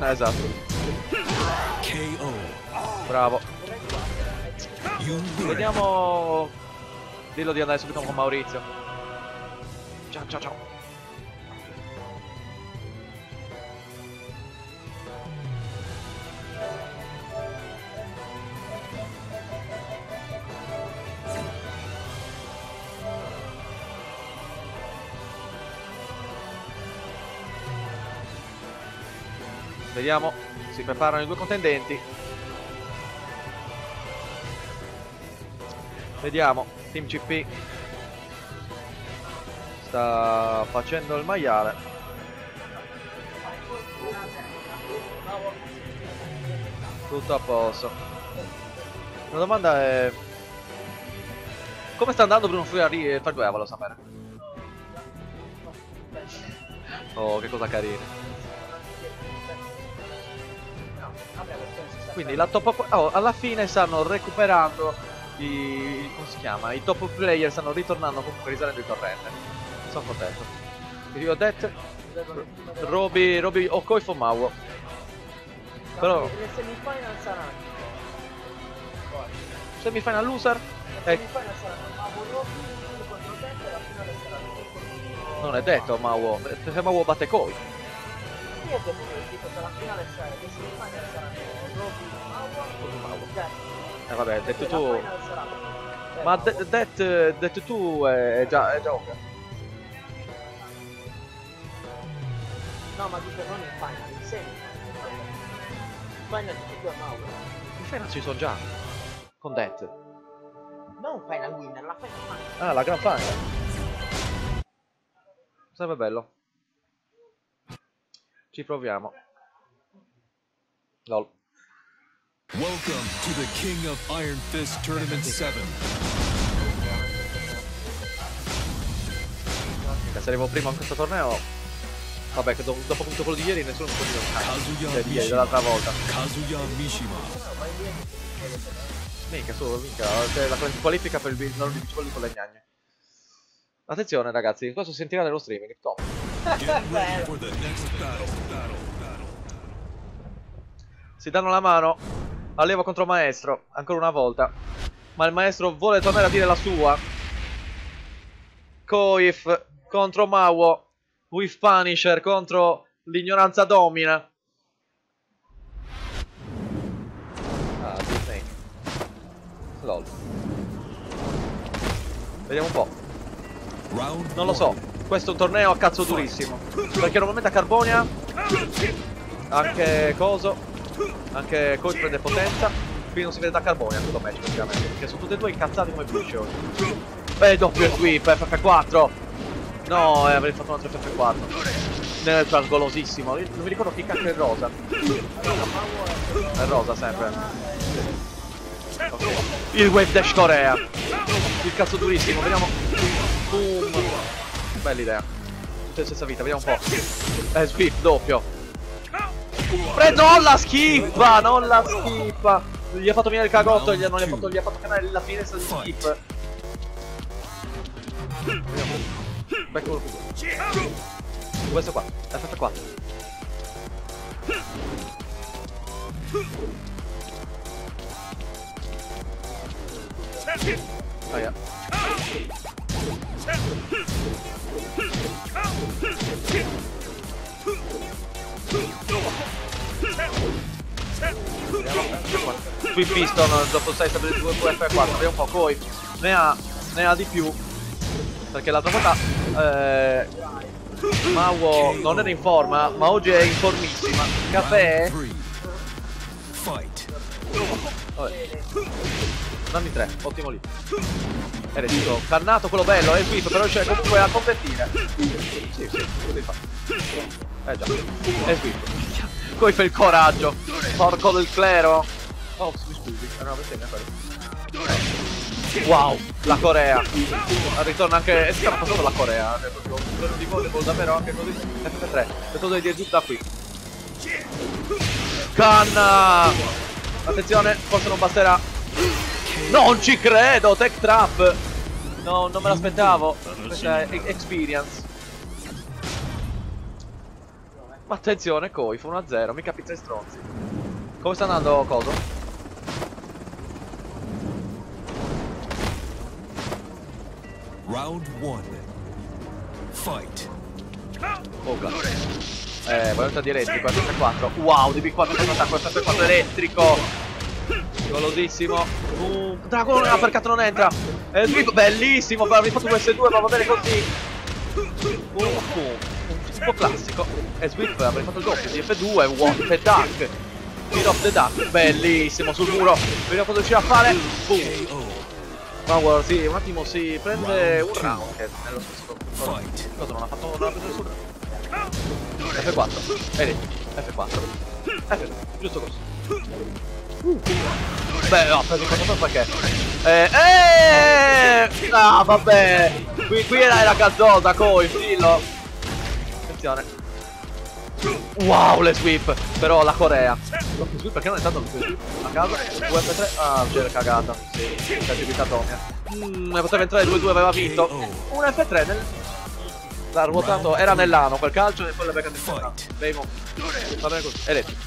Eh, esatto. Bravo. Vediamo. Dillo di andare subito con Maurizio. Ciao ciao ciao. Vediamo, si preparano i due contendenti. Vediamo, Team CP sta facendo il maiale. Tutto a posto. La domanda è... Come sta andando Bruno Fury a ri- fare due a sapere. Oh, che cosa carina. Quindi la top oh, alla fine stanno recuperando i. come si chiama? I top player stanno ritornando comunque risalendo il torrente. Sono contento. Io ho detto. Roby. Roby o Koif o Mauro. Però Le semifinal saranno. Semifinal loser. E e contro non è detto Mauro. Perché Mauro batte Koif. Io ho detto che la finale sarà Eh vabbè, detto tu. Ma Mauro. de- det, detto tu è già, è già ovvio. No, ma dico non in final, in semifinal. In final di a Mauro. I final ci sono già. Con Det. Non final winner, la final final. Ah, la gran final. Sarebbe bello. Ci proviamo. Lol. Welcome to the King of Iron Fist Tournament 7. Se primo in questo torneo. Vabbè, che do- dopo tutto quello di ieri nessuno può dire. Kazuya Cioè, di ieri, Mishima. dell'altra volta. Kazuya Mishima. Mica, solo, mica. C'è la qualifica per il non volley con le gnagne. Attenzione ragazzi, questo si sentirà nello streaming. Top. Battle. Battle. Battle. Si danno la mano. Allievo contro maestro, ancora una volta. Ma il maestro vuole tornare a dire la sua. Koif contro Mawo. With Punisher contro l'ignoranza domina. Ah, Disney. Lol. Vediamo un po'. Non lo so. Questo è un torneo a cazzo durissimo. Perché normalmente a Carbonia. Anche Coso. Anche Coach prende potenza. Qui non si vede da Carbonia questo match praticamente. Perché sono tutti e due incazzati come puscioni. Beh, doppio sweep, FF4. No, eh, avrei fatto un altro FF4. Neutral golosissimo. Io Non mi ricordo chi cacchio è rosa. È rosa sempre. Ok. Il wave dash Corea. Il cazzo durissimo, vediamo. Boom. Bella idea. Tutte stessa vita, vediamo un po'. Eh, sweep doppio. Preso, non la schippa, non la schippa. Gli ha fatto venire il cagotto gli, non gli ha fatto, gli ha fatto canale la finestra di skip. Vediamo. Back qui. Questo qua, FF4. Sui piston dopo 6 stabiliti 2 F4 Vediamo un po' poi ne ha, ne ha di più Perché l'altra volta eh, Mao non era in forma Ma oggi è in formissima Caffè Round 3. Fight. Vabbè. Danni 3, ottimo lì. È reddito Cannato quello bello, è sweep Però c'è comunque a convertire. Sì, sì, così fa Eh già. È sweep Poi fa il coraggio. Porco del clero. Oh, mi scusi. Eh, no, bestemmia quello Wow, la Corea. Ritorna anche, e chiama proprio la Corea è proprio un di volleyball davvero anche così. FF3, metto di dire da qui. Canna! Attenzione, forse non basterà. Non ci credo, tech trap. No, non me l'aspettavo. Questa è experience Ma attenzione, Koi, fu 1-0, mica pizza e stronzi Come sta andando Coso? Round 1. Fight. Oh cazzo. Eh, voglio di elettrico, FF4 Wow, di B4 con attacco, FF4 elettrico Golosissimo uh, Dragon non uppercut non entra eh, Bellissimo, però avrei fatto un S2 ma va bene così uh, uh, Un po' classico. E sweep avrei fatto il doppio di F2 What the duck. Fear of the duck Bellissimo sul muro. Vediamo cosa riuscirà a fare Boom. Ma guarda, sì, un attimo si prende un round che nello stesso. Cosa non ha fatto non ha preso nessun round F4 Vedi F4 F giusto così. Beh no, ho preso il contatore perché. Eh Eh! Ah vabbè. Qui, qui era la gazzosa coi dillo Attenzione Wow, le sweep. Però la Corea. Perché non è stato le sweep? A casa? UF3? Ah, c'era cagata. Sì, c'è giudicato Mm, poteva entrare 2-2, aveva vinto. Un F3 nel... L'ha ruotato, era nell'ano quel calcio e poi l'ha beccato in testa. Beimo. Va bene così. Elettrico.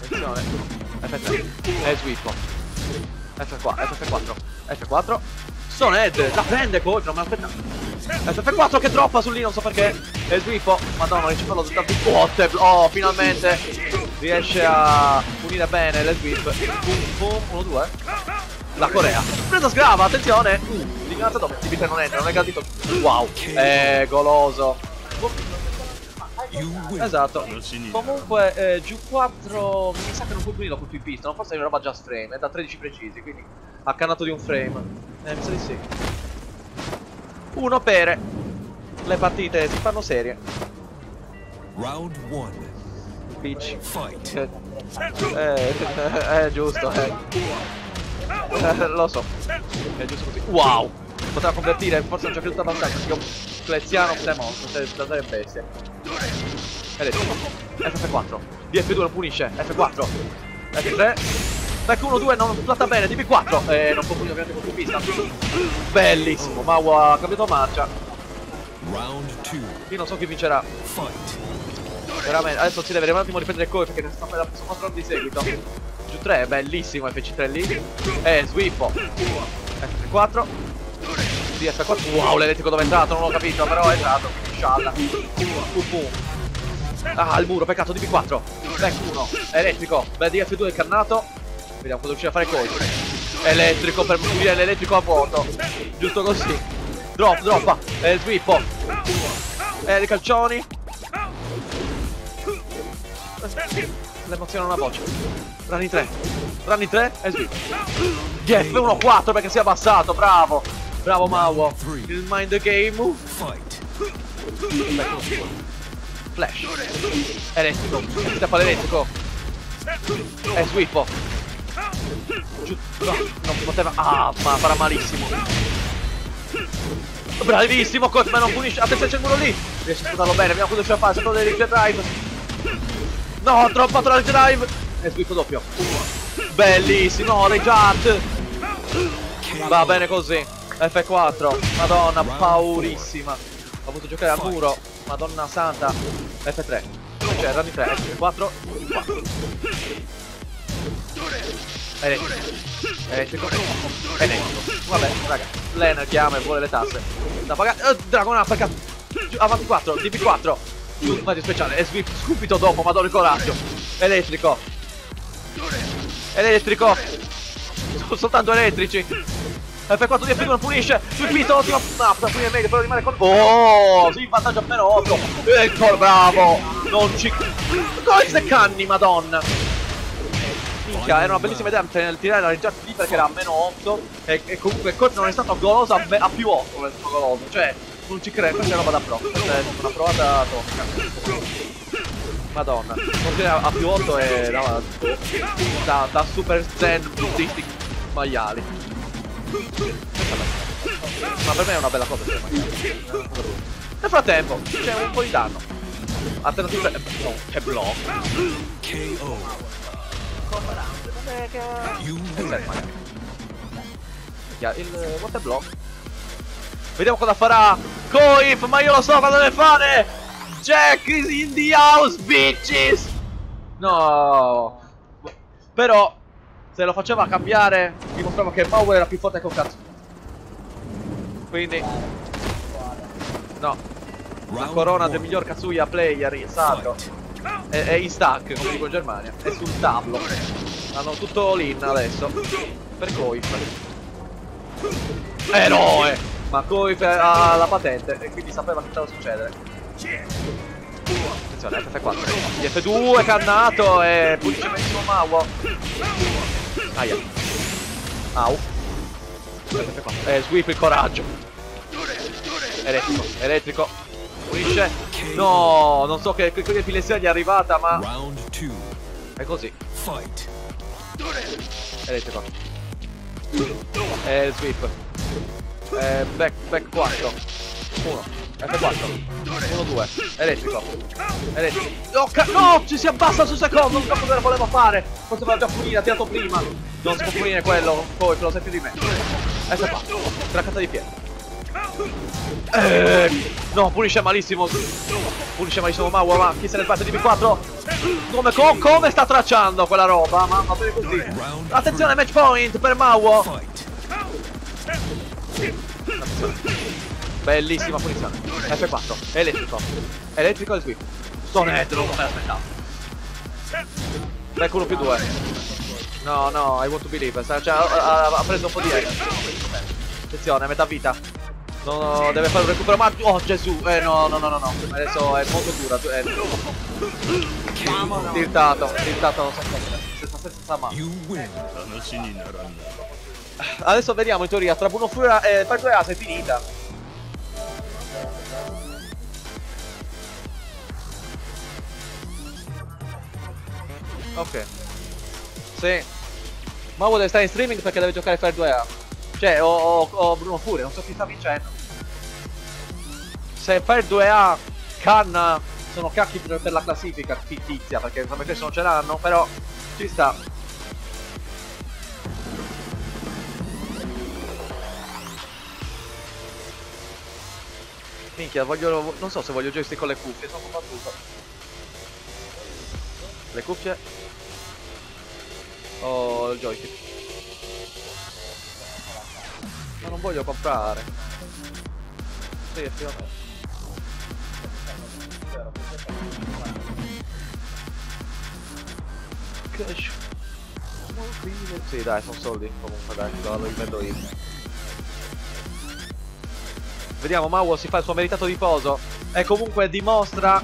Attenzione. F3. E sweep. F4, F4, F4. Son Ed, la prende coach, non me l'aspettavo. FF4 che droppa su lì, non so perché. E Swippo, madonna, riesce a farlo da botte. Oh, finalmente riesce a punire bene le sweep. Boom, boom, 1-2. La Corea. Presa sgrava, attenzione. Uh, eliminata dopo. DB3 non entra, non è gradito. Wow, è goloso. Esatto. Comunque, eh, giù 4 mi sa che non puoi punirlo col non forse è una roba just frame, è da 13 precisi, quindi ha cannato di un frame. Eh, mi sa di sì. Uno per le partite si fanno serie. Round one. Bitch. Fight. Eh, [LAUGHS] eh, è giusto, eh. Eh, lo so. È giusto così. Wow! Poteva convertire, forse non ci ha creduto abbastanza. Perché un Cleziano sei morto, sei da tre bestie. Elettrico. F4. DF2 lo punisce. F4. F3. Back 1-2 non tratta bene, DB4. Eh, non può punire ovviamente con più pista. Bellissimo, Mau ha cambiato marcia. Round two. Io non so chi vincerà. Fight. Veramente, adesso si deve un attimo riprendere il perché ne sta per sono 4 round di seguito. Giù 3, bellissimo FC3 lì. Eh, Swippo. F4. Sì, F4. Wow, l'elettrico dove è entrato? Non l'ho capito, però è entrato. Scialla. Ah, il muro, peccato, DB4. Back 1. Elettrico. Beh, DF2 è cannato. Vediamo cosa riuscirà a fare colpo. Elettrico per punire l'elettrico a vuoto. Giusto così. Drop, droppa. Eh, Swippo. Eh, i calcioni. L'emozione una voce. Run in 3. Run in 3 e sweep. Yes, 1-4 perché si è abbassato, bravo. Bravo Mauo. Il mind game. Fight. Flash. Elettrico. Step all'elettrico. E sweepo. Giù. No, non poteva. Ah, ma farà malissimo. Bravissimo, coach, ma non punisce. Attenzione, c'è il muro lì. Riesce a sputarlo bene. Vediamo cosa riesce a fare. Secondo dei drive. No, troppo lateral drive. E sweep doppio. Bellissimo, le Jart. Va bene così. F4. Madonna, paurissima. Ho voluto giocare al muro. Madonna santa. F3. Cioè, run 3. F4. 4. Elettrico. Elettrico. Elettrico. Vabbè, raga. Len chiama e vuole le tasse. Da pagare. Uh, Dragon ha pagato. Avanti 4. DP4. Giù, vai speciale. E sweep subito dopo. Madonna il coraggio. Elettrico. Elettrico. Sono soltanto elettrici. F4 di F2 non punisce. Subito ottimo. No, poteva punire meglio, però rimane con. Oh, sì, vantaggio per 8. Ecco, bravo. Non ci. Come canni, madonna. Minchia, era una bellissima idea nel tirare la Reggiata lì perché era a meno 8 e, e comunque coach non è stato goloso a, a più 8 come è stato goloso, cioè non ci credo, questa è roba da pro, questa è una provata atomica. Madonna, non a, a più 8 è da, da, da super zen buddisti maiali. Ma per me è una bella cosa. Nel frattempo c'è un po' di danno. Alternativa no, è block. KO. Il water block. Vediamo cosa farà Coif, ma io lo so cosa deve fare! Jack is in the house, bitches! No! Però, se lo faceva cambiare, dimostrava che Mau era più forte col cazzo. Quindi... No. La corona del miglior Kazuya player, il sacro. È, è in stack, come dico in Germania. È sul tavolo. Hanno tutto l'in adesso. Per Coif. Eroe! Ma Coif ha la patente e quindi sapeva che stava succedere. Attenzione, F4. F2 cannato e pulisce benissimo Mau. Aia. Au. F4. Eh, sweep il coraggio. Elettrico, elettrico. Pulisce. No, non so che, che, che epilessia gli è arrivata, ma è così. Fight. Elettrico. Eh, sweep. Eh, back, back 4. 1. F4. 1-2. Elettrico. Elettrico. Oh, no! Ci si abbassa sul secondo! Non so cosa volevo fare! Forse voleva già punire, ha tirato prima. Non si può punire quello. Poi, lo sai più di me. F4. Traccata di piede. Eh, no, pulisce malissimo. Pulisce malissimo Maua, ma chi se ne sbatte di B4? Come, co- come sta tracciando quella roba? Mamma bene così. Attenzione, match point per. Fight. Bellissima punizione. F4. Elettrico. Elettrico e qui. Sonetto, non me l'aspettavo. Back 1 più 2. No, no, I want to believe. Cioè, ha, ha preso un po' di aria. Attenzione, metà vita. No, no, deve fare un recupero ma... Oh Gesù! Eh no, no, no, no, no. Adesso è molto dura. È... Eh, tiltato, tirtato 67 Sama. Adesso vediamo in teoria tra Buno Furia e eh, Fight è finita. Ok. Sì. Ma deve stare in streaming perché deve giocare per 2 A. Cioè, o, o- o Bruno Furia, non so chi sta vincendo. Se per 2 A Khan sono cacchi per, per la classifica fittizia, perché come questo non ce l'hanno, però ci sta. Minchia, voglio. Non so se voglio joystick con le cuffie, sono combattuto. Le cuffie. O il joystick. Ma non voglio comprare. Sì, effettivamente. Cash. Sì dai, sono soldi comunque dai, lo, lo io. Vediamo, Mauo si fa il suo meritato riposo e comunque dimostra,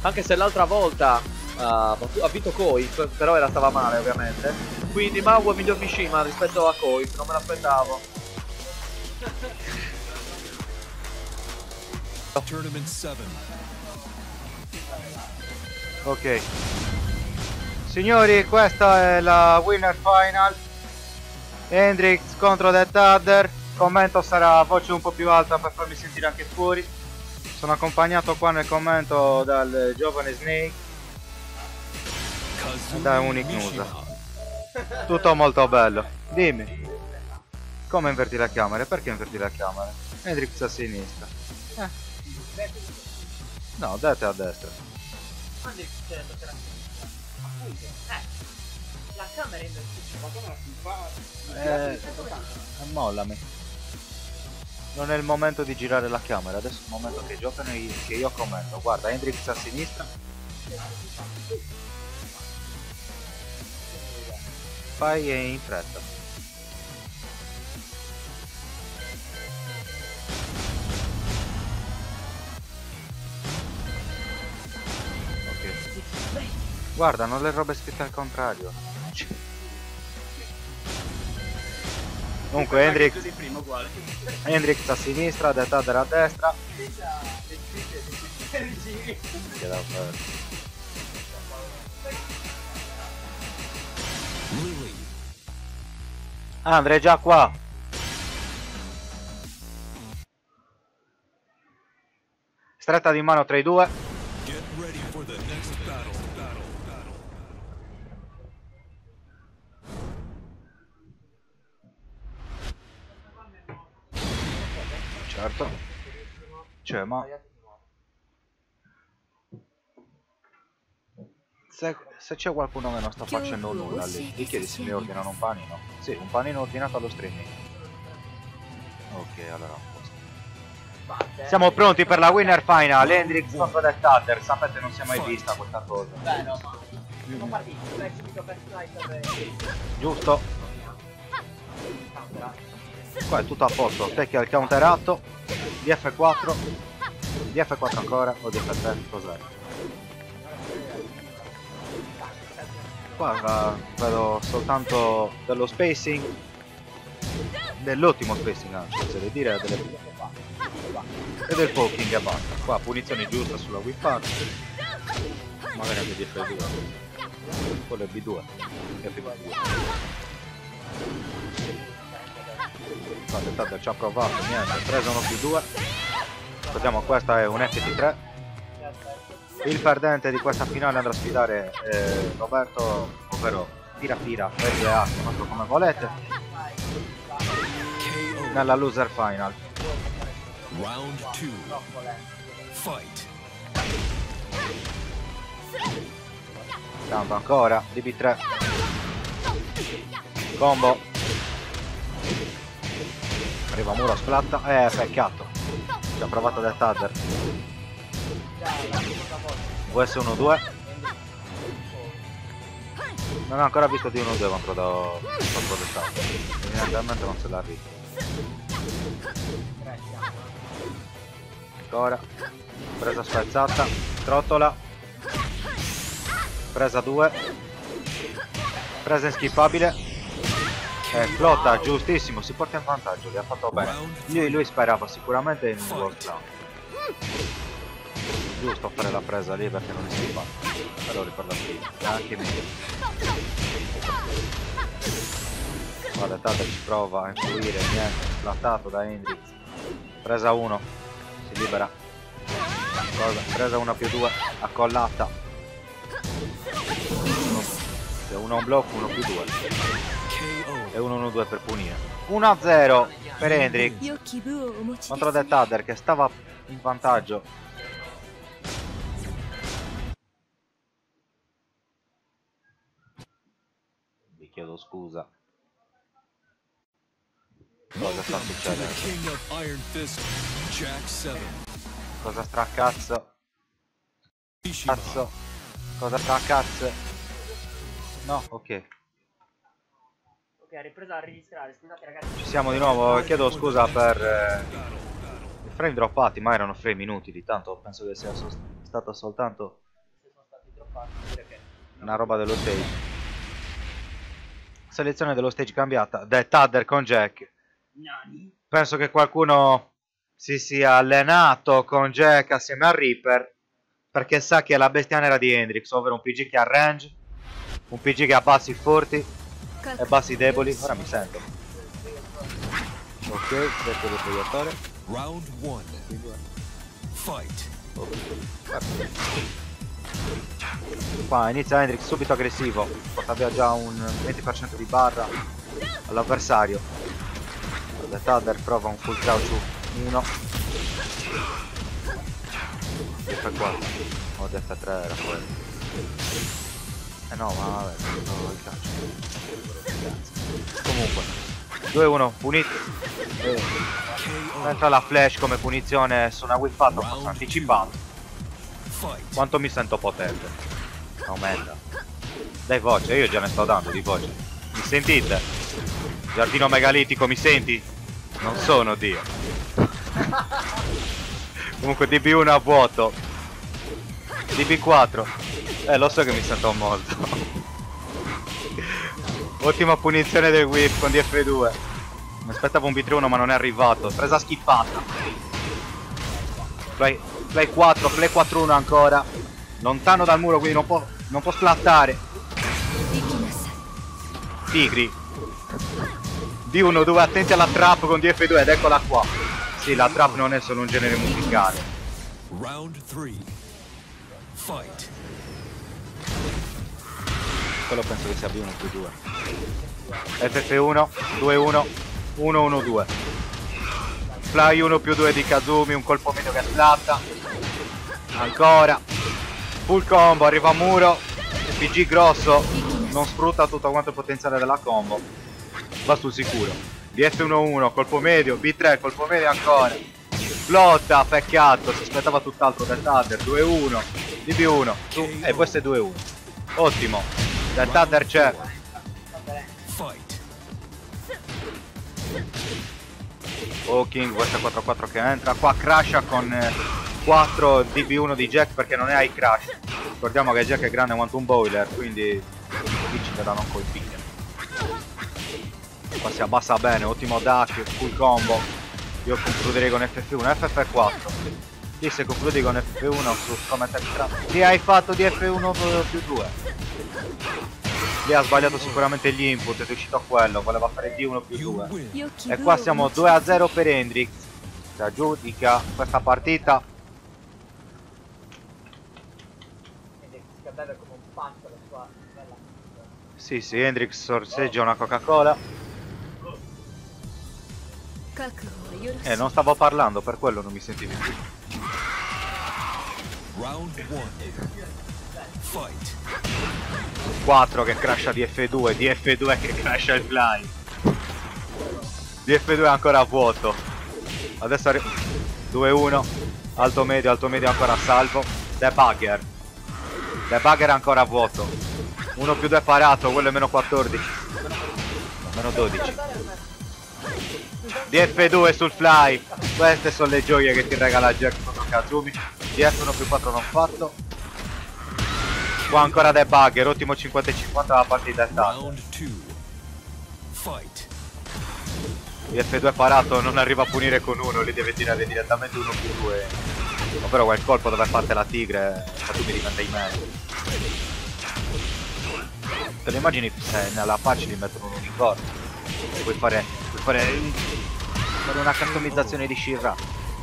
anche se l'altra volta ah, ha vinto Koi, però era stava male ovviamente, quindi Mauo è miglior Mishima rispetto a Koi, non me l'aspettavo. Tournament 7. Ok. Signori, questa è la winner final. Hendrix contro Death Adder. Il commento sarà a voce un po' più alta per farmi sentire anche fuori. Sono accompagnato qua nel commento dal giovane Snake da Unicnusa. Tutto molto bello. Dimmi. Come inverti la camera? Perché inverti la camera? Hendrix a sinistra. Eh. No, Death è a destra. Quando è successo c'era appunto, eh, la camera in Eh, mollami. Non è il momento di girare la camera, adesso è il momento che giocano e che io commento. Guarda, Hendrix a sinistra. Fai in fretta. Ok. Guarda, non le robe scritte al contrario. Comunque Hendrix. Hendrix a sinistra, Death Adder a destra. Che da fare. Ah, andrei già qua. Stretta di mano tra i due. Get ready for the next battle. Battle. Battle. Certo. Cioè, ma... Se, se c'è qualcuno che non sta facendo nulla lì, gli chiedi se mi ordinano un panino. Sì, un panino ordinato allo streaming. Ok, allora. Siamo pronti per la winner final, Hendrix contro Death Adder. Sapete non si è mai vista questa cosa. Beh, no, ma subito per slice Giusto? Qua è tutto a posto, te che hai counterato, DF4, DF4 ancora o DF3, cos'è? Qua vedo soltanto dello spacing, dell'ottimo spacing anzi, oserei dire, delle... e del poking e basta. Qua punizione giusta sulla whip magari anche DF2, quello è B2, F2. Guarda, tanto ci ha provato, niente, preso uno più due. Ricordiamo questa è un FT3. Il perdente di questa finale andrà a sfidare eh, Roberto, ovvero Pira Pira, PDA, chiamatelo come volete, nella loser final. Round two. Fight. Tanto ancora, DB3. Combo. Arriva Muro, splatta. Eh, peccato. Ci ha provato Death Adder. VS1-2. Non ho ancora visto di 1-2 contro, do... contro Death Adder. Evidentemente non se l'arriva. Ancora. Presa spezzata. Trottola. Presa 2. Presa inskippabile. Eh, flotta, giustissimo, si porta in vantaggio, li ha fatto bene. Lui, lui sperava sicuramente in un world round giusto a fare la presa lì perché non si fa. Allora per la prima anche meglio guarda Tata ci prova a influire niente. Splattato da Hendrix. Presa 1 si libera. Guarda, presa 1 più 2 accollata C'è uno ha un blocco 1 più 2 e 1-1-2 per punire. 1-0 per Hendrix. Contro The Tadder che stava in vantaggio. Chiedo scusa. Cosa sta succedendo? King of Iron Fist, Jack 7. Cosa sta cazzo? Ishima. Cazzo? Cosa sta cazzo? No, ok. Ok, ha ripreso a registrare, scusate ragazzi. Ci siamo di nuovo, chiedo scusa per eh, i frame droppati, ma erano frame inutili, tanto penso che sia sos- stato soltanto Se sono stati droppati, dire che una roba dello stage. Selezione dello stage cambiata, Death Adder con Jack. Nani? Penso che qualcuno si sia allenato con Jack assieme a Reaper perché sa che è la bestia nera di Hendrix, ovvero un PG che ha range, un PG che ha bassi forti e bassi deboli. Ora mi sento. Ok, detto del proiettore. Round 1. Fight. Qua inizia Hendrix subito aggressivo, porta via già un 20% di barra all'avversario. The Tudder prova un full crouch 1. F4. O F3 era quello. Eh no, ma vabbè, no, il calcio. Comunque. 2-1, punito. Eh, entra la flash come punizione su una whiffato, ma anticipato. Quanto mi sento potente? Aumenta. Dai voce, io già ne sto dando di voce. Mi sentite? Giardino megalitico, mi senti? Non sono Dio. [LAUGHS] Comunque DB1 a vuoto. DB4. Eh, lo so che mi sento molto. [LAUGHS] Ottima punizione del whip con DF2. Mi aspettavo un B3-1 ma non è arrivato. Presa schippata. Play, Play 4, Play 4-1 ancora. Lontano dal muro, quindi non può, non può splattare. Tigri. D1, 2, attenti alla trap con DF2 ed eccola qua. Sì, la trap non è solo un genere musicale. Round 3. Fight. Quello penso che sia B1-2. FF1, 2-1, 1-1-2. Fly 1 più 2 di Kazumi, un colpo meno che splatta. Ancora. Full combo, arriva a muro. PG grosso. Non sfrutta tutto quanto il potenziale della combo. Va sul sicuro. DF1-1, colpo medio. B3, colpo medio ancora. Flotta, peccato. Si aspettava tutt'altro del Thunder. 2-1. DB1. Su. E questo è 2-1. Ottimo. Del Thunder c'è. Hawking, questa 4-4 che entra. Qua crasha con eh, 4 DB1 di Jack perché non è high crash. Ricordiamo che Jack è grande quanto un boiler quindi qui ci verranno colpire qua si abbassa bene ottimo duck full combo. Io concluderei con FF1 FF4 lì se concludi con FF1 su come terra ti hai fatto di F1 più 2 lì ha sbagliato sicuramente gli input è riuscito a quello voleva fare D1 più 2 e qua siamo 2 a 0 per Hendrix. Che aggiudica questa partita Sì, sì, Hendrix sorseggia una Coca-Cola. Eh, non stavo parlando, per quello non mi sentivi. Più. Round 4 che crasha DF2, DF2 che crasha il fly. DF2 è ancora a vuoto. Adesso arrivo. 2-1 Alto medio, alto medio ancora a salvo Debugger Debugger ancora a vuoto. 1 più 2 parato, quello è meno 14. Meno 12. DF2 sul fly. Queste sono le gioie che ti regala Jack contro Kazumi. DF1 più 4 non fatto. Qua ancora debugger, ottimo 50 e 50 la partita è stata. Round two. Fight. DF2 parato, non arriva a punire con uno, li deve tirare direttamente uno più due. Ma però quel colpo dove parte la tigre, Kazumi diventa in Te lo immagini se nella patch gli mettono un unicorno? Puoi fare, puoi fare, fare una customizzazione di Shira.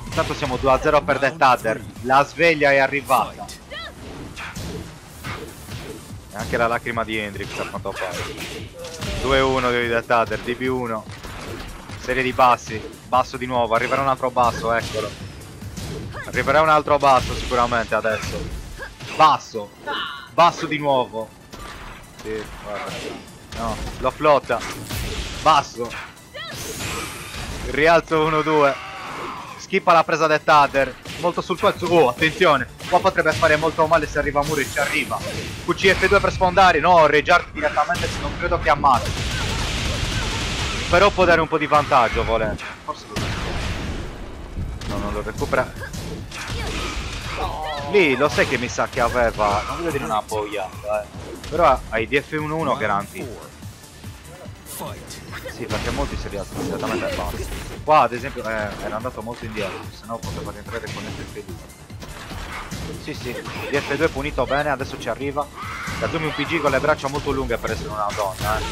Intanto siamo 2-0 per Death Adder, la sveglia è arrivata. E anche la lacrima di Hendrix a quanto pare. 2-1 di Death Adder, DB1. Serie di bassi, basso di nuovo, arriverà un altro basso, eccolo. Arriverà un altro basso sicuramente adesso. Basso, basso di nuovo. Sì, guarda. No, lo flotta. Basso. Rialzo 1-2. Schippa la presa del Tader. Molto sul pezzo. Oh, attenzione. Qua potrebbe fare molto male se arriva e ci arriva. QCF2 per sfondare. No, Reggiard direttamente non credo che ammazzi. Però può dare un po' di vantaggio volendo. Forse lo No, non lo recupera. Lì lo sai che mi sa che aveva. Non voglio dire una boiata, eh. Però hai DF11 garanti. Sì, perché molti si rialzano direttamente al basso. Qua ad esempio eh, era andato molto indietro, se no poteva rientrare con FF2. Sì, sì, DF2 punito bene, adesso ci arriva. Kazumi un PG con le braccia molto lunghe per essere una donna, eh.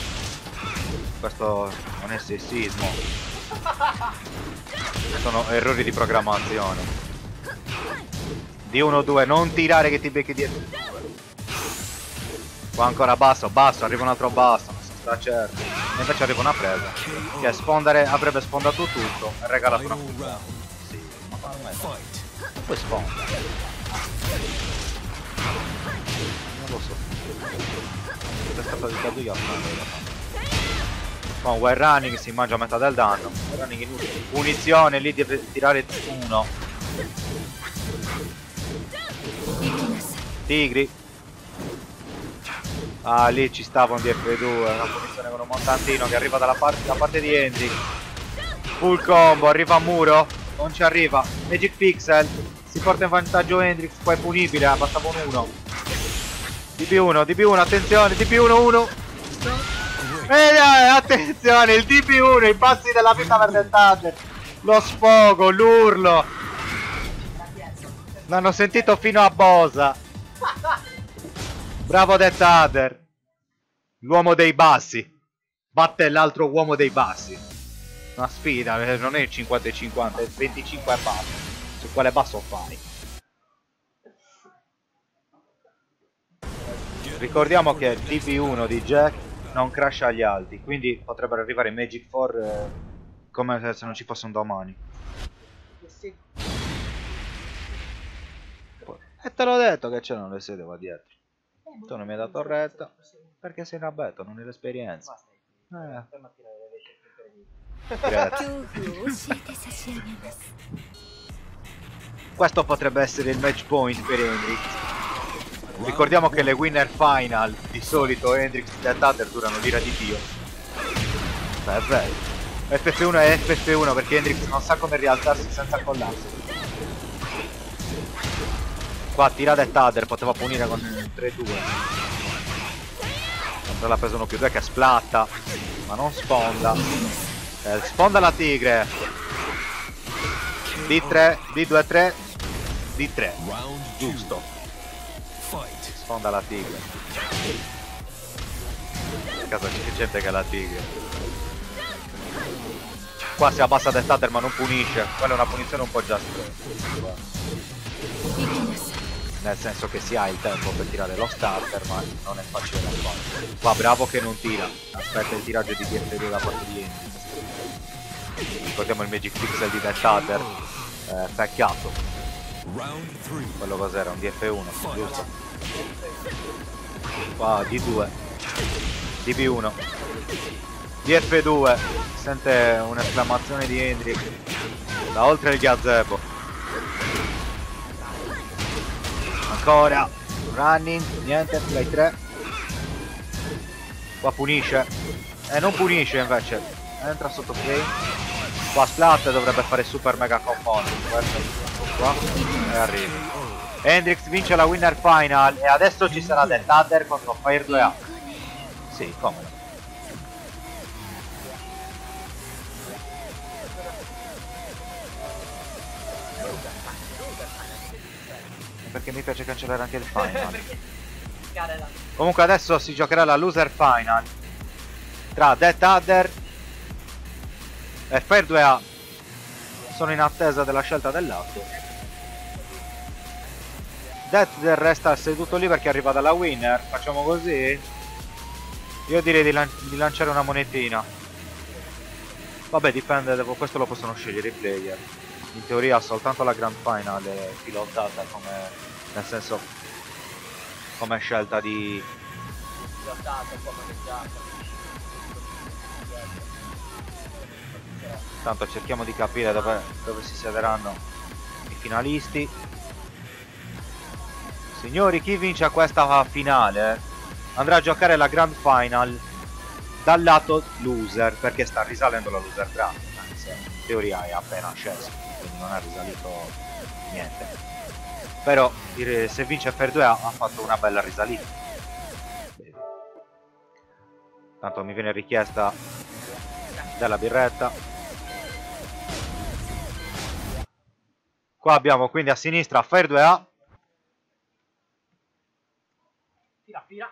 Questo non è sessismo. Sono errori di programmazione. D1-2, non tirare che ti becchi dietro. Qua ancora basso, basso, arriva un altro basso, non si sta certo. E invece arriva una presa. Che spondere avrebbe sfondato tutto regala ancora fuga. Sì, ma come Poi sfonda. Non lo so. Questa è stata di Kazuya con Wild Running si mangia metà del danno. Punizione lì deve tirare uno. Tigri. Ah, lì ci stava un DF2, una punizione con un montantino che arriva dalla parte, da parte di Andy. Full combo, arriva a muro, non ci arriva. Magic Pixel, si porta in vantaggio Hendrix, poi è punibile, eh, bastava un 1. DB1, DB1, attenzione, DB1, 1. E attenzione, il DB1, i passi della vita per Dentager. Lo sfogo, l'urlo. L'hanno sentito fino a Bosa. Bravo Death Adder. L'uomo dei bassi. Batte l'altro uomo dei bassi. Una sfida, eh, non è il 50 e 50, è il 25 e basso. Su quale basso fai? Ricordiamo che il DB1 di Jack non crasha agli alti, quindi potrebbero arrivare Magic 4 eh, come se non ci fosse un domani. E te l'ho detto che c'erano le sede qua dietro. Tu non mi hai dato il retto perché sei una beta, non hai l'esperienza. Eh. Questo potrebbe essere il match point per Hendrix. Ricordiamo che le winner final di solito Hendrix e Death durano l'ira di Dio. Beh, bello. FF1 è FF1 perché Hendrix non sa come rialzarsi senza collasso. Qua tira Death Adder, poteva punire con il 3-2. Sempre l'ha preso uno più 2 che splatta, ma non sponda. Eh, sponda la tigre. D3, D2-3, D3. Round Giusto. Fight. Sfonda la tigre. A casa c'è gente che ha la tigre. Qua si abbassa del Thunder ma non punisce. Quella è una punizione un po' già Nel senso che si ha il tempo per tirare lo starter, ma non è facile da fare. Qua bravo che non tira. Aspetta il tiraggio di DF2 da parte di Andy. Ricordiamo il Magic Pixel di Death Thunder. Eh, peccato. Quello cos'era? Un DF1, giusto? Qua D2. DB1. DF2. Sente un'esclamazione di Hendrik. Da oltre il gazebo. Ancora. Running. Niente. Play 3. Qua punisce. E non punisce invece. Entra sotto play. Qua Splat dovrebbe fare super mega component. Qua. E arriva. Hendrix vince la winner final e adesso ci sarà del Thunder contro Fire 2A. Sì, come Perché mi piace cancellare anche il final. [LAUGHS] Comunque adesso si giocherà la loser final tra Death Adder e Fire 2A. Sono in attesa della scelta del lato. Death resta seduto lì perché arriva dalla winner. Facciamo così? Io direi di, lan di lanciare una monetina. Vabbè, dipende, questo lo possono scegliere i player. In teoria soltanto la Grand Final è pilotata come, nel senso, come scelta di... Tanto cerchiamo di capire dove, dove si siederanno i finalisti. Signori, chi vince questa finale andrà a giocare la Grand Final dal lato loser, perché sta risalendo la loser bracket, in teoria è appena sceso, quindi non ha risalito niente. Però se vince Fair 2 ha fatto una bella risalita. Tanto mi viene richiesta della birretta. Qua abbiamo quindi a sinistra Fair 2A Tira, tira.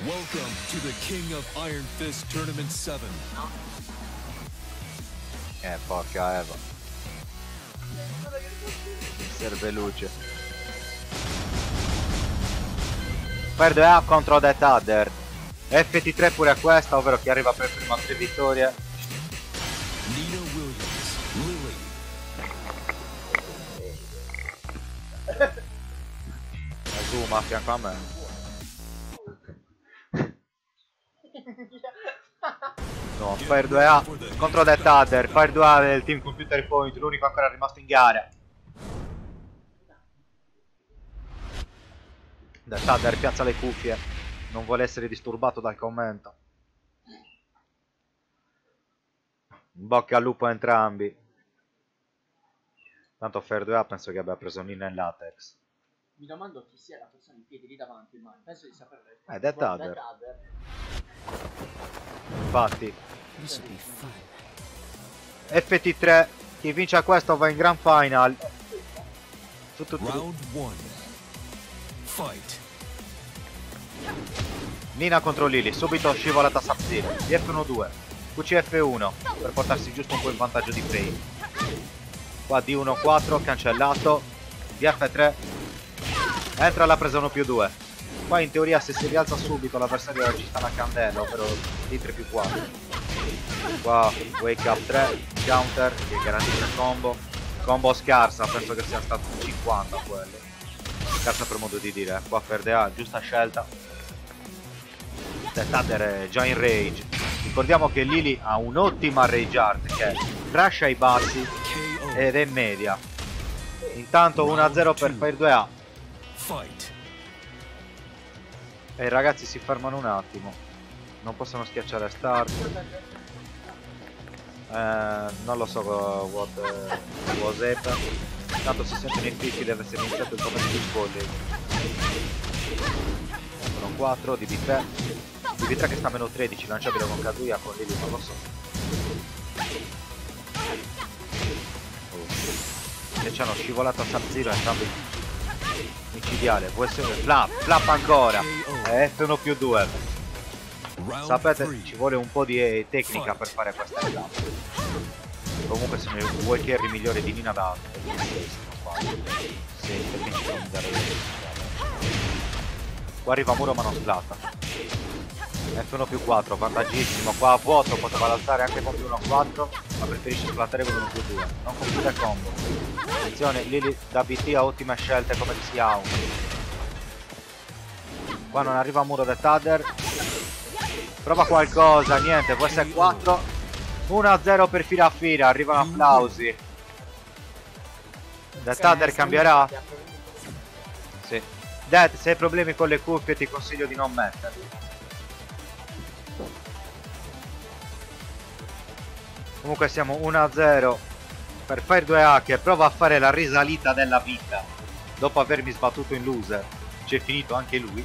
Welcome to the King of Iron Fist Tournament 7. Eh, porca Eva. Serve luce. Fire 2A contro Death Adder. FT3 pure a questa, ovvero chi arriva per prima a tre vittorie. Azuma a fianco a me. No, Fire 2A contro Death Adder. Fire 2A del team Computer Point, l'unico ancora rimasto in gara. Death Adder piazza le cuffie. Non vuole essere disturbato dal commento. In bocca al lupo a entrambi. Tanto Fire 2A penso che abbia preso Nina in latex. Mi domando chi sia la persona in piedi lì davanti, ma penso di saperlo. Eh, Death Guarda, Adder. Infatti, This will be fun. FT3, chi vince a questo va in Grand Final. Su tutti. round 1. Fight. Nina contro Lily, subito scivolata Sub-Zero. DF1-2, QCF1 per portarsi giusto un po' in vantaggio di frame. Qua D1-4, cancellato. DF3, entra la presa 1 più 2. Qua in teoria se si rialza subito l'avversario ci sta la candela, ovvero D3 più 4. Qua Wake Up 3, Counter che garantisce il combo. Combo scarsa, penso che sia stato un 50 quello. Scarsa per modo di dire, qua per DA, giusta scelta. Death Thunder è già in rage. Ricordiamo che Lily ha un'ottima rage art che crasha i bassi ed è media. Intanto 1-0 per Fire 2A. Fight. E i ragazzi si fermano un attimo. Non possono schiacciare start. Eh, non lo so co- what eh, was happened. Intanto si sentono i picchi deve essere iniziato il commento di volley. Sono 4, DB3. DB3 che sta a meno 13, lanciabile con Kazuya, con Lily non lo so. Oh. E ci hanno scivolato a Sub-Zero entrambi micidiale. Può essere flap, flap ancora. E F1 più 2. Round Sapete, ci vuole un po' di eh, tecnica per fare questa etapa. Comunque sono i due carry migliori di Nina da Sì, perché ci sono migliori Qua arriva Muro ma non splatta. F1 più 4, vantaggissimo. Qua a vuoto poteva alzare anche con più 1 4, ma preferisce splattare con 1 più 2. Non conclude combo. Attenzione, Lily da BT ha ottime scelte come si ha. Qua non arriva Muro da Tadder. Prova qualcosa, niente, può essere 4. 1-0 per fila a fila, arrivano applausi. Da Tadder cambierà? Sì. Dead, se hai problemi con le cuffie ti consiglio di non metterli. Comunque siamo 1-0 per Fire 2 Hacker. Prova a fare la risalita della vita. Dopo avermi sbattuto in loser. C'è finito anche lui.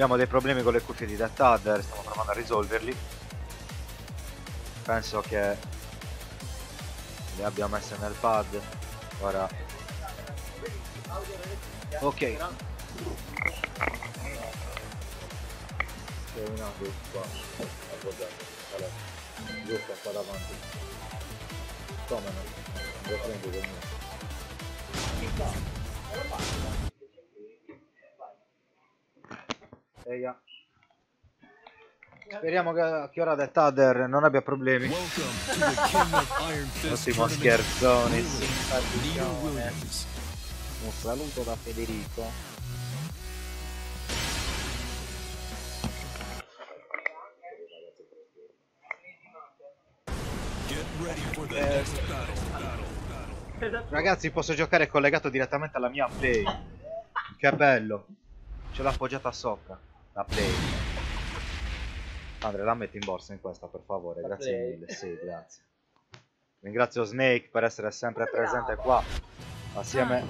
Abbiamo dei problemi con le cuffie di Death Adder, stiamo provando a risolverli. Penso che le abbia messe nel pad. Ora. Ok. C'è una qua. appoggiata. Giusto qua davanti. Come no? Lo prendi con me. Eia. Speriamo che, che ora Death Adder non abbia problemi. Ottimo tournament. scherzone. Williams. Un saluto da Federico. Get ready for the next battle. Battle. Ragazzi, posso giocare collegato direttamente alla mia play. Che bello. Ce l'ho appoggiata sopra. La play. Andre, la metti in borsa in questa, per favore. La grazie Play? mille. Sì, grazie. Ringrazio Snake per essere sempre presente qua. Assieme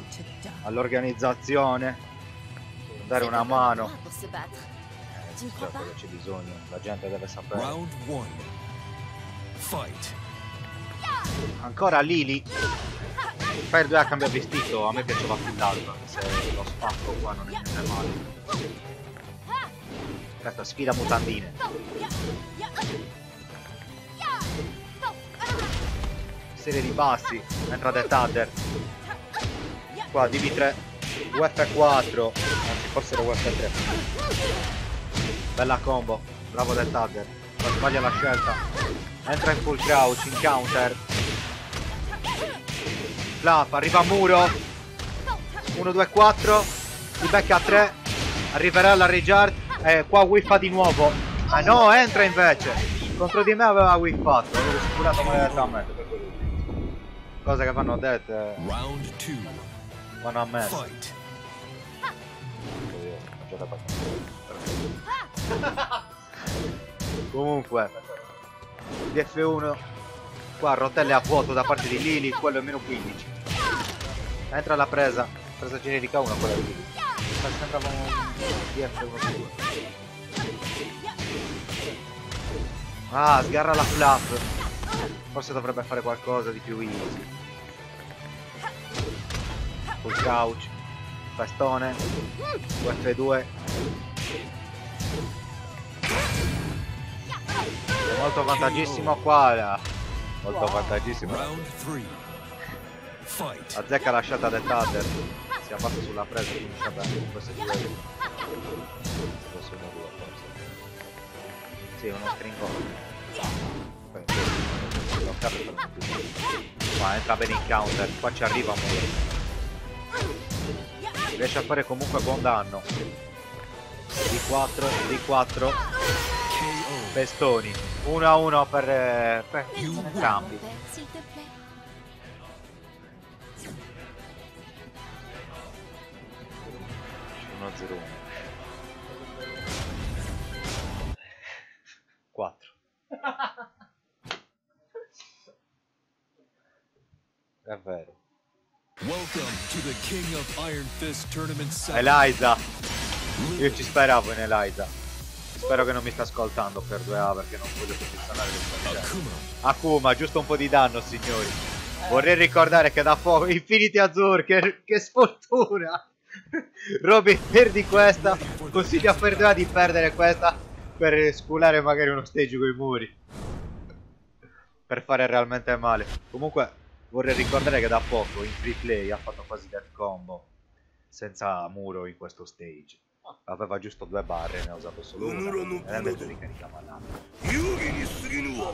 all'organizzazione. Dare una mano. Crois Certo che c'è bisogno. La gente deve sapere. Round one. Fight. Ancora Lily. Fire 2 cambia vestito, a me piaceva più l'altro, se lo spacco qua non è male. Ecco, sfida mutandine. Serie di bassi, entra The Thunder. Qua DB3, UF4, anzi forse era UF3. Bella combo, bravo The Thunder. Non sbaglia la scelta. Entra in full crouch, in counter. Flap, arriva a muro. 1, 2, 4. Si becca a 3. Arriverà la Rejart. Eh, qua whiffa di nuovo. Ah no, entra invece. Contro di me aveva whiffato. Avevo sicurato maledetamente per quello. Cose che vanno dette. Round two. Vanno a me. [LAUGHS] Comunque. DF1. Qua rotelle a vuoto da parte di Lily. Quello è meno 15. Entra la presa. Presa generica 1 quella di Lily. Ma sembrava un DF1 2. Ah, sgarra la flap. Forse dovrebbe fare qualcosa di più easy. Full couch. Festone. UF2. È molto vantaggissimo qua. Molto vantaggissimo. La scelta del Thunder. Si abbassa sulla presa finisce bene. Questo è due. Questo è uno due forse. Sì, uno stringo. Qua entra bene in counter. Qua ci arriva Muro. Riesce a fare comunque buon danno. D4, D4. Pestoni. 1 a 1 per, eh, per entrambi. 1-0-1. 4. È vero. Eliza. Io ci speravo in Eliza. Spero che non mi sta ascoltando per 2A perché non voglio posizionare le sue Akuma. Giusto un po' di danno, signori. Vorrei ricordare che da poco Infinity Azur, che, che sfortuna! [LAUGHS] Robby perdi questa. Consiglio a Ferdinand di perdere questa Per sculare magari uno stage con i muri. Per fare realmente male. Comunque vorrei ricordare che da poco in free play ha fatto quasi death combo. Senza muro in questo stage. Aveva giusto due barre, ne ha usato solo una. E la mezzo ricaricava l'altra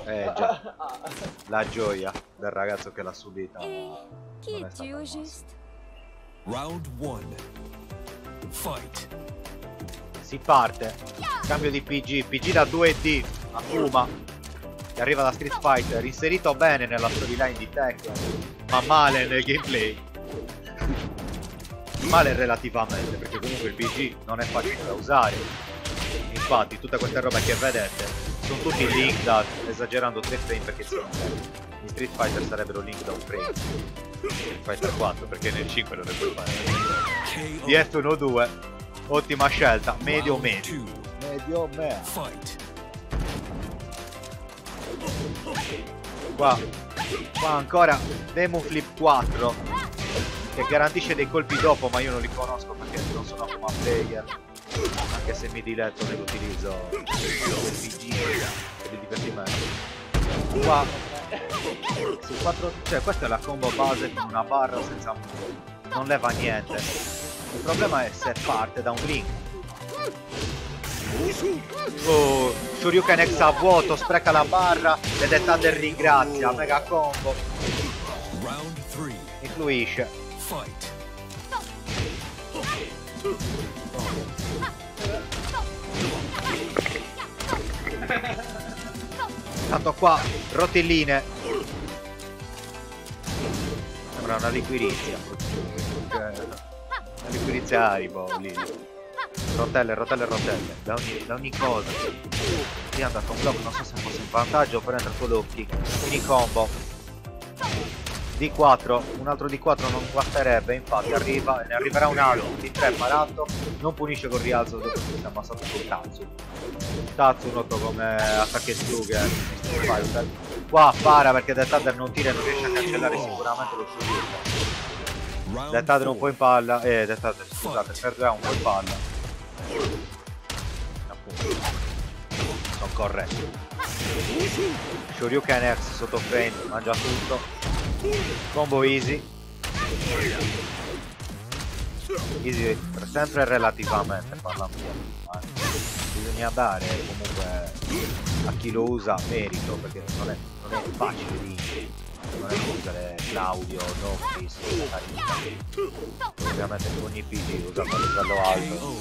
Eh già. [LAUGHS] La gioia del ragazzo che l'ha subita. Non è stata massa. Round 1. Fight. Si parte, cambio di PG, PG da 2D, Akuma, che arriva da Street Fighter, inserito bene nella storyline di Tekken, ma male nel gameplay. Male relativamente, perché comunque il PG non è facile da usare. Infatti tutte queste robe che vedete sono tutti link da, esagerando 3 frame perché si In Street Fighter sarebbero link da un frame. Street Fighter 4 perché nel 5 non ne puoi fare. Di F1-2, ottima scelta, medio medio. Medio medio. Fight. Qua, qua ancora Demon Flip 4 che garantisce dei colpi dopo ma io non li conosco perché non sono Akuma player anche se mi diletto nell'utilizzo del e del divertimento qua su 4 cioè questa è la combo base con una barra senza non leva niente il problema è se parte da un link Oh, Shoryuken X a vuoto, spreca la barra ed è Thunder ringrazia, mega combo, Round 3. influisce. Fight. Tanto qua, rotelline. Sembra una liquirizia. Una liquirizia Haribo lì. Rotelle, rotelle, rotelle. Da ogni, da ogni cosa. Qui è andato un blocco, non so se fosse in vantaggio oppure è entrato kick. Mini combo. D4, un altro D4 non guasterebbe, infatti arriva, ne arriverà un altro, D3 parato, non punisce con rialzo dopo che si è ammazzato sul Tatsu. Tatsu noto come attacchi slugger. Qua para perché Death Thunder non tira e non riesce a cancellare sicuramente lo. Round Death Thunder un po' in palla, eh Death Thunder scusate, per 2 un po' in palla. Appunto. Sono corretto. Shoryuken X sotto frame, mangia tutto. Combo easy. Easy per sempre relativamente parlando ma bisogna dare comunque a chi lo usa merito perché non è, non è facile vincere non è usare Claudio, Catarina ovviamente con ogni PG usato a livello alto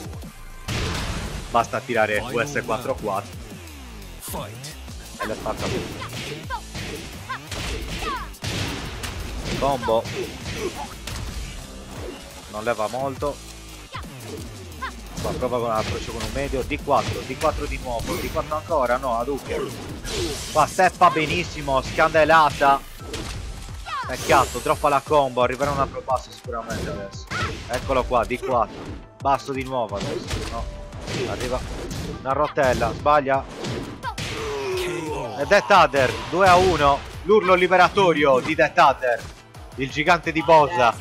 basta tirare US44 Fight. e le spacca tutto combo non leva molto. Qua prova con approccio con un medio. D4 D4 di nuovo D4 ancora no Hadouken. Qua steppa benissimo scandelata. Peccato droppa la combo arriverà un altro basso sicuramente adesso. Eccolo qua D4 basso di nuovo adesso no arriva una rotella sbaglia. E Death Adder 2 a 1 l'urlo liberatorio di Death Adder il gigante di Bosa.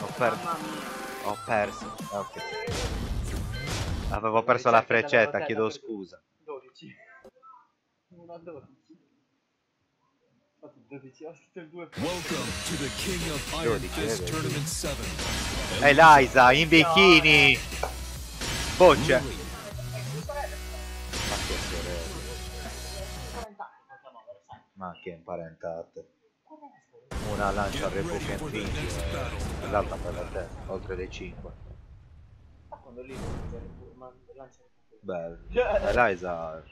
Ho perso. Ho perso Eh, ok. Avevo perso la freccetta chiedo scusa. 12. 1 a 12. Infatti 12, ho scritto il 2 Welcome to the King of Iron 12, Fist eh, Tournament 7. Eliza in bikini bocce ma che sorella ma che imparentate. Una lancia Republican Finch e l'altra per la testa oltre le 5 Ma quando lì lancia il Beh, Eliza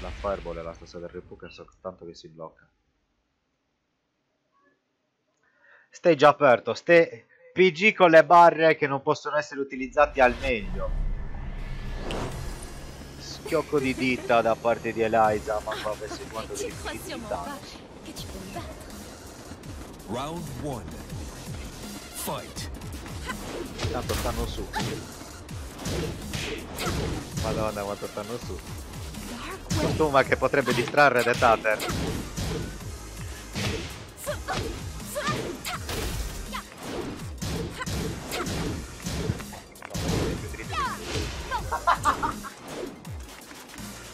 la Fireball è la stessa del Repuker soltanto che si blocca. Stage aperto, ste PG con le barre che non possono essere utilizzati al meglio. Schiocco di dita da parte di Eliza, ma qua avesse quanto me battre. Round one. Fight. Tanto stanno su. Madonna quanto stanno su. Costuma che potrebbe distrarre The Tater.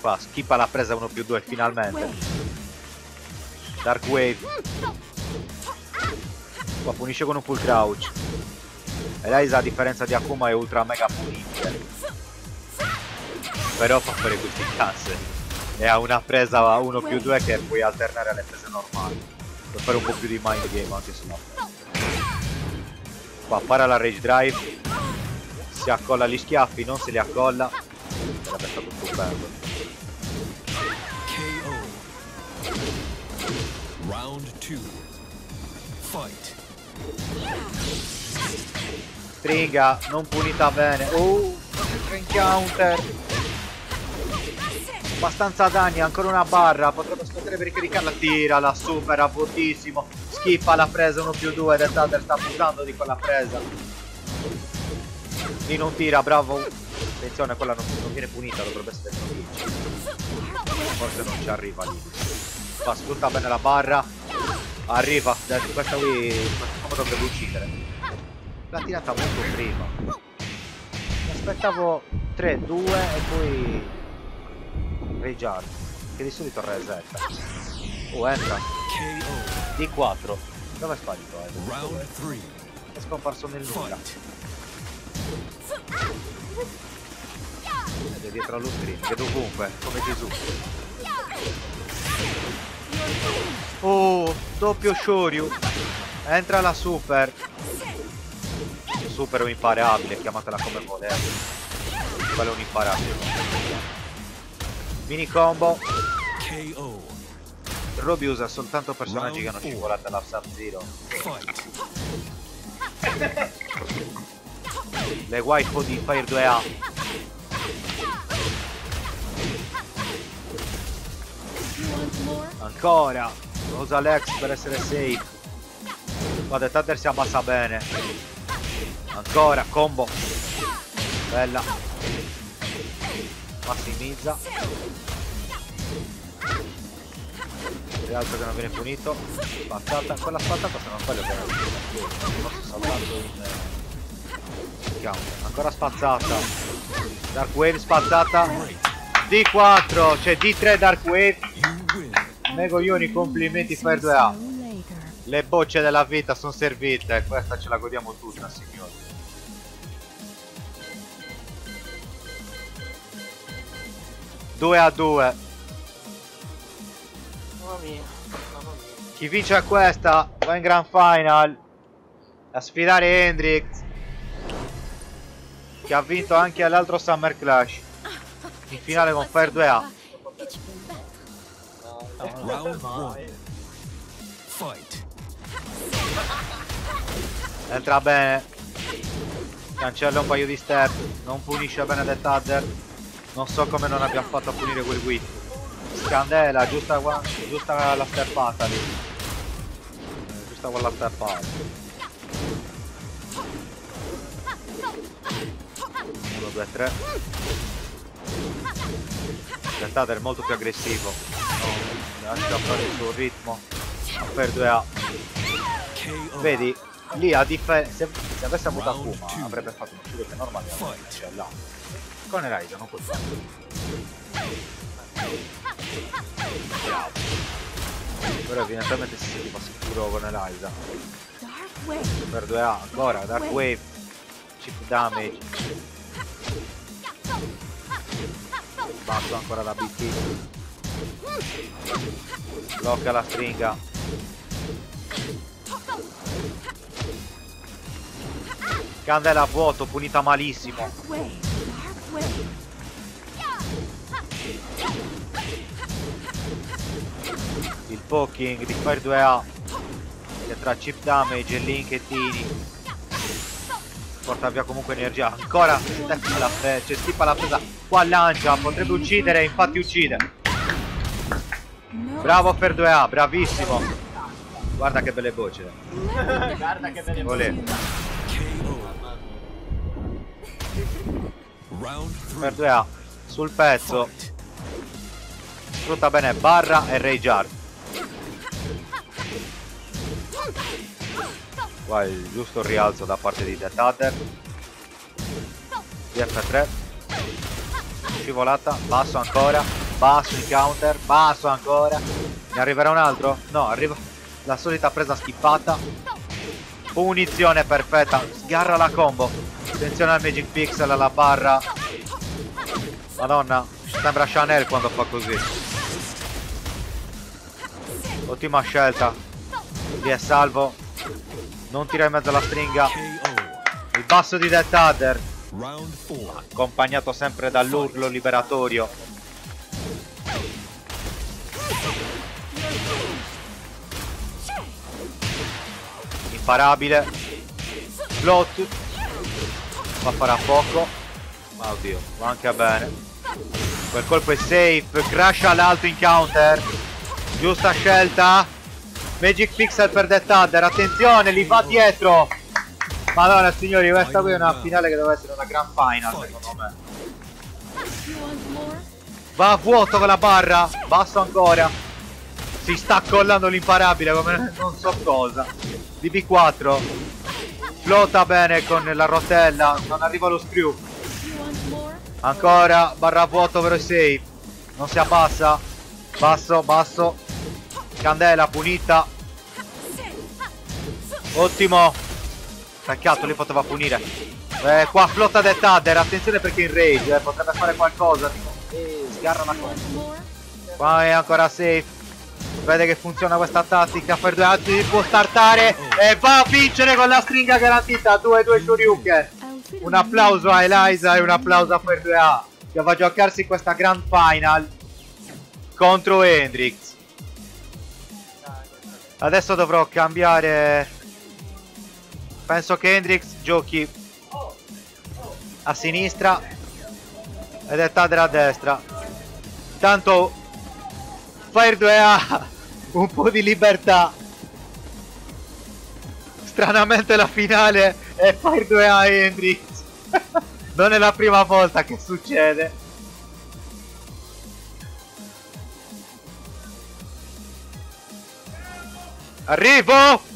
Qua schippa l'ha presa 1 più 2 finalmente. Dark Wave. Qua punisce con un full crouch. Eliza a differenza di Akuma è ultra mega punibile. Però fa fare questi cazzi. E ha una presa 1 più 2 che puoi alternare alle prese normali. Per fare un po' più di mind game anche sulla presa. Qua para la rage drive. Si accolla gli schiaffi, non se li accolla. Sarebbe stato stupendo. Round two. Fight. Stringa, non punita bene. Oh, encounter. Abbastanza danni, ancora una barra. Potrebbe aspettare per ricaricarla. Tira, la supera, fortissimo. Schippa la presa 1 più 2. Death Hunter sta abusando di quella presa. Lì non tira, bravo. Attenzione, quella non, non viene punita, dovrebbe essere. Forse non ci arriva lì. Qua sfrutta bene la barra. Arriva, dai, questa qui qua dovrebbe uccidere. L'ha tirata molto prima. Mi aspettavo 3, 2 e poi Rage che di solito resetta. Oh, entra. KO. D4. Dove è sparito? Eh? È scomparso nel nulla. Ed è dietro allo screen, che dovunque, come Gesù. Oh, doppio Shoryu. Entra la super. Super è un imparabile, chiamatela come volete. Quello è un imparabile. Mini combo. KO. Roby usa soltanto personaggi che hanno scivolato alla Sub-Zero. Le waifu di Fire 2A. Ancora. Usa Lex per essere safe. Guarda, Thunder si ammassa bene. Ancora, combo. Bella. Massimizza. Rialzo che non viene punito. Spazzata. Quella spazzata se non sbaglio che era forse saltato in... eh, counter. Ancora spazzata. Dark Wave spazzata. D4, c'è D3 Dark Wave. You win. Nego Ioni, complimenti Fire 2A. Le bocce della vita sono servite, questa ce la godiamo tutta, signori. Due a due. Mamma mia, mamma mia. Chi vince questa va in Grand Final a sfidare Hendrix che ha vinto anche all'altro Summer Clash in finale con Fire 2A. Round one. Fight. Entra bene. Cancella un paio di step. Non punisce bene The Tudder. Non so come non abbiamo fatto a punire quel whip. Scandela, giusta, qua- giusta la steppata lì. Giusta quella steppata. 1, 2, 3. The Tudder è molto più aggressivo. No, lascia fare il suo ritmo. Per 2A. KO. Vedi, lì a differenza. Se, se avesse avuto Akuma avrebbe fatto uno studio che normale c'è là. Con Eliza non puoi. Bravo. Però evidentemente si sentiva sicuro con Eliza. Per 2A ancora, Dark Wave, chip damage. Basso ancora da BT. Blocca la stringa. Candela a vuoto, punita malissimo. Il poking di Fire 2A che tra chip damage e link e tini porta via comunque energia. Ancora step la pre- c'è Stippa la presa. Qua lancia, potrebbe uccidere, infatti uccide. Bravo per 2A, bravissimo. Guarda che belle voci. Guarda che belle. Round Per three. 2A. Sul pezzo. Sfrutta bene barra e rage art. Qua il giusto rialzo da parte di Death Adder. DF3. Scivolata. Basso ancora. Basso in counter. Basso ancora. Ne arriverà un altro? No, arriva la solita presa schippata. Punizione perfetta. Sgarra la combo. Attenzione al Magic Pixel alla barra. Madonna, sembra Chanel quando fa così. Ottima scelta. Lì è salvo. Non tira in mezzo alla stringa. Il basso di Death Adder. Accompagnato sempre dall'urlo liberatorio. Imparabile. Plot. Va a fare a poco. Ma oddio, va anche bene. Quel colpo è safe. Crash all'alto in counter. Giusta scelta. Magic Pixel per Death Adder. Attenzione, li va dietro. Madonna signori, questa qui è una finale che deve essere una gran final secondo me. Va a vuoto con la barra. Basso ancora. Si sta accollando l'imparabile come non so cosa. DB4. Flotta bene con la rotella. Non arriva lo screw. Ancora. Barra a vuoto però safe. Non si abbassa. Basso, basso. Candela punita. Ottimo. Peccato, lì poteva punire. Eh, qua flotta Death Adder. Attenzione perché in rage. eh, potrebbe fare qualcosa. Tipo, eh, sgarra la cosa. Qua è ancora safe. Vede che funziona questa tattica per due altri può startare e va a vincere con la stringa garantita 2-2 Shoryuken. Un applauso a Eliza e un applauso a per 2A che va a giocarsi questa grand final contro Hendrix. Adesso dovrò cambiare. Penso che Hendrix giochi a sinistra ed è Tadra a destra. Tanto Fire 2 ha [LAUGHS] un po' di libertà. Stranamente la finale è Fire 2 a Hendrix. [LAUGHS] non è la prima volta che succede. Arrivo!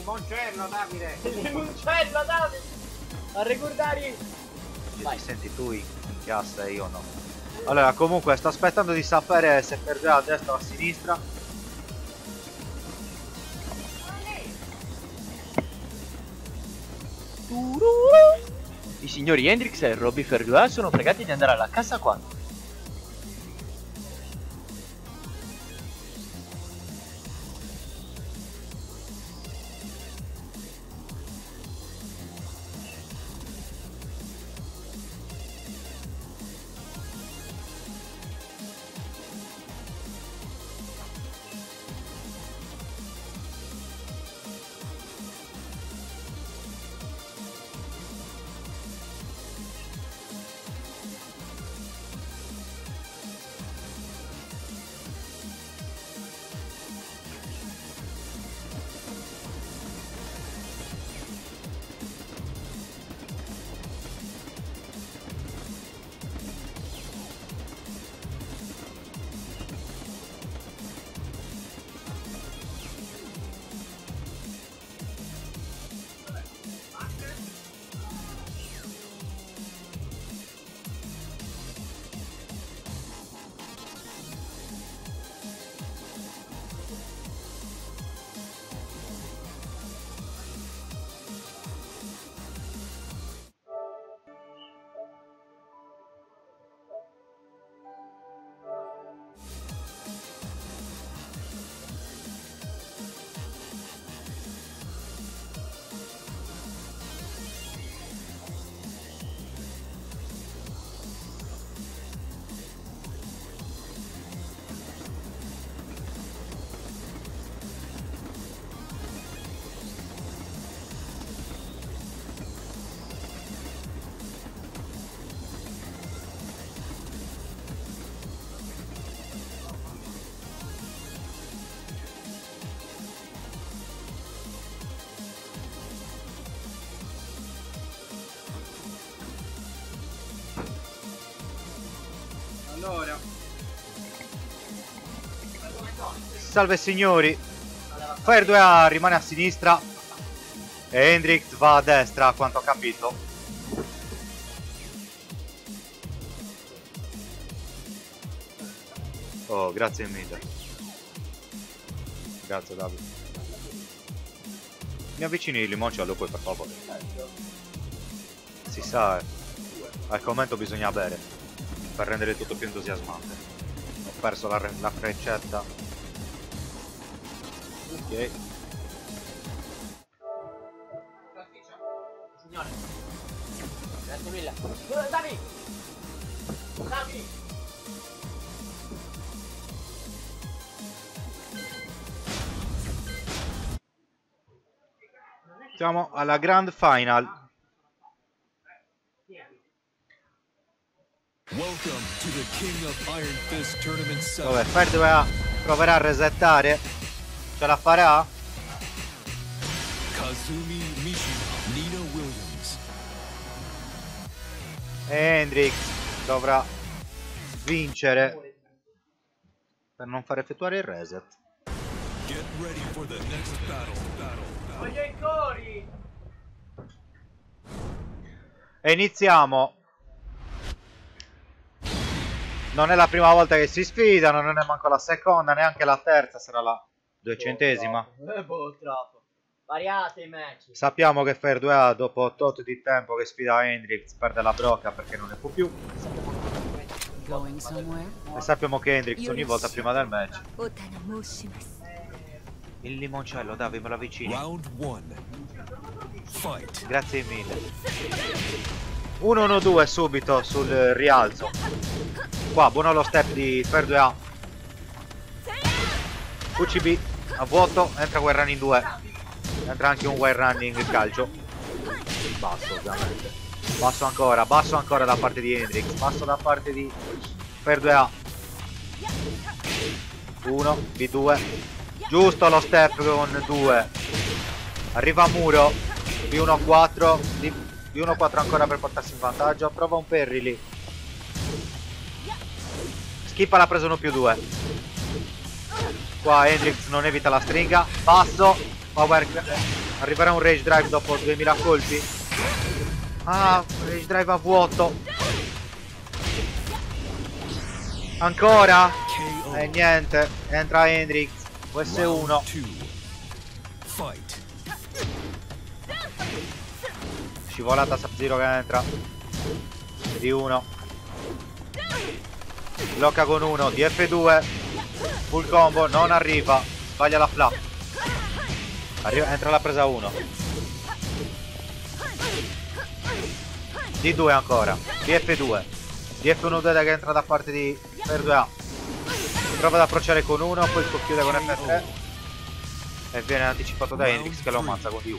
Limoncello, Davide! Limoncello, Davide! A ricordare! Ti senti tu in cassa e io no. Allora, comunque, sto aspettando di sapere se per già a destra o a sinistra. I signori Hendrix e Robbie Ferguà sono pregati di andare alla cassa 4. Salve signori. Fire 2A rimane a sinistra. E Hendrix va a destra, a quanto ho capito. Oh, grazie mille. Grazie Davide. Mi avvicini il limoncello poi per favore. Si sa, eh. al commento bisogna bere per rendere tutto più entusiasmante. Ho perso la, la freccetta. Ok. Signore. Grazie mille. Davi! Davi! Siamo alla Grand Final. Welcome to the King of Iron Fist Tournament 7. Dove Fire 2A proverà a resettare. Ce la farà? Kazumi Mishima, Nina Williams. E Hendrix dovrà vincere per non far effettuare il reset. Get ready for the next battle. Battle. Voglio i cori! E iniziamo. Non è la prima volta che si sfidano, non è manco la seconda, neanche la terza, sarà la Duecentesima. Eh, boh, troppo. Variate i match. Sappiamo che Fer 2A dopo tot di tempo che sfida Hendrix perde la brocca perché non ne può più. E sappiamo che Hendrix ogni volta prima del match. Il limoncello, Davi, me lo avvicini. Grazie mille. 1-1-2 subito sul rialzo. Qua, buono lo step di Fer 2A. UCB a vuoto, entra Wild Running 2. Entra anche un Wild Running calcio. Basso ovviamente. Basso ancora, basso ancora da parte di Hendrix. Basso da parte di Fair 2A. 1, B2. Giusto lo step con 2. Arriva a muro. B1 4. B1 4 ancora per portarsi in vantaggio. Prova un Perry lì. Skippa l'ha preso 1 più 2. Qua Hendrix non evita la stringa. Basso. Power. Arriverà un rage drive dopo 2000 colpi. Ah, rage drive a vuoto. Ancora. E niente. Entra Hendrix. US1. Round 2. Fight. Scivolata Sub-Zero che entra. Di 1. Blocca con 1. DF2. Full combo. Non arriva. Sbaglia la flap. Arriva, entra la presa 1. D2 ancora. DF2. DF1 che entra da parte di Per 2A. Prova ad approcciare con 1. Poi chiude con F3. E viene anticipato da Hendrix che lo ammazza con D1.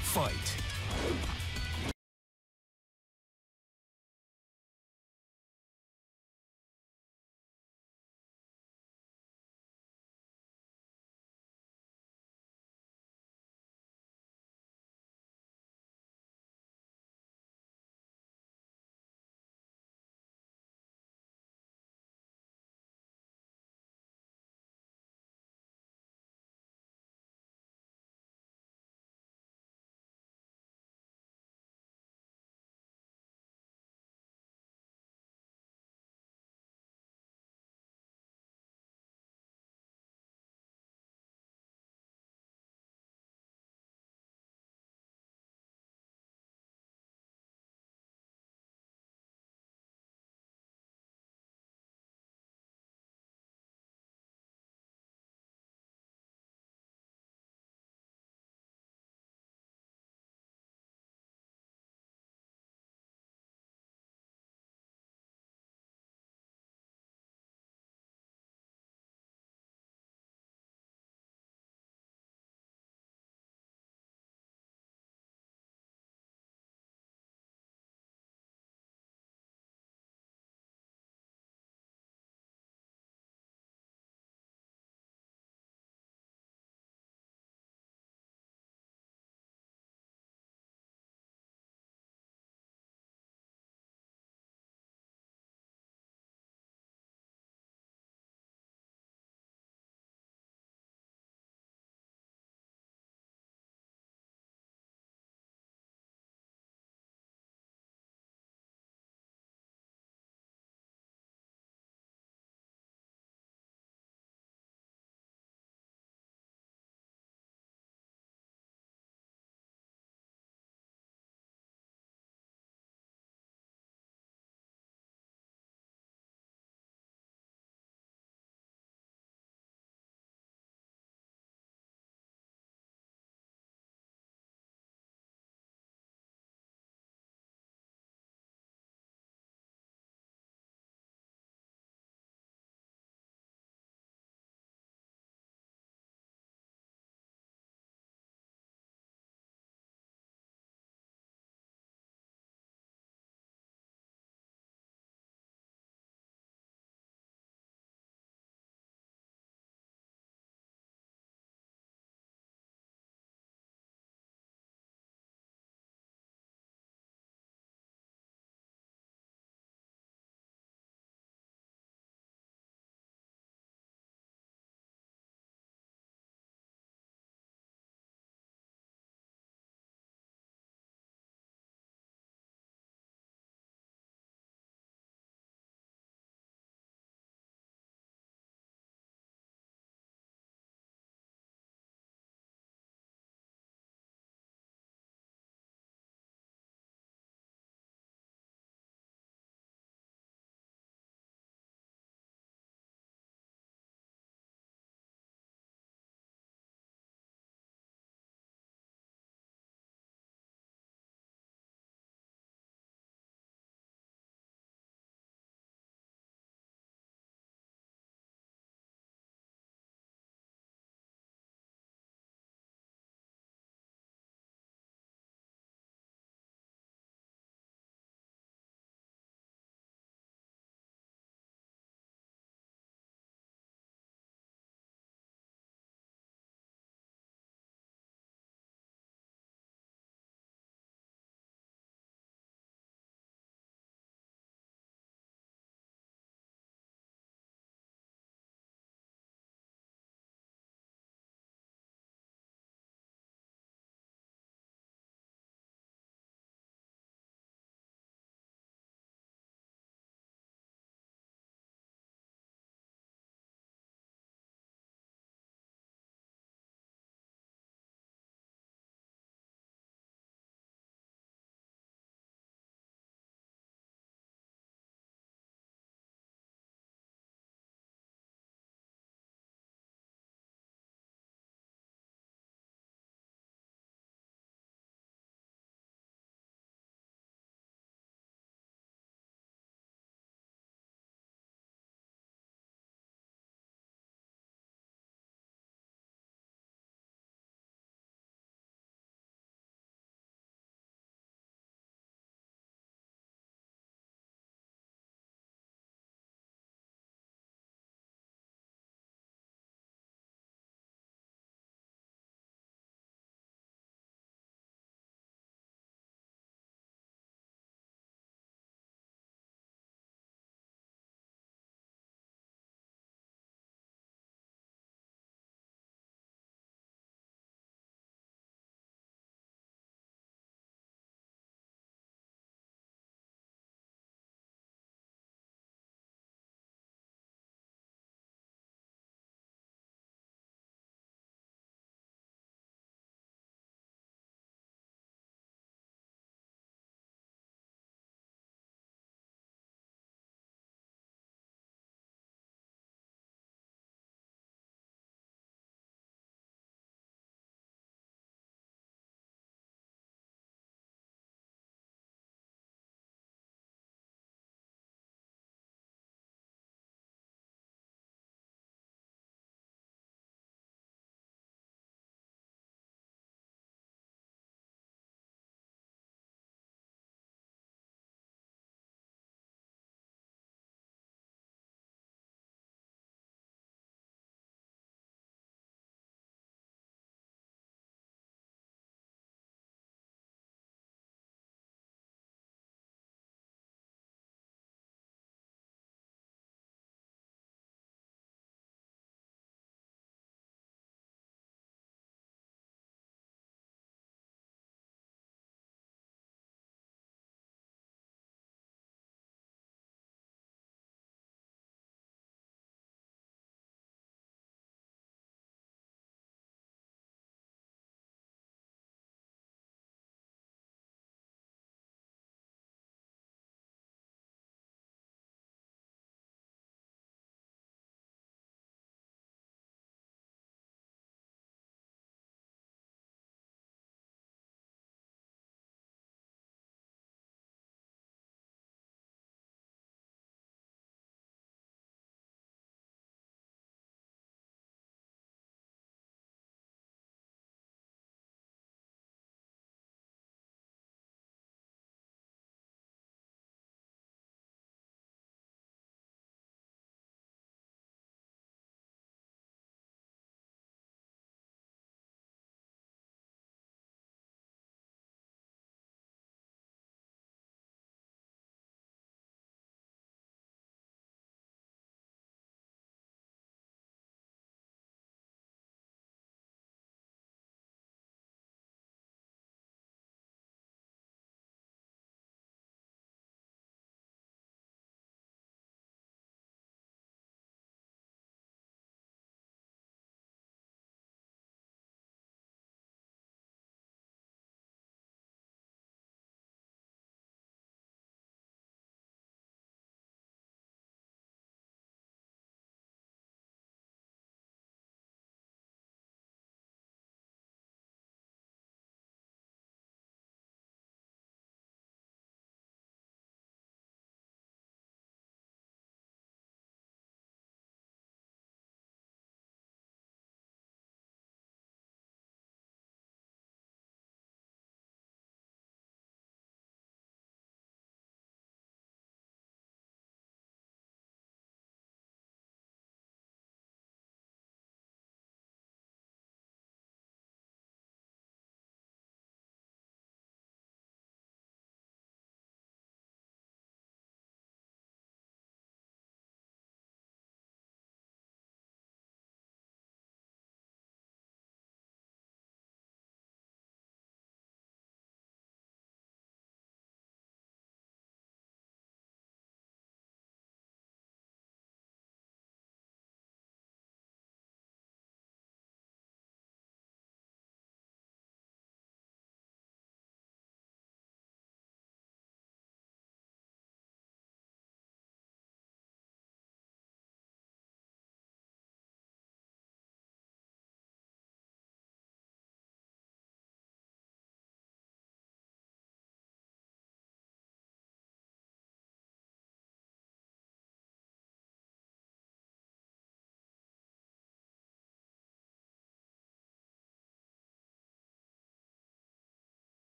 Fight.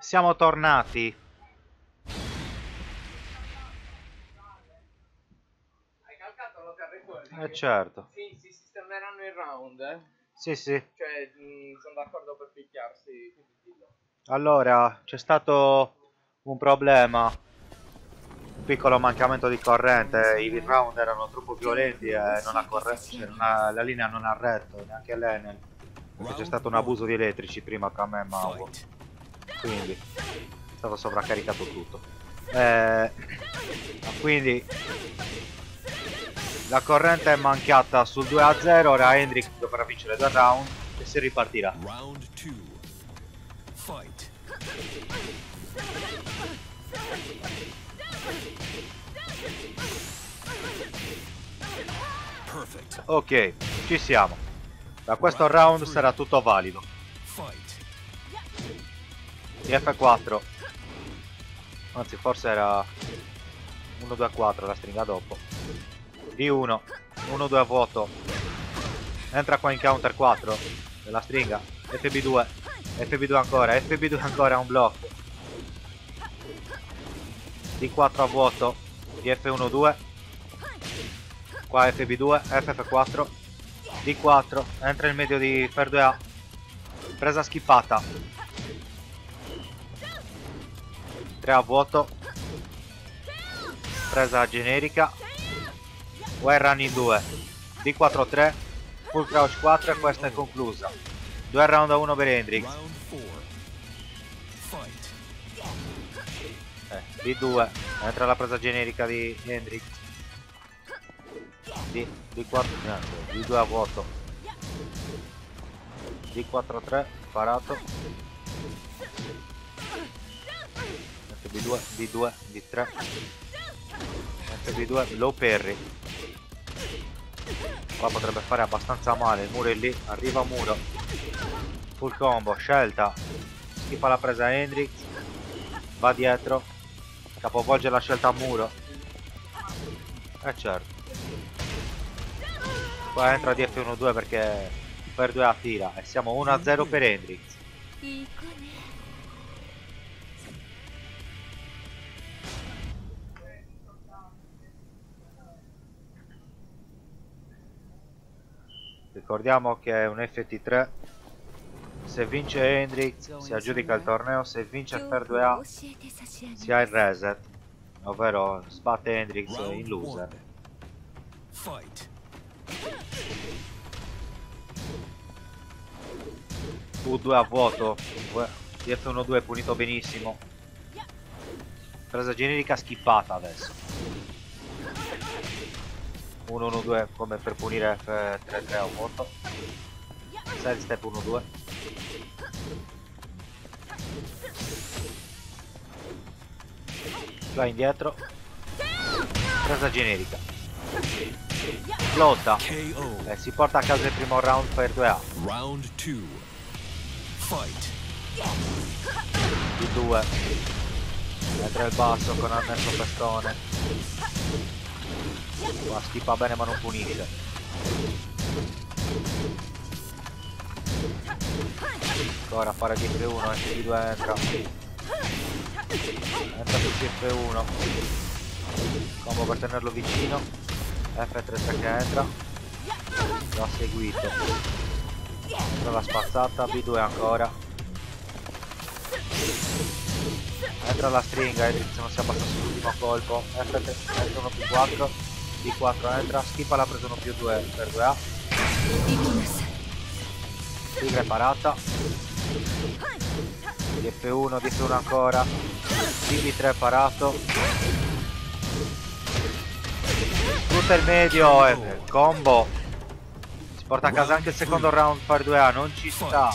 Siamo tornati. Hai calcato lo carretone? Eh certo. Sì, si sistemeranno il round, eh. Sì, sì. Cioè, mh, sono d'accordo per picchiarsi. Allora, c'è stato un problema. Un piccolo mancamento di corrente. I round erano troppo violenti e non ha corre- cioè, ha- la linea non ha retto, neanche l'Enel. C'è stato un abuso di elettrici prima tra me e Mauro. Quindi è stato sovraccaricato tutto. Eh, quindi la corrente è mancata sul 2 a 0. Ora Hendrik dovrà vincere due round e si ripartirà. Round two. Fight. Perfect. Ok, ci siamo. Da questo round sarà tutto valido. Fight. Di F4. Anzi, forse era 1 2 4 la stringa dopo. D1, 1 2 a vuoto. Entra qua in counter 4 della stringa. FB2, FB2 ancora, FB2 ancora un blocco. D4 a vuoto, DF1 2. Qua FB2, FF4, D4, entra il medio di Fer 2A. Presa schippata. 3 a vuoto. Presa generica. Wire running 2. D4 3. Full crouch 4 e questa è conclusa. 2 round a 1 per Hendrix. Eh, D2. Entra la presa generica di Hendrix. D, D4 niente, D2 a vuoto. D4 3. Parato. FB2, D2, D3. FB2, low parry. Qua potrebbe fare abbastanza male, il muro è lì, arriva muro. Full combo, scelta. Schifa la presa Hendrix. Va dietro. Capovolge la scelta a muro. Eh certo. Qua entra di F1-2 perché per 2 attira e siamo 1-0 per Hendrix. ricordiamo che è un FT3 se vince Hendrix si aggiudica il torneo. Se vince per 2A si ha il reset. Ovvero sbatte Hendrix in loser. U2 a vuoto. DF1-2 punito benissimo. Presa generica schippata adesso. 1-1-2 come per punire F3-3 a vuoto. Side step 1-2. Fly indietro. Presa generica. Flotta. Eh, si porta a casa il primo round per 2A. Round two. Fight. di 2 mentre il basso con annesso pestone qua schifa bene ma non punisce. Ancora fare di F1 F2 entra. Entra su CF1 combo per tenerlo vicino. F33 che entra. L'ha seguito. Entra la spazzata B2 ancora. Entra la stringa, Edric non si abbassa sull'ultimo colpo. F3, entra 1 più 4. D4, Eldra Schipala l'ha preso uno più 2 per 2A Tigre parata DF1, DF1 ancora. DB3 parato tutto il medio eh, e combo. Si porta a casa anche il secondo round per 2A non ci sta.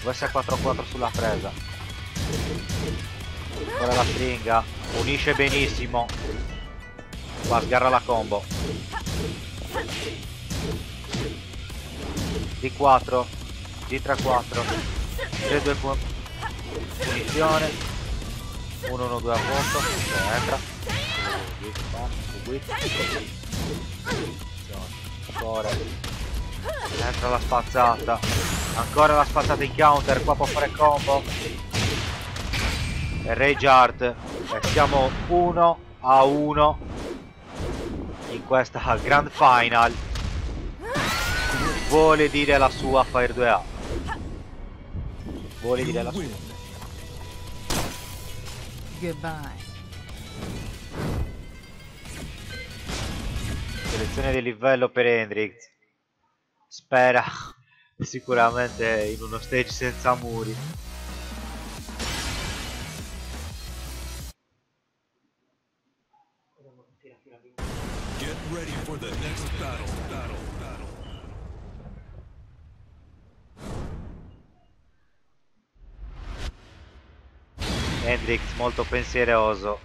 Dovesse 4-4 sulla presa. Ancora la stringa. Unisce benissimo. Qua sgarra la combo. D4. D3-4. 3-2 pu- punizione. 1-1-2 a. Ok, entra. Ancora. Entra la spazzata. Ancora la spazzata in counter. Qua può fare combo. E Rage Art. E siamo 1 a 1 in questa Grand Final. Vuole dire la sua Fire 2A. Vuole dire la sua. Goodbye. Selezione di livello per Hendrix. Spera sicuramente in uno stage senza muri. Hendrix molto pensieroso.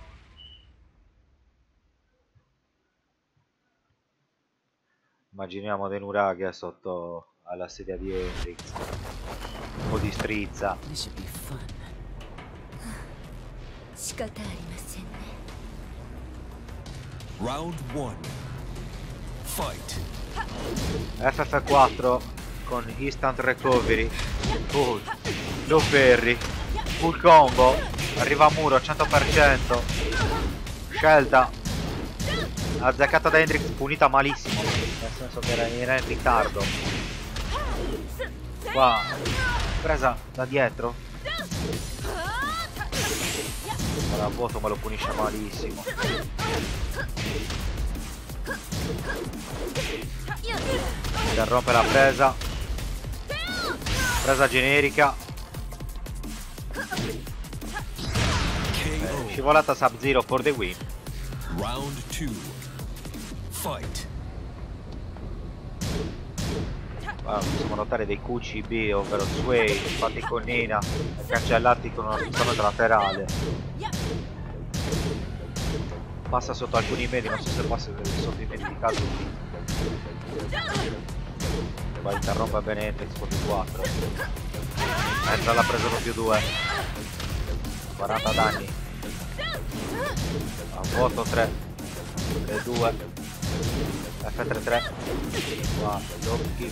Immaginiamo Denuraga sotto alla sedia di Hendrix. Un po' di strizza. This should be fun. 仕方ありませんね Round one. Fight. FF4 con instant recovery. Full. Low ferry. Full combo. Arriva a muro 100%. Scelta. Azzeccata da Hendrix punita malissimo. Nel senso che era, era in ritardo. Qua. Presa da dietro. Ora vuoto ma lo punisce malissimo. Interrompe la presa. Presa generica. Scivolata Sub-Zero for the win. Round two. Fight. Ah, possiamo notare dei QCB, ovvero Sway, fatti con Nina e cancellati con uno spostamento laterale. Passa sotto alcuni medi, non so se passa sotto i medi di caso. Poi interrompe bene Hendrix con più 4. Entra la presa con più 2. 40 danni. A vuoto 3. 3 2. F33 qua occhi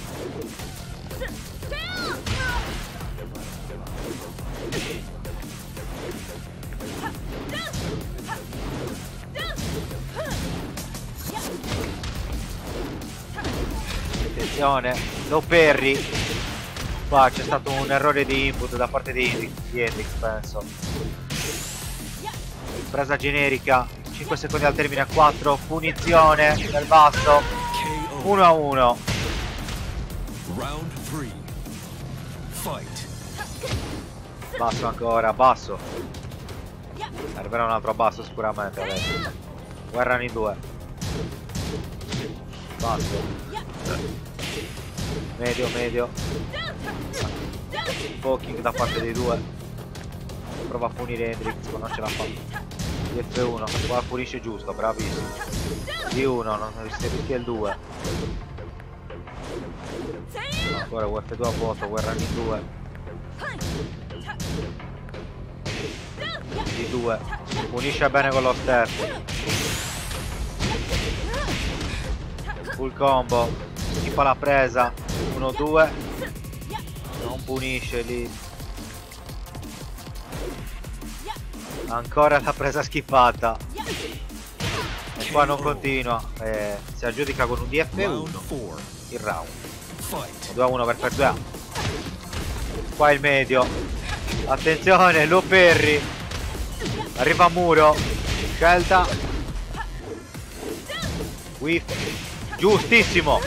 attenzione no Perry qua c'è stato un errore di input da parte di Hendrix penso presa generica 5 secondi al termine 4 punizione del basso KO. 1 a 1 Round three. Fight. basso ancora basso arriverà un altro basso sicuramente adesso guerrano in due basso medio medio poking da parte dei due prova a punire Hendrix ma non ce la fa di F1 qua pulisce giusto bravissimo. Di 1 non rischia il 2 ancora UF2 a vuoto guerrano in 2 di 2 punisce bene con lo step full combo schiffa la presa? 1-2 non punisce lì ancora la presa schiffata e qua non continua. Eh, si aggiudica con un Round DF1 four. il round. Fight. 2-1 per per 2 qua il medio. Attenzione Lo Perry. Arriva a muro. Scelta. Whiff. Giustissimo.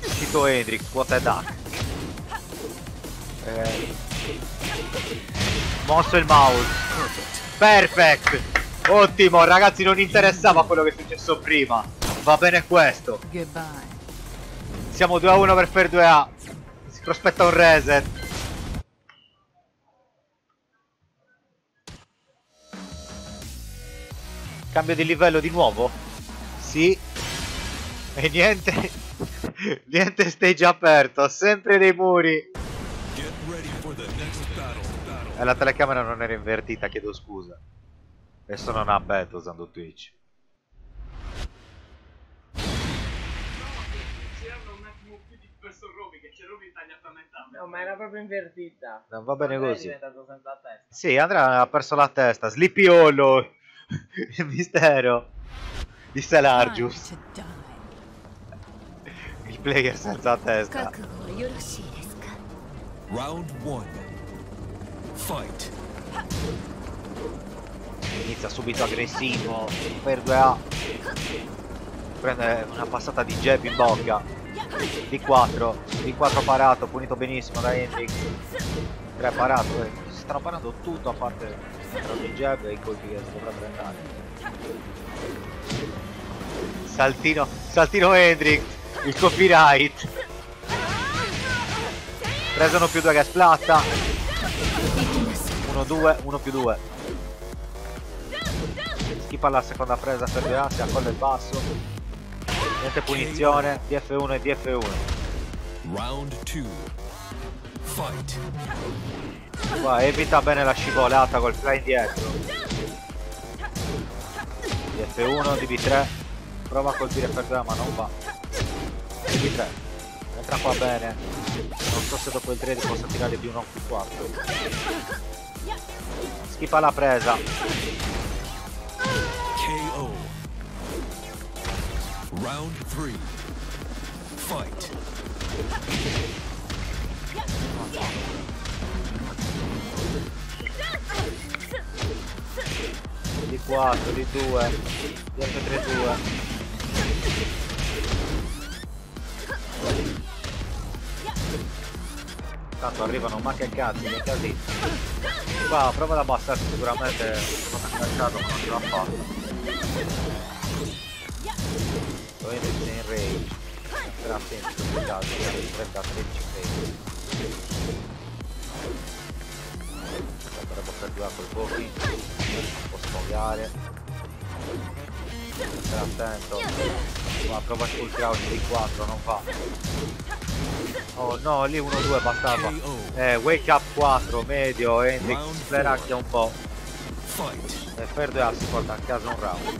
Cito Hendrix what a duck eh, mosso il mouse perfect ottimo ragazzi non interessava quello che è successo prima va bene questo siamo 2 a 1 per Fair 2A. Si prospetta un reset. Cambio di livello di nuovo? Sì. E niente. [LAUGHS] niente stage aperto. Sempre dei muri. Eh, la telecamera non era invertita, chiedo scusa. E sono ha beta usando Twitch. No, ma era proprio invertita. Non va bene non così. Sì, Andrea ha perso la testa. Sleepy Hollow. [LAUGHS] Il mistero di Selargius. Il player senza testa. Round 1. Fight. Inizia subito aggressivo. Per 2A. Prende una passata di jab in bocca. D4. D4 parato, punito benissimo da Hendrix. 3 parato. eh. Si stanno parando tutto a parte il jab e i colpi che dovrebbero andare. Saltino, saltino Hendrix. Il copyright. Presono più 2 gas platta. 1 2, 1 più 2. Schippa la seconda presa per 2A, si accolla il basso. Niente punizione, DF1 e DF1. Round two. Fight. Qua evita bene la scivolata col fly indietro. DF1, DB3. Prova a colpire per 2A ma non va. DB3. Entra qua bene. Non so se dopo il 3 possa tirare più 1 più 4. Schippa la presa. KO. Round three. Fight. D4, D2, DF32. Tanto arrivano ma che cazzo, che casino. Qua prova ad abbassarsi sicuramente sono attaccato ma non ce l'ha fatta. Dovete essere in rage. Sarà attento, complicato, 30 13 rage. Dovrebbe per due col pochi. Può sfogliare. Stai attento. Qua prova sul crouch di 4, non va. Oh no, lì 1-2 bastava. Eh, wake up 4, medio, Hendrix, sfleracchia un po'. E per 2 si porta a casa un round.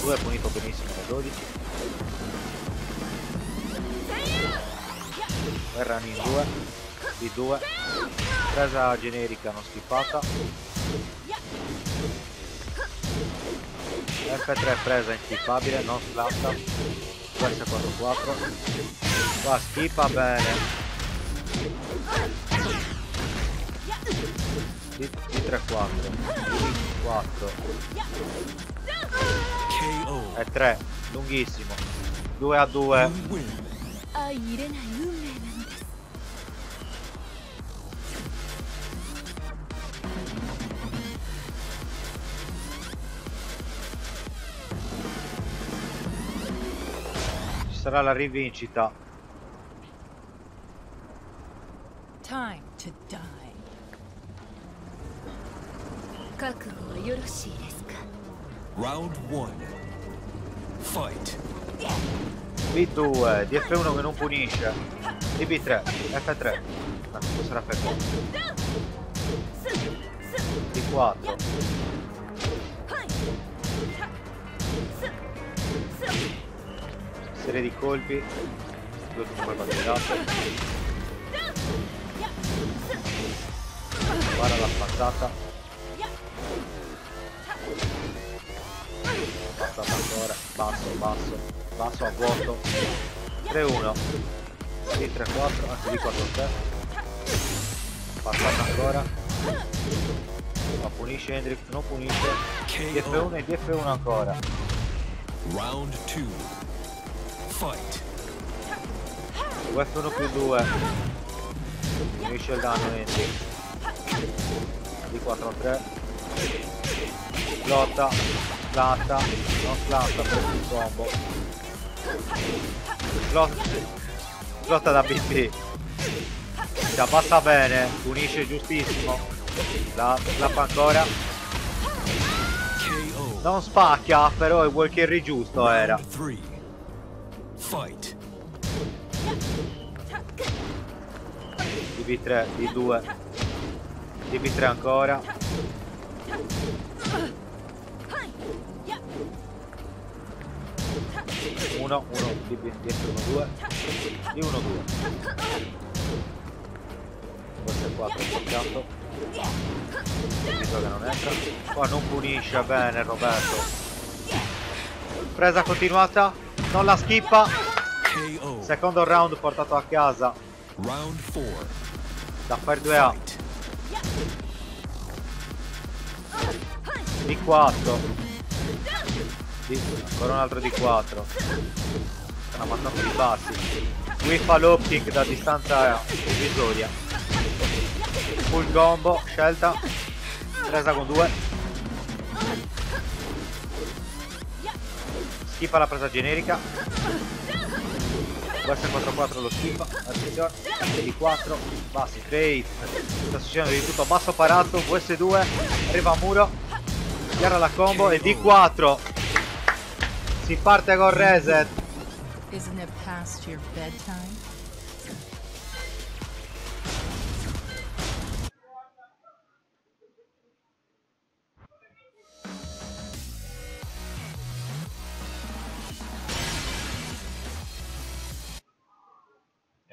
2 è punito benissimo da 12. Errano in 2. Di 2. Presa generica non schippata. MP3 presa inskippabile, non splatta. 2 secondo 4. Qua schippa bene. D, D3 4. D 4. KO. E 3. Lunghissimo. 2 a 2. sarà la rivincita. Time to die 覚悟はよろしいですか Round one. Fight. B2, DF1 che non punisce. DB3, F3. Ma non sarà per D4. Serie di colpi. Due comunque battellato. Guarda la passata. Passata ancora. Basso, basso. Basso a vuoto. 3-1. Di 3-4, anzi di 4-3. Passata ancora. Ma punisce Hendrix, non punisce. DF1 e DF1 ancora. Round two. Fight. UF1 più 2. Punisce il danno Hendrix. Di 4-3. Lotta. Slatta. Non slatta per il combo. Slotta. Slotta da BT. Si abbassa bene. Punisce giustissimo. La, slappa ancora. Non spacchia, però il walk carry giusto era. Fight. DB3, D2. DB3 ancora. 1, 1, di dietro 1, 2, di 1, 2. Questo è 4 bloccato. Capito che non entra. Qua non punisce bene Roberto. Presa continuata, non la schippa. Secondo round portato a casa Round 4. da fare 2A. Fight. D4. D, ancora un altro D4. Stanno mandando di bassi. Qui fa low kick da distanza irrisoria. Full combo, scelta. Presa con due. Schifa la presa generica. VS44 lo schifa. Attenzione. D4. Bassi. Trade. Sta succedendo di tutto. Basso parato. VS2. Arriva a muro. Chiara la combo e D4. Si parte con reset. Isn't it past your bedtime?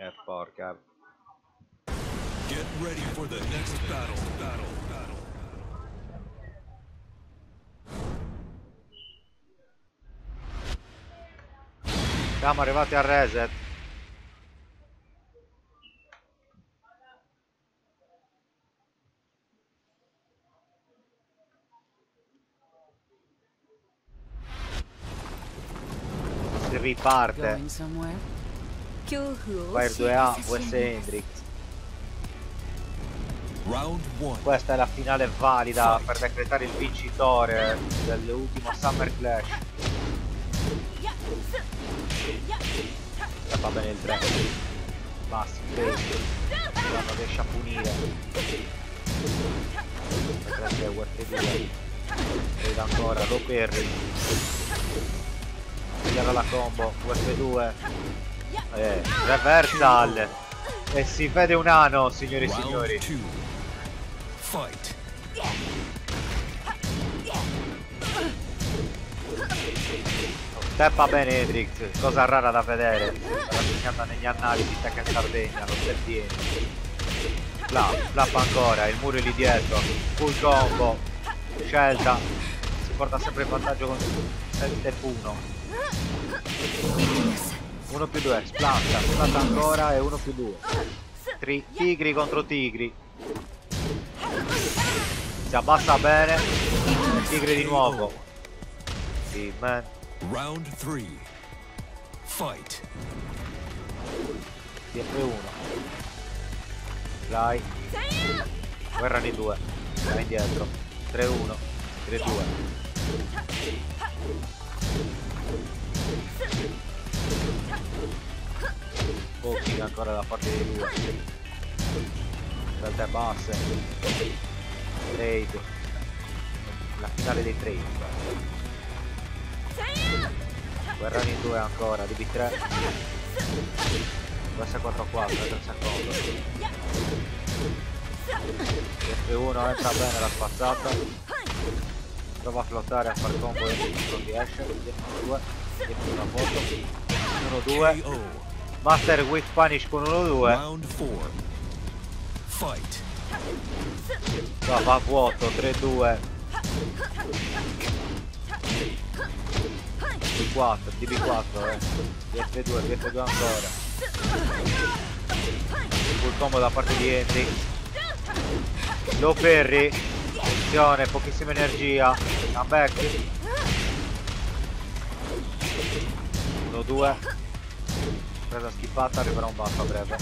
Eh porca. Get ready for the next battle. Battle. Battle. Siamo arrivati al reset. Si riparte. Wire 2A, US Hendrix. Questa è la finale valida per decretare il vincitore dell'ultimo Summer Clash. Va bene il 3. Basta, non riesce a punire. Potrebbe UF2. Ed ancora, lo perri. Tira la combo, UF2. Eh, reversal. E si vede un ano, signori e signori. 2. Fight. Steppa bene Hendrix, cosa rara da vedere. La segnata negli annali di Tekken Sardegna, lo steppiene. Flap, flap ancora, il muro è lì dietro. Full combo. Scelta. Si porta sempre in vantaggio con 7 step 1. 1 più 2, splatta, splatta ancora e 1 più 2. Tri- tigri contro tigri. Si abbassa bene. Tigri di nuovo. Sì, man. Round 3. Fight. TF1 Fly Guerrano in due Vai indietro 3-1 3-2 Poking ancora da parte di due Scelte basse Trade La finale dei trade Guerrano in due ancora DB3 Versa 4-4, 3 secondi. F1 entra bene la spazzata. Prova a flottare a far combo e non riesce. F2, F1 foto. 1-2. KO. Master with punish con 1-2. Round 4. Fight. Qua va a vuoto, 3-2. D4, DB4 eh. DF2, DF2 ancora. Full combo da parte di Henry. Low Perry. Attenzione, pochissima energia. Comeback. 1-2. Presa schippata, arriverà un basso a breve.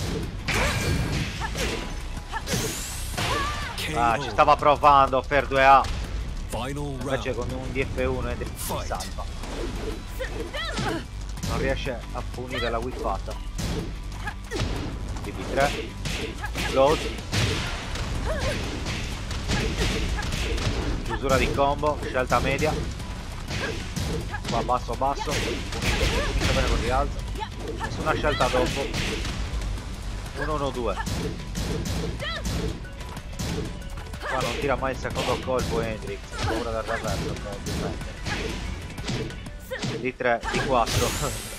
Ah, ci stava provando per 2A. Final Invece con un DF1 Henry si Fight. salva. Non riesce a punire la whippata. DB3. Load. Chiusura di combo, scelta media. Qua basso basso. Punisce bene con rialzo. Nessuna scelta dopo. 1-1-2. Qua non tira mai il secondo colpo Hendrix, paura del reverso probabilmente. D3, D4.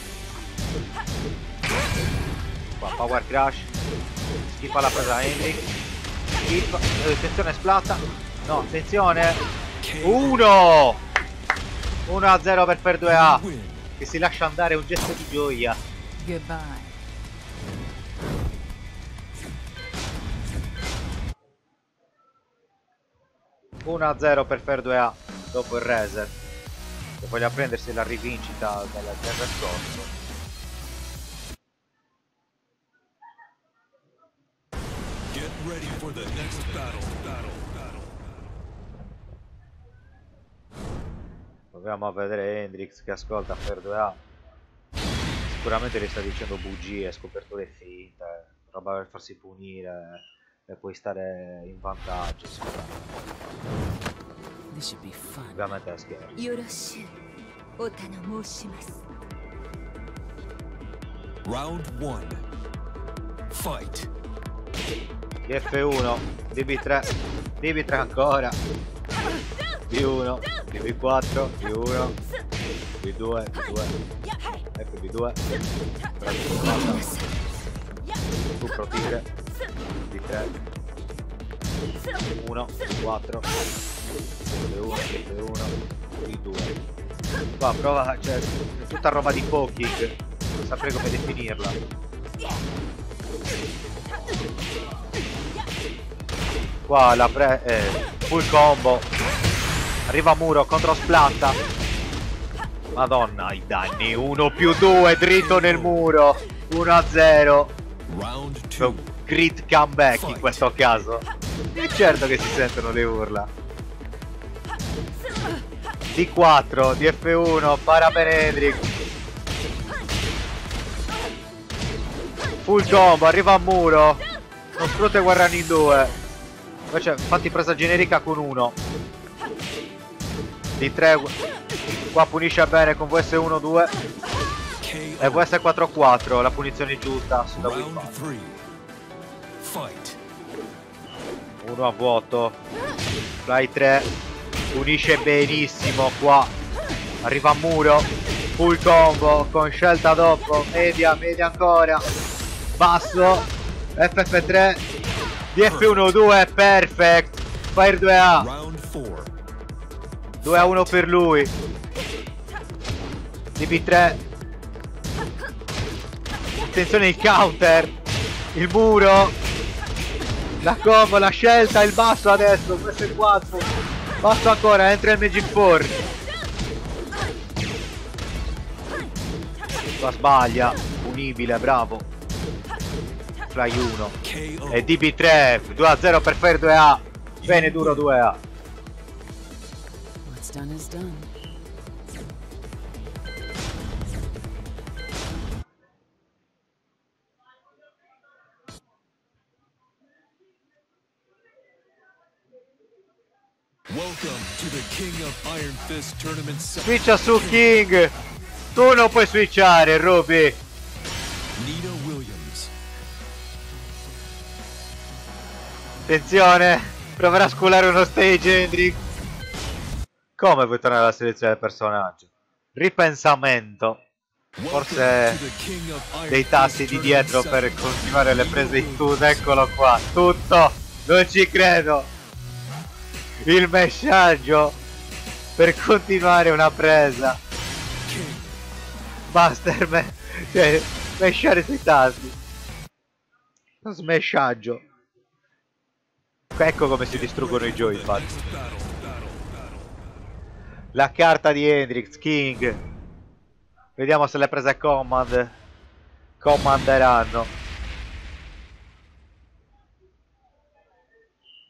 Qua, power crash. Schifa la presa Hendrik. Skip. Attenzione splatta. No, attenzione. 1! 1 a 0 per per 2A. Che si lascia andare un gesto di gioia. Goodbye. Uno a 0 per per 2A dopo il reset. Se voglia prendersi la rivincita del del scorso. Get ready for the next. Battle. Proviamo a vedere Hendrix che ascolta per 2A Sicuramente le sta dicendo bugie, scoperture finte, eh. roba per farsi punire eh. e poi stare in vantaggio. Sicuramente. Ovviamente è scherzo. Round 1 Fight. DF1 DB3 DB3 ancora. B1, DB4, B1, B2, B2, FB2, tu pro tigre, B3, 1, 4, B1, B1, B2. Qua prova, cioè, è tutta roba di poking, non saprei come definirla. Qua la pre... Eh, full combo. Arriva muro contro splatta. Madonna i danni. 1 più 2 dritto nel muro. 1 a 0. Round Un grit comeback in questo caso. E certo che si sentono le urla. D4, DF1, para Benedric. Full combo, arriva a muro. Non sfrutta i guarrani in due. Invece fatti presa generica con uno. D3 qua punisce bene con VS1 2 e KO. VS 4 4 la punizione giusta sulla Wii. 1 a vuoto. Fly 3 Punisce benissimo qua. Arriva a muro. Full combo Con scelta dopo. Media, media ancora. Basso. FF3 DF1-2 Perfect. Fire 2A Round four. 2 a 1 per lui. DB3 Attenzione il counter. Il muro. La combo, la scelta, il basso adesso. Questo è il 4 Basso ancora, entra il Magic 4 Qua sbaglia. Punibile, bravo. Fly 1 KO. E DB3 2 a 0 per Fire 2A Bene duro 2A What's done is done. Welcome to the King of Iron Fist Tournament. se- Switcha su King Tu non puoi switchare Ruby. Attenzione Proverà a sculare uno stage Hendrik Come vuoi tornare alla selezione del personaggio? Ripensamento. Forse dei Fist di dietro per continuare le prese in tutto Eccolo qua. Tutto. Non ci credo. Il messaggio Per continuare una presa. Master me Cioè Smashare sui tasti. Uno smashaggio. Ecco come si distruggono i joypad la carta di Hendrix, King. Vediamo se l'è presa Command. Commanderanno.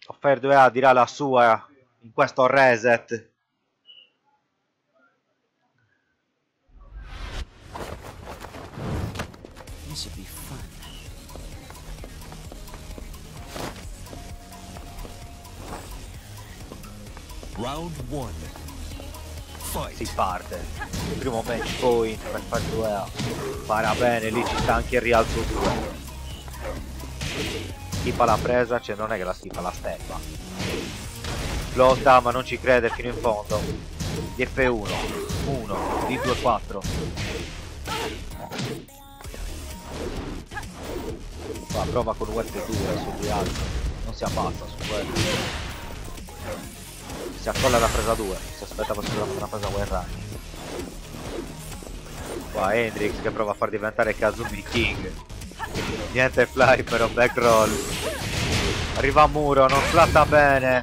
Offer 2A dirà la sua in questo reset. Round 1 si parte. Il primo match point per fare 2A farà bene lì ci sta anche il rialzo 2 schifa la presa cioè non è che la schifa la steppa lotta ma non ci crede fino in fondo. DF1 1 D2 4 Qua prova con UF2 su di altri. Non si abbassa su quello. Si accolla la presa 2. Si aspettava sicuramente una presa Running. Qua Hendrix che prova a far diventare Kazumi King. Niente fly però back roll. Arriva a muro, non flatta bene.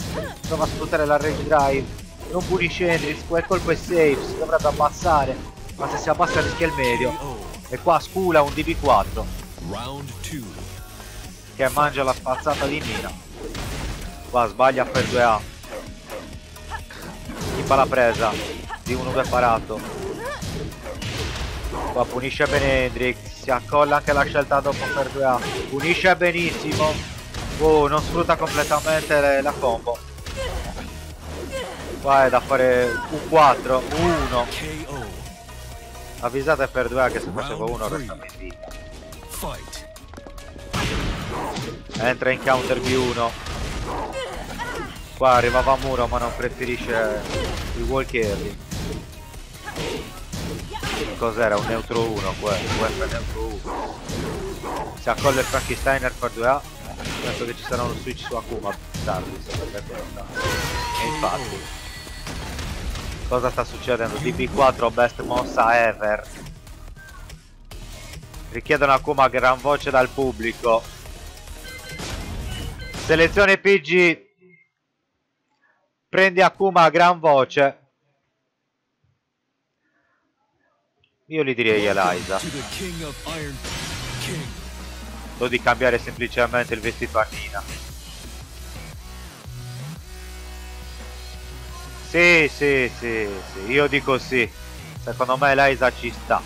Prova a sfruttare la range drive. Non punisce Hendrix, quel colpo è safe, si dovrebbe abbassare. Ma se si abbassa rischia il medio. E qua scula un DB4 Round che mangia la spazzata di Nina. Qua sbaglia per 2A. Schippa la presa di uno preparato. Qua punisce bene Hendrix. Si accolla anche la scelta dopo per 2A. Punisce benissimo. Oh, non sfrutta completamente le- la combo. Qua è da fare U4, U1. KO. Avvisate per 2A che se facevo uno restava in vita. Entra in counter B1. Qua arrivava muro ma non preferisce il early. Cos'era? Un neutro 1 quello, UF neutro 1. Si accolla il Frankensteiner per 2A. Penso che ci sarà uno switch su Akuma tardi, se potrebbe andare. E infatti. Cosa sta succedendo? DB4 best mossa ever. Richiedono Akuma a gran voce dal pubblico. Selezione PG. Prendi Akuma a gran voce. Io gli direi Eliza. O di cambiare semplicemente il vestito a Nina. Sì, sì, sì, sì, io dico sì. Secondo me Eliza ci sta.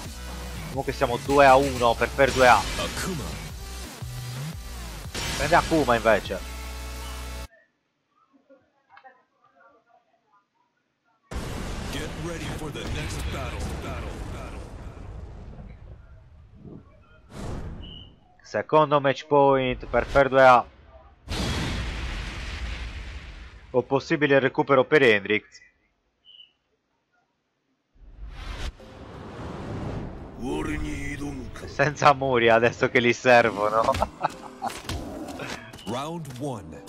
Comunque siamo 2 a 1 per per 2 A. Prende Akuma invece. Secondo match point per Fair 2A. O possibile recupero per Hendrix. Senza muri adesso che li servono. [LAUGHS] Round 1.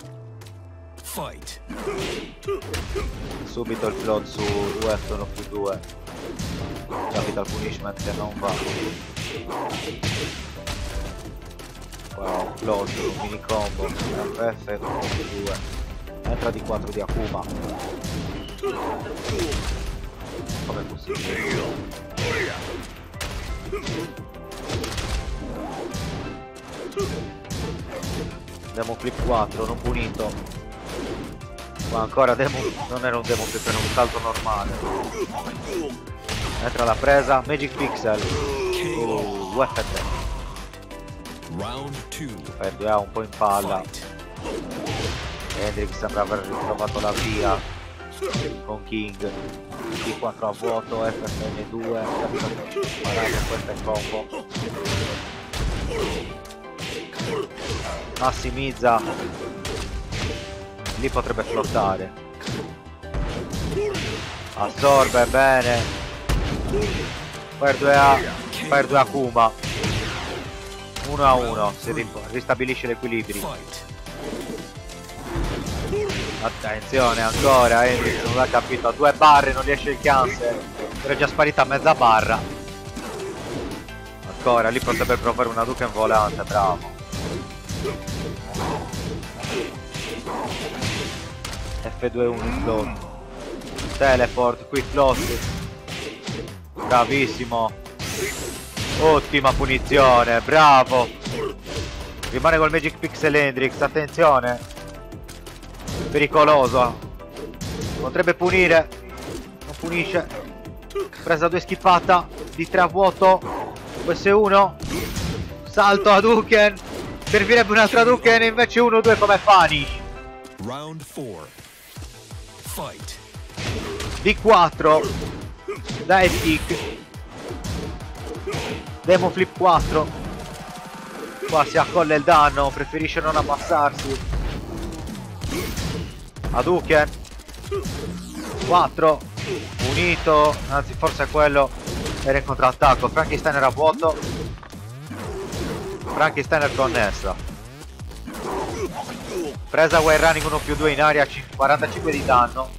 Fight. Subito il float su Weston più 2. Capital punishment che non va. Qua un mini combo, FF più 2. Entra di 4 di Akuma. Come è possibile? Demo flip 4, non punito. Ma ancora demo, non era un demo flip, era un salto normale. Entra la presa, Magic Pixel. Oh, UFT. Round two. Per 2 un po' in palla. Hendrix sembra aver ritrovato la via con King. D4 a vuoto, FFN2, Sparato, questa è combo. Massimizza. Lì potrebbe flottare. Assorbe bene. Per 2A, per 2 Akuma. 1 a 1, si ri- ristabilisce l'equilibrio. Attenzione ancora, Hendrix non l'ha capito, a due barre non riesce il cancel, era già sparita a mezza barra. Ancora, lì potrebbe provare una Duken volante, bravo. F2-1 float. Teleport, qui float. Bravissimo. Ottima punizione, bravo. Rimane col Magic Pixel Hendrix, attenzione. Pericoloso. Potrebbe punire. Non punisce. Presa 2 schippata. Di 3 a vuoto. US1. Salto a Duken. Servirebbe un'altra Duken e invece 1-2 come Fani. Round four. Fight. D4. Da kick. Demo flip 4. Qua si accolla il danno. Preferisce non abbassarsi. Hadouken 4 unito anzi forse quello era in contrattacco Frankenstein era vuoto Frankensteiner connessa. Presa Wild Running 1 più 2 in aria, 45 di danno.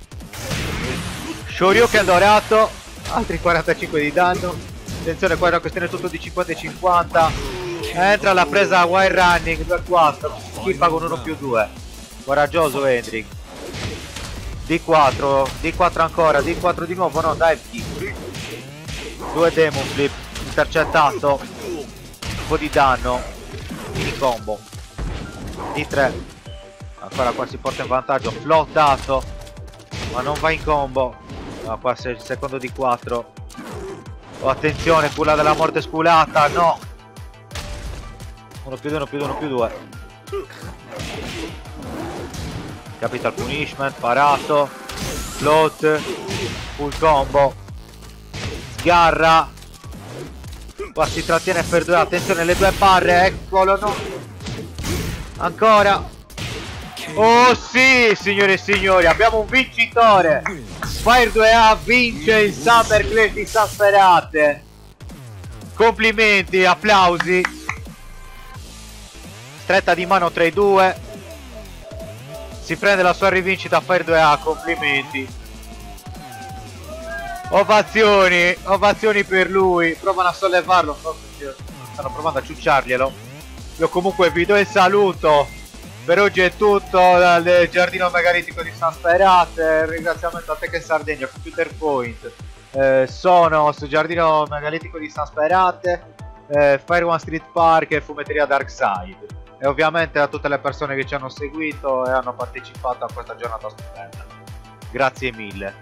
Shoryuken dorato, altri 45 di danno. Attenzione qua è una questione tutto di 50 e 50. Entra la presa Wild Running 2-4. Schippa con 1 più 2. Coraggioso Hendrik. D4, D4 ancora, D4 di nuovo, no, kick. 2 Demon Flip, intercettato. Un po' di danno. Mini combo. D3. Ancora qua si porta in vantaggio. Flottato. Ma non va in combo. Ma qua c'è il secondo D4. Oh, attenzione, culla della morte sculata. No. 1 più 2, 1 più 2, 1 più 2. Capital Punishment, parato, float, full combo, sgarra, qua si trattiene per due, attenzione le due barre, eccolo no, ancora, oh sì signore e signori, abbiamo un vincitore, Fire 2A vince il Summer Clash di Sasperate, complimenti, applausi, stretta di mano tra i due, si prende la sua rivincita Fire 2A, complimenti. Ovazioni, ovazioni per lui. Provano a sollevarlo, stanno provando a ciucciarglielo. Io comunque vi do il saluto. Per oggi è tutto dal giardino megalitico di San Sperate. Ringraziamento a Tekken Sardegna, Computer Point. Eh, sono sul giardino megalitico di San Sperate, eh, Fire One Street Park e fumetteria Darkside e ovviamente a tutte le persone che ci hanno seguito e hanno partecipato a questa giornata stupenda. Grazie mille.